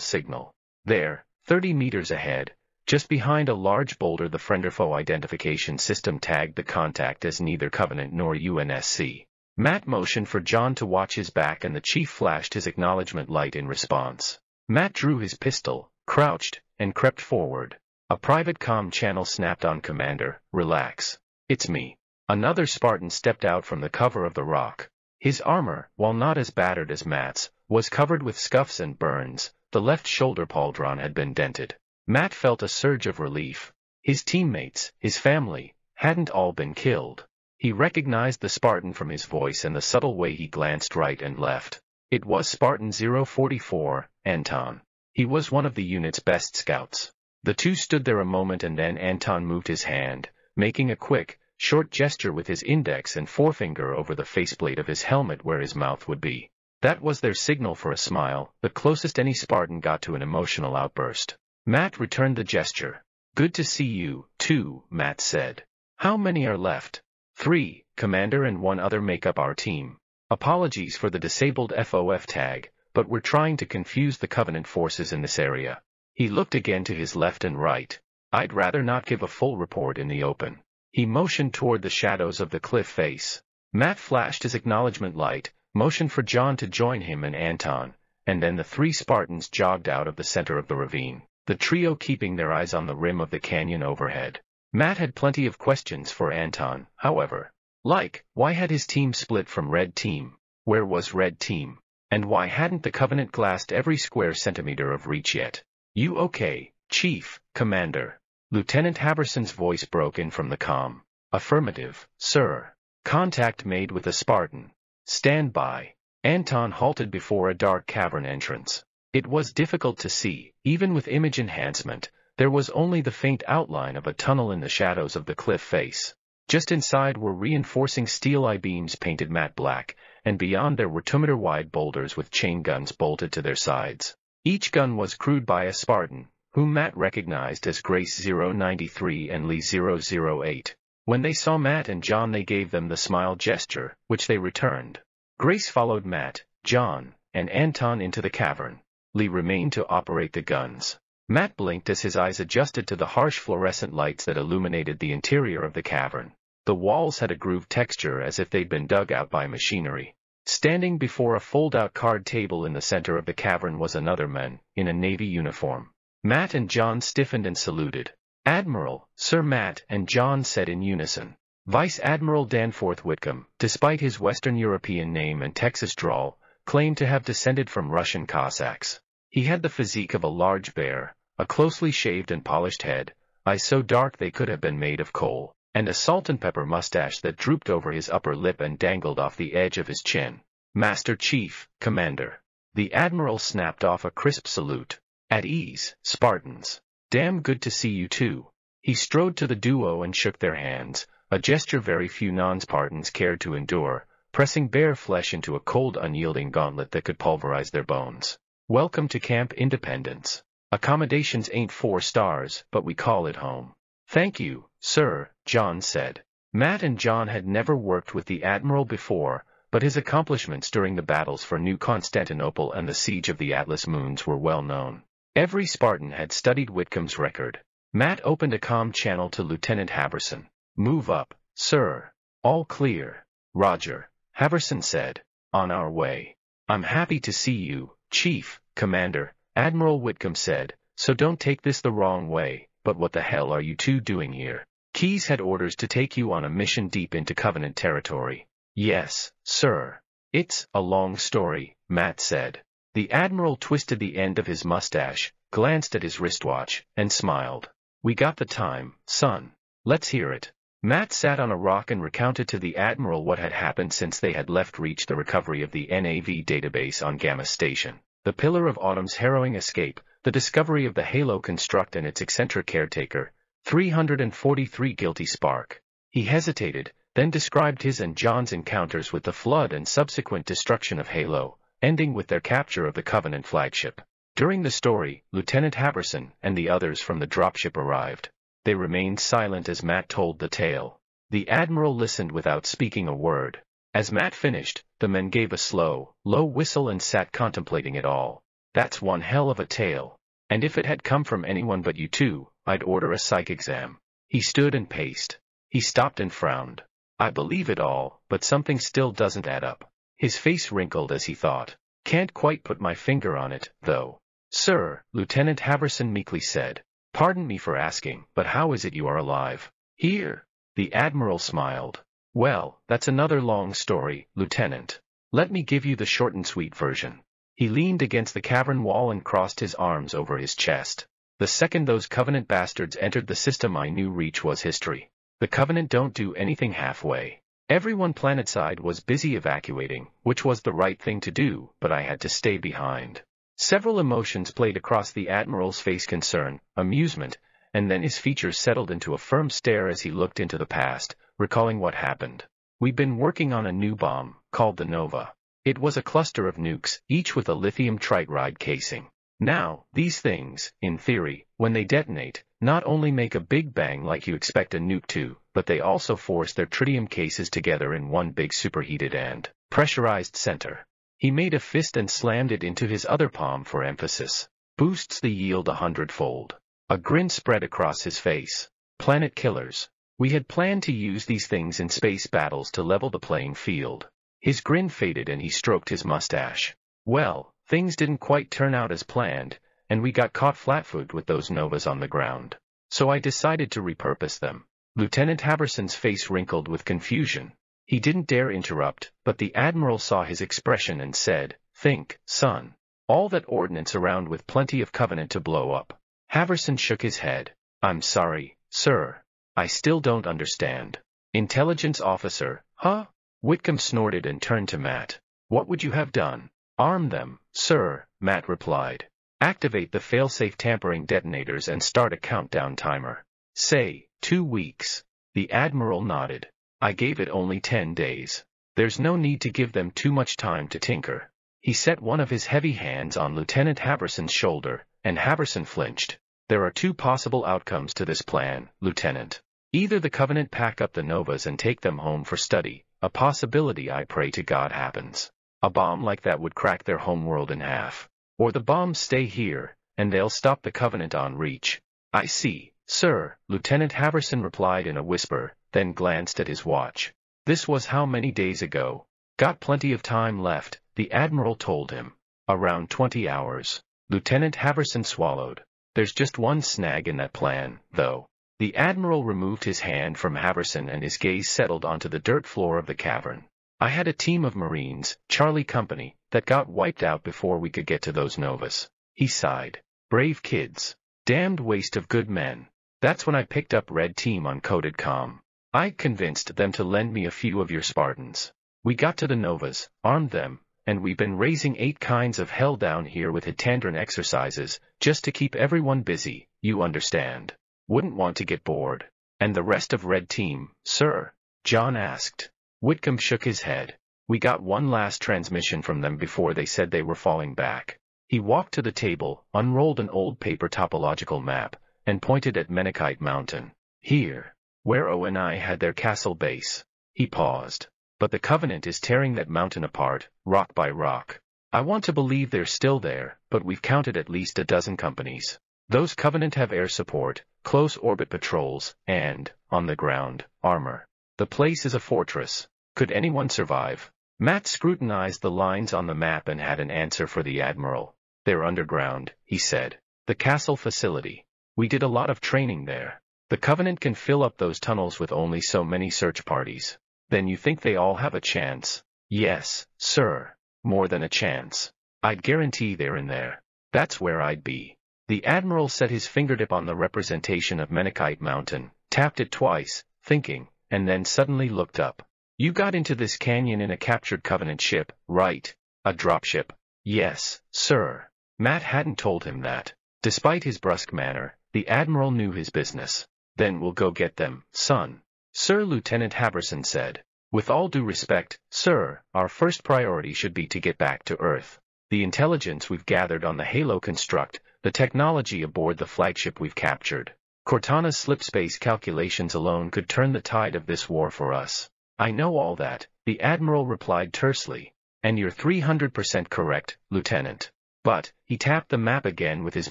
[SPEAKER 1] signal. There, 30 meters ahead, just behind a large boulder the Frienderfoe identification system tagged the contact as neither Covenant nor UNSC. Matt motioned for John to watch his back and the chief flashed his acknowledgement light in response. Matt drew his pistol, crouched, and crept forward. A private com channel snapped on Commander, relax. It's me. Another Spartan stepped out from the cover of the rock. His armor, while not as battered as Matt's, was covered with scuffs and burns, the left shoulder pauldron had been dented. Matt felt a surge of relief. His teammates, his family, hadn't all been killed. He recognized the Spartan from his voice and the subtle way he glanced right and left. It was Spartan 044, Anton. He was one of the unit's best scouts. The two stood there a moment and then Anton moved his hand, making a quick, short gesture with his index and forefinger over the faceplate of his helmet where his mouth would be. That was their signal for a smile, the closest any Spartan got to an emotional outburst. Matt returned the gesture. Good to see you, too, Matt said. How many are left? Three, Commander and one other make up our team. Apologies for the disabled FOF tag, but we're trying to confuse the Covenant forces in this area. He looked again to his left and right. I'd rather not give a full report in the open. He motioned toward the shadows of the cliff face. Matt flashed his acknowledgement light, motioned for John to join him and Anton, and then the three Spartans jogged out of the center of the ravine, the trio keeping their eyes on the rim of the canyon overhead. Matt had plenty of questions for Anton, however. Like, why had his team split from Red Team? Where was Red Team? And why hadn't the Covenant glassed every square centimeter of reach yet? You okay, Chief, Commander? Lieutenant Haverson's voice broke in from the calm. Affirmative, sir. Contact made with a Spartan. Stand by. Anton halted before a dark cavern entrance. It was difficult to see, even with image enhancement, there was only the faint outline of a tunnel in the shadows of the cliff face. Just inside were reinforcing steel I-beams painted matte black, and beyond there were two-meter-wide boulders with chain guns bolted to their sides. Each gun was crewed by a Spartan, whom Matt recognized as Grace 093 and Lee 008. When they saw Matt and John they gave them the smile gesture, which they returned. Grace followed Matt, John, and Anton into the cavern. Lee remained to operate the guns. Matt blinked as his eyes adjusted to the harsh fluorescent lights that illuminated the interior of the cavern. The walls had a grooved texture as if they'd been dug out by machinery. Standing before a fold-out card table in the center of the cavern was another man, in a Navy uniform. Matt and John stiffened and saluted. Admiral, Sir Matt and John said in unison. Vice Admiral Danforth Whitcomb, despite his Western European name and Texas drawl, claimed to have descended from Russian Cossacks. He had the physique of a large bear, a closely shaved and polished head, eyes so dark they could have been made of coal, and a salt and pepper mustache that drooped over his upper lip and dangled off the edge of his chin. Master Chief, Commander. The Admiral snapped off a crisp salute. At ease, Spartans. Damn good to see you too. He strode to the duo and shook their hands, a gesture very few non-Spartans cared to endure, pressing bare flesh into a cold unyielding gauntlet that could pulverize their bones. Welcome to Camp Independence. Accommodations ain't four stars, but we call it home. Thank you, sir, John said. Matt and John had never worked with the Admiral before, but his accomplishments during the battles for New Constantinople and the siege of the Atlas Moons were well known. Every Spartan had studied Whitcomb's record. Matt opened a comm channel to Lieutenant Haverson. Move up, sir. All clear. Roger. Haverson said. On our way. I'm happy to see you, Chief, Commander, Admiral Whitcomb said, so don't take this the wrong way, but what the hell are you two doing here? Keyes had orders to take you on a mission deep into Covenant territory. Yes, sir. It's a long story, Matt said. The Admiral twisted the end of his mustache, glanced at his wristwatch, and smiled. We got the time, son. Let's hear it. Matt sat on a rock and recounted to the Admiral what had happened since they had left reach the recovery of the NAV database on Gamma Station, the Pillar of Autumn's harrowing escape, the discovery of the Halo construct and its eccentric caretaker, 343 guilty spark. He hesitated, then described his and John's encounters with the Flood and subsequent destruction of Halo, ending with their capture of the Covenant flagship. During the story, Lieutenant Haverson and the others from the dropship arrived. They remained silent as Matt told the tale. The Admiral listened without speaking a word. As Matt finished, the men gave a slow, low whistle and sat contemplating it all. That's one hell of a tale. And if it had come from anyone but you two, I'd order a psych exam. He stood and paced. He stopped and frowned. I believe it all, but something still doesn't add up. His face wrinkled as he thought. Can't quite put my finger on it, though. Sir, Lieutenant Haverson meekly said. Pardon me for asking, but how is it you are alive? Here. The Admiral smiled. Well, that's another long story, Lieutenant. Let me give you the short and sweet version. He leaned against the cavern wall and crossed his arms over his chest. The second those Covenant bastards entered the system I knew Reach was history. The Covenant don't do anything halfway. Everyone planetside was busy evacuating, which was the right thing to do, but I had to stay behind. Several emotions played across the Admiral's face concern, amusement, and then his features settled into a firm stare as he looked into the past, recalling what happened. We've been working on a new bomb, called the Nova. It was a cluster of nukes, each with a lithium tritium casing. Now, these things, in theory, when they detonate, not only make a big bang like you expect a nuke to, but they also force their tritium cases together in one big superheated and pressurized center. He made a fist and slammed it into his other palm for emphasis. Boosts the yield a hundredfold. A grin spread across his face. Planet killers. We had planned to use these things in space battles to level the playing field. His grin faded and he stroked his mustache. Well, things didn't quite turn out as planned, and we got caught flat-footed with those novas on the ground. So I decided to repurpose them. Lieutenant Haverson's face wrinkled with confusion. He didn't dare interrupt, but the Admiral saw his expression and said, Think, son. All that ordnance around with plenty of Covenant to blow up. Haverson shook his head. I'm sorry, sir. I still don't understand. Intelligence officer, huh? Whitcomb snorted and turned to Matt. What would you have done? Arm them, sir, Matt replied. Activate the failsafe tampering detonators and start a countdown timer. Say, two weeks. The Admiral nodded. I gave it only ten days. There's no need to give them too much time to tinker. He set one of his heavy hands on Lieutenant Haverson's shoulder, and Haberson flinched. There are two possible outcomes to this plan, Lieutenant. Either the Covenant pack up the Novas and take them home for study, a possibility I pray to God happens. A bomb like that would crack their homeworld in half. Or the bombs stay here, and they'll stop the Covenant on reach. I see, sir, Lieutenant Haverson replied in a whisper, then glanced at his watch. This was how many days ago? Got plenty of time left, the Admiral told him. Around twenty hours. Lieutenant Haverson swallowed. There's just one snag in that plan, though. The Admiral removed his hand from Haverson and his gaze settled onto the dirt floor of the cavern. I had a team of Marines, Charlie Company, that got wiped out before we could get to those Novas. He sighed. Brave kids. Damned waste of good men. That's when I picked up Red Team on Coded Com. I convinced them to lend me a few of your Spartans. We got to the Novas, armed them, and we've been raising eight kinds of hell down here with Hitandran exercises, just to keep everyone busy, you understand. Wouldn't want to get bored. And the rest of Red Team, sir? John asked. Whitcomb shook his head. We got one last transmission from them before they said they were falling back. He walked to the table, unrolled an old paper topological map, and pointed at Menachite Mountain. Here, where I had their castle base. He paused. But the Covenant is tearing that mountain apart, rock by rock. I want to believe they're still there, but we've counted at least a dozen companies. Those Covenant have air support, close orbit patrols, and, on the ground, armor. The place is a fortress, could anyone survive? Matt scrutinized the lines on the map and had an answer for the Admiral. They're underground, he said. The castle facility. We did a lot of training there. The Covenant can fill up those tunnels with only so many search parties. Then you think they all have a chance? Yes, sir. More than a chance. I'd guarantee they're in there. That's where I'd be. The Admiral set his fingertip on the representation of Menachite Mountain, tapped it twice, thinking, and then suddenly looked up. You got into this canyon in a captured Covenant ship, right? A dropship. Yes, sir. Matt hadn't told him that. Despite his brusque manner, the Admiral knew his business. Then we'll go get them, son. Sir Lieutenant Haverson said. With all due respect, sir, our first priority should be to get back to Earth. The intelligence we've gathered on the Halo construct, the technology aboard the flagship we've captured. Cortana's slipspace calculations alone could turn the tide of this war for us. I know all that, the Admiral replied tersely. And you're 300% correct, Lieutenant. But, he tapped the map again with his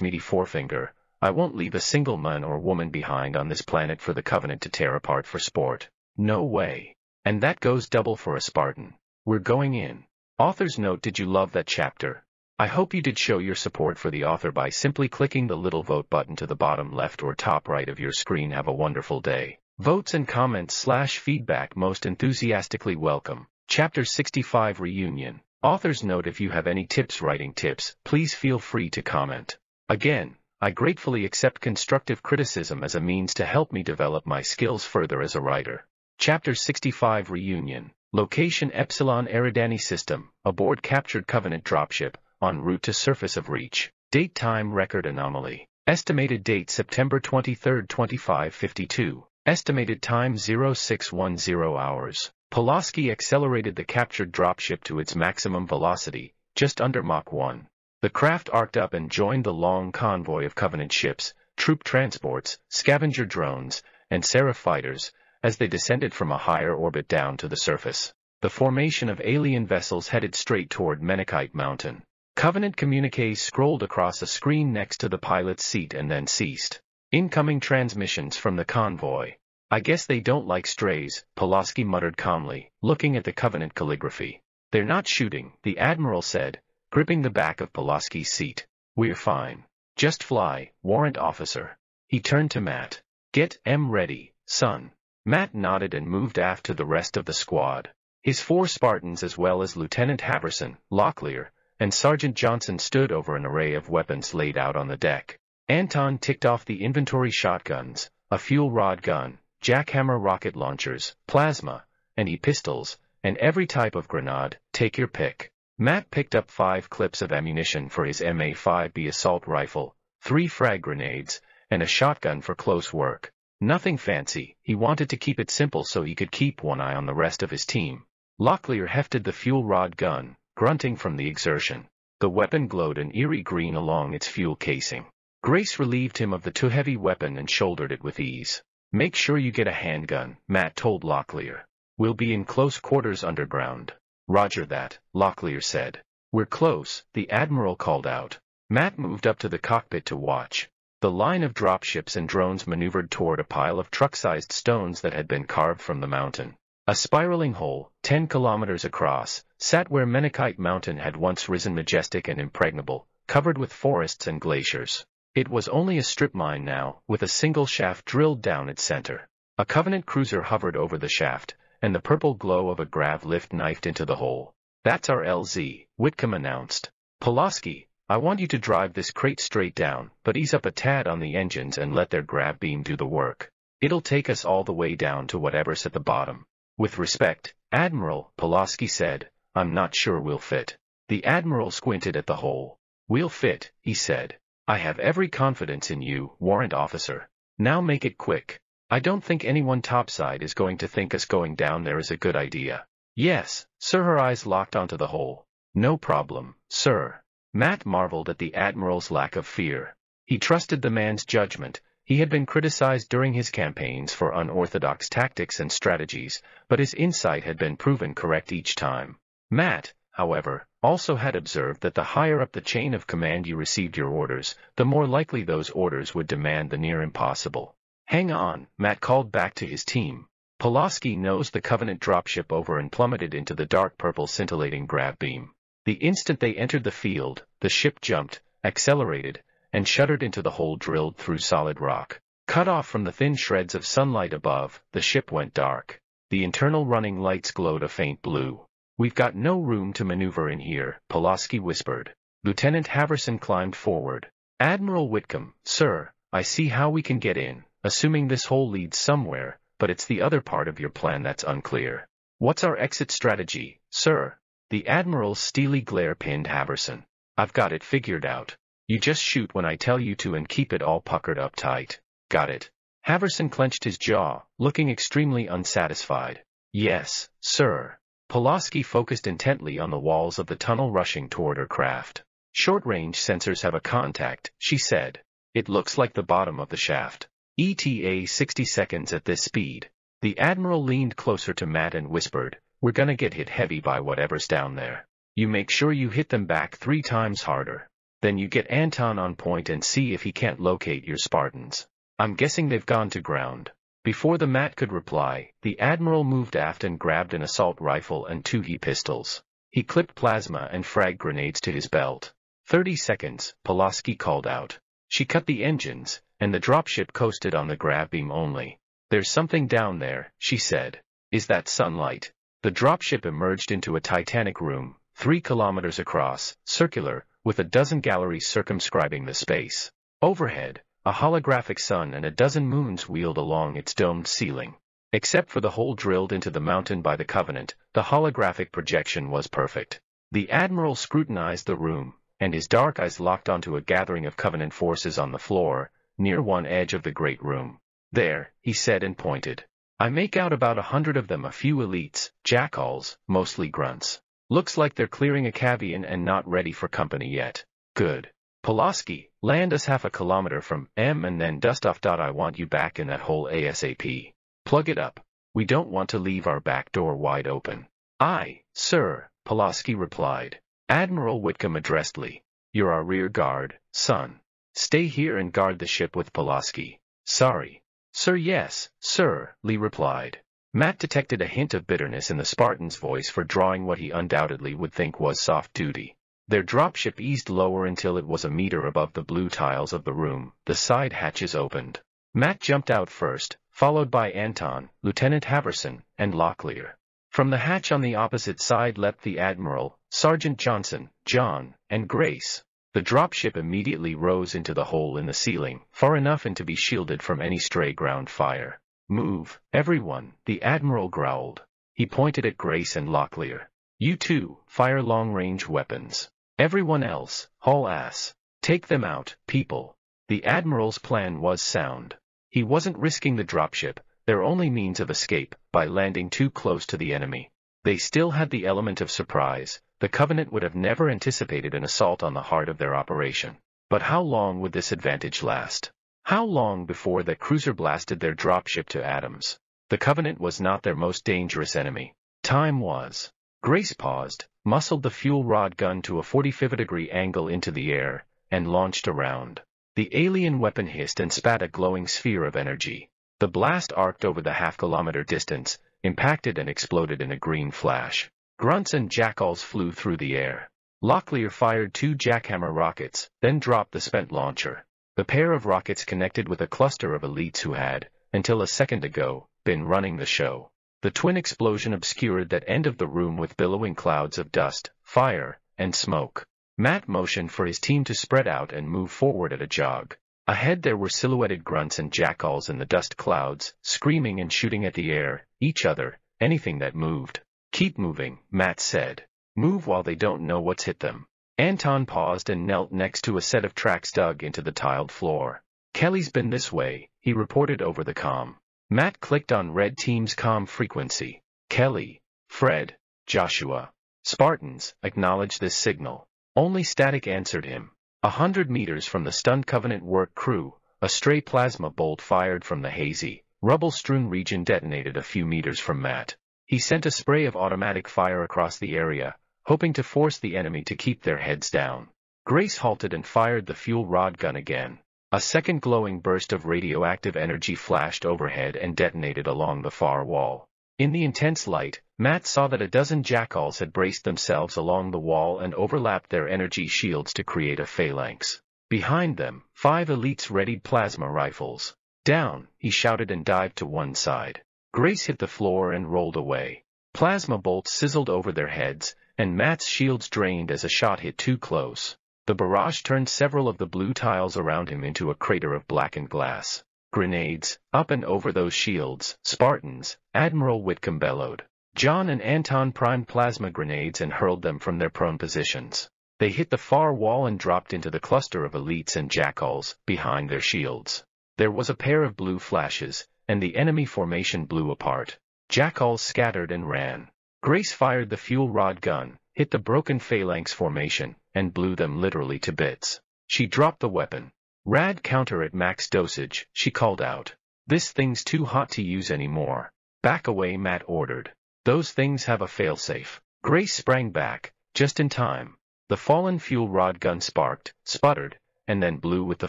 [SPEAKER 1] meaty forefinger, I won't leave a single man or woman behind on this planet for the Covenant to tear apart for sport. No way. And that goes double for a Spartan. We're going in. Author's note Did you love that chapter? I hope you did show your support for the author by simply clicking the little vote button to the bottom left or top right of your screen. Have a wonderful day. Votes and comments slash feedback most enthusiastically welcome. Chapter 65 Reunion. Author's note if you have any tips writing tips, please feel free to comment. Again, I gratefully accept constructive criticism as a means to help me develop my skills further as a writer. Chapter 65 Reunion. Location Epsilon Eridani System, aboard captured Covenant dropship, en route to surface of Reach. Date Time Record Anomaly. Estimated date September 23, 2552. Estimated time 0610 hours. Pulaski accelerated the captured dropship to its maximum velocity, just under Mach 1. The craft arced up and joined the long convoy of Covenant ships, troop transports, scavenger drones, and Seraph fighters, as they descended from a higher orbit down to the surface. The formation of alien vessels headed straight toward Menachite Mountain. Covenant communiques scrolled across a screen next to the pilot's seat and then ceased. Incoming transmissions from the convoy. I guess they don't like strays, Pulaski muttered calmly, looking at the Covenant calligraphy. They're not shooting, the Admiral said, gripping the back of Pulaski's seat. We're fine. Just fly, warrant officer. He turned to Matt. Get M ready, son. Matt nodded and moved aft to the rest of the squad. His four Spartans as well as Lieutenant Haverson, Locklear, and Sergeant Johnson stood over an array of weapons laid out on the deck. Anton ticked off the inventory shotguns, a fuel rod gun, jackhammer rocket launchers, plasma, and e-pistols, and every type of grenade, take your pick. Matt picked up five clips of ammunition for his MA-5B assault rifle, three frag grenades, and a shotgun for close work. Nothing fancy, he wanted to keep it simple so he could keep one eye on the rest of his team. Locklear hefted the fuel rod gun, grunting from the exertion. The weapon glowed an eerie green along its fuel casing. Grace relieved him of the too heavy weapon and shouldered it with ease. Make sure you get a handgun, Matt told Locklear. We'll be in close quarters underground. Roger that, Locklear said. We're close, the Admiral called out. Matt moved up to the cockpit to watch. The line of dropships and drones maneuvered toward a pile of truck-sized stones that had been carved from the mountain. A spiraling hole, 10 kilometers across, sat where Menachite Mountain had once risen majestic and impregnable, covered with forests and glaciers. It was only a strip mine now, with a single shaft drilled down its center. A Covenant cruiser hovered over the shaft, and the purple glow of a grav lift knifed into the hole. That's our LZ, Whitcomb announced. Pulaski, I want you to drive this crate straight down, but ease up a tad on the engines and let their grav beam do the work. It'll take us all the way down to whatever's at the bottom. With respect, Admiral, Pulaski said, I'm not sure we'll fit. The Admiral squinted at the hole. We'll fit, he said. I have every confidence in you, warrant officer. Now make it quick. I don't think anyone topside is going to think us going down there is a good idea. Yes, sir her eyes locked onto the hole. No problem, sir. Matt marveled at the Admiral's lack of fear. He trusted the man's judgment, he had been criticized during his campaigns for unorthodox tactics and strategies, but his insight had been proven correct each time. Matt, however, also had observed that the higher up the chain of command you received your orders, the more likely those orders would demand the near impossible. Hang on, Matt called back to his team. Pulaski nosed the Covenant dropship over and plummeted into the dark purple scintillating grav beam. The instant they entered the field, the ship jumped, accelerated, and shuddered into the hole drilled through solid rock. Cut off from the thin shreds of sunlight above, the ship went dark. The internal running lights glowed a faint blue. We've got no room to maneuver in here, Pulaski whispered. Lieutenant Haverson climbed forward. Admiral Whitcomb, sir, I see how we can get in, assuming this hole leads somewhere, but it's the other part of your plan that's unclear. What's our exit strategy, sir? The Admiral's steely glare pinned Haverson. I've got it figured out. You just shoot when I tell you to and keep it all puckered up tight. Got it. Haverson clenched his jaw, looking extremely unsatisfied. Yes, sir. Pulaski focused intently on the walls of the tunnel rushing toward her craft. Short-range sensors have a contact, she said. It looks like the bottom of the shaft. ETA 60 seconds at this speed. The Admiral leaned closer to Matt and whispered, We're gonna get hit heavy by whatever's down there. You make sure you hit them back three times harder. Then you get Anton on point and see if he can't locate your Spartans. I'm guessing they've gone to ground. Before the mat could reply, the Admiral moved aft and grabbed an assault rifle and two e-pistols. He clipped plasma and frag grenades to his belt. Thirty seconds, Pulaski called out. She cut the engines, and the dropship coasted on the grav beam only. There's something down there, she said. Is that sunlight? The dropship emerged into a titanic room, three kilometers across, circular, with a dozen galleries circumscribing the space. Overhead, a holographic sun and a dozen moons wheeled along its domed ceiling. Except for the hole drilled into the mountain by the Covenant, the holographic projection was perfect. The Admiral scrutinized the room, and his dark eyes locked onto a gathering of Covenant forces on the floor, near one edge of the great room. There, he said and pointed. I make out about a hundred of them a few elites, jackals, mostly grunts. Looks like they're clearing a cavian and not ready for company yet. Good. Pulaski, land us half a kilometer from M and then dust off. I want you back in that hole ASAP. Plug it up. We don't want to leave our back door wide open. Aye, sir, Pulaski replied. Admiral Whitcomb addressed Lee. You're our rear guard, son. Stay here and guard the ship with Pulaski. Sorry. Sir yes, sir, Lee replied. Matt detected a hint of bitterness in the Spartan's voice for drawing what he undoubtedly would think was soft duty. Their dropship eased lower until it was a meter above the blue tiles of the room. The side hatches opened. Matt jumped out first, followed by Anton, Lieutenant Haverson, and Locklear. From the hatch on the opposite side leapt the Admiral, Sergeant Johnson, John, and Grace. The dropship immediately rose into the hole in the ceiling, far enough in to be shielded from any stray ground fire. Move, everyone, the Admiral growled. He pointed at Grace and Locklear. You two, fire long-range weapons. Everyone else, haul ass. Take them out, people. The Admiral's plan was sound. He wasn't risking the dropship, their only means of escape, by landing too close to the enemy. They still had the element of surprise. The Covenant would have never anticipated an assault on the heart of their operation. But how long would this advantage last? How long before the cruiser blasted their dropship to atoms? The Covenant was not their most dangerous enemy. Time was. Grace paused, muscled the fuel rod gun to a 45 degree angle into the air, and launched around. The alien weapon hissed and spat a glowing sphere of energy. The blast arced over the half-kilometer distance, impacted and exploded in a green flash. Grunts and jackals flew through the air. Locklear fired two jackhammer rockets, then dropped the spent launcher. The pair of rockets connected with a cluster of elites who had, until a second ago, been running the show. The twin explosion obscured that end of the room with billowing clouds of dust, fire, and smoke. Matt motioned for his team to spread out and move forward at a jog. Ahead there were silhouetted grunts and jackals in the dust clouds, screaming and shooting at the air, each other, anything that moved. Keep moving, Matt said. Move while they don't know what's hit them. Anton paused and knelt next to a set of tracks dug into the tiled floor. Kelly's been this way, he reported over the com. Matt clicked on Red Team's com frequency. Kelly, Fred, Joshua, Spartans, acknowledge this signal. Only static answered him. A hundred meters from the stunned Covenant work crew, a stray plasma bolt fired from the hazy, rubble-strewn region detonated a few meters from Matt. He sent a spray of automatic fire across the area, hoping to force the enemy to keep their heads down. Grace halted and fired the fuel rod gun again. A second glowing burst of radioactive energy flashed overhead and detonated along the far wall. In the intense light, Matt saw that a dozen jackals had braced themselves along the wall and overlapped their energy shields to create a phalanx. Behind them, five elites readied plasma rifles. Down, he shouted and dived to one side. Grace hit the floor and rolled away. Plasma bolts sizzled over their heads, and Matt's shields drained as a shot hit too close. The barrage turned several of the blue tiles around him into a crater of blackened glass. Grenades, up and over those shields, Spartans, Admiral Whitcomb bellowed. John and Anton primed plasma grenades and hurled them from their prone positions. They hit the far wall and dropped into the cluster of elites and jackals, behind their shields. There was a pair of blue flashes, and the enemy formation blew apart. Jackals scattered and ran. Grace fired the fuel rod gun, hit the broken phalanx formation, and blew them literally to bits. She dropped the weapon. Rad counter at max dosage, she called out. This thing's too hot to use anymore. Back away Matt ordered. Those things have a failsafe. Grace sprang back, just in time. The fallen fuel rod gun sparked, sputtered, and then blew with the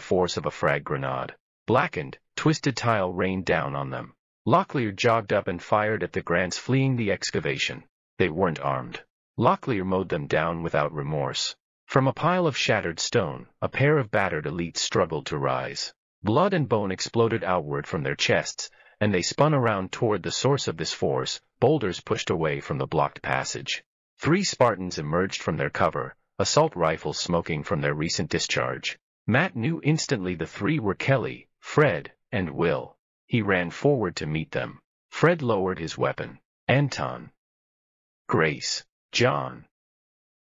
[SPEAKER 1] force of a frag grenade. Blackened, twisted tile rained down on them. Locklear jogged up and fired at the grunts fleeing the excavation. They weren't armed. Locklear mowed them down without remorse. From a pile of shattered stone, a pair of battered elites struggled to rise. Blood and bone exploded outward from their chests, and they spun around toward the source of this force, boulders pushed away from the blocked passage. Three Spartans emerged from their cover, assault rifles smoking from their recent discharge. Matt knew instantly the three were Kelly, Fred, and Will. He ran forward to meet them. Fred lowered his weapon. Anton. Grace. John.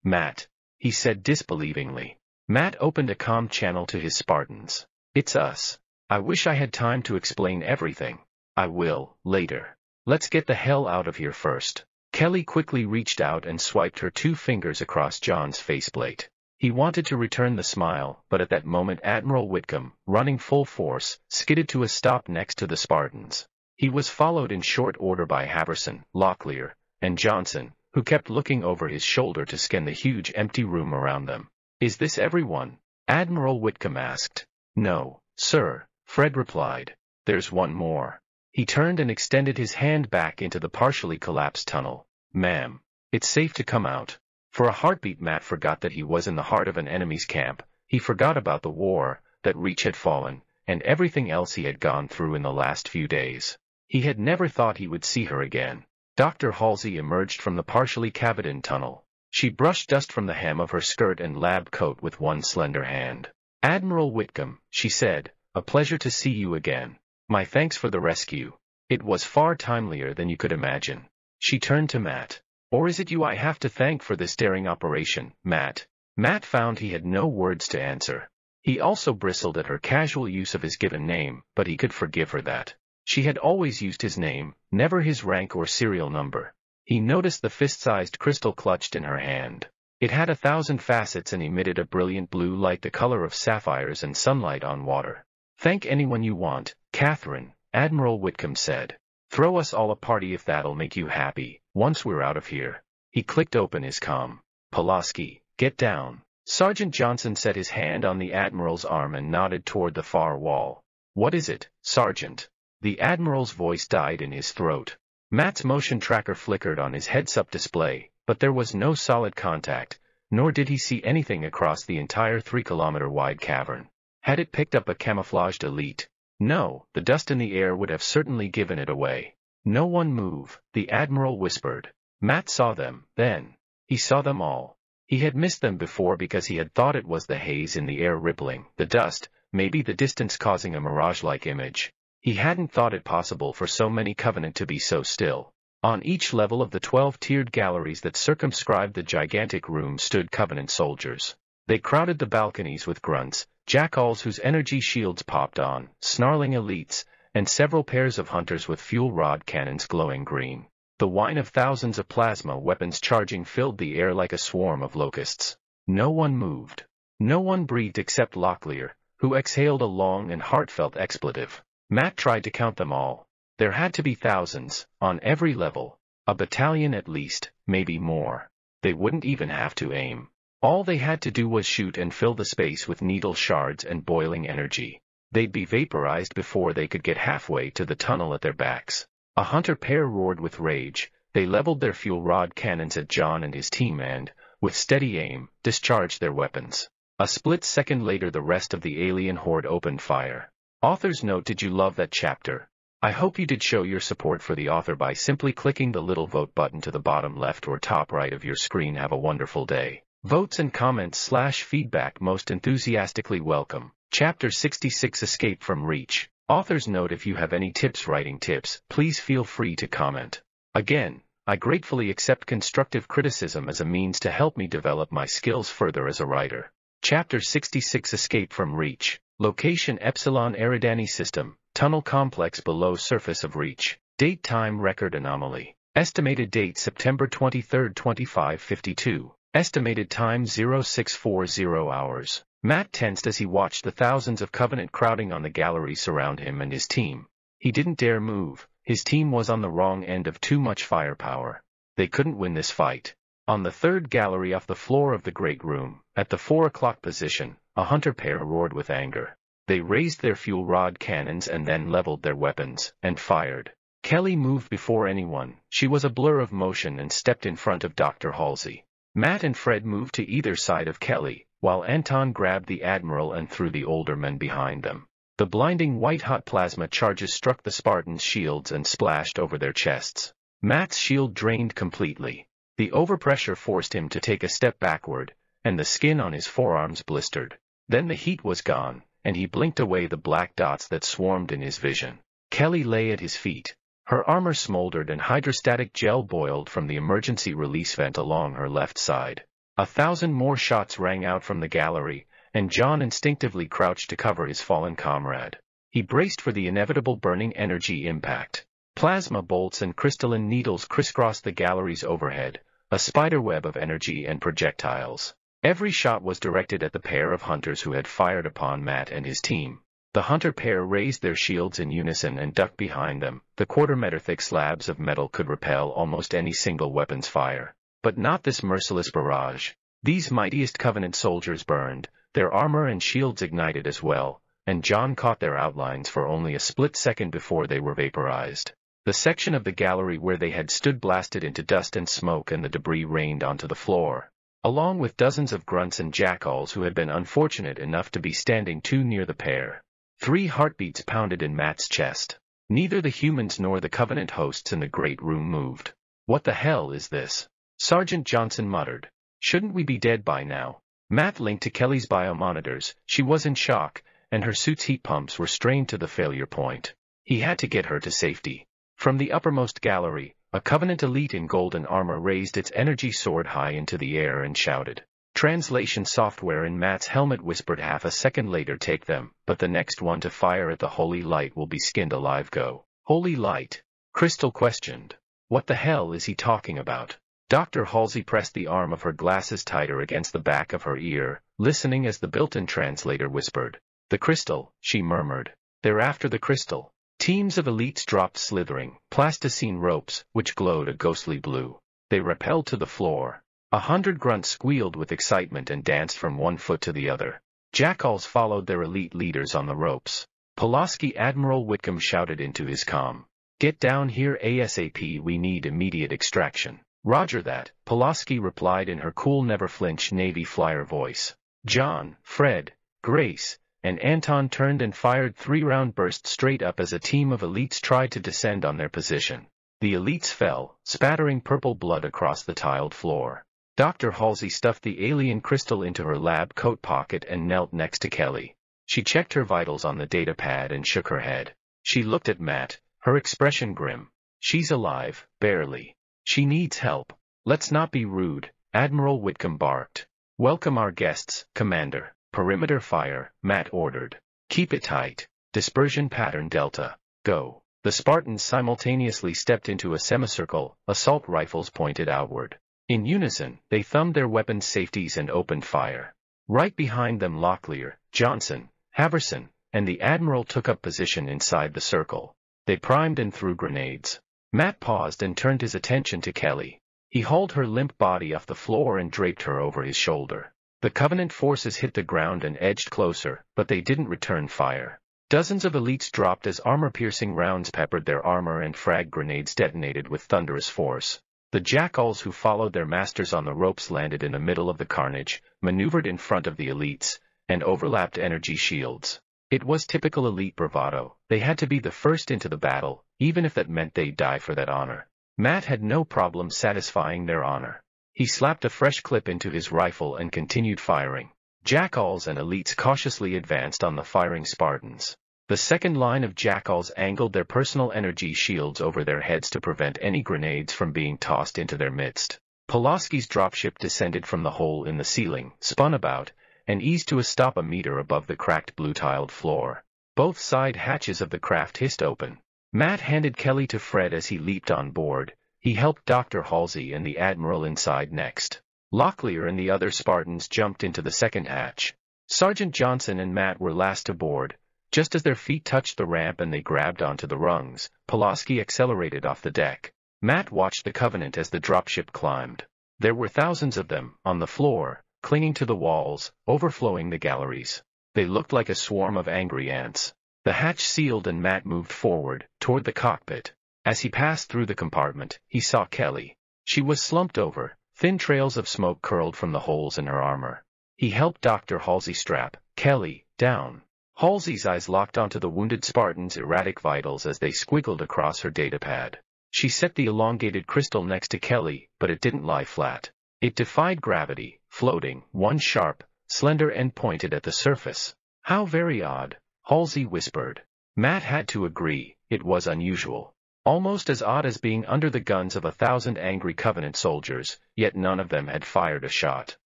[SPEAKER 1] Matt. He said disbelievingly. Matt opened a com channel to his Spartans. It's us. I wish I had time to explain everything. I will, later. Let's get the hell out of here first. Kelly quickly reached out and swiped her two fingers across John's faceplate. He wanted to return the smile, but at that moment Admiral Whitcomb, running full force, skidded to a stop next to the Spartans. He was followed in short order by Haverson, Locklear, and Johnson, who kept looking over his shoulder to scan the huge empty room around them. Is this everyone? Admiral Whitcomb asked. No, sir, Fred replied. There's one more. He turned and extended his hand back into the partially collapsed tunnel. Ma'am, it's safe to come out. For a heartbeat Matt forgot that he was in the heart of an enemy's camp. He forgot about the war, that Reach had fallen, and everything else he had gone through in the last few days. He had never thought he would see her again. Dr. Halsey emerged from the partially caved-in tunnel. She brushed dust from the hem of her skirt and lab coat with one slender hand. Admiral Whitcomb, she said, a pleasure to see you again. My thanks for the rescue. It was far timelier than you could imagine. She turned to Matt. Or is it you I have to thank for this daring operation, Matt? Matt found he had no words to answer. He also bristled at her casual use of his given name, but he could forgive her that. She had always used his name, never his rank or serial number. He noticed the fist-sized crystal clutched in her hand. It had a thousand facets and emitted a brilliant blue light the color of sapphires and sunlight on water. Thank anyone you want, Catherine, Admiral Whitcomb said. Throw us all a party if that'll make you happy. Once we're out of here. He clicked open his com. Pulaski, get down. Sergeant Johnson set his hand on the Admiral's arm and nodded toward the far wall. What is it, Sergeant? The Admiral's voice died in his throat. Matt's motion tracker flickered on his heads-up display, but there was no solid contact, nor did he see anything across the entire three-kilometer-wide cavern. Had it picked up a camouflaged elite? No, the dust in the air would have certainly given it away. No one move, the Admiral whispered. Matt saw them, then. He saw them all. He had missed them before because he had thought it was the haze in the air rippling, the dust, maybe the distance causing a mirage-like image. He hadn't thought it possible for so many Covenant to be so still. On each level of the twelve-tiered galleries that circumscribed the gigantic room stood Covenant soldiers. They crowded the balconies with grunts, jackals whose energy shields popped on, snarling elites, and several pairs of hunters with fuel rod cannons glowing green. The whine of thousands of plasma weapons charging filled the air like a swarm of locusts. No one moved. No one breathed except Locklear, who exhaled a long and heartfelt expletive. Matt tried to count them all. There had to be thousands, on every level. A battalion at least, maybe more. They wouldn't even have to aim. All they had to do was shoot and fill the space with needle shards and boiling energy. They'd be vaporized before they could get halfway to the tunnel at their backs. A hunter pair roared with rage. They leveled their fuel rod cannons at John and his team and, with steady aim, discharged their weapons. A split second later the rest of the alien horde opened fire. Author's note Did you love that chapter? I hope you did show your support for the author by simply clicking the little vote button to the bottom left or top right of your screen. Have a wonderful day. Votes and comments slash feedback most enthusiastically welcome. Chapter 66 Escape from Reach. Author's note if you have any tips writing tips, please feel free to comment. Again, I gratefully accept constructive criticism as a means to help me develop my skills further as a writer. Chapter 66 Escape from Reach. Location Epsilon Eridani System, Tunnel Complex below surface of Reach. Date Time Record Anomaly. Estimated date September 23, 2552. Estimated time 0640 hours. Matt tensed as he watched the thousands of Covenant crowding on the gallery surround him and his team. He didn't dare move. His team was on the wrong end of too much firepower. They couldn't win this fight. On the third gallery off the floor of the great room, at the four o'clock position, a hunter pair roared with anger. They raised their fuel rod cannons and then leveled their weapons, and fired. Kelly moved before anyone. She was a blur of motion and stepped in front of Dr. Halsey. Matt and Fred moved to either side of Kelly, while Anton grabbed the Admiral and threw the older men behind them. The blinding white-hot plasma charges struck the Spartans' shields and splashed over their chests. Matt's shield drained completely. The overpressure forced him to take a step backward, and the skin on his forearms blistered. Then the heat was gone, and he blinked away the black dots that swarmed in his vision. Kelly lay at his feet. Her armor smoldered and hydrostatic gel boiled from the emergency release vent along her left side. A thousand more shots rang out from the gallery, and John instinctively crouched to cover his fallen comrade. He braced for the inevitable burning energy impact. Plasma bolts and crystalline needles crisscrossed the gallery's overhead, a spiderweb of energy and projectiles. Every shot was directed at the pair of hunters who had fired upon Matt and his team. The hunter pair raised their shields in unison and ducked behind them. The quarter-meter-thick slabs of metal could repel almost any single weapon's fire. But not this merciless barrage. These mightiest Covenant soldiers burned, their armor and shields ignited as well, and John caught their outlines for only a split second before they were vaporized. The section of the gallery where they had stood blasted into dust and smoke and the debris rained onto the floor along with dozens of grunts and jackals who had been unfortunate enough to be standing too near the pair. Three heartbeats pounded in Matt's chest. Neither the humans nor the Covenant hosts in the great room moved. What the hell is this? Sergeant Johnson muttered. Shouldn't we be dead by now? Matt linked to Kelly's biomonitors. She was in shock, and her suit's heat pumps were strained to the failure point. He had to get her to safety. From the uppermost gallery, a Covenant elite in golden armor raised its energy sword high into the air and shouted. Translation software in Matt's helmet whispered half a second later take them, but the next one to fire at the holy light will be skinned alive go. Holy light? Crystal questioned. What the hell is he talking about? Dr. Halsey pressed the arm of her glasses tighter against the back of her ear, listening as the built-in translator whispered. The crystal, she murmured. They're after the crystal. Teams of elites dropped slithering, plasticine ropes, which glowed a ghostly blue. They rappelled to the floor, a hundred grunts squealed with excitement and danced from one foot to the other. Jackals followed their elite leaders on the ropes. Pulaski Admiral Whitcomb shouted into his comm. Get down here ASAP we need immediate extraction. Roger that, Pulaski replied in her cool never flinch Navy flyer voice. John, Fred, Grace, and Anton turned and fired three-round bursts straight up as a team of elites tried to descend on their position. The elites fell, spattering purple blood across the tiled floor. Dr. Halsey stuffed the alien crystal into her lab coat pocket and knelt next to Kelly. She checked her vitals on the data pad and shook her head. She looked at Matt, her expression grim. She's alive, barely. She needs help. Let's not be rude, Admiral Whitcomb barked. Welcome our guests, Commander. Perimeter fire, Matt ordered. Keep it tight. Dispersion pattern Delta. Go. The Spartans simultaneously stepped into a semicircle, assault rifles pointed outward. In unison, they thumbed their weapons safeties and opened fire. Right behind them Locklear, Johnson, Haverson, and the Admiral took up position inside the circle. They primed and threw grenades. Matt paused and turned his attention to Kelly. He hauled her limp body off the floor and draped her over his shoulder. The Covenant forces hit the ground and edged closer, but they didn't return fire. Dozens of elites dropped as armor-piercing rounds peppered their armor and frag grenades detonated with thunderous force. The jackals who followed their masters on the ropes landed in the middle of the carnage, maneuvered in front of the elites, and overlapped energy shields. It was typical elite bravado. They had to be the first into the battle, even if that meant they'd die for that honor. Matt had no problem satisfying their honor. He slapped a fresh clip into his rifle and continued firing. Jackals and elites cautiously advanced on the firing Spartans. The second line of jackals angled their personal energy shields over their heads to prevent any grenades from being tossed into their midst. Pulaski's dropship descended from the hole in the ceiling, spun about, and eased to a stop a meter above the cracked blue-tiled floor. Both side hatches of the craft hissed open. Matt handed Kelly to Fred as he leaped on board. He helped Dr. Halsey and the Admiral inside next. Locklear and the other Spartans jumped into the second hatch. Sergeant Johnson and Matt were last to board, just as their feet touched the ramp and they grabbed onto the rungs, Pulaski accelerated off the deck. Matt watched the Covenant as the dropship climbed. There were thousands of them, on the floor, clinging to the walls, overflowing the galleries. They looked like a swarm of angry ants. The hatch sealed and Matt moved forward, toward the cockpit. As he passed through the compartment, he saw Kelly. She was slumped over, thin trails of smoke curled from the holes in her armor. He helped Dr. Halsey strap Kelly down. Halsey's eyes locked onto the wounded Spartan's erratic vitals as they squiggled across her datapad. She set the elongated crystal next to Kelly, but it didn't lie flat. It defied gravity, floating, one sharp, slender end pointed at the surface. How very odd, Halsey whispered. Matt had to agree, it was unusual. Almost as odd as being under the guns of a thousand angry Covenant soldiers, yet none of them had fired a shot.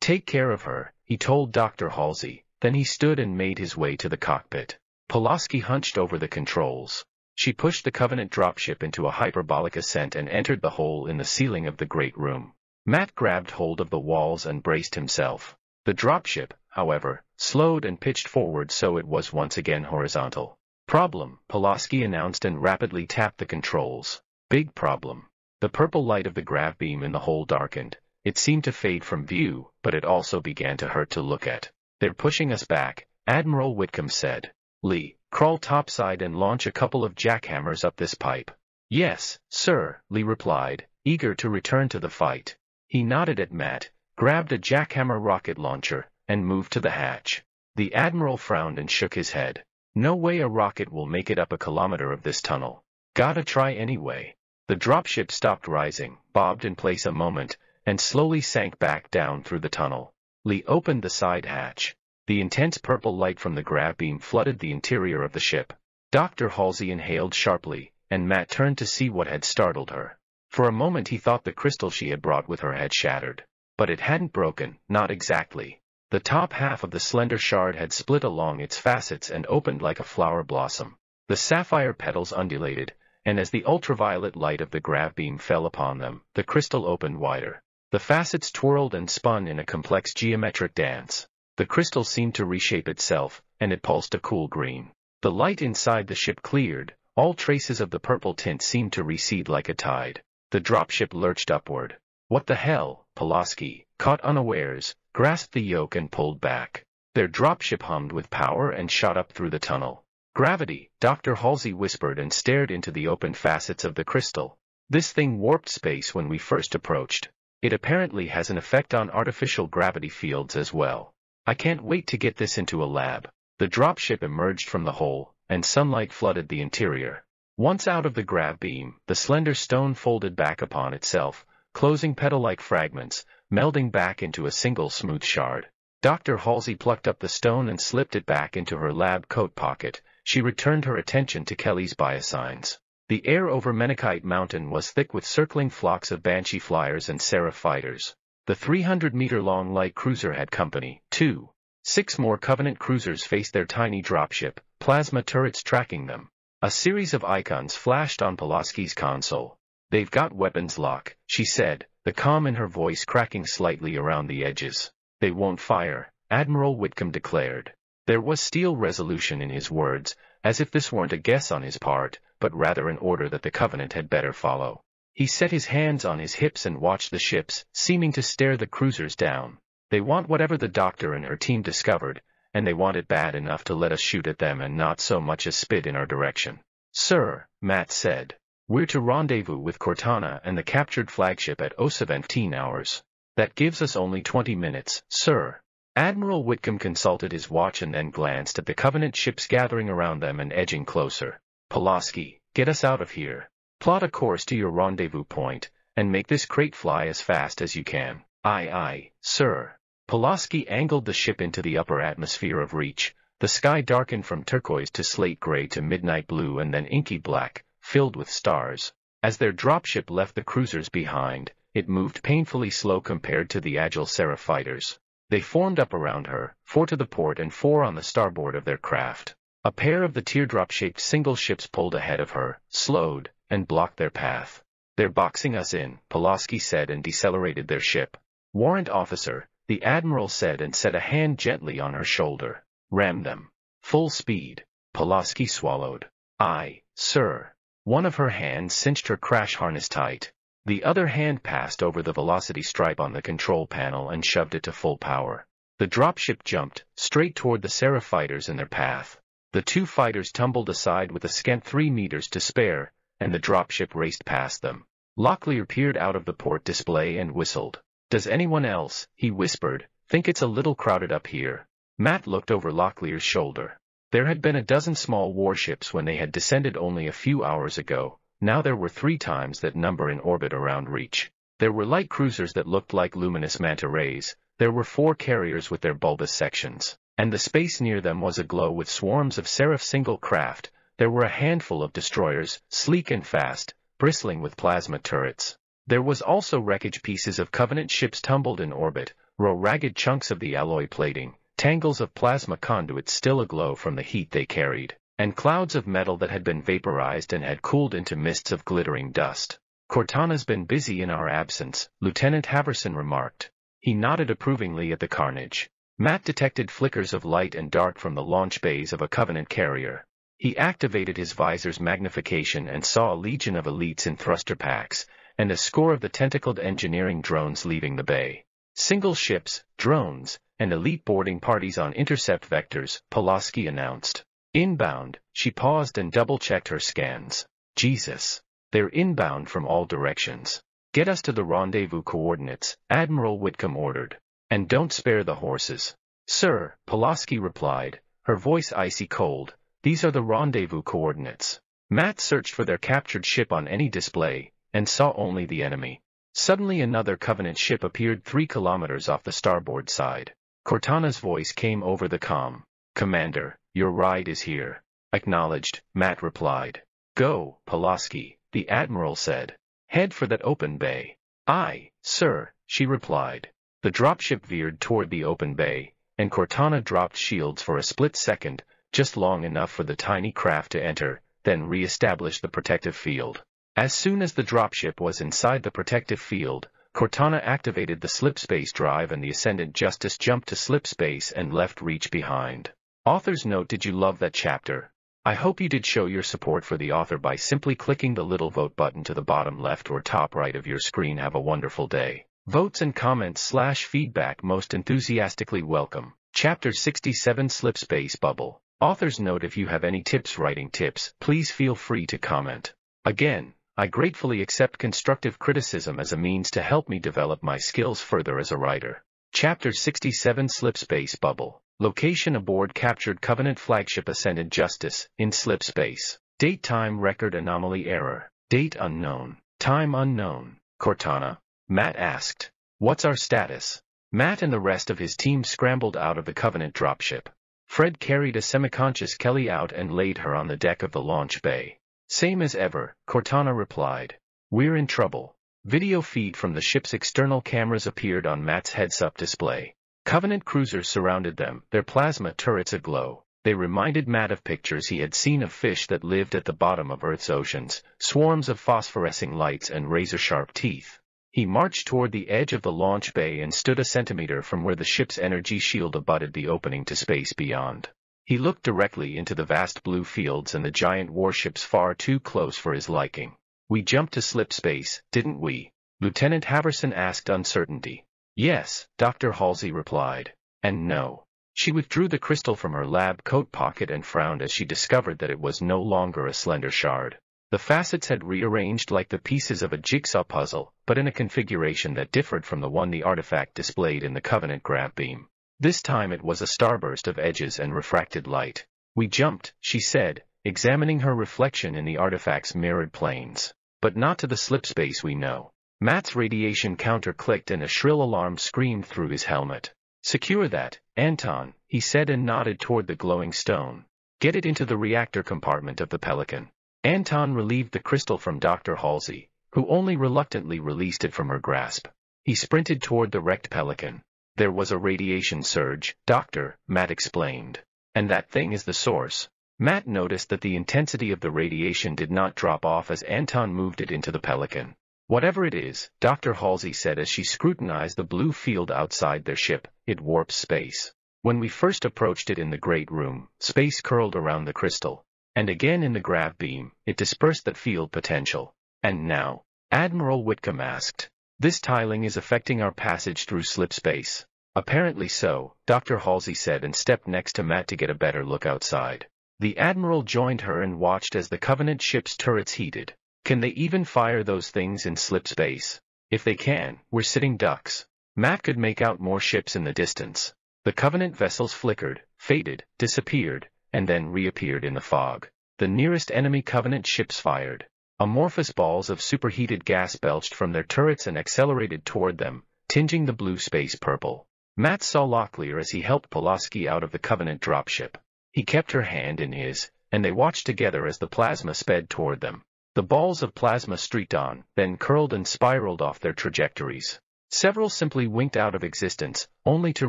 [SPEAKER 1] Take care of her, he told Dr. Halsey, then he stood and made his way to the cockpit. Pulaski hunched over the controls. She pushed the Covenant dropship into a hyperbolic ascent and entered the hole in the ceiling of the great room. Matt grabbed hold of the walls and braced himself. The dropship, however, slowed and pitched forward so it was once again horizontal. Problem, Pulaski announced and rapidly tapped the controls. Big problem. The purple light of the grav beam in the hole darkened. It seemed to fade from view, but it also began to hurt to look at. They're pushing us back, Admiral Whitcomb said. Lee, crawl topside and launch a couple of jackhammers up this pipe. Yes, sir, Lee replied, eager to return to the fight. He nodded at Matt, grabbed a jackhammer rocket launcher, and moved to the hatch. The Admiral frowned and shook his head. No way a rocket will make it up a kilometer of this tunnel. Gotta try anyway. The dropship stopped rising, bobbed in place a moment, and slowly sank back down through the tunnel. Lee opened the side hatch. The intense purple light from the grav beam flooded the interior of the ship. Dr. Halsey inhaled sharply, and Matt turned to see what had startled her. For a moment he thought the crystal she had brought with her had shattered. But it hadn't broken, not exactly. The top half of the slender shard had split along its facets and opened like a flower blossom. The sapphire petals undulated, and as the ultraviolet light of the grav beam fell upon them, the crystal opened wider. The facets twirled and spun in a complex geometric dance. The crystal seemed to reshape itself, and it pulsed a cool green. The light inside the ship cleared, all traces of the purple tint seemed to recede like a tide. The dropship lurched upward. What the hell, Pulaski, caught unawares, grasped the yoke and pulled back. Their dropship hummed with power and shot up through the tunnel. Gravity, Dr. Halsey whispered and stared into the open facets of the crystal. This thing warped space when we first approached. It apparently has an effect on artificial gravity fields as well. I can't wait to get this into a lab. The dropship emerged from the hole, and sunlight flooded the interior. Once out of the grav beam, the slender stone folded back upon itself, closing petal-like fragments, melding back into a single smooth shard. Dr. Halsey plucked up the stone and slipped it back into her lab coat pocket. She returned her attention to Kelly's biosigns. The air over Menachite Mountain was thick with circling flocks of Banshee flyers and Seraph fighters. The 300-meter-long light cruiser had company, too. Six more Covenant cruisers faced their tiny dropship, plasma turrets tracking them. A series of icons flashed on Pulaski's console. They've got weapons lock, she said, the calm in her voice cracking slightly around the edges. They won't fire, Admiral Whitcomb declared. There was steel resolution in his words, as if this weren't a guess on his part, but rather an order that the Covenant had better follow. He set his hands on his hips and watched the ships, seeming to stare the cruisers down. They want whatever the doctor and her team discovered, and they want it bad enough to let us shoot at them and not so much as spit in our direction. Sir, Matt said. We're to rendezvous with Cortana and the captured flagship at 017 hours. That gives us only 20 minutes, sir. Admiral Whitcomb consulted his watch and then glanced at the Covenant ships gathering around them and edging closer. Pulaski, get us out of here. Plot a course to your rendezvous point, and make this crate fly as fast as you can. Aye aye, sir. Pulaski angled the ship into the upper atmosphere of Reach. The sky darkened from turquoise to slate gray to midnight blue and then inky black, filled with stars. As their dropship left the cruisers behind, it moved painfully slow compared to the agile Seraph fighters. They formed up around her, four to the port and four on the starboard of their craft. A pair of the teardrop-shaped single ships pulled ahead of her, slowed, and blocked their path. They're boxing us in, Pulaski said and decelerated their ship. Warrant officer, the admiral said and set a hand gently on her shoulder. Ram them. Full speed. Pulaski swallowed. Aye, sir. One of her hands cinched her crash harness tight. The other hand passed over the velocity stripe on the control panel and shoved it to full power. The dropship jumped, straight toward the Seraph fighters in their path. The two fighters tumbled aside with a scant three meters to spare, and the dropship raced past them. Locklear peered out of the port display and whistled. Does anyone else, he whispered, think it's a little crowded up here? Matt looked over Locklear's shoulder. There had been a dozen small warships when they had descended only a few hours ago, now there were three times that number in orbit around Reach. There were light cruisers that looked like luminous manta rays, there were four carriers with their bulbous sections, and the space near them was aglow with swarms of Seraph single craft, there were a handful of destroyers, sleek and fast, bristling with plasma turrets. There was also wreckage pieces of Covenant ships tumbled in orbit, raw ragged chunks of the alloy plating, tangles of plasma conduits still aglow from the heat they carried, and clouds of metal that had been vaporized and had cooled into mists of glittering dust. Cortana's been busy in our absence, Lieutenant Haverson remarked. He nodded approvingly at the carnage. Matt detected flickers of light and dark from the launch bays of a Covenant carrier. He activated his visor's magnification and saw a legion of elites in thruster packs, and a score of the tentacled engineering drones leaving the bay. Single ships, drones, and elite boarding parties on intercept vectors, Pulaski announced. Inbound, she paused and double-checked her scans. Jesus. They're inbound from all directions. Get us to the rendezvous coordinates, Admiral Whitcomb ordered. And don't spare the horses. Sir, Pulaski replied, her voice icy cold, these are the rendezvous coordinates. Matt searched for their captured ship on any display, and saw only the enemy. Suddenly another Covenant ship appeared three kilometers off the starboard side. Cortana's voice came over the com. Commander, your ride is here. Acknowledged, Matt replied. Go, Pulaski, the Admiral said. Head for that open bay. Aye, sir, she replied. The dropship veered toward the open bay, and Cortana dropped shields for a split second, just long enough for the tiny craft to enter, then re-establish the protective field. As soon as the dropship was inside the protective field, Cortana activated the slipspace drive and the Ascendant Justice jumped to slipspace and left Reach behind. Author's note Did you love that chapter? I hope you did show your support for the author by simply clicking the little vote button to the bottom left or top right of your screen. Have a wonderful day. Votes and comments slash feedback most enthusiastically welcome. Chapter 67 Slipspace Bubble. Author's note If you have any tips writing tips, please feel free to comment. Again, I gratefully accept constructive criticism as a means to help me develop my skills further as a writer. Chapter 67 Slipspace Bubble. Location aboard captured Covenant flagship Ascendant Justice, in Slipspace. Date time record anomaly error. Date unknown. Time unknown. Cortana. Matt asked. What's our status? Matt and the rest of his team scrambled out of the Covenant dropship. Fred carried a semiconscious Kelly out and laid her on the deck of the launch bay. Same as ever, Cortana replied. We're in trouble. Video feed from the ship's external cameras appeared on Matt's heads-up display. Covenant cruisers surrounded them, their plasma turrets aglow. They reminded Matt of pictures he had seen of fish that lived at the bottom of Earth's oceans, swarms of phosphorescing lights and razor-sharp teeth. He marched toward the edge of the launch bay and stood a centimeter from where the ship's energy shield abutted the opening to space beyond. He looked directly into the vast blue fields and the giant warships far too close for his liking. We jumped to slip space, didn't we? Lieutenant Haverson asked uncertainty. Yes, Dr. Halsey replied. And no. She withdrew the crystal from her lab coat pocket and frowned as she discovered that it was no longer a slender shard. The facets had rearranged like the pieces of a jigsaw puzzle, but in a configuration that differed from the one the artifact displayed in the Covenant grav beam. This time it was a starburst of edges and refracted light. We jumped, she said, examining her reflection in the artifact's mirrored planes. But not to the slipspace we know. Matt's radiation counter clicked and a shrill alarm screamed through his helmet. Secure that, Anton, he said and nodded toward the glowing stone. Get it into the reactor compartment of the Pelican. Anton relieved the crystal from Dr. Halsey, who only reluctantly released it from her grasp. He sprinted toward the wrecked Pelican. There was a radiation surge, Doctor, Matt explained. And that thing is the source. Matt noticed that the intensity of the radiation did not drop off as Anton moved it into the Pelican. Whatever it is, Dr. Halsey said as she scrutinized the blue field outside their ship, it warps space. When we first approached it in the Great Room, space curled around the crystal. And again in the grav beam, it dispersed that field potential. And now, Admiral Whitcomb asked, this tiling is affecting our passage through slip space. Apparently so, Dr. Halsey said and stepped next to Matt to get a better look outside. The Admiral joined her and watched as the Covenant ship's turrets heated. Can they even fire those things in slip space? If they can, we're sitting ducks. Matt could make out more ships in the distance. The Covenant vessels flickered, faded, disappeared, and then reappeared in the fog. The nearest enemy Covenant ships fired. Amorphous balls of superheated gas belched from their turrets and accelerated toward them, tinging the blue space purple. Matt saw Locklear as he helped Pulaski out of the Covenant dropship. He kept her hand in his, and they watched together as the plasma sped toward them. The balls of plasma streaked on, then curled and spiraled off their trajectories. Several simply winked out of existence, only to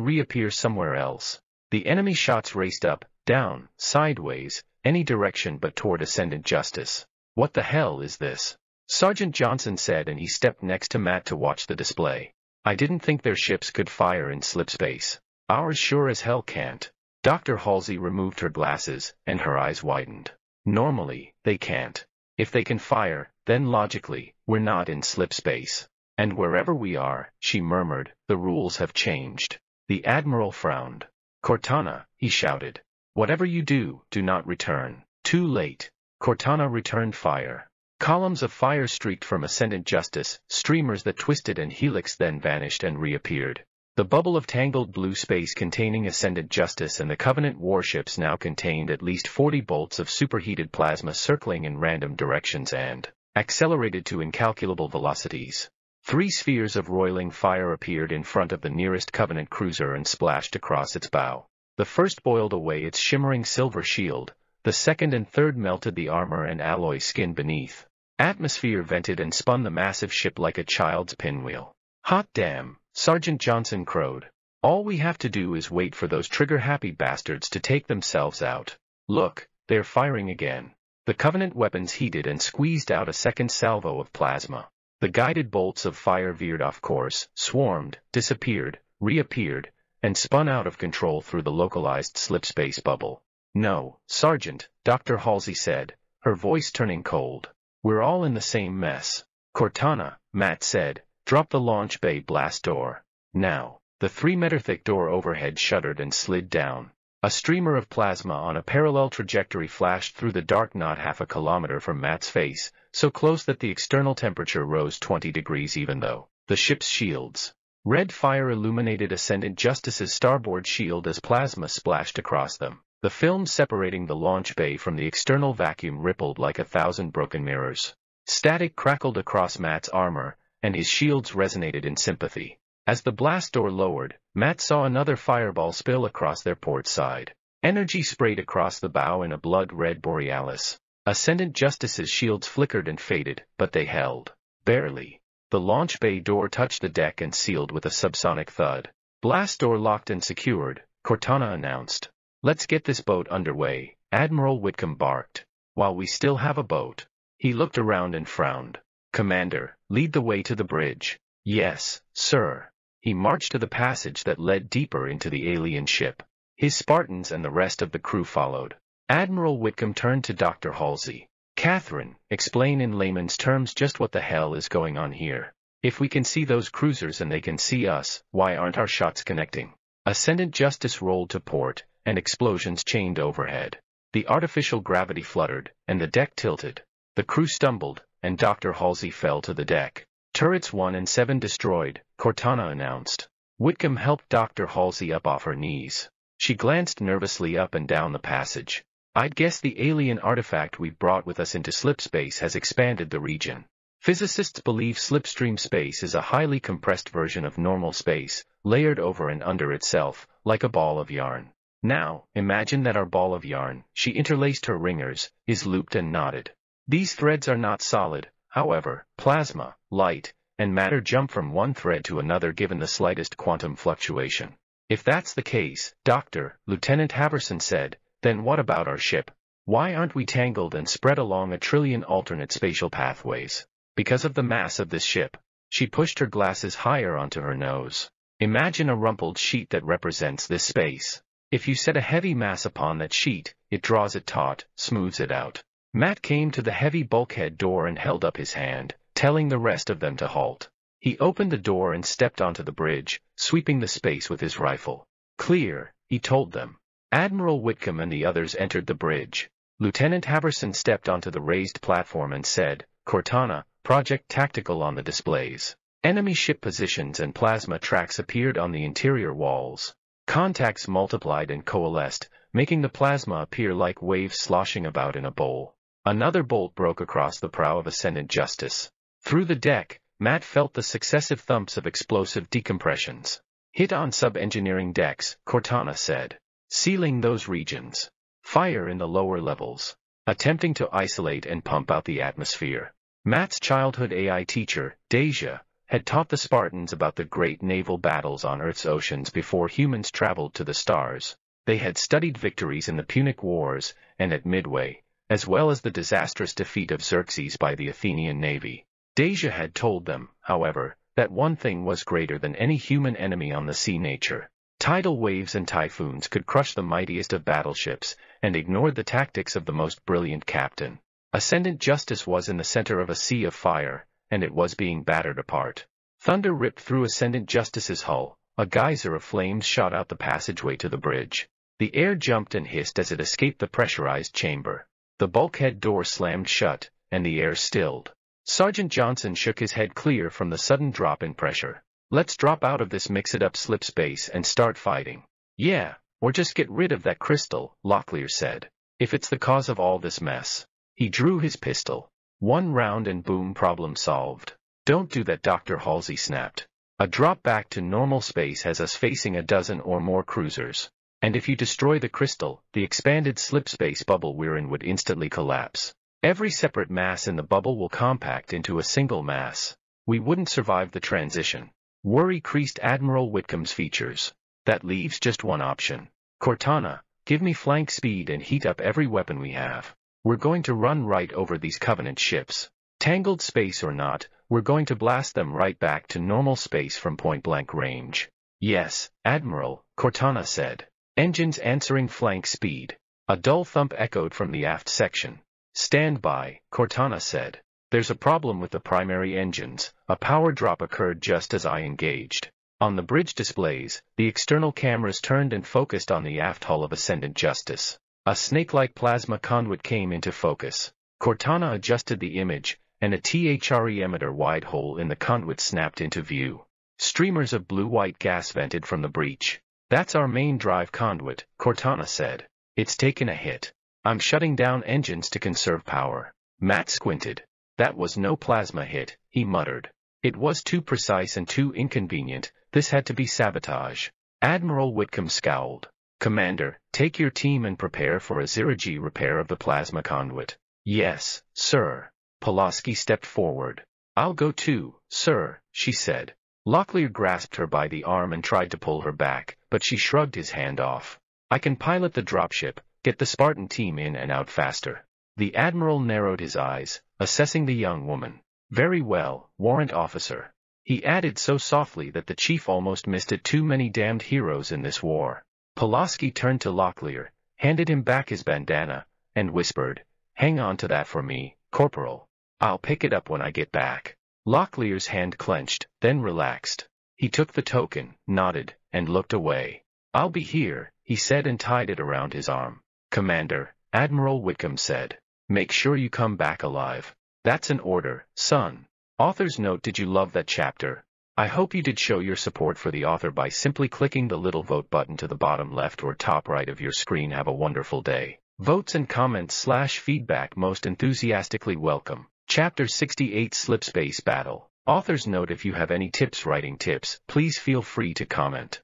[SPEAKER 1] reappear somewhere else. The enemy shots raced up, down, sideways, any direction but toward Ascendant Justice. What the hell is this? Sergeant Johnson said and he stepped next to Matt to watch the display. I didn't think their ships could fire in slipspace. Ours sure as hell can't. Dr. Halsey removed her glasses, and her eyes widened. Normally, they can't. If they can fire, then logically, we're not in slip space. And wherever we are, she murmured, the rules have changed. The Admiral frowned. Cortana, he shouted. Whatever you do, do not return. Too late. Cortana returned fire. Columns of fire streaked from Ascendant Justice, streamers that twisted and helix then vanished and reappeared. The bubble of tangled blue space containing Ascendant Justice and the Covenant warships now contained at least 40 bolts of superheated plasma circling in random directions and accelerated to incalculable velocities. Three spheres of roiling fire appeared in front of the nearest Covenant cruiser and splashed across its bow. The first boiled away its shimmering silver shield, the second and third melted the armor and alloy skin beneath. Atmosphere vented and spun the massive ship like a child's pinwheel. Hot damn, Sergeant Johnson crowed. All we have to do is wait for those trigger-happy bastards to take themselves out. Look, they're firing again. The Covenant weapons heated and squeezed out a second salvo of plasma. The guided bolts of fire veered off course, swarmed, disappeared, reappeared, and spun out of control through the localized slipspace bubble. No, Sergeant, Dr. Halsey said, her voice turning cold. We're all in the same mess. Cortana, Matt said, drop the launch bay blast door. Now, the three-meter-thick door overhead shuddered and slid down. A streamer of plasma on a parallel trajectory flashed through the dark not half a kilometer from Matt's face, so close that the external temperature rose 20 degrees even though the ship's shields. Red fire illuminated Ascendant Justice's starboard shield as plasma splashed across them. The film separating the launch bay from the external vacuum rippled like a thousand broken mirrors. Static crackled across Matt's armor, and his shields resonated in sympathy. As the blast door lowered, Matt saw another fireball spill across their port side. Energy sprayed across the bow in a blood-red borealis. Ascendant Justice's shields flickered and faded, but they held. Barely. The launch bay door touched the deck and sealed with a subsonic thud. Blast door locked and secured, Cortana announced. Let's get this boat underway, Admiral Whitcomb barked. While we still have a boat. He looked around and frowned. Commander, lead the way to the bridge. Yes, sir. He marched to the passage that led deeper into the alien ship. His Spartans and the rest of the crew followed. Admiral Whitcomb turned to Dr. Halsey. Catherine, explain in layman's terms just what the hell is going on here. If we can see those cruisers and they can see us, why aren't our shots connecting? Ascendant Justice rolled to port, and explosions chained overhead. The artificial gravity fluttered, and the deck tilted. The crew stumbled, and Dr. Halsey fell to the deck. Turrets 1 and 7 destroyed, Cortana announced. Whitcomb helped Dr. Halsey up off her knees. She glanced nervously up and down the passage. I'd guess the alien artifact we've brought with us into slipspace has expanded the region. Physicists believe slipstream space is a highly compressed version of normal space, layered over and under itself, like a ball of yarn. Now, imagine that our ball of yarn, she interlaced her ringers, is looped and knotted. These threads are not solid, however, plasma, light, and matter jump from one thread to another given the slightest quantum fluctuation. If that's the case, Dr. Lieutenant Haverson said, then what about our ship? Why aren't we tangled and spread along a trillion alternate spatial pathways? Because of the mass of this ship. She pushed her glasses higher onto her nose. Imagine a rumpled sheet that represents this space. If you set a heavy mass upon that sheet, it draws it taut, smooths it out. Matt came to the heavy bulkhead door and held up his hand, telling the rest of them to halt. He opened the door and stepped onto the bridge, sweeping the space with his rifle. Clear, he told them. Admiral Whitcomb and the others entered the bridge. Lieutenant Haverson stepped onto the raised platform and said, Cortana, Project Tactical on the displays. Enemy ship positions and plasma tracks appeared on the interior walls. Contacts multiplied and coalesced, making the plasma appear like waves sloshing about in a bowl. Another bolt broke across the prow of Ascendant Justice. Through the deck, Matt felt the successive thumps of explosive decompressions. Hit on sub-engineering decks, Cortana said. Sealing those regions. Fire in the lower levels. Attempting to isolate and pump out the atmosphere. Matt's childhood AI teacher, Deja, had taught the Spartans about the great naval battles on Earth's oceans before humans traveled to the stars. They had studied victories in the Punic Wars and at Midway, as well as the disastrous defeat of Xerxes by the Athenian navy. Deja had told them, however, that one thing was greater than any human enemy on the sea nature. Tidal waves and typhoons could crush the mightiest of battleships, and ignored the tactics of the most brilliant captain. Ascendant Justice was in the center of a sea of fire, and it was being battered apart. Thunder ripped through Ascendant Justice's hull, a geyser of flames shot out the passageway to the bridge. The air jumped and hissed as it escaped the pressurized chamber. The bulkhead door slammed shut, and the air stilled. Sergeant Johnson shook his head clear from the sudden drop in pressure. Let's drop out of this mix-it-up slip space and start fighting. Yeah, or just get rid of that crystal, Locklear said. If it's the cause of all this mess. He drew his pistol. One round and boom problem solved. Don't do that Dr. Halsey snapped. A drop back to normal space has us facing a dozen or more cruisers. And if you destroy the crystal, the expanded slip space bubble we're in would instantly collapse. Every separate mass in the bubble will compact into a single mass. We wouldn't survive the transition. Worry creased Admiral Whitcomb's features. That leaves just one option. Cortana, give me flank speed and heat up every weapon we have. We're going to run right over these Covenant ships. Tangled space or not, we're going to blast them right back to normal space from point-blank range. Yes, Admiral, Cortana said. Engines answering flank speed. A dull thump echoed from the aft section. Stand by, Cortana said. There's a problem with the primary engines. A power drop occurred just as I engaged. On the bridge displays, the external cameras turned and focused on the aft hull of Ascendant Justice. A snake-like plasma conduit came into focus. Cortana adjusted the image, and a THRE emitter-wide hole in the conduit snapped into view. Streamers of blue-white gas vented from the breach. That's our main drive conduit, Cortana said. It's taken a hit. I'm shutting down engines to conserve power. Matt squinted. That was no plasma hit, he muttered. It was too precise and too inconvenient, this had to be sabotage. Admiral Whitcomb scowled. Commander, take your team and prepare for a zero-G repair of the plasma conduit. Yes, sir. Pulaski stepped forward. I'll go too, sir, she said. Locklear grasped her by the arm and tried to pull her back, but she shrugged his hand off. I can pilot the dropship, get the Spartan team in and out faster. The Admiral narrowed his eyes, assessing the young woman. Very well, warrant officer. He added so softly that the chief almost missed it too many damned heroes in this war. Pulaski turned to Locklear, handed him back his bandana, and whispered, Hang on to that for me, Corporal. I'll pick it up when I get back. Locklear's hand clenched, then relaxed. He took the token, nodded, and looked away. I'll be here, he said and tied it around his arm. Commander, Admiral Whitcomb said. Make sure you come back alive. That's an order, son. Author's note Did you love that chapter? I hope you did show your support for the author by simply clicking the little vote button to the bottom left or top right of your screen. Have a wonderful day. Votes and comments slash feedback most enthusiastically welcome. Chapter 68 Slip Space Battle. Author's note If you have any tips writing tips, please feel free to comment.